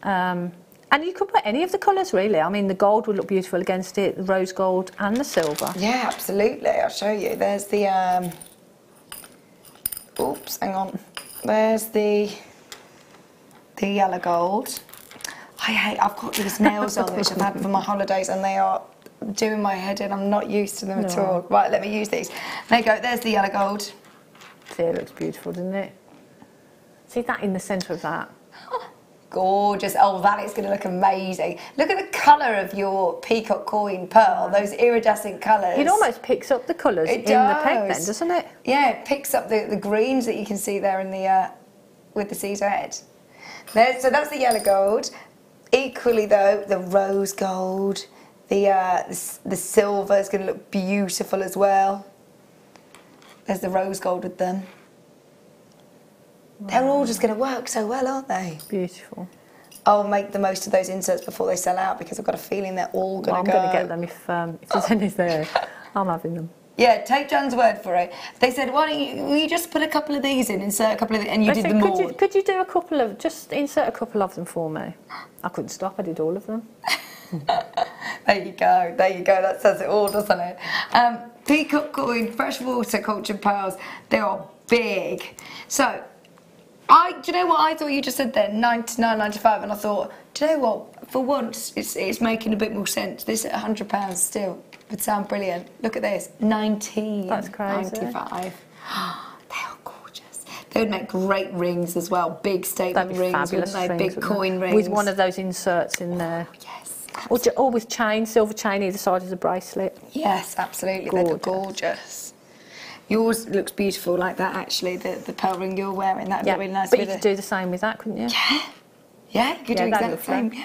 Speaker 6: Um, and you could put any of the colours really. I mean, the gold would look beautiful against it, the rose gold and the silver. Yeah,
Speaker 1: absolutely. I'll show you. There's the, um... oops, hang on. There's the, the yellow gold. I hate, I've got these nails on which I've had for my holidays and they are doing my head in. I'm not used to them no. at all. Right, let me use these. There you go. There's the yellow gold.
Speaker 6: See, it looks beautiful, doesn't it?
Speaker 1: See that in the centre of that? Oh, gorgeous. Oh, that is going to look amazing. Look at the colour of your peacock coin pearl, those iridescent colours. It almost picks up the colours in does. the peg then, doesn't it? Yeah, it picks up the, the greens that you can see there in the uh, with the CZ head. so that's the yellow gold. Equally though, the rose gold, the, uh, the, the silver is going to look beautiful as well. There's the rose gold with them. They're all just going to work so well, aren't they? Beautiful. I'll make the most of those inserts before they sell out because I've got a feeling they're all going well, to go. I'm going to get them if, um, if there's any there. I'm having them. Yeah, take Jan's word for it. They said, why don't you, will you just put a couple of these in, insert a couple of these, and you they did said, them could all. You,
Speaker 6: could you do a couple of, just insert a couple of them for me? I couldn't stop,
Speaker 1: I did all of them. there you go, there you go, that says it all, doesn't it? Um, peacock coin, freshwater cultured pearls, they are big. So I, do you know what I thought you just said then? 99, 95, and I thought, do you know what? For once, it's, it's making a bit more sense. This at £100 still would sound brilliant. Look at this, 19. That's crazy. 95. they are gorgeous. They would make great rings as well. Big statement rings, wouldn't they? Big coin rings. With one of those inserts
Speaker 6: in there. Oh, yes. Or, or, with chain, silver chain either side as a bracelet. Yes, absolutely.
Speaker 1: Gorgeous. They look gorgeous. Yours looks beautiful like that, actually, the, the pearl ring you're wearing. That'd yeah. be really nice. But you could do the same with that, couldn't you? Yeah. Yeah, you could yeah, do exactly the same. Yeah.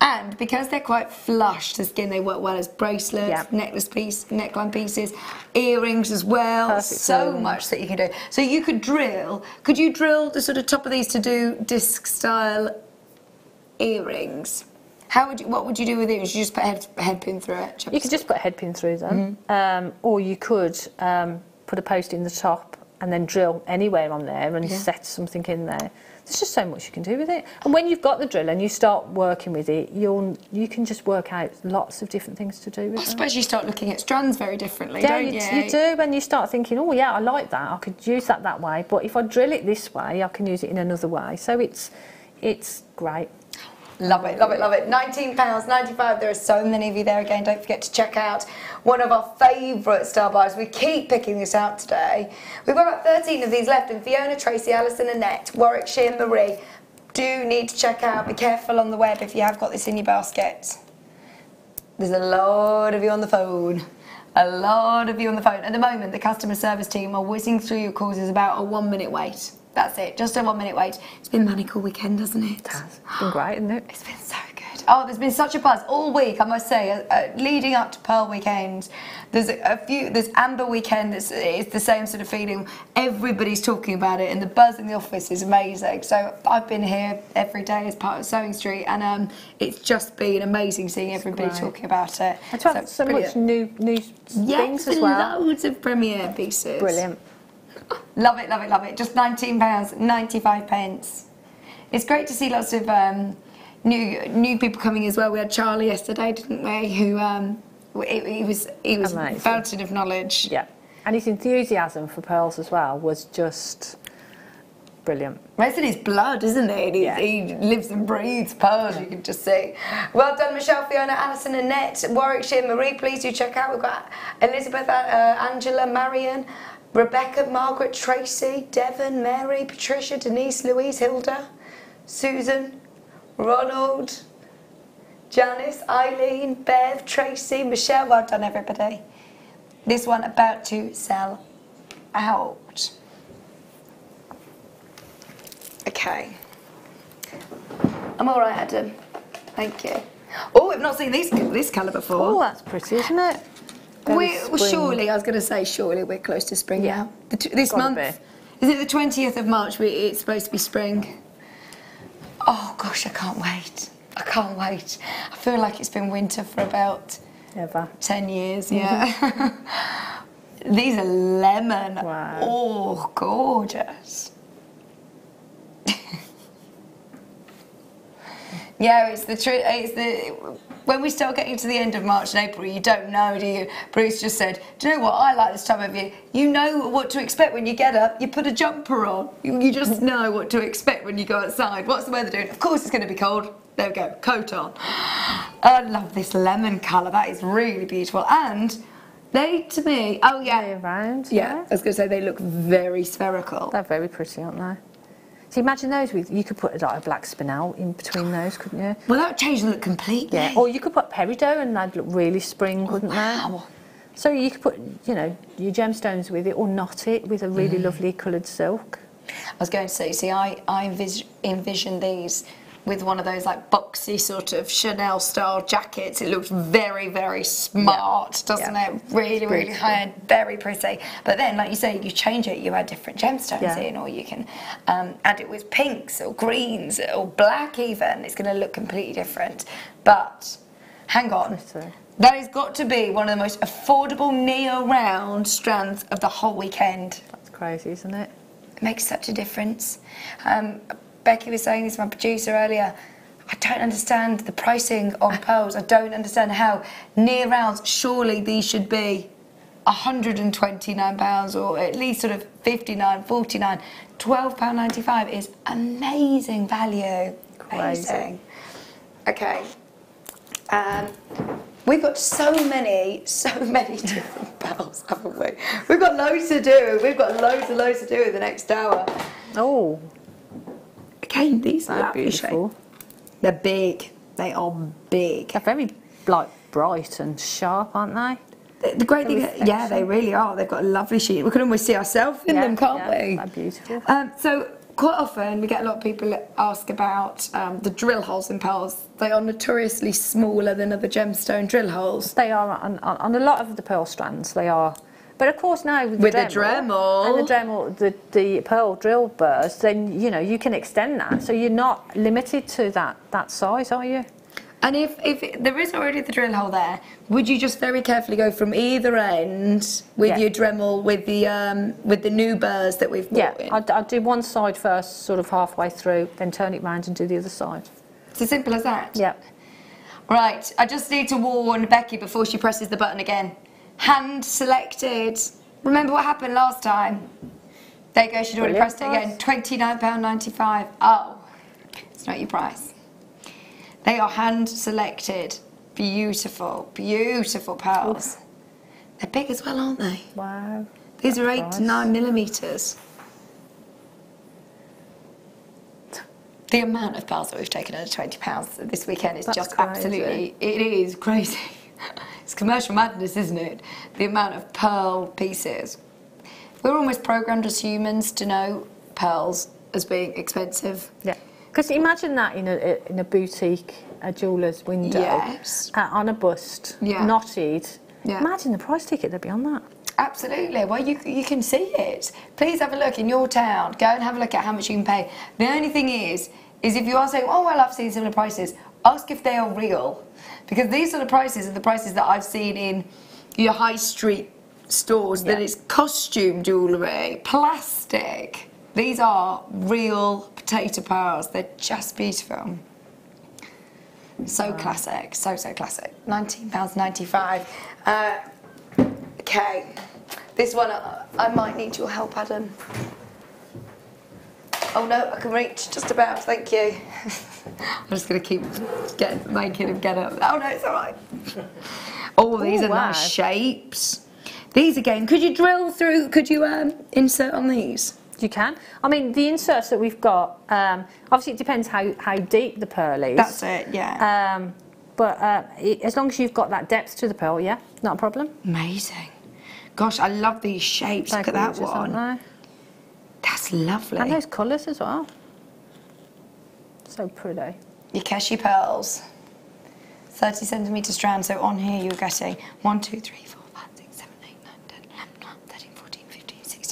Speaker 1: And because they're quite flush to skin, they work well as bracelets, yeah. necklace piece, neckline pieces, earrings as well. Perfect so much that you can do. So you could drill. Could you drill the sort of top of these to do disc style earrings? How would you, what would you do with it? Would you just put a head, pin through it? You could just put a head pin through them. Mm
Speaker 6: -hmm. um, or you could um, put a post in the top and then drill anywhere on there and yeah. set something in there. There's just so much you can do with it. And when you've got the drill and you start working with it, you'll you can just work out lots of different things to do with it. I suppose that. you start looking at strands very
Speaker 1: differently, yeah, don't you? You, you
Speaker 6: do, when you start thinking, oh yeah, I like that. I could use that that way, but if I drill it this way, I can use it in another way. So it's it's great. Love it, love it, love it.
Speaker 1: £19.95. There are so many of you there again. Don't forget to check out one of our favourite star bars. We keep picking this out today. We've got about 13 of these left, and Fiona, Tracy, Alison, Annette, Warwickshire, Marie do need to check out. Be careful on the web if you have got this in your basket. There's a lot of you on the phone. A lot of you on the phone. At the moment, the customer service team are whizzing through your calls. There's about a one minute wait that's it. Just a one minute wait. It's been manic all weekend, hasn't it? It has. It's been great, isn't it? It's been so good. Oh, there's been such a buzz all week, I must say. Uh, uh, leading up to Pearl Weekend, there's a, a few. There's Amber Weekend. It's, it's the same sort of feeling. Everybody's talking about it, and the buzz in the office is amazing. So I've been here every day as part of Sewing Street, and um, it's just been amazing seeing everybody great. talking about it. And so, so much
Speaker 6: new new
Speaker 1: yeah, things as well. Loads of premiere pieces. Brilliant love it, love it, love it. Just £19.95. pence. It's great to see lots of um, new new people coming as well. We had Charlie yesterday, didn't we? Who um, he, was he was Amazing. fountain of knowledge. Yeah, and his enthusiasm for pearls as well was just brilliant. Most of his blood, isn't it? He, yeah. he lives and breathes pearls, you can just see. Well done, Michelle, Fiona, Alison, Annette, Warwickshire, Marie, please do check out. We've got Elizabeth, uh, Angela, Marion, Rebecca, Margaret, Tracy, Devon, Mary, Patricia, Denise, Louise, Hilda, Susan, Ronald, Janice, Eileen, Bev, Tracy, Michelle. Well done, everybody. This one about to sell out. Okay. I'm all right, Adam. Thank you. Oh, I've not seen this this colour before. Oh, that's pretty, isn't it? we surely, I was going to say, surely we're close to spring yeah. T- this Gotta month, be. is it the twentieth of March? We, it's supposed to be spring. Oh gosh, I can't wait. I can't wait. I feel like it's been winter for about Ever. ten years. Yeah. Mm-hmm. These are lemon. Wow. Oh, gorgeous. yeah, it's the truth. it's the when we start getting to the end of March and April, you don't know, do you? Bruce just said, do you know what? I like this time of year. You know what to expect when you get up. You put a jumper on. You, you just know what to expect when you go outside. What's the weather doing? Of course it's going to be cold. There we go, coat on. I love this lemon colour. That is really beautiful. And they, to me, oh yeah. round? Yeah, yeah. I was going to say, they look very spherical. They're very pretty,
Speaker 6: aren't they? So imagine those with you could put a black spinel in between those, couldn't you? Well, that would change the look completely. Yeah. Or you could put peridot and that'd look really spring, oh, wouldn't wow. So you
Speaker 1: could put, you know, your gemstones with it or knot it with a really mm. lovely coloured silk. I was going to say, see, I, I envis envision these with one of those like boxy sort of Chanel style jackets. It looks very, very smart, yeah. doesn't yeah. it? Really, really high end, very pretty. But then, like you say, you change it, you add different gemstones yeah. in, or you can um, add it with pinks or greens or black, even. It's going to look completely different. But hang on. That has got to be one of the most affordable near round strands of the whole weekend. That's crazy, isn't it? It makes such a difference. Um, Becky was saying this, my producer earlier. I don't understand the pricing on pearls. I don't understand how near rounds. Surely these should be 129 pounds or at least sort of 59, 49. 12 pound 95 is amazing value. Crazy. Amazing. Okay. Um, We've got so many, so many different bells, haven't we? We've got loads to do. We've got loads and loads to do in the next hour. Oh. Again, these are beautiful. Shape. They're big. They are big. They're very like bright and sharp, aren't they? The, the great thing, yeah, they really are. They've got a lovely sheen. We can almost see ourselves in yeah, them, can't yeah, we? They're beautiful. Um, so quite often we get a lot of people ask about um, the drill holes in pearls. They are notoriously smaller than other gemstone drill holes. They are on, on, on a lot of the pearl strands.
Speaker 6: They are but of course now with, with the, Dremel, the, Dremel and the Dremel, the, the Pearl drill burrs, then you know you can extend that. So you're not limited to that that size, are you?
Speaker 1: And if, if there is already the drill hole there, would you just very carefully go from either end with yeah. your Dremel, with the um, with the new burrs that we've bought yeah, I'd, I'd, do one
Speaker 6: side first, sort of halfway through, then turn it round and do the other side.
Speaker 1: It's as simple as that? Yeah. Right, I just need to warn Becky before she presses the button again hand selected. Remember what happened last time? There you go, she'd already pressed it again. £29.95. Oh, it's not your price. They are hand selected. Beautiful, beautiful pearls. Oof. They're big as well, aren't they? Wow. These are eight to nine millimetres. The amount of pearls that we've taken under £20 this weekend is That's just crazy. absolutely, it is crazy. It's commercial madness, isn't it? The amount of pearl pieces. We're almost programmed as humans to know pearls as being expensive. Yeah. Because imagine that in a, in a boutique, a
Speaker 6: jeweller's window. Yes. Uh, on a bust, yeah. knotted.
Speaker 1: Yeah. Imagine the price ticket that'd be on that. Absolutely. Well, you, you can see it. Please have a look in your town. Go and have a look at how much you can pay. The only thing is, is if you are saying, oh, well, I've seen similar prices, ask if they are real. Because these are the prices, are the prices that I've seen in your high street stores, yeah. that it's costume jewellery, plastic. These are real potato pearls. They're just beautiful. So wow. classic, so, so classic. £19.95. Uh, okay, this one, uh, I might need your help, Adam. Oh no, I can reach just about, thank you. I'm just going to keep getting, making him get up. Oh no, it's all right. Oh, these Ooh, are wow. nice shapes. These again, could you drill through, could you um, insert on these? You can. I mean, the
Speaker 6: inserts that we've got, um, obviously it depends how, how deep the pearl is. That's it, yeah. Um, but uh, as long as you've got that depth to the pearl, yeah, not a problem.
Speaker 1: Amazing. Gosh, I love these shapes. They're Look at that one. That's lovely. And those colours as well. So pretty. Your Keshi pearls. 30 centimetre strand, so on here you're getting one, two, three,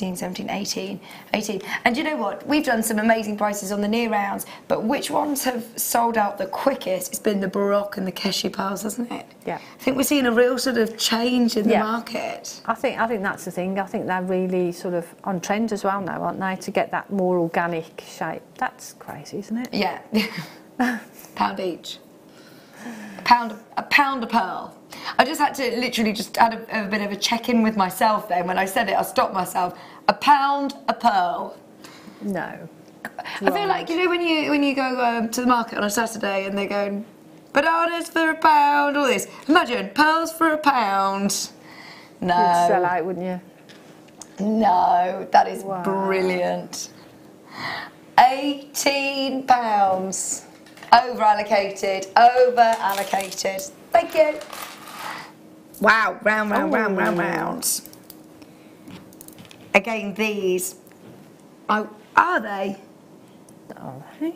Speaker 1: 16, 17, 18, 18. And you know what? We've done some amazing prices on the near rounds, but which ones have sold out the quickest? It's been the Baroque and the Keshi piles, hasn't it? Yeah. I think we're seeing a real sort of change in the market.
Speaker 6: I think I think that's the thing. I think they're really sort of on trend as well now, aren't they? To get that more
Speaker 1: organic shape. That's crazy, isn't it? Yeah. Pound each. A pound, a pound a pearl. I just had to literally just had a, a bit of a check in with myself then. When I said it, I stopped myself. A pound a pearl. No. I feel like you know when you when you go um, to the market on a Saturday and they're going bananas for a pound, all this. Imagine pearls for a pound. No. You'd sell out, wouldn't you? No, that is wow. brilliant. 18 pounds. Over allocated, over allocated. Thank you. Wow, round, round, round, round, round. Again, these. Oh, are they? Are they?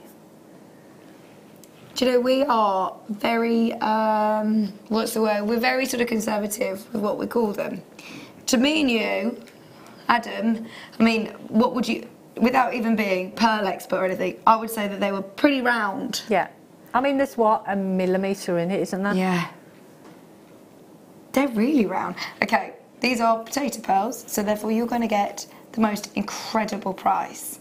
Speaker 1: Do you know, we are very, um, what's the word? We're very sort of conservative with what we call them. To me and you, Adam, I mean, what would you, without even being pearl expert or anything, I would say that they were pretty round. Yeah. I mean, there's what, a millimetre in it, isn't that? Yeah. They're really round. Okay, these are potato pearls, so therefore you're going to get the most incredible price.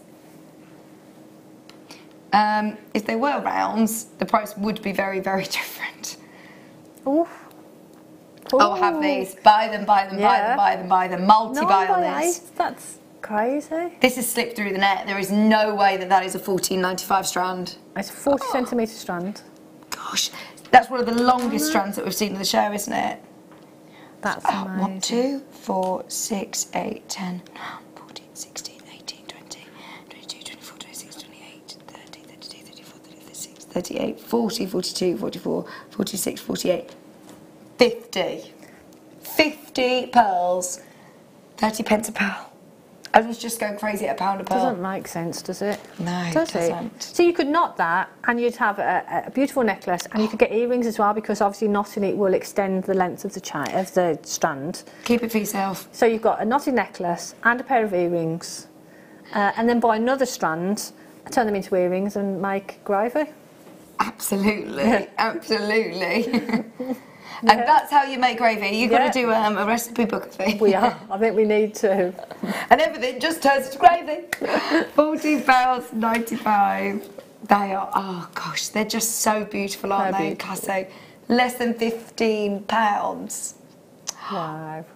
Speaker 1: Um, if they were rounds, the price would be very, very different. Ooh. Ooh. Oh, have these. Buy them, buy them, yeah. buy them, buy them, buy them. Multi-buy no, on this. That's crazy. This has slipped through the net. There is no way that that is a 14.95 strand. It's a 40 oh. centimetre strand. Gosh, that's one of the longest mm-hmm. strands that we've seen in the show, isn't it? That's oh, amazing. 14, 16, 18, 20, 22, 24, 26, 28, 30, 32, 34, 36, 38, 40, 42, 44, 46, 48, 50. 50 pearls. 30 pence a pearl. I was just going crazy at a pound a pearl. Doesn't make sense, does it? No, does it doesn't.
Speaker 6: It? So you could knot that, and you'd have a, a beautiful necklace, and you could get earrings as well, because obviously knotting it will extend the length of the chain of the strand. Keep it for yourself. So you've got a knotted necklace and a pair of earrings, uh, and then buy another strand, turn them into earrings, and make gravy. Absolutely,
Speaker 1: absolutely. Yeah. And that's how you make gravy. You've yeah. got to do um, a recipe book thing. We are. I think we need to. and everything just turns to gravy. £40.95. They are, oh gosh, they're just so beautiful, aren't they're they, Less than £15. Wow.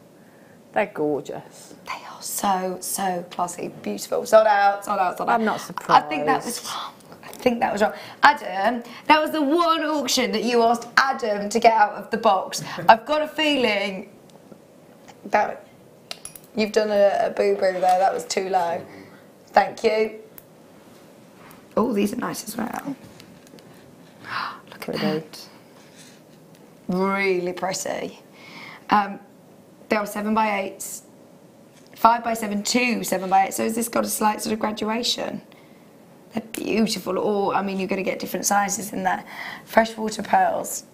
Speaker 1: They're gorgeous. They are so, so classy, beautiful. Sold out, sold out, sold out. I'm not
Speaker 7: surprised. I think that was
Speaker 1: think that was wrong. Adam, that was the one auction that you asked Adam to get out of the box. I've got a feeling that you've done a, a boo boo there. That was too low. Thank you. Oh, these are nice as well. Look at that. Really pretty. Um, they are seven by eights, five by seven, two seven by eight. So has this got a slight sort of graduation? They're beautiful. Or oh, I mean, you're going to get different sizes in there. Freshwater pearls,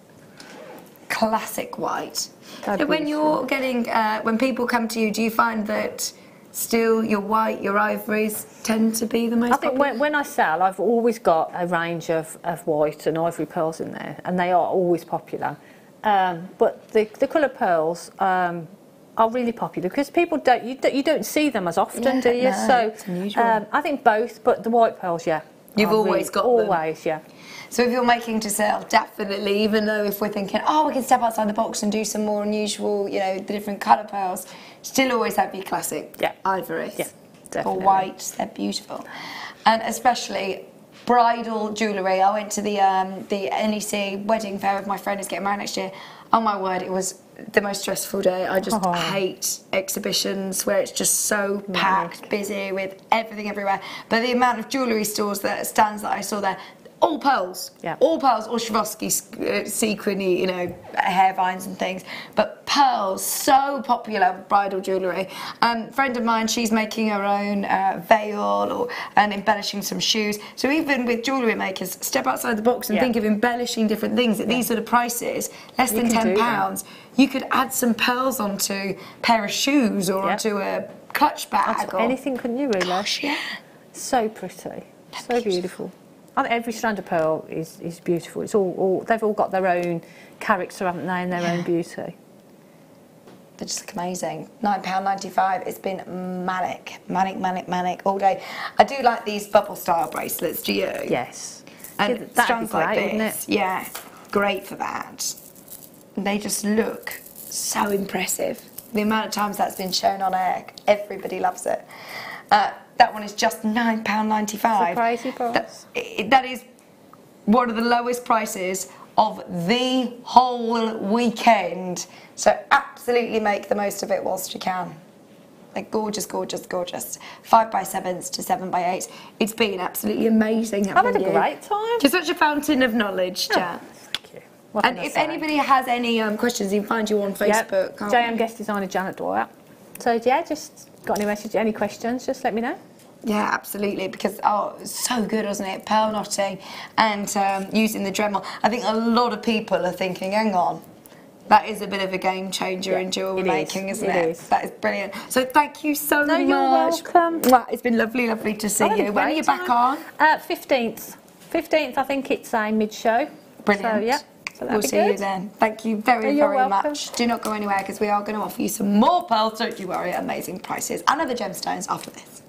Speaker 1: classic white. That'd so when you're getting, uh, when people come to you, do you find that? Still, your white, your ivories tend to be the most. I think
Speaker 6: when, when, I sell, I've always got a range of, of white and ivory pearls in there, and they are always popular. Um, but the, the colour pearls, um, are really popular because people don't you, don't, you don't see them as often, yeah, do you? No, so um, I think both, but the
Speaker 1: white pearls, yeah.
Speaker 6: You've always got always,
Speaker 1: them. yeah. So if you're making to sell, definitely, even though if we're thinking, oh, we can step outside the box and do some more unusual, you know, the different colour pearls, still always have your classic yeah. ivory yeah, definitely. or white. They're beautiful, and especially bridal jewellery. I went to the um, the NEC wedding fair with my friend who's getting married next year. Oh my word, it was the most stressful day. I just oh. hate exhibitions where it's just so packed, busy with everything everywhere. But the amount of jewellery stores that stands that I saw there, all pearls, yeah. all pearls, all Swarovski uh, sequiny, you know, hair vines and things. But pearls, so popular bridal jewellery. Um, friend of mine, she's making her own uh, veil or, and embellishing some shoes. So even with jewellery makers, step outside the box and yeah. think of embellishing different things at yeah. these sort of prices, less you than ten pounds. That you could add some pearls onto a pair of shoes or yep. onto a clutch bag. Or... Anything, couldn't you, really? Gosh, yeah. So pretty. so
Speaker 6: beautiful. beautiful. I every strand of pearl is, is beautiful. It's all, all, they've all got their own character, haven't they, and their yeah. own beauty.
Speaker 1: They just look amazing. £9.95. It's been manic, manic, manic, manic all day. I do like these bubble style bracelets, do you? Yes.
Speaker 7: And yeah, strands like great, this. Yeah,
Speaker 1: great for that they just look so impressive. The amount of times that's been shown on air, everybody loves it. Uh, that one is just £9.95. Surprise price. That, that is one of the lowest prices of the whole weekend. So absolutely make the most of it whilst you can. Like gorgeous, gorgeous, gorgeous. Five by sevens to seven by eights. It's been absolutely amazing. I've had you? a great time. You're such a fountain of knowledge, chat. What and if say? anybody has any um, questions, you can find you on Facebook. Yep. JM guest designer Janet Dwyer. So yeah, just got any message, any questions? Just let me know. Yeah, absolutely. Because oh, it's so good, wasn't it? Pearl knotting and um, using the Dremel. I think a lot of people are thinking, hang on, that is a bit of a game changer yeah, in jewel making, is. isn't it? it? Is. That is brilliant. So thank you so no, much. You're welcome. Well, it's been lovely, lovely to see oh, you. When are you back on?
Speaker 6: Uh, 15th. 15th, I think it's a uh, mid show. Brilliant. So, yeah. So we'll see good. you then.
Speaker 1: Thank you very, You're very welcome. much. Do not go anywhere because we are going to offer you some more pearls, don't you worry, amazing prices and other gemstones after this.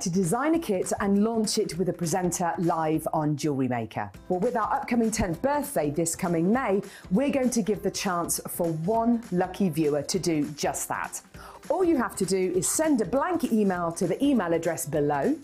Speaker 3: to design a kit and launch it with a presenter live on Jewellery Maker? Well, with our upcoming 10th birthday this coming May, we're going to give the chance for one lucky viewer to do just that. All you have to do is send a blank email to the email address below,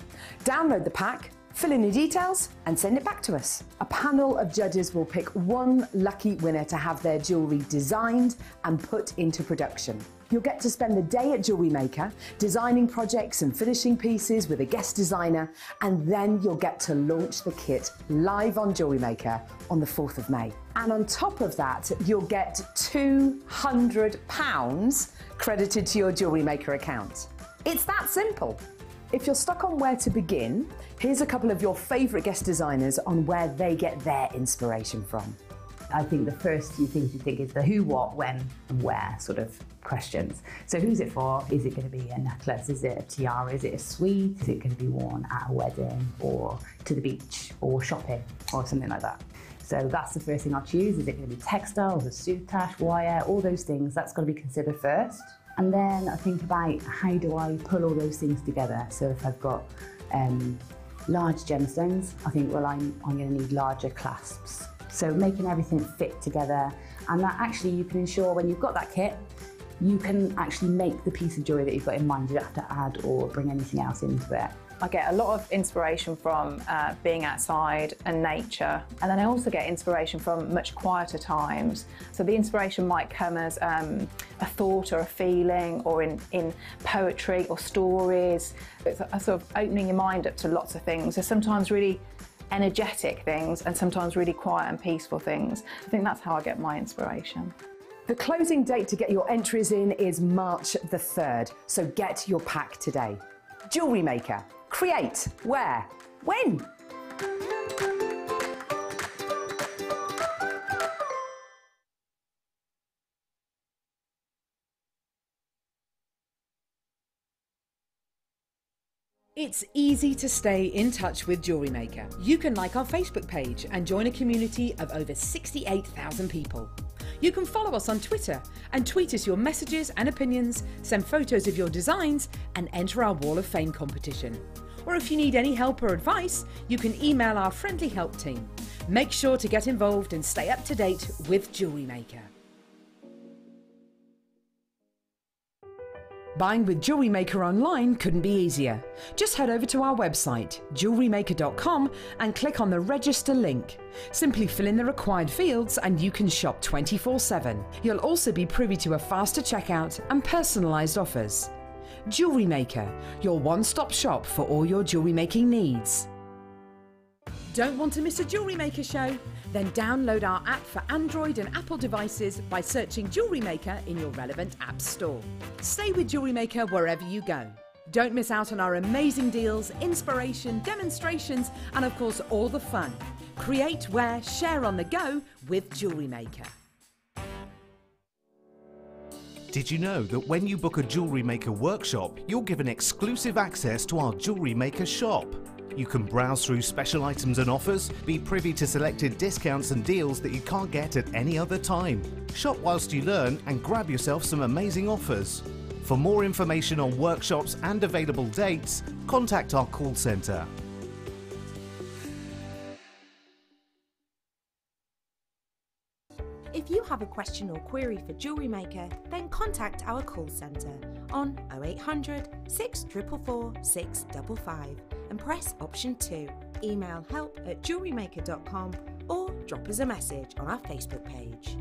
Speaker 3: download the pack, Fill in your details and send it back to us. A panel of judges will pick one lucky winner to have their jewellery designed and put into production. You'll get to spend the day at Jewellery Maker designing projects and finishing pieces with a guest designer, and then you'll get to launch the kit live on Jewellery Maker on the 4th of May. And on top of that, you'll get £200 credited to your Jewellery Maker account. It's that simple. If you're stuck on where to begin, here's a
Speaker 5: couple of your favourite guest designers on where they get their inspiration from. I think the first few things you think is the who, what, when, and where sort of questions. So, who's it for? Is it going to be a necklace? Is it a tiara? Is it a suite? Is it going to be worn at a wedding or to the beach or shopping or something like that? So that's the first thing I'll choose. Is it going to be textiles, a soutache, wire, all those things? That's got to be considered first. And then I think about how do I pull all those things together? So if I've got um, large gemstones, I think, well, I'm, I'm going to need larger clasps. So making everything fit together and that actually you can ensure when you've got that kit you can actually make the piece of jewellery that you've got in mind. You don't have to add or bring anything else into it.
Speaker 2: I get a lot of inspiration from uh, being outside and nature, and then I also get inspiration from much quieter times. So the inspiration might come as um, a thought or a feeling, or in, in poetry or stories. It's a, a sort of opening your mind up to lots of things. So sometimes really energetic things, and sometimes really quiet and peaceful things. I think that's how I get my inspiration.
Speaker 3: The closing date to get your entries in is March the 3rd, so get your pack today. Jewellery maker, create, wear, win! It's easy to stay in touch with Jewellery Maker. You can like our Facebook page and join a community of over 68,000 people. You can follow us on Twitter and tweet us your messages and opinions, send photos of your designs, and enter our Wall of Fame competition. Or if you need any help or advice, you can email our friendly help team. Make sure to get involved and stay up to date with Jewellery Maker. Buying with Jewellery Maker online couldn't be easier. Just head over to our website, jewellerymaker.com, and click on the register link. Simply fill in the required fields and you can shop 24 7. You'll also be privy to a faster checkout and personalised offers. Jewellery Maker, your one stop shop for all your jewellery making needs. Don't want to miss a Jewellery Maker show? Then download our app for Android and Apple devices by searching Jewellery Maker in your relevant app store. Stay with Jewellery Maker wherever you go. Don't miss out on our amazing deals, inspiration, demonstrations, and of course, all the fun. Create, wear, share on the go with Jewellery Maker.
Speaker 8: Did you know that when you book a Jewellery Maker workshop, you'll given exclusive access to our Jewellery Maker shop? You can browse through special items and offers, be privy to selected discounts and deals that you can't get at any other time. Shop whilst you learn and grab yourself some amazing offers. For more information on workshops and available dates, contact our call centre.
Speaker 4: If you have a question or query for Jewellery Maker, then contact our call centre on 0800 644 655 and press option 2. Email help at jewellerymaker.com or drop us a message on our Facebook
Speaker 1: page.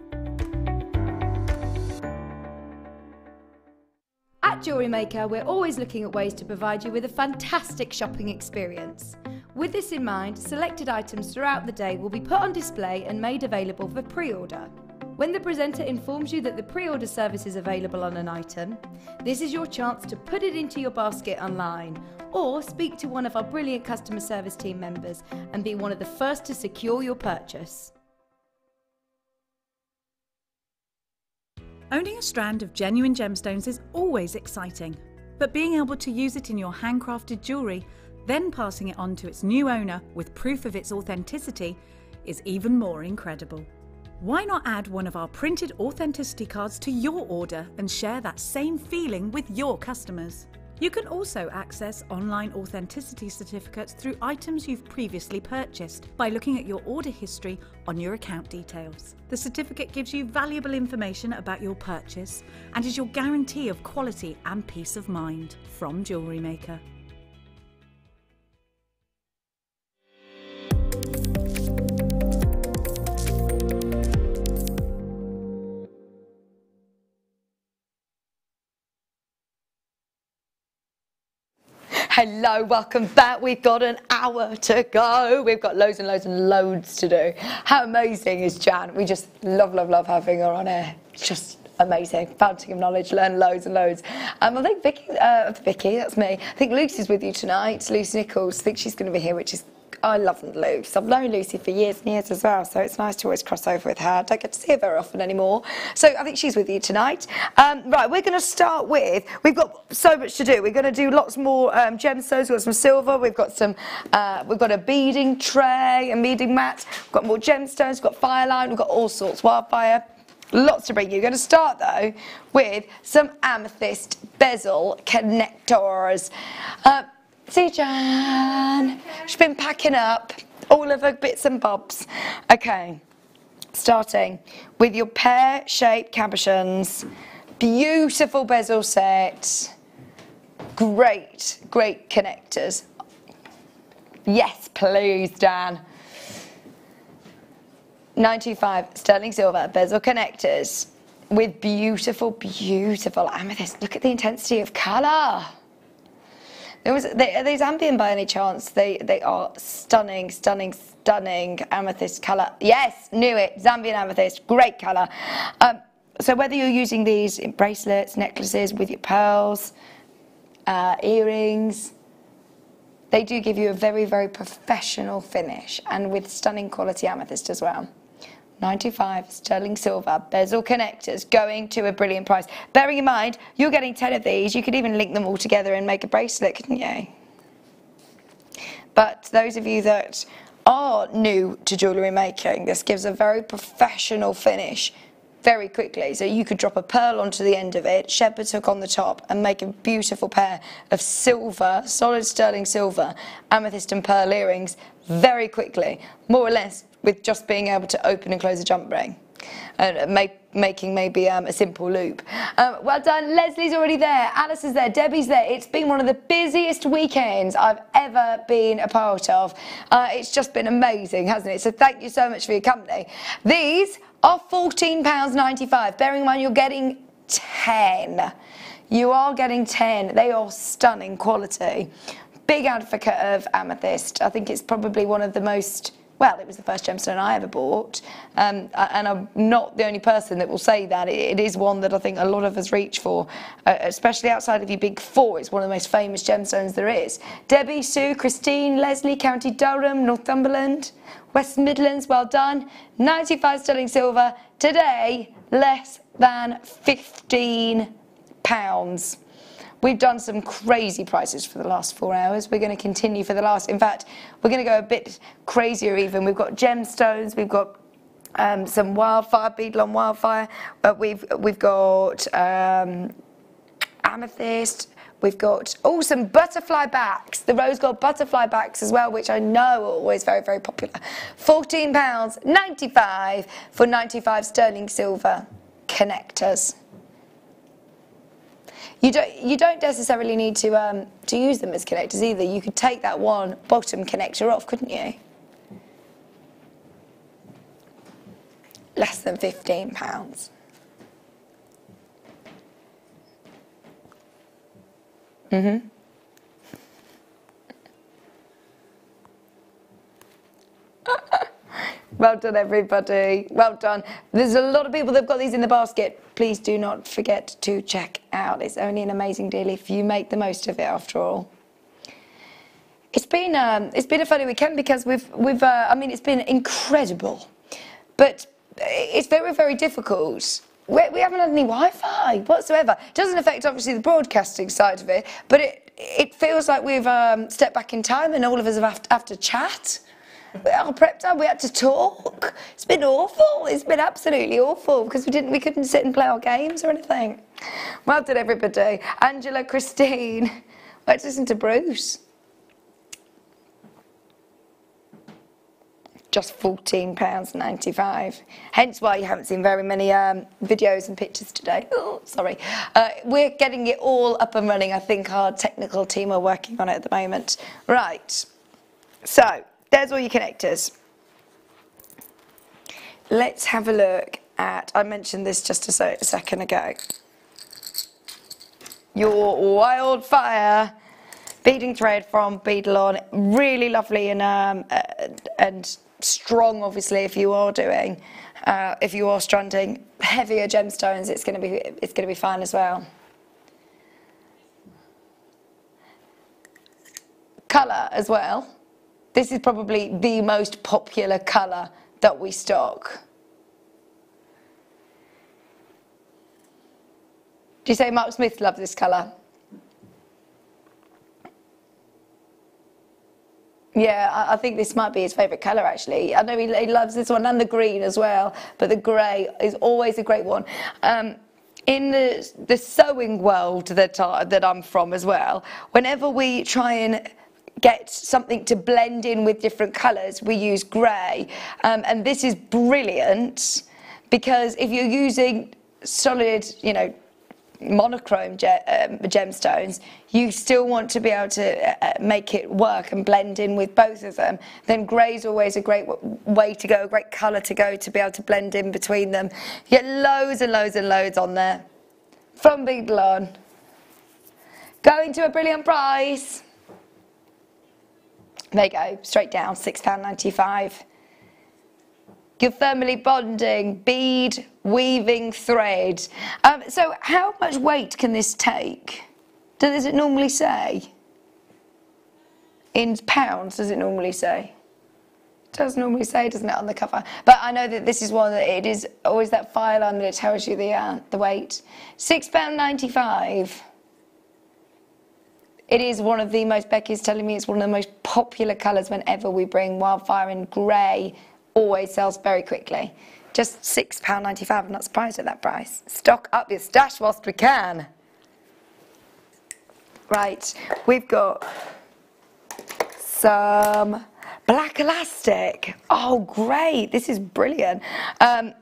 Speaker 1: At Jewellery Maker, we're always looking at ways to provide you with a fantastic shopping experience. With this in mind, selected items throughout the day will be put on display and made available for pre order. When the presenter informs you that the pre-order service is available on an item, this is your chance to put it into your basket online or speak to one of our brilliant customer service team
Speaker 2: members and be one of the first to secure your purchase. Owning a strand of genuine gemstones is always exciting, but being able to use it in your handcrafted jewellery, then passing it on to its new owner with proof of its authenticity, is even more incredible. Why not add one of our printed authenticity cards to your order and share that same feeling with your customers? You can also access online authenticity certificates through items you've previously purchased by looking at your order history on your account details. The certificate gives you valuable information about your purchase and is your guarantee of quality and peace of mind from Jewellery Maker.
Speaker 1: Hello, welcome back. We've got an hour to go. We've got loads and loads and loads to do. How amazing is Jan? We just love, love, love having her on air. It's just amazing. Fountain of knowledge, learn loads and loads. Um, I think Vicky, uh, Vicky, that's me. I think Lucy's with you tonight. Lucy Nichols. I think she's going to be here, which is I love Lucy. I've known Lucy for years and years as well, so it's nice to always cross over with her. I don't get to see her very often anymore. So I think she's with you tonight. Um, right, we're going to start with, we've got so much to do. We're going to do lots more um, gemstones. We've got some silver. We've got some, uh, we've got a beading tray, a beading mat. We've got more gemstones. We've got fireline. We've got all sorts, wildfire. Lots to bring you. We're going to start though with some amethyst bezel connectors. Uh, See Jan. She's been packing up all of her bits and bobs. Okay, starting with your pear-shaped cabochons. Beautiful bezel set. Great, great connectors. Yes, please, Dan. 925 sterling silver bezel connectors with beautiful, beautiful amethyst. Look at the intensity of colour. There was they, these Zambian by any chance? They they are stunning, stunning, stunning amethyst color. Yes, knew it. Zambian amethyst, great color. Um, so whether you're using these in bracelets, necklaces, with your pearls, uh, earrings, they do give you a very, very professional finish and with stunning quality amethyst as well. 95 sterling silver bezel connectors going to a brilliant price. Bearing in mind, you're getting 10 of these. You could even link them all together and make a bracelet, couldn't you? But those of you that are new to jewellery making, this gives a very professional finish very quickly. So you could drop a pearl onto the end of it, shepherd's hook on the top, and make a beautiful pair of silver, solid sterling silver, amethyst and pearl earrings very quickly, more or less with just being able to open and close a jump ring and make, making maybe um, a simple loop. Um, well done. Leslie's already there. Alice is there. Debbie's there. It's been one of the busiest weekends I've ever been a part of. Uh, it's just been amazing, hasn't it? So thank you so much for your company. These are £14.95. Bearing in mind you're getting 10. You are getting 10. They are stunning quality. Big advocate of amethyst. I think it's probably one of the most well, it was the first gemstone I ever bought. Um, and I'm not the only person that will say that. it is one that I think a lot of us reach for, uh, especially outside of your big four. It's one of the most famous gemstones there is. Debbie, Sue, Christine, Leslie, County Durham, Northumberland, West Midlands, well done. 95 sterling silver. Today, less than 15 pounds. We've done some crazy prices for the last four hours. We're going to continue for the last. In fact, we're going to go a bit crazier even. We've got gemstones, we've got um, some wildfire, Beadalon wildfire, but we've, we've got um, amethyst, We've got oh some butterfly backs, the rose gold butterfly backs as well, which I know are always very very popular. Fourteen pounds ninety five for ninety five sterling silver connectors. You don't, you don't necessarily need to, um, to use them as connectors either. You could take that one bottom connector off, couldn't you? Less than 15 pounds. Mm-hmm. Well done, everybody. Well done. There's a lot of people that've got these in the basket. Please do not forget to check out. It's only an amazing deal if you make the most of it, after all. It's been um, it's been a funny weekend because we've we've uh, I mean it's been incredible, but it's very very difficult. We're, we we have not had any Wi-Fi whatsoever. It doesn't affect obviously the broadcasting side of it, but it it feels like we've um, stepped back in time and all of us have have to chat we all prepped up. We had to talk. It's been awful. It's been absolutely awful because we didn't. We couldn't sit and play our games or anything. Well done, everybody. Angela, Christine. Let's listen to Bruce. Just £14.95. Hence why you haven't seen very many um, videos and pictures today. Oh, sorry. Uh, we're getting it all up and running. I think our technical team are working on it at the moment. Right. So there's all your connectors. Let's have a look at, I mentioned this just a, so, a second ago, your wildfire beading thread from Beadalon. Really lovely and, um, uh, and strong, obviously, if you are doing, uh, if you are stranding heavier gemstones, it's going to be, it's going to be fine as well. Colour as well. This is probably the most popular colour that we stock. Do you say Mark Smith loves this colour? Yeah, I, think this might be his favourite colour actually. I know he, he, loves this one and the green as well, but the grey is always a great one. Um, in the, the sewing world that, I, that I'm from as well, whenever we try and get something to blend in with different colours, we use grey. Um, and this is brilliant because if you're using solid, you know, monochrome ge um, gemstones, you still want to be able to uh, uh make it work and blend in with both of them, then grey is always a great way to go, a great colour to go to be able to blend in between them. You get loads and loads and loads on there from Beadalon. Going to a brilliant price. They go straight down, £6.95. You're thermally bonding, bead, weaving thread. Um, so how much weight can this take? Does it normally say? In pounds, does it normally say? It does normally say, doesn't it, on the cover? But I know that this is one that it is always that fire line that tells you the, uh, the weight. £6.95. It is one of the most, Becky's telling me it's one of the most popular colours whenever we bring wildfire in grey, always sells very quickly. Just £6.95, I'm not surprised at that price. Stock up your stash whilst we can. Right, we've got some black elastic. Oh, great, this is brilliant. Um,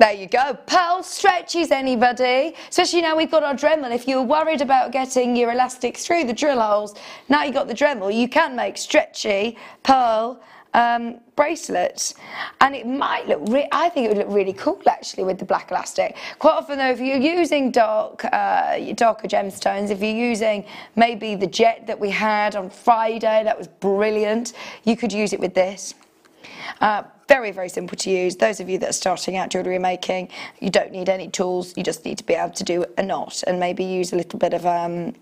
Speaker 1: there you go. Pearl stretches, anybody. Especially now we've got our Dremel. If you were worried about getting your elastics through the drill holes, now you've got the Dremel, you can make stretchy pearl um, bracelets. And it might look, I think it would look really cool actually with the black elastic. Quite often though, if you're using dark, uh, darker gemstones, if you're using maybe the jet that we had on Friday, that was brilliant, you could use it with this. Uh, very, very simple to use. Those of you that are starting out jewellery making, you don't need any tools. You just need to be able to do a knot and maybe use a little bit of um,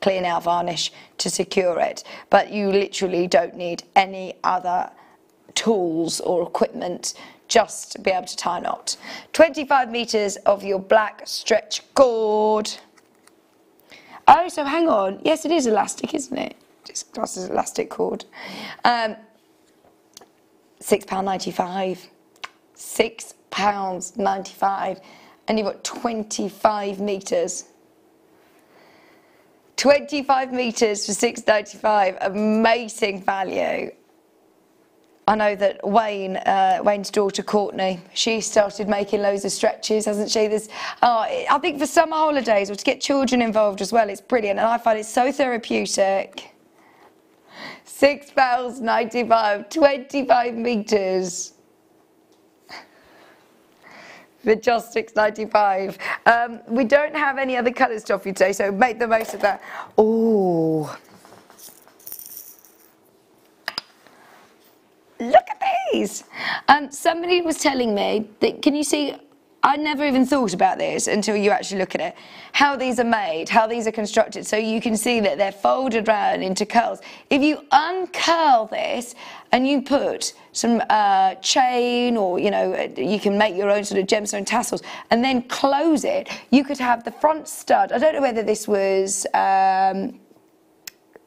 Speaker 1: clear nail varnish to secure it. But you literally don't need any other tools or equipment just be able to tie a knot. 25 metres of your black stretch cord. Oh, so hang on. Yes, it is elastic, isn't it? Just classed elastic cord. Um, £6.95. £6.95. And you've got 25 metres. 25 metres for 6.95. Amazing value. I know that Wayne, uh, Wayne's daughter Courtney, she started making loads of stretches, hasn't she? This, oh, I think for summer holidays or to get children involved as well, it's brilliant, and I find it so therapeutic. Six pounds 95, 25 meters. For just 6.95. Um, we don't have any other colours to offer you today, so make the most of that.
Speaker 3: Oh,
Speaker 1: look at these. Um, somebody was telling me that, can you see I never even thought about this until you actually look at it. How these are made, how these are constructed. So you can see that they're folded round into curls. If you uncurl this and you put some uh, chain or, you know, uh, you can make your own sort of gemstone tassels and then close it, you could have the front stud. I don't know whether this was um,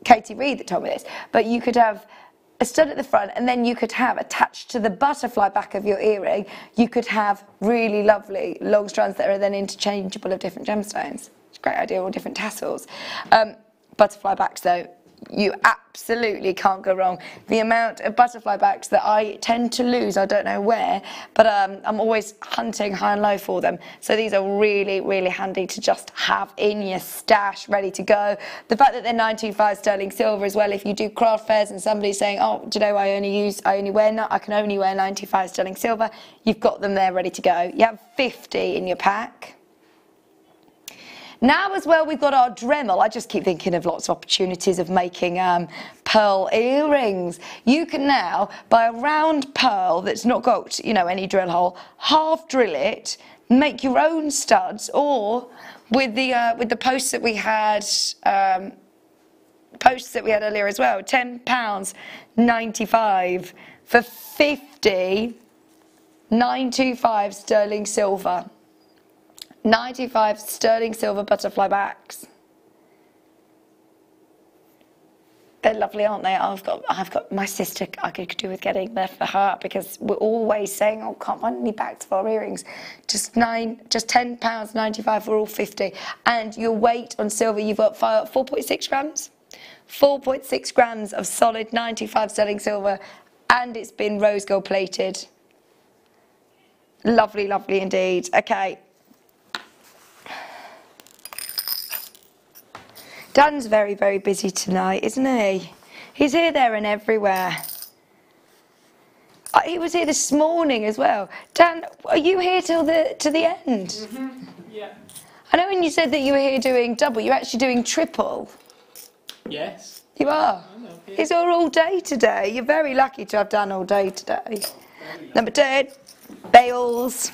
Speaker 1: Katie Reed that told me this, but you could have stud at the front, and then you could have attached to the butterfly back of your earring, you could have really lovely long strands that are then interchangeable of different gemstones. It's a great idea, all different tassels. Um, butterfly backs though you absolutely can't go wrong. The amount of butterfly backs that I tend to lose, I don't know where, but um, I'm always hunting high and low for them. So these are really, really handy to just have in your stash, ready to go. The fact that they're 925 sterling silver as well, if you do craft fairs and somebody's saying, oh, do you know, I only use, I only wear, I can only wear 95 sterling silver, you've got them there ready to go. You have 50 in your pack. Now as well, we've got our Dremel. I just keep thinking of lots of opportunities of making um, pearl earrings. You can now buy a round pearl that's not got, you know, any drill hole, half drill it, make your own studs, or with the, uh, with the posts that we had, um, posts that we had earlier as well, £10.95 for 50 925 sterling silver. 95 sterling silver butterfly backs. They're lovely, aren't they? I've got, I've got my sister. I could do with getting there for her because we're always saying, "Oh, can't find any bags for our earrings." Just nine, just ten pounds ninety-five for all fifty, and your weight on silver, you've got four point six grams, four point six grams of solid ninety-five sterling silver, and it's been rose gold plated. Lovely, lovely indeed. Okay. Dan's very, very busy tonight, isn't he? He's here, there and everywhere. Uh, he was here this morning as well. Dan, are you here till the, to the end? Mm
Speaker 7: -hmm. Yeah.
Speaker 1: I know when you said that you were here doing double, you're actually doing triple. Yes. You are? He's here all day today. You're very lucky to have Dan all day today. Number 10, Bales.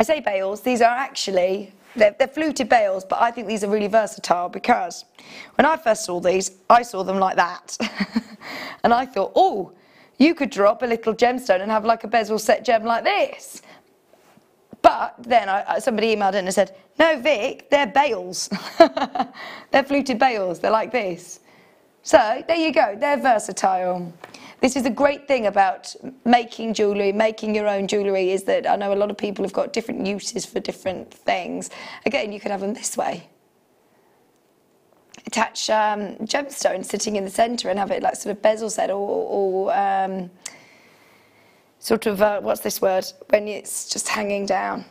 Speaker 1: I say Bales, these are actually they're, they're, fluted bales, but I think these are really versatile because when I first saw these, I saw them like that. and I thought, oh, you could drop a little gemstone and have like a bezel set gem like this. But then I, somebody emailed in and said, no, Vic, they're bales. they're fluted bales. They're like this. So there you go. They're versatile this is a great thing about making jewellery, making your own jewellery, is that I know a lot of people have got different uses for different things. Again, you could have them this way. Attach um, gemstone sitting in the centre and have it like sort of bezel set or, or um, sort of, uh, what's this word, when it's just hanging down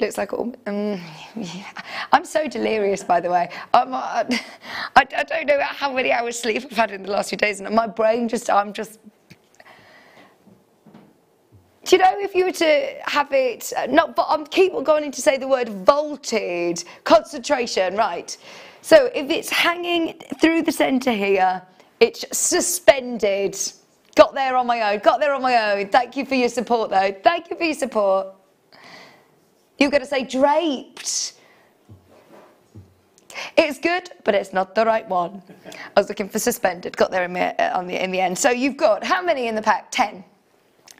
Speaker 1: looks like all, um, yeah. I'm so delirious, by the way. I'm, uh, I, I don't know how many hours sleep I've had in the last few days, and my brain just, I'm just. Do you know if you were to have it, uh, not, but I'm keep going to say the word vaulted, concentration, right? So if it's hanging through the centre here, it's suspended. Got there on my own, got there on my own. Thank you for your support though. Thank you for your support. You've got to say draped. It's good, but it's not the right one. I was looking for suspended, got there in the, uh, on the, in the end. So you've got how many in the pack? 10.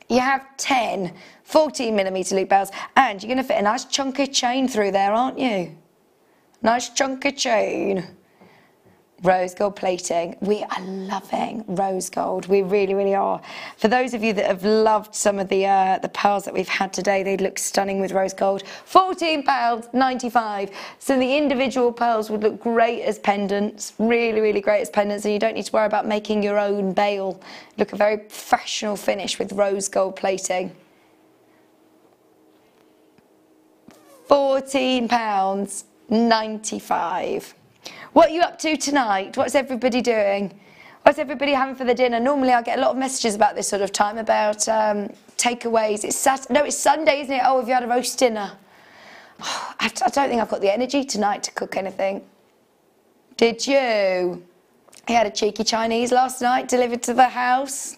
Speaker 1: You have 10 14 millimetre loop bells, and you're going to fit a nice chunky chain through there, aren't you? Nice chunky chain rose gold plating. We are loving rose gold. We really, really are. For those of you that have loved some of the uh, the pearls that we've had today, they look stunning with rose gold. £14.95. So the individual pearls would look great as pendants, really, really great as pendants, and you don't need to worry about making your own bail. Look a very professional finish with rose gold plating. £14.95. What are you up to tonight? What's everybody doing? What's everybody having for their dinner? Normally, I get a lot of messages about this sort of time about um, takeaways. It's Sat- no, it's Sunday, isn't it? Oh, have you had a roast dinner? Oh, I, I don't think I've got the energy tonight to cook anything. Did you? He had a cheeky Chinese last night delivered to the house.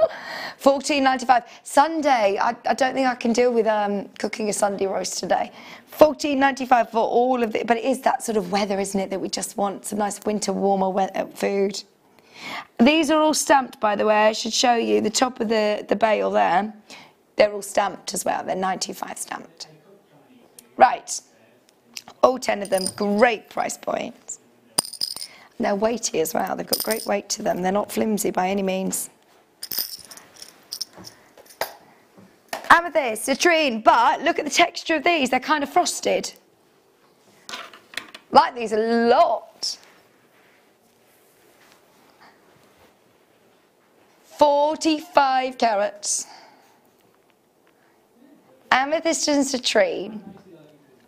Speaker 1: Fourteen ninety five. Sunday. I, I, don't think I can deal with um, cooking a Sunday roast today. 14.95 for all of it, but it is that sort of weather, isn't it, that we just want some nice winter warmer uh, food. These are all stamped, by the way. I should show you the top of the, the bale there. They're all stamped as well. They're 95 stamped. Right. All 10 of them. Great price points. they're weighty as well. They've got great weight to them. They're not flimsy by any means. Amethyst, citrine, but look at the texture of these. They're kind of frosted. Like these a lot. Forty-five carats. Amethyst and citrine.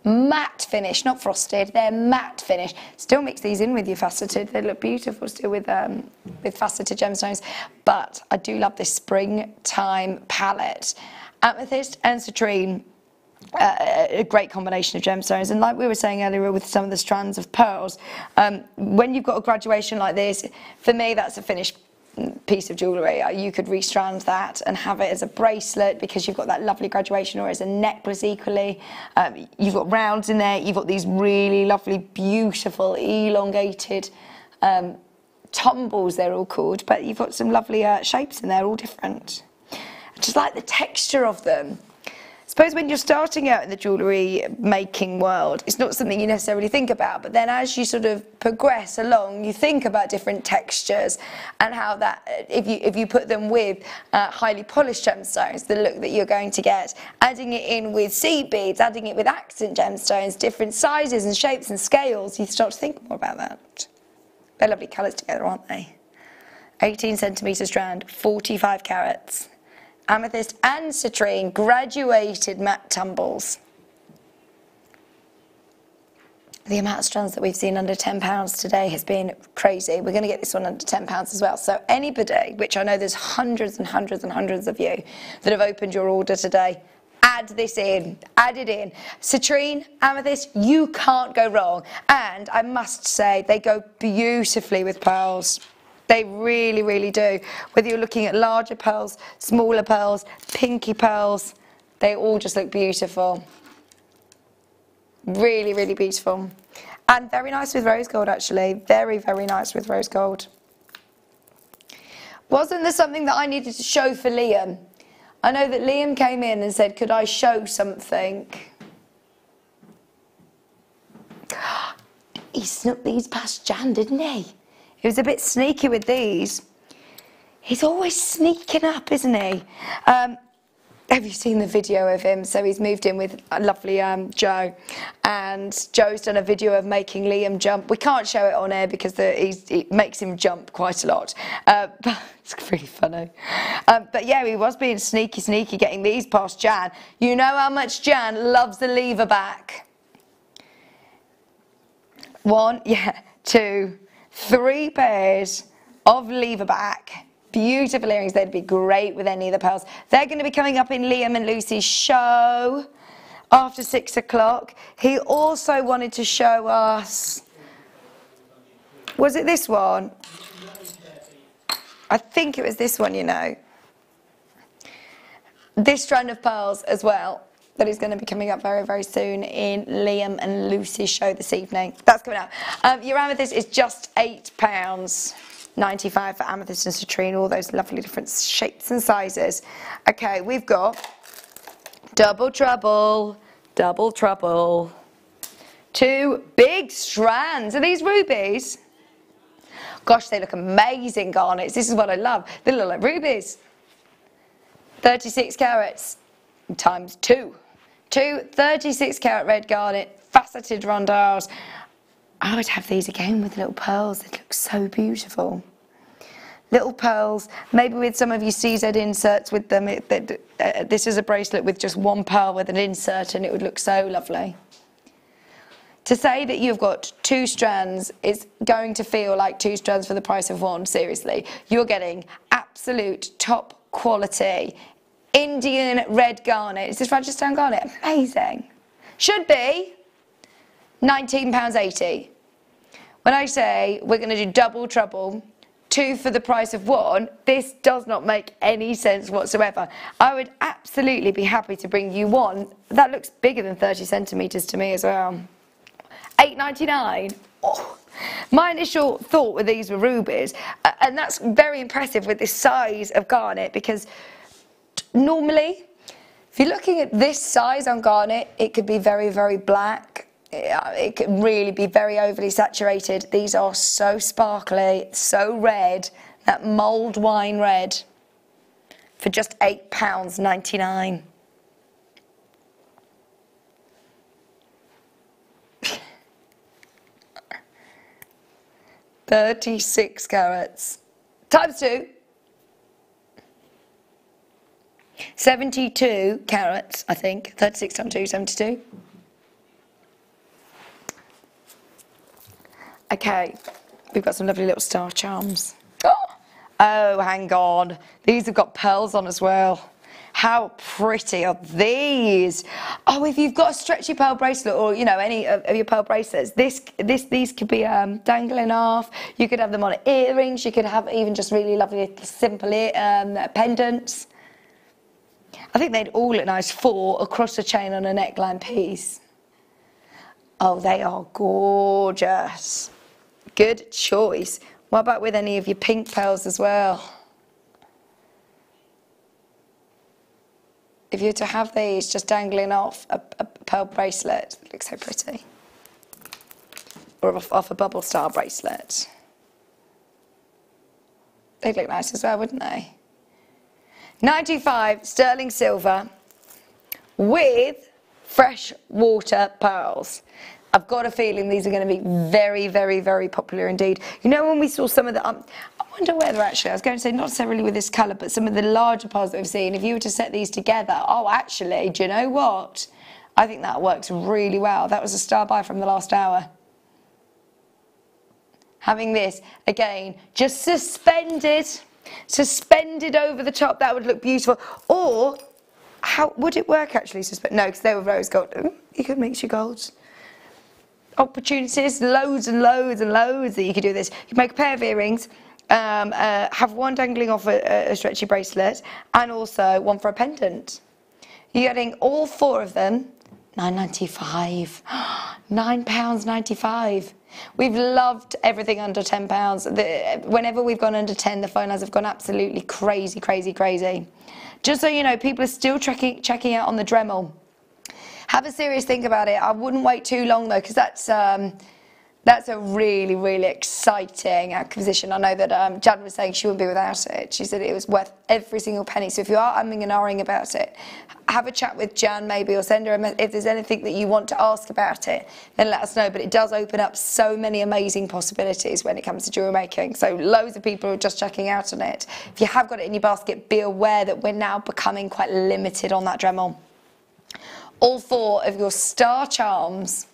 Speaker 1: Matte finish, not frosted. They're matte finish. Still mix these in with your faceted. They look beautiful still with um, with faceted gemstones. But I do love this springtime palette amethyst and citrine uh, a great combination of gemstones and like we were saying earlier with some of the strands of pearls um, when you've got a graduation like this for me that's a finished piece of jewellery uh, you could restrand that and have it as a bracelet because you've got that lovely graduation or as a necklace equally um, you've got rounds in there you've got these really lovely beautiful elongated um, tumbles they're all called but you've got some lovely uh, shapes in there all different just like the texture of them. I suppose when you're starting out in the jewellery making world, it's not something you necessarily think about. But then as you sort of progress along, you think about different textures and how that, if you, if you put them with uh, highly polished gemstones, the look that you're going to get, adding it in with seed beads, adding it with accent gemstones, different sizes and shapes and scales, you start to think more about that. They're lovely colours together, aren't they? 18 centimetre strand, 45 carats. Amethyst and Citrine graduated matte tumbles. The amount of strands that we've seen under £10 today has been crazy. We're going to get this one under £10 as well. So anybody, which I know there's hundreds and hundreds and hundreds of you that have opened your order today, add this in, add it in. Citrine, amethyst, you can't go wrong. And I must say, they go beautifully with pearls. They really, really do. Whether you're looking at larger pearls, smaller pearls, pinky pearls, they all just look beautiful. Really, really beautiful. And very nice with rose gold, actually. Very, very nice with rose gold. Wasn't there something that I needed to show for Liam? I know that Liam came in and said, could I show something? He snuck these past Jan, didn't he? He was a bit sneaky with these. He's always sneaking up, isn't he? Um, have you seen the video of him? So he's moved in with lovely um, Joe, and Joe's done a video of making Liam jump. We can't show it on air because the, it makes him jump quite a lot. Uh, but it's pretty funny. Um, but yeah, he was being sneaky, sneaky, getting these past Jan. You know how much Jan loves the lever back. One, yeah, two, Three pairs of leverback. Beautiful earrings. They'd be great with any of the pearls. They're going to be coming up in Liam and Lucy's show after six o'clock. He also wanted to show us. Was it this one? I think it was this one, you know. This strand of pearls as well that is going to be coming up very, very soon in Liam and Lucy's show this evening. That's coming up. Um, your amethyst is just £8. 95 for amethyst and citrine, all those lovely different shapes and sizes. Okay, we've got double trouble, double trouble. Two big strands. Are these rubies? Gosh, they look amazing garnets. This is what I love. They look like rubies. 36 carats times two. Two 36 carat red garnet faceted rondelles. I would have these again with little pearls. It looks so beautiful. Little pearls, maybe with some of your CZ inserts with them. It, it, uh, this is a bracelet with just one pearl with an insert and it would look so lovely. To say that you've got two strands is going to feel like two strands for the price of one, seriously. You're getting absolute top quality Indian red garnet. Is this Rajasthan garnet? Amazing. Should be £19.80. When I say we're going to do double trouble, two for the price of one, this does not make any sense whatsoever. I would absolutely be happy to bring you one. That looks bigger than 30 centimetres to me as well. 8.99. Oh. My initial thought with these were rubies, and that's very impressive with this size of garnet because Normally, if you're looking at this size on garnet, it could be very, very black. It uh, can really be very overly saturated. These are so sparkly, so red, that mulled wine red for just £8.99. Thirty-six carats times two. 72 carrots, I think. 36 times 2, 72. Okay, we've got some lovely little star charms. Oh, oh hang on. These have got pearls on as well. How pretty are these? Oh, if you've got a stretchy pearl bracelet or, you know, any of, of your pearl bracelets, this, this, these could be um, dangling off. You could have them on earrings. You could have even just really lovely simple um, pendants. I think they'd all look nice, four across the chain on a neckline piece. Oh, they are gorgeous. Good choice. What about with any of your pink pearls as well? If you were to have these just dangling off a, a pearl bracelet, it looks so pretty. Or off, off a bubble star bracelet. They'd look nice as well, wouldn't they? 95 sterling silver with fresh water pearls. I've got a feeling these are going to be very, very, very popular indeed. You know, when we saw some of the, um, I wonder whether actually, I was going to say not necessarily with this colour, but some of the larger pearls that we've seen, if you were to set these together, oh, actually, do you know what? I think that works really well. That was a star buy from the last hour. Having this, again, just suspended. Suspended over the top, that would look beautiful. Or, how would it work actually? No, because they were rose gold. Mm, you could mix your golds. Opportunities, loads and loads and loads that you could do this. You could make a pair of earrings, um, uh, have one dangling off a, a stretchy bracelet, and also one for a pendant. You're getting all four of them 9.95. 9 pounds 95. We've loved everything under 10 pounds. Whenever we've gone under 10, the phone lines have gone absolutely crazy, crazy, crazy. Just so you know, people are still checking, checking out on the Dremel. Have a serious think about it. I wouldn't wait too long though, because that's um, that's a really, really exciting acquisition. I know that um, Jan was saying she wouldn't be without it. She said it was worth every single penny. So if you are umming and ahhing about it, have a chat with Jan maybe or send her a message. If there's anything that you want to ask about it, then let us know. But it does open up so many amazing possibilities when it comes to jewellery making. So loads of people are just checking out on it. If you have got it in your basket, be aware that we're now becoming quite limited on that Dremel. All four of your star charms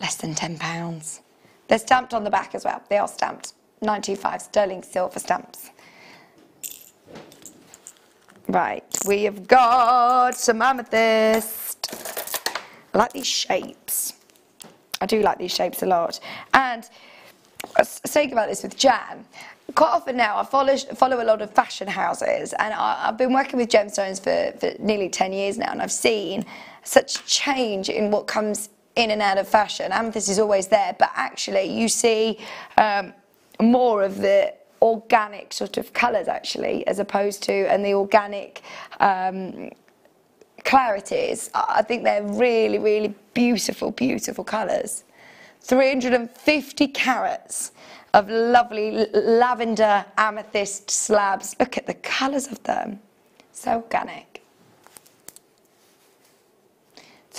Speaker 1: less than £10. They're stamped on the back as well. They are stamped. 925 sterling silver stamps. Right, we have got some amethyst. I like these shapes. I do like these shapes a lot. And I was saying about this with Jan, quite often now I follow, follow a lot of fashion houses and I, have been working with gemstones for, for nearly 10 years now and I've seen such change in what comes in and out of fashion. Amethyst is always there, but actually you see um, more of the organic sort of colours actually, as opposed to, and the organic um, clarities. I think they're really, really beautiful, beautiful colours. 350 carats of lovely lavender amethyst slabs. Look at the colours of them. So organic.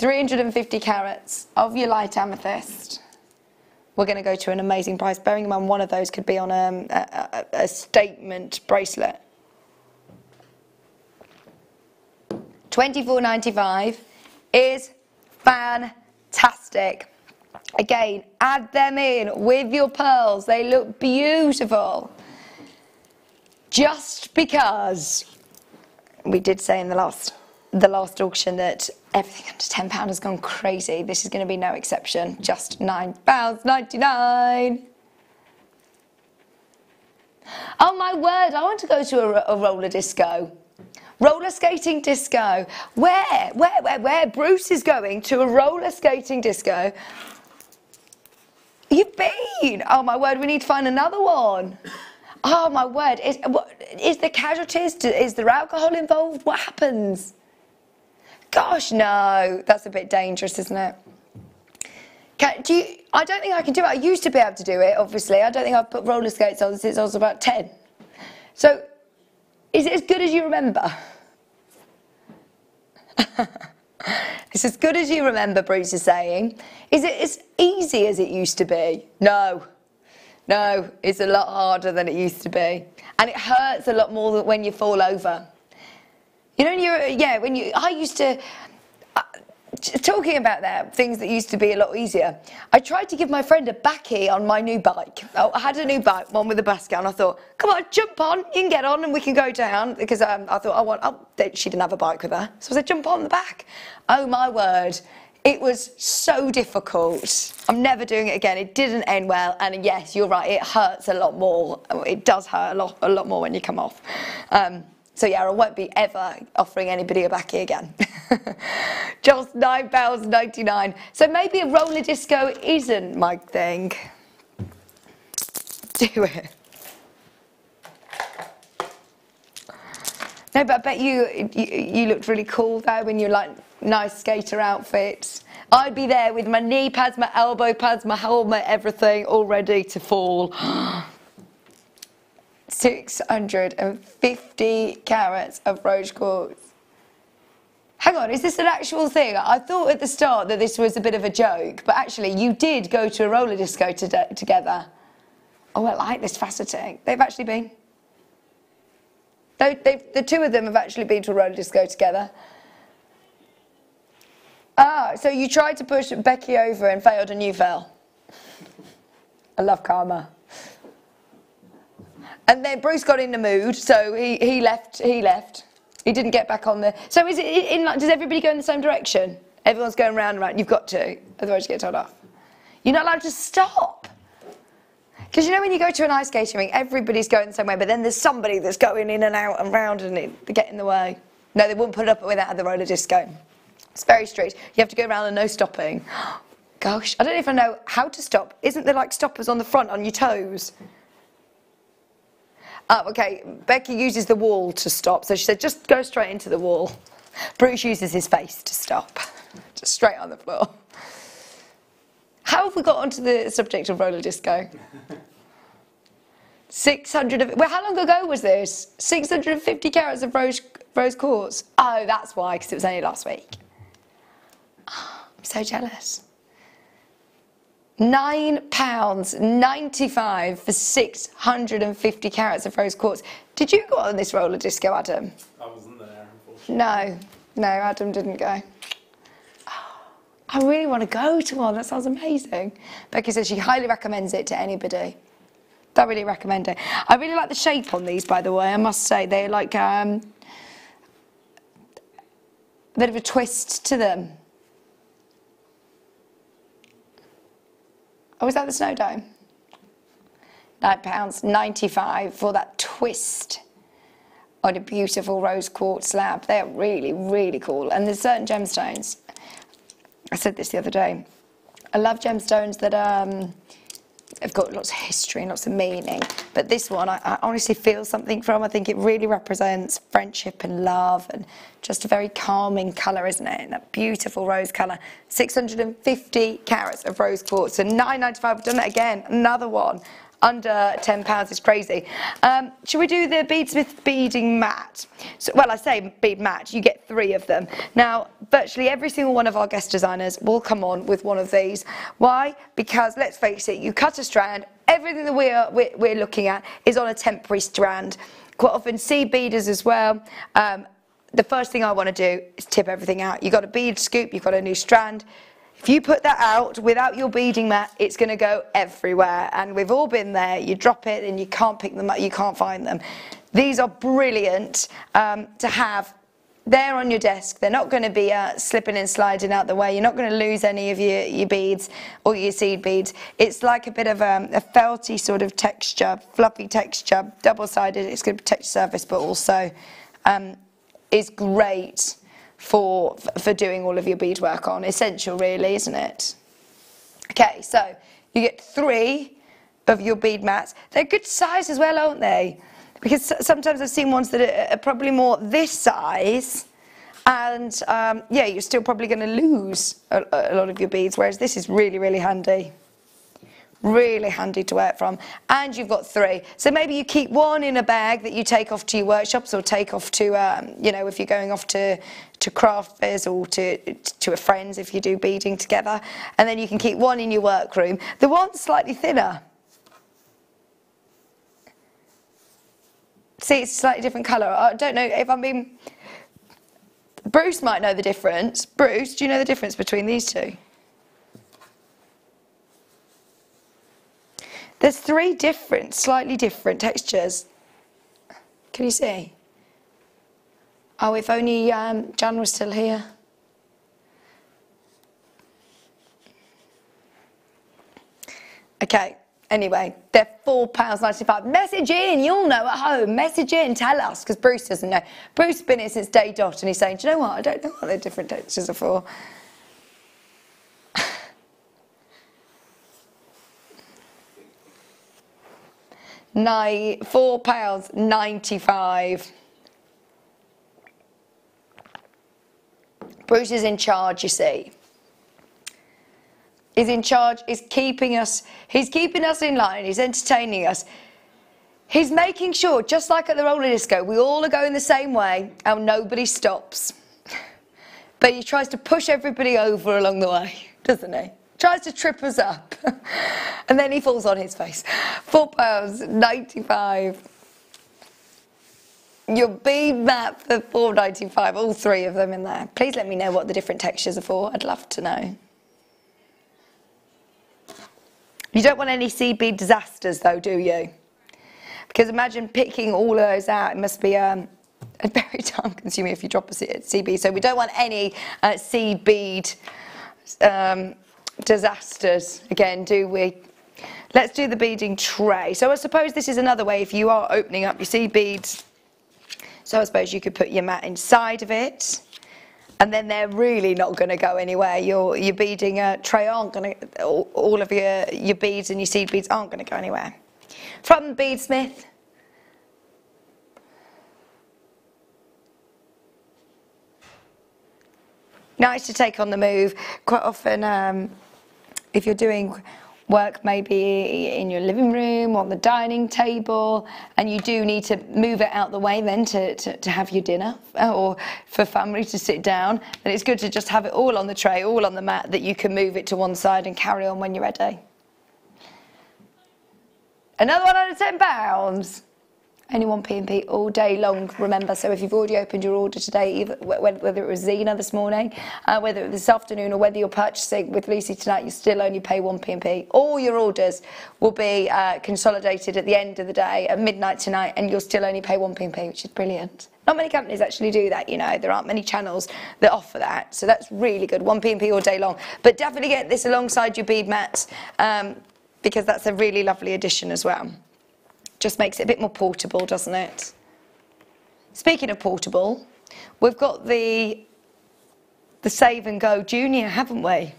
Speaker 1: 350 carats of your light amethyst. We're going to go to an amazing price. Bearing in mind, one of those could be on um, a, a, a statement bracelet. 24.95 is fantastic. Again, add them in with your pearls. They look beautiful. Just because we did say in the last the last auction that everything under ten pound has gone crazy. This is going to be no exception. Just nine pounds ninety nine. Oh my word! I want to go to a, a, roller disco, roller skating disco. Where, where, where, where? Bruce is going to a roller skating disco. You've been. Oh my word! We need to find another one. Oh my word! Is, what, is the casualties? Is there alcohol involved? What happens? Gosh, no, that's a bit dangerous, isn't it? Can, do you, I don't think I can do it. I used to be able to do it, obviously. I don't think I've put roller skates on since I was about 10. So, is it as good as you remember? it's as good as you remember, Bruce is saying. Is it as easy as it used to be? No. No, it's a lot harder than it used to be. And it hurts a lot more than when you fall over. You know, you're, yeah, when you, I used to, uh, talking about that, things that used to be a lot easier, I tried to give my friend a backy on my new bike. Oh, I had a new bike, one with a basket, and I thought, come on, jump on, you can get on and we can go down. Because um, I thought, I want, oh, she didn't have a bike with her. So I said, jump on the back. Oh my word. It was so difficult. I'm never doing it again. It didn't end well. And yes, you're right, it hurts a lot more. It does hurt a lot, a lot more when you come off. Um, so yeah, I won't be ever offering anybody a backy again. Just nine pounds ninety nine. So maybe a roller disco isn't my thing. Do it. No, but I bet you, you, you looked really cool though in your like nice skater outfits. I'd be there with my knee pads, my elbow pads, my helmet, everything all ready to fall. 650 carats of rose quartz. Hang on, is this an actual thing? I thought at the start that this was a bit of a joke, but actually you did go to a roller disco to together. Oh, I like this faceting. They've actually been. They, the two of them have actually been to a roller disco together. Ah, so you tried to push Becky over and failed and you fell. I love karma. And then Bruce got in the mood, so he, he left. He left. He didn't get back on the. So is it in like? Does everybody go in the same direction? Everyone's going round and round. You've got to, otherwise you get told off. You're not allowed to stop. Because you know when you go to an ice skating rink, everybody's going somewhere, but then there's somebody that's going in and out and round and it, they get in the way. No, they wouldn't put up with that the roller disco. It's very strict. You have to go around and no stopping. Gosh, I don't even know how to stop. Isn't there like stoppers on the front on your toes? Oh, okay, Becky uses the wall to stop. So she said, just go straight into the wall. Bruce uses his face to stop, just straight on the floor. How have we got onto the subject of roller disco? 600 of, well, how long ago was this? 650 carats of rose, rose quartz. Oh, that's why, because it was only last week. Oh, I'm so jealous. £9.95 for 650 carats of rose quartz. Did you go on this roller disco, Adam? I wasn't there, No, no, Adam didn't go. I really want to go to one. That sounds amazing. Becky says she highly recommends it to anybody. I really recommend it. I really like the shape on these, by the way. I must say, they're like um, a bit of a twist to them. Oh, is that the snow dome? £9.95 for that twist on a beautiful rose quartz slab. They're really, really cool. And there's certain gemstones. I said this the other day. I love gemstones that um, have got lots of history and lots of meaning. But this one, I, I, honestly feel something from. I think it really represents friendship and love and just a very calming colour, isn't it? And that beautiful rose colour. 650 carats of rose quartz. So 9.95. We've done it again. Another one under £10 is crazy. Um, should we do the Beadsmith beading mat? So, well, I say bead mat, you get three of them. Now, virtually every single one of our guest designers will come on with one of these. Why? Because, let's face it, you cut a strand, everything that we are, we're, we're looking at is on a temporary strand. Quite often, seed beaders as well. Um, the first thing I want to do is tip everything out. You've got a bead scoop, you've got a new strand, if you put that out without your beading mat, it's going to go everywhere. And we've all been there. You drop it and you can't pick them up, you can't find them. These are brilliant um, to have they're on your desk. They're not going to be uh, slipping and sliding out the way. You're not going to lose any of your, your beads or your seed beads. It's like a bit of um, a felty sort of texture, fluffy texture, double-sided. It's going to protect your surface, but also um, is great for for doing all of your beadwork on. Essential, really, isn't it? Okay, so you get three of your bead mats. They're good size as well, aren't they? Because sometimes I've seen ones that are probably more this size, and um, yeah, you're still probably going to lose a, a lot of your beads, whereas this is really, really handy really handy to work from and you've got three so maybe you keep one in a bag that you take off to your workshops or take off to um, you know if you're going off to to craft fairs or to to a friend's if you do beading together and then you can keep one in your workroom the one's slightly thinner see it's slightly different colour I don't know if I'm being Bruce might know the difference Bruce do you know the difference between these two There's three different, slightly different textures. Can you see? Oh, if only um, Jan was still here. Okay, anyway, they're £4.95. Message in, you'll know at home. Message in, tell us, because Bruce doesn't know. Bruce's been here since day dot, and he's saying, do you know what? I don't know what the different textures are for. £4.95. Bruce is in charge, you see. He's in charge, he's keeping us, he's keeping us in line, he's entertaining us. He's making sure, just like at the roller disco, we all are going the same way and nobody stops. but he tries to push everybody over along the way, doesn't he? tries to trip us up, and then he falls on his face. £4.95. Your bead mat for four ninety five. All three of them in there. Please let me know what the different textures are for. I'd love to know. You don't want any seed bead disasters though, do you? Because imagine picking all those out. It must be um, very time consuming if you drop a CB. So we don't want any uh, bead. um, disasters again, do we? Let's do the beading tray. So I suppose this is another way if you are opening up your seed beads. So I suppose you could put your mat inside of it and then they're really not going to go anywhere. Your your beading uh, tray aren't going to, all, all of your, your beads and your seed beads aren't going to go anywhere. From Beadsmith. Nice to take on the move. Quite often, um, if you're doing work maybe in your living room on the dining table and you do need to move it out the way then to, to, to, have your dinner uh, or for family to sit down then it's good to just have it all on the tray all on the mat that you can move it to one side and carry on when you're ready another one out of 10 pounds only one PMP all day long. Remember, so if you've already opened your order today, either, whether it was Xena this morning, uh, whether it was this afternoon, or whether you're purchasing with Lucy tonight, you still only pay one PMP. All your orders will be uh, consolidated at the end of the day at midnight tonight, and you'll still only pay one PMP, which is brilliant. Not many companies actually do that, you know. There aren't many channels that offer that, so that's really good. One PMP all day long, but definitely get this alongside your bead mats um, because that's a really lovely addition as well. Just makes it a bit more portable, doesn't it? Speaking of portable, we've got the, the Save and Go Junior, haven't we?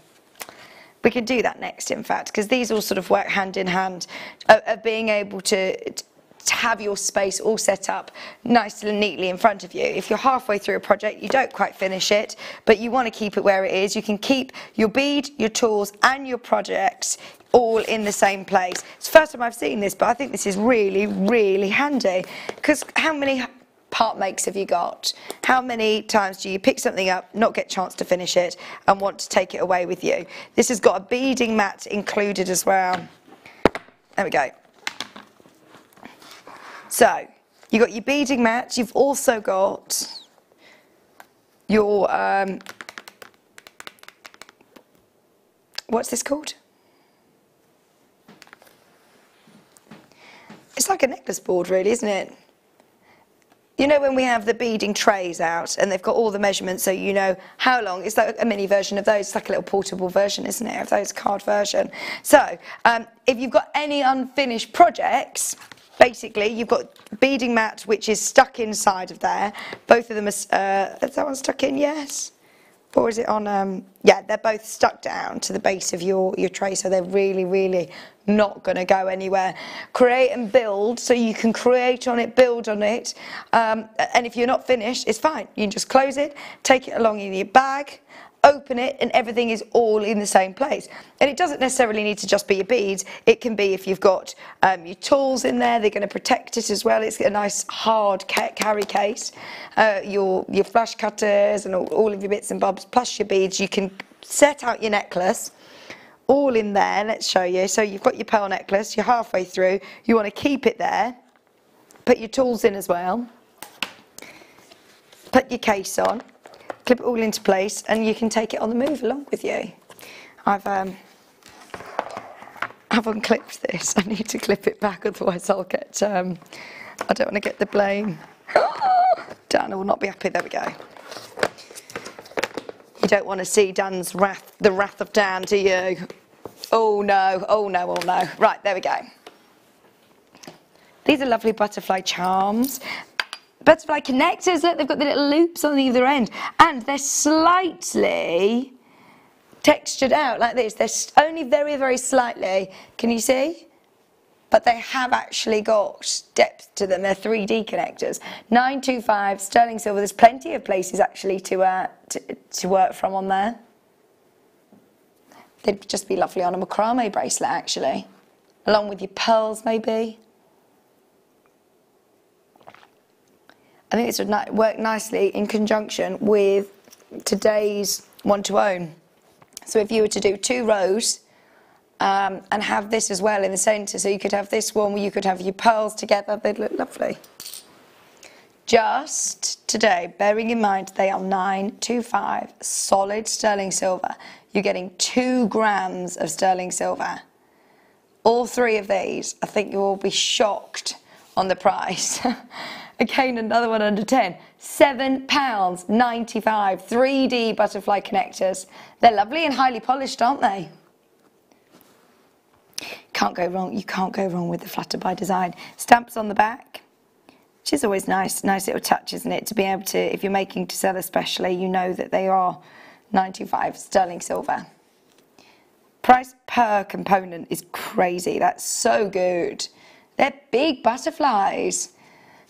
Speaker 1: We can do that next, in fact, because these all sort of work hand in hand of, uh, of being able to, to to have your space all set up nicely and neatly in front of you. If you're halfway through a project, you don't quite finish it, but you want to keep it where it is, you can keep your bead, your tools and your projects all in the same place. It's the first time I've seen this, but I think this is really, really handy. Because how many part makes have you got? How many times do you pick something up, not get a chance to finish it, and want to take it away with you? This has got a beading mat included as well. There we go. So, you've got your beading mat, you've also got your, um, what's this called? it's like a necklace board really, isn't it? You know when we have the beading trays out and they've got all the measurements so you know how long, it's like a mini version of those, it's like a little portable version, isn't it, of those card version. So um, if you've got any unfinished projects, basically you've got beading mat which is stuck inside of there. Both of them are, uh, is that one stuck in? Yes or is it on, um, yeah, they're both stuck down to the base of your, your tray, so they're really, really not going to go anywhere. Create and build, so you can create on it, build on it, um, and if you're not finished, it's fine. You can just close it, take it along in your bag, open it and everything is all in the same place. And it doesn't necessarily need to just be your beads. It can be if you've got um, your tools in there, they're going to protect it as well. It's a nice hard carry case. Uh, your, your flush cutters and all, all of your bits and bobs, plus your beads, you can set out your necklace all in there. Let's show you. So you've got your pearl necklace, you're halfway through, you want to keep it there. Put your tools in as well. Put your case on clip it all into place and you can take it on the move along with you. I've um, I've unclipped this. I need to clip it back, otherwise I'll get. Um, I don't want to get the blame. Dan will not be happy. There we go. You don't want to see Dan's wrath, the wrath of Dan, do you? Oh no! Oh no! Oh no! Right, there we go. These are lovely butterfly charms butterfly connectors. Look, they've got the little loops on either end. And they're slightly textured out like this. They're only very, very slightly. Can you see? But they have actually got depth to them. They're 3D connectors. 925 sterling silver. There's plenty of places actually to, uh, to, to work from on there. They'd just be lovely on a macrame bracelet actually. Along with your pearls maybe. I think this would work nicely in conjunction with today's one to own. So if you were to do two rows um, and have this as well in the centre, so you could have this one where you could have your pearls together, they'd look lovely. Just today, bearing in mind they are 925 solid sterling silver, you're getting two grams of sterling silver. All three of these, I think you will be shocked on the price. Again, another one under 10. £7.95. 3D butterfly connectors. They're lovely and highly polished, aren't they? Can't go wrong. You can't go wrong with the Flutter by Design. Stamps on the back, which is always nice. Nice little touch, isn't it? To be able to, if you're making to sell especially, you know that they are 95 sterling silver. Price per component is crazy. That's so good. They're big butterflies.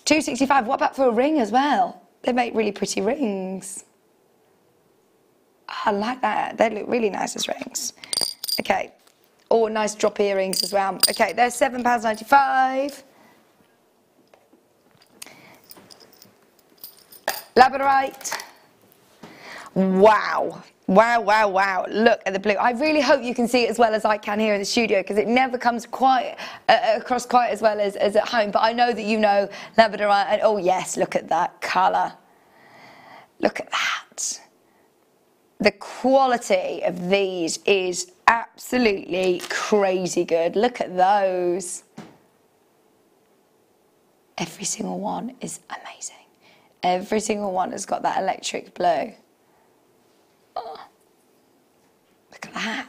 Speaker 1: 265, what about for a ring as well? They make really pretty rings. I like that. They look really nice as rings. Okay. Or oh, nice drop earrings as well. Okay, they're £7.95. Labradorite. Wow. Wow, wow, wow. Look at the blue. I really hope you can see it as well as I can here in the studio because it never comes quite uh, uh, across quite as well as, as at home. But I know that you know Labrador. And oh, yes, look at that colour. Look at that. The quality of these is absolutely crazy good. Look at those. Every single one is amazing. Every single one has got that electric blue. Oh, look at that.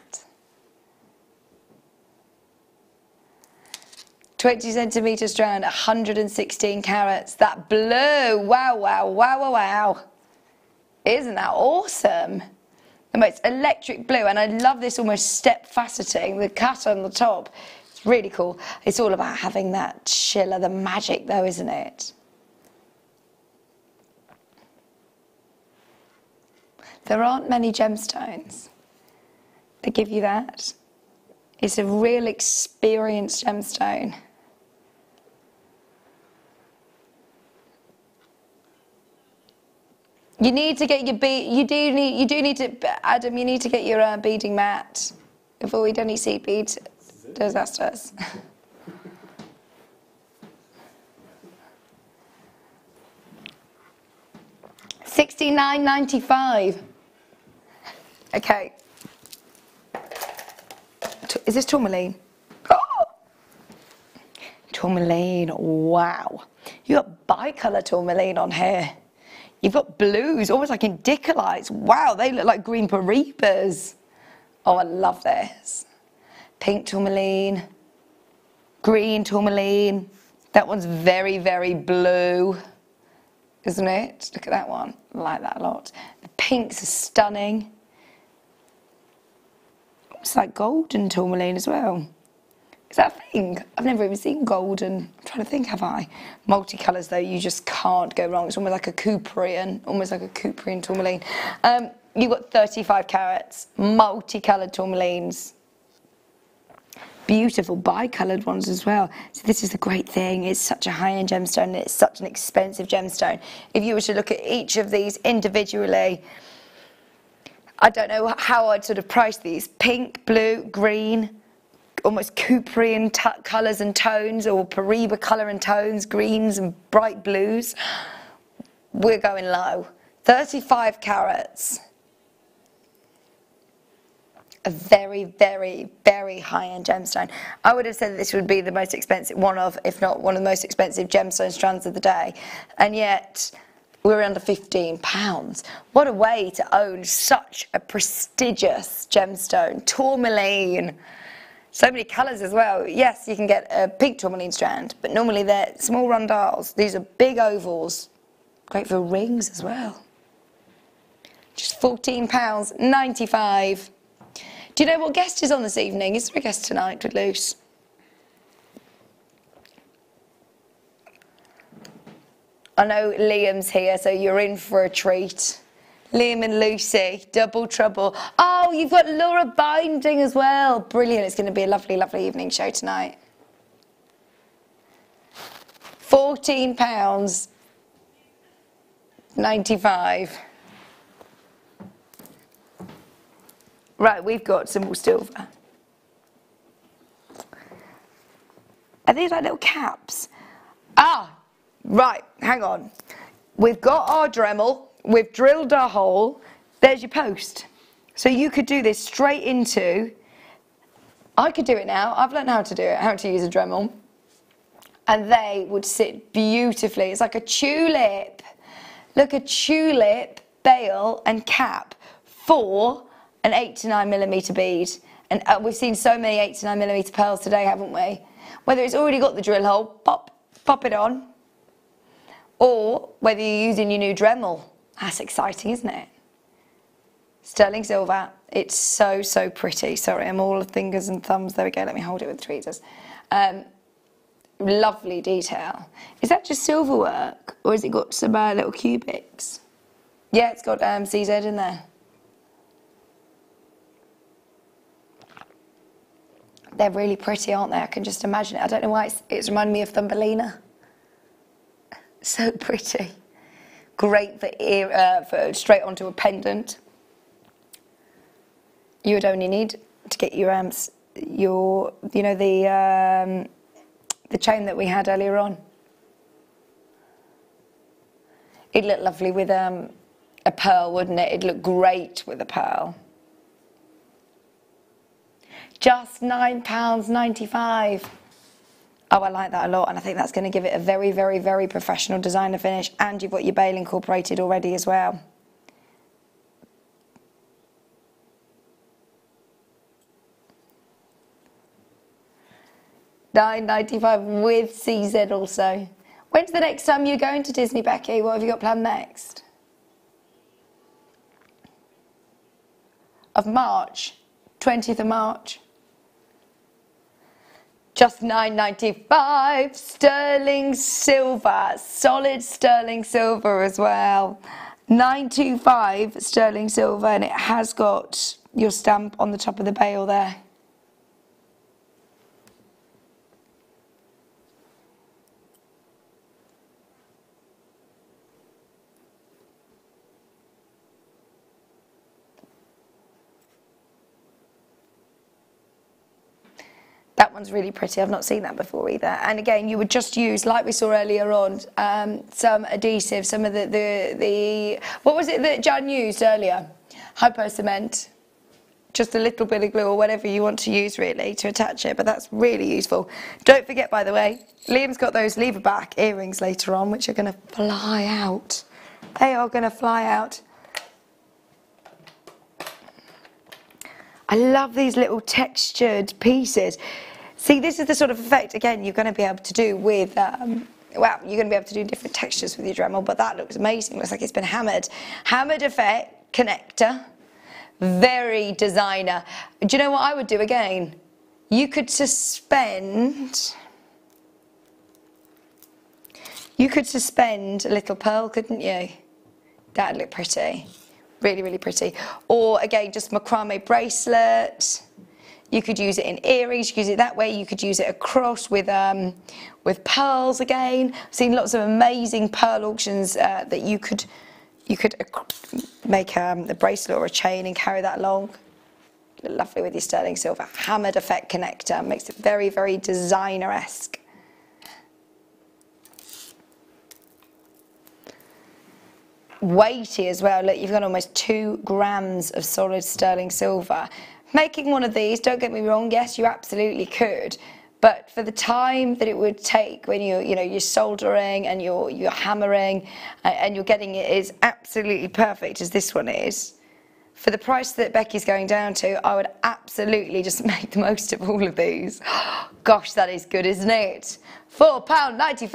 Speaker 1: 20 centimetres round, 116 carats. That blue, wow, wow, wow, wow, wow. Isn't that awesome? The most electric blue, and I love this almost step faceting, the cut on the top. It's really cool. It's all about having that schiller, the magic though, isn't it? There aren't many gemstones that give you that. It's a real experienced gemstone. You need to get your bead. You do need. You do need to, Adam. You need to get your uh, beading mat. Avoid any seed bead disasters. Sixty nine ninety five. Okay. Is this tourmaline? Oh! Tourmaline, wow. You got bicolour tourmaline on here. You've got blues, almost like indicolites. Wow, they look like green Paraibas. Oh, I love this. Pink tourmaline, green tourmaline. That one's very, very blue, isn't it? Look at that one. I like that a lot. The pinks are stunning. It's like golden tourmaline as well. Is that a thing? I've never even seen golden. I'm trying to think, have I? Multicolours though, you just can't go wrong. It's almost like a Cuprian, almost like a Cuprian tourmaline. Um, you've got 35 carats, multicoloured tourmalines beautiful bicoloured ones as well. So this is the great thing. It's such a high-end gemstone. It's such an expensive gemstone. If you were to look at each of these individually, I don't know how I'd sort of price these pink, blue, green, almost Cuprian colours and tones, or Paraiba colour and tones, greens and bright blues. We're going low. 35 carats. A very, very, very high end gemstone. I would have said this would be the most expensive, one of, if not one of the most expensive gemstone strands of the day. And yet, we are under 15 pounds. What a way to own such a prestigious gemstone, tourmaline. So many colours as well. Yes, you can get a pink tourmaline strand, but normally they're small rondelles. These are big ovals, great for rings as well. Just 14 pounds, 95. Do you know what guest is on this evening? Is there a guest tonight with Luce? I know Liam's here, so you're in for a treat. Liam and Lucy, double trouble. Oh, you've got Laura Binding as well. Brilliant. It's going to be a lovely, lovely evening show tonight. £14.95. Right, we've got some more silver. Are these like little caps? Ah, Right, hang on. We've got our Dremel, we've drilled our hole, there's your post. So you could do this straight into, I could do it now, I've learned how to do it, how to use a Dremel. And they would sit beautifully. It's like a tulip. Look, a tulip, bale and cap for an eight to nine millimeter bead. And uh, we've seen so many eight to nine millimeter pearls today, haven't we? Whether it's already got the drill hole, pop, pop it on, or whether you're using your new Dremel. That's exciting, isn't it? Sterling silver. It's so, so pretty. Sorry, I'm all fingers and thumbs. There we go. Let me hold it with the tweezers. Um, lovely detail. Is that just silver work or has it got some uh, little cubics? Yeah, it's got um, CZ in there. They're really pretty, aren't they? I can just imagine it. I don't know why it's, it's reminded me of Thumbelina. So pretty. Great for, ear, uh, for straight onto a pendant. You would only need to get your amps, your, you know, the, um, the chain that we had earlier on. It'd look lovely with um, a pearl, wouldn't it? It'd look great with a pearl. Just £9.95 oh, I like that a lot. And I think that's going to give it a very, very, very professional designer finish. And you've got your bale incorporated already as well. Nine ninety five with CZ also. When's the next time you're going to Disney, Becky? What have you got planned next? Of March, twentieth of March. Just 9.95 sterling silver, solid sterling silver as well. 925 sterling silver and it has got your stamp on the top of the bale there. that one's really pretty. I've not seen that before either. And again, you would just use, like we saw earlier on, um, some adhesive, some of the, the, the, what was it that Jan used earlier? Hypo cement. Just a little bit of glue or whatever you want to use really to attach it, but that's really useful. Don't forget, by the way, Liam's got those lever back earrings later on, which are going to fly out. They are going to fly out. I love these little textured pieces. See, this is the sort of effect, again, you're going to be able to do with, um, well, you're going to be able to do different textures with your Dremel, but that looks amazing. Looks like it's been hammered. Hammered effect connector, very designer. Do you know what I would do again? You could suspend, you could suspend a little pearl, couldn't you? That'd look pretty really, really pretty. Or again, just macrame bracelet. You could use it in earrings, you could use it that way, you could use it across with, um, with pearls again. I've seen lots of amazing pearl auctions uh, that you could, you could make um, a bracelet or a chain and carry that along. Lovely with your sterling silver. Hammered effect connector, makes it very, very designer-esque. weighty as well. Look, you've got almost two grams of solid sterling silver. Making one of these, don't get me wrong, yes, you absolutely could. But for the time that it would take when you you know you're soldering and you're you're hammering uh, and you're getting it as absolutely perfect as this one is. For the price that Becky's going down to, I would absolutely just make the most of all of these. Gosh, that is good, isn't it? £4.95.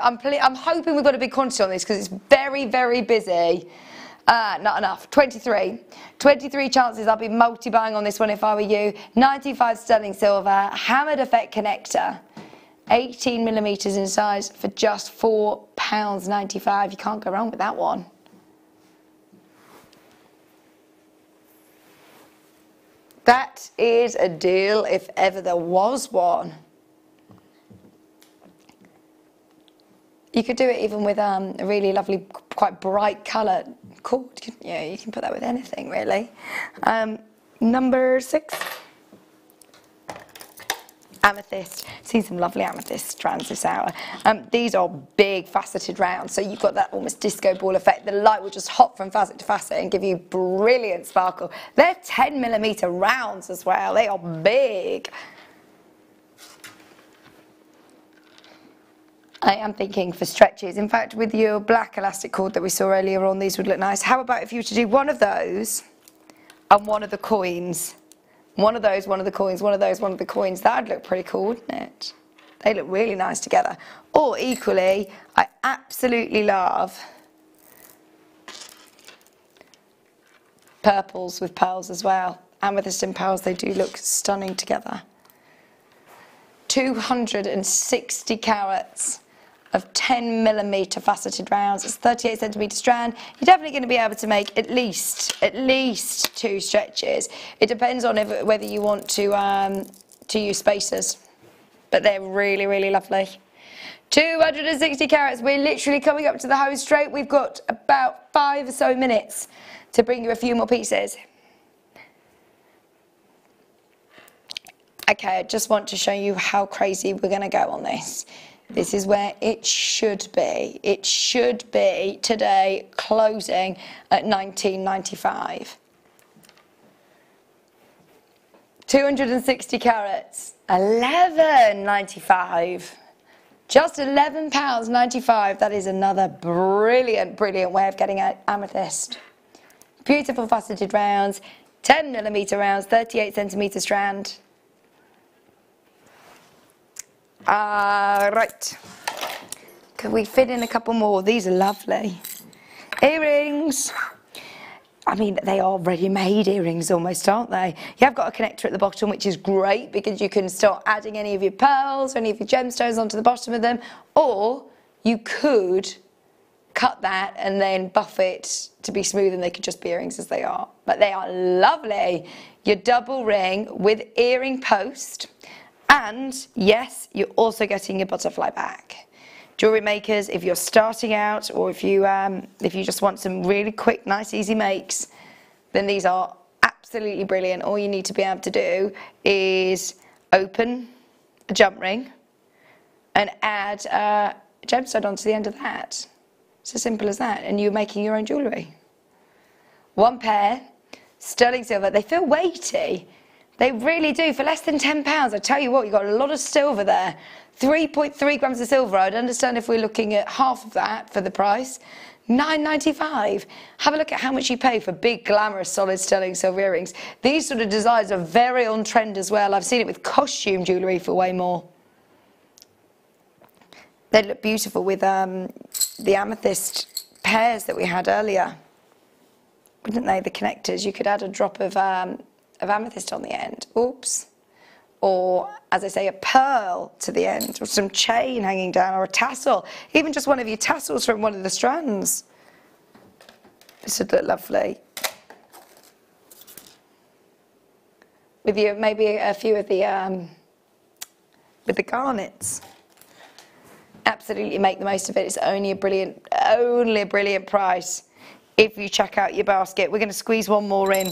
Speaker 1: I'm, I'm hoping we've got a big quantity on this because it's very, very busy. Uh, not enough. 23. 23 chances. I'd be multi-buying on this one if I were you. 95 sterling silver. Hammered effect connector. 18 millimeters in size for just £4.95. You can't go wrong with that one. That is a deal if ever there was one. You could do it even with um, a really lovely, quite bright colour cord. You can, yeah, you can put that with anything really. Um, number six, amethyst. See some lovely amethyst strands this hour. Um, these are big faceted rounds, so you've got that almost disco ball effect. The light will just hop from facet to facet and give you brilliant sparkle. They're 10 millimeter rounds as well. They are big. I am thinking for stretches. In fact, with your black elastic cord that we saw earlier on, these would look nice. How about if you were to do one of those and one of the coins? One of those, one of the coins, one of those, one of the coins. That would look pretty cool, wouldn't it? They look really nice together. Or equally, I absolutely love purples with pearls as well. Amethyst and pearls, they do look stunning together. 260 carats of 10 millimeter faceted rounds. It's 38 centimeter strand. You're definitely going to be able to make at least, at least two stretches. It depends on if, whether you want to, um, to use spacers, but they're really, really lovely. 260 carats. We're literally coming up to the hose straight. We've got about five or so minutes to bring you a few more pieces. Okay, I just want to show you how crazy we're going to go on this. This is where it should be. It should be today closing at 1995. 260 carats, 11.95. Just 11 pounds 95. That is another brilliant, brilliant way of getting an amethyst. Beautiful faceted rounds, 10 millimeter rounds, 38 centimeter strand. Uh, right. Could we fit in a couple more? These are lovely. Earrings. I mean, they are ready-made earrings almost, aren't they? You have got a connector at the bottom, which is great because you can start adding any of your pearls or any of your gemstones onto the bottom of them. Or you could cut that and then buff it to be smooth and they could just be earrings as they are. But they are lovely. Your double ring with earring post. And yes, you're also getting your butterfly back. Jewelry makers, if you're starting out or if you, um, if you just want some really quick, nice, easy makes, then these are absolutely brilliant. All you need to be able to do is open a jump ring and add a uh, gemstone onto the end of that. It's as simple as that. And you're making your own jewellery. One pair, sterling silver. They feel weighty, they really do. For less than £10, I tell you what, you've got a lot of silver there. 3.3 grams of silver. I'd understand if we're looking at half of that for the price. 9.95. Have a look at how much you pay for big, glamorous, solid sterling silver earrings. These sort of designs are very on trend as well. I've seen it with costume jewellery for way more. They look beautiful with um, the amethyst pairs that we had earlier, wouldn't they? The connectors. You could add a drop of um, of amethyst on the end. Oops. Or, as I say, a pearl to the end, or some chain hanging down, or a tassel, even just one of your tassels from one of the strands. This would look lovely. With you, maybe a few of the, um, with the garnets absolutely make the most of it. It's only a brilliant, only a brilliant price if you check out your basket. We're going to squeeze one more in.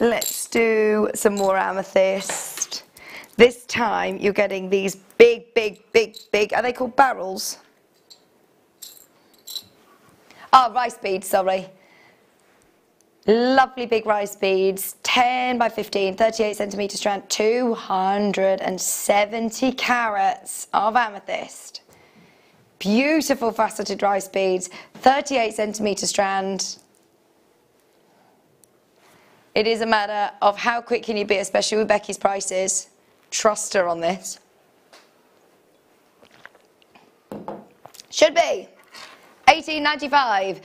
Speaker 1: Let's do some more amethyst. This time you're getting these big, big, big, big, are they called barrels? oh, rice beads, sorry. Lovely big rice beads, 10 by 15, 38 centimetre strand, 270 carats of amethyst. Beautiful faceted rice beads, 38 centimetre strand, it is a matter of how quick can you be, especially with Becky's prices. Trust her on this. Should be. 18.95.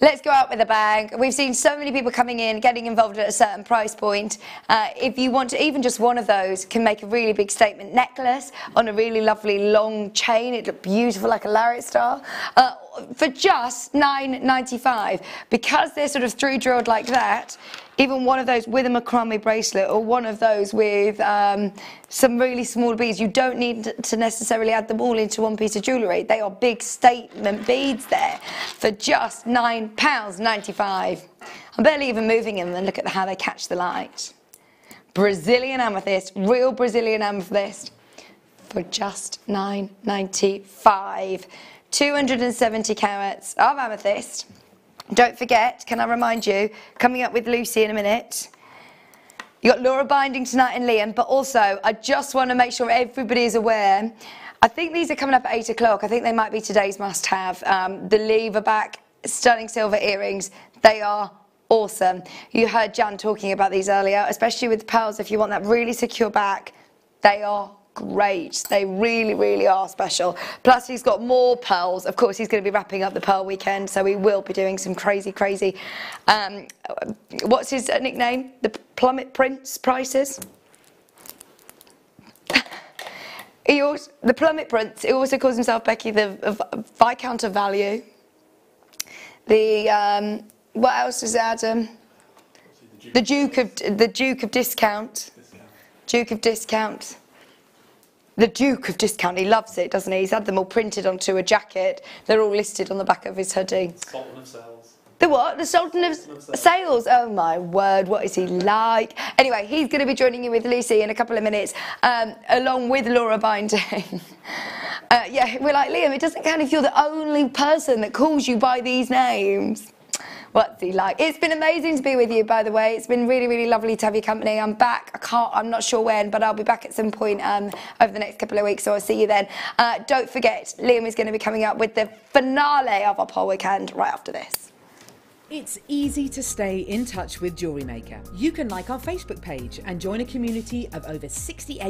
Speaker 1: Let's go out with a bang. We've seen so many people coming in, getting involved at a certain price point. Uh, if you want to, even just one of those can make a really big statement. Necklace on a really lovely long chain. It looked beautiful, like a Lariat star. Uh, for just 9.95, because they're sort of through drilled like that, even one of those with a macrame bracelet or one of those with um, some really small beads. You don't need to necessarily add them all into one piece of jewellery. They are big statement beads there for just £9.95. I'm barely even moving them and look at how they catch the light. Brazilian amethyst, real Brazilian amethyst for just 9.95. 270 carats of amethyst. Don't forget, can I remind you, coming up with Lucy in a minute. You got Laura Binding tonight and Liam, but also I just want to make sure everybody is aware. I think these are coming up at eight o'clock. I think they might be today's must-have. Um, the lever back, stunning silver earrings. They are awesome. You heard Jan talking about these earlier, especially with pearls. If you want that really secure back, they are great. They really, really are special. Plus, he's got more pearls. Of course, he's going to be wrapping up the pearl weekend, so we will be doing some crazy, crazy. Um, what's his nickname? The Plummet Prince prices? he also, the Plummet Prince, he also calls himself Becky the Viscount of Value. The, um, what else is Adam? The Duke of, the Duke of Discount. Discount. Duke of Discount the Duke of Discount, he loves it, doesn't he? He's had them all printed onto a jacket. They're all listed on the back of his hoodie.
Speaker 3: Sultan of Sales.
Speaker 1: The what? The Sultan of, of sales. sales. Oh my word, what is he like? Anyway, he's going to be joining you with Lucy in a couple of minutes, um, along with Laura Binding. uh, yeah, we're like, Liam, it doesn't count if you're the only person that calls you by these names what's he like? It's been amazing to be with you, by the way. It's been really, really lovely to have your company. I'm back. I can't, I'm not sure when, but I'll be back at some point um, over the next couple of weeks, so I'll see you then. Uh, don't forget, Liam is going to be coming up with the finale of our poll weekend right after this.
Speaker 3: It's easy to stay
Speaker 7: in touch with Jewellery Maker. You can like our Facebook page and join a community of over 68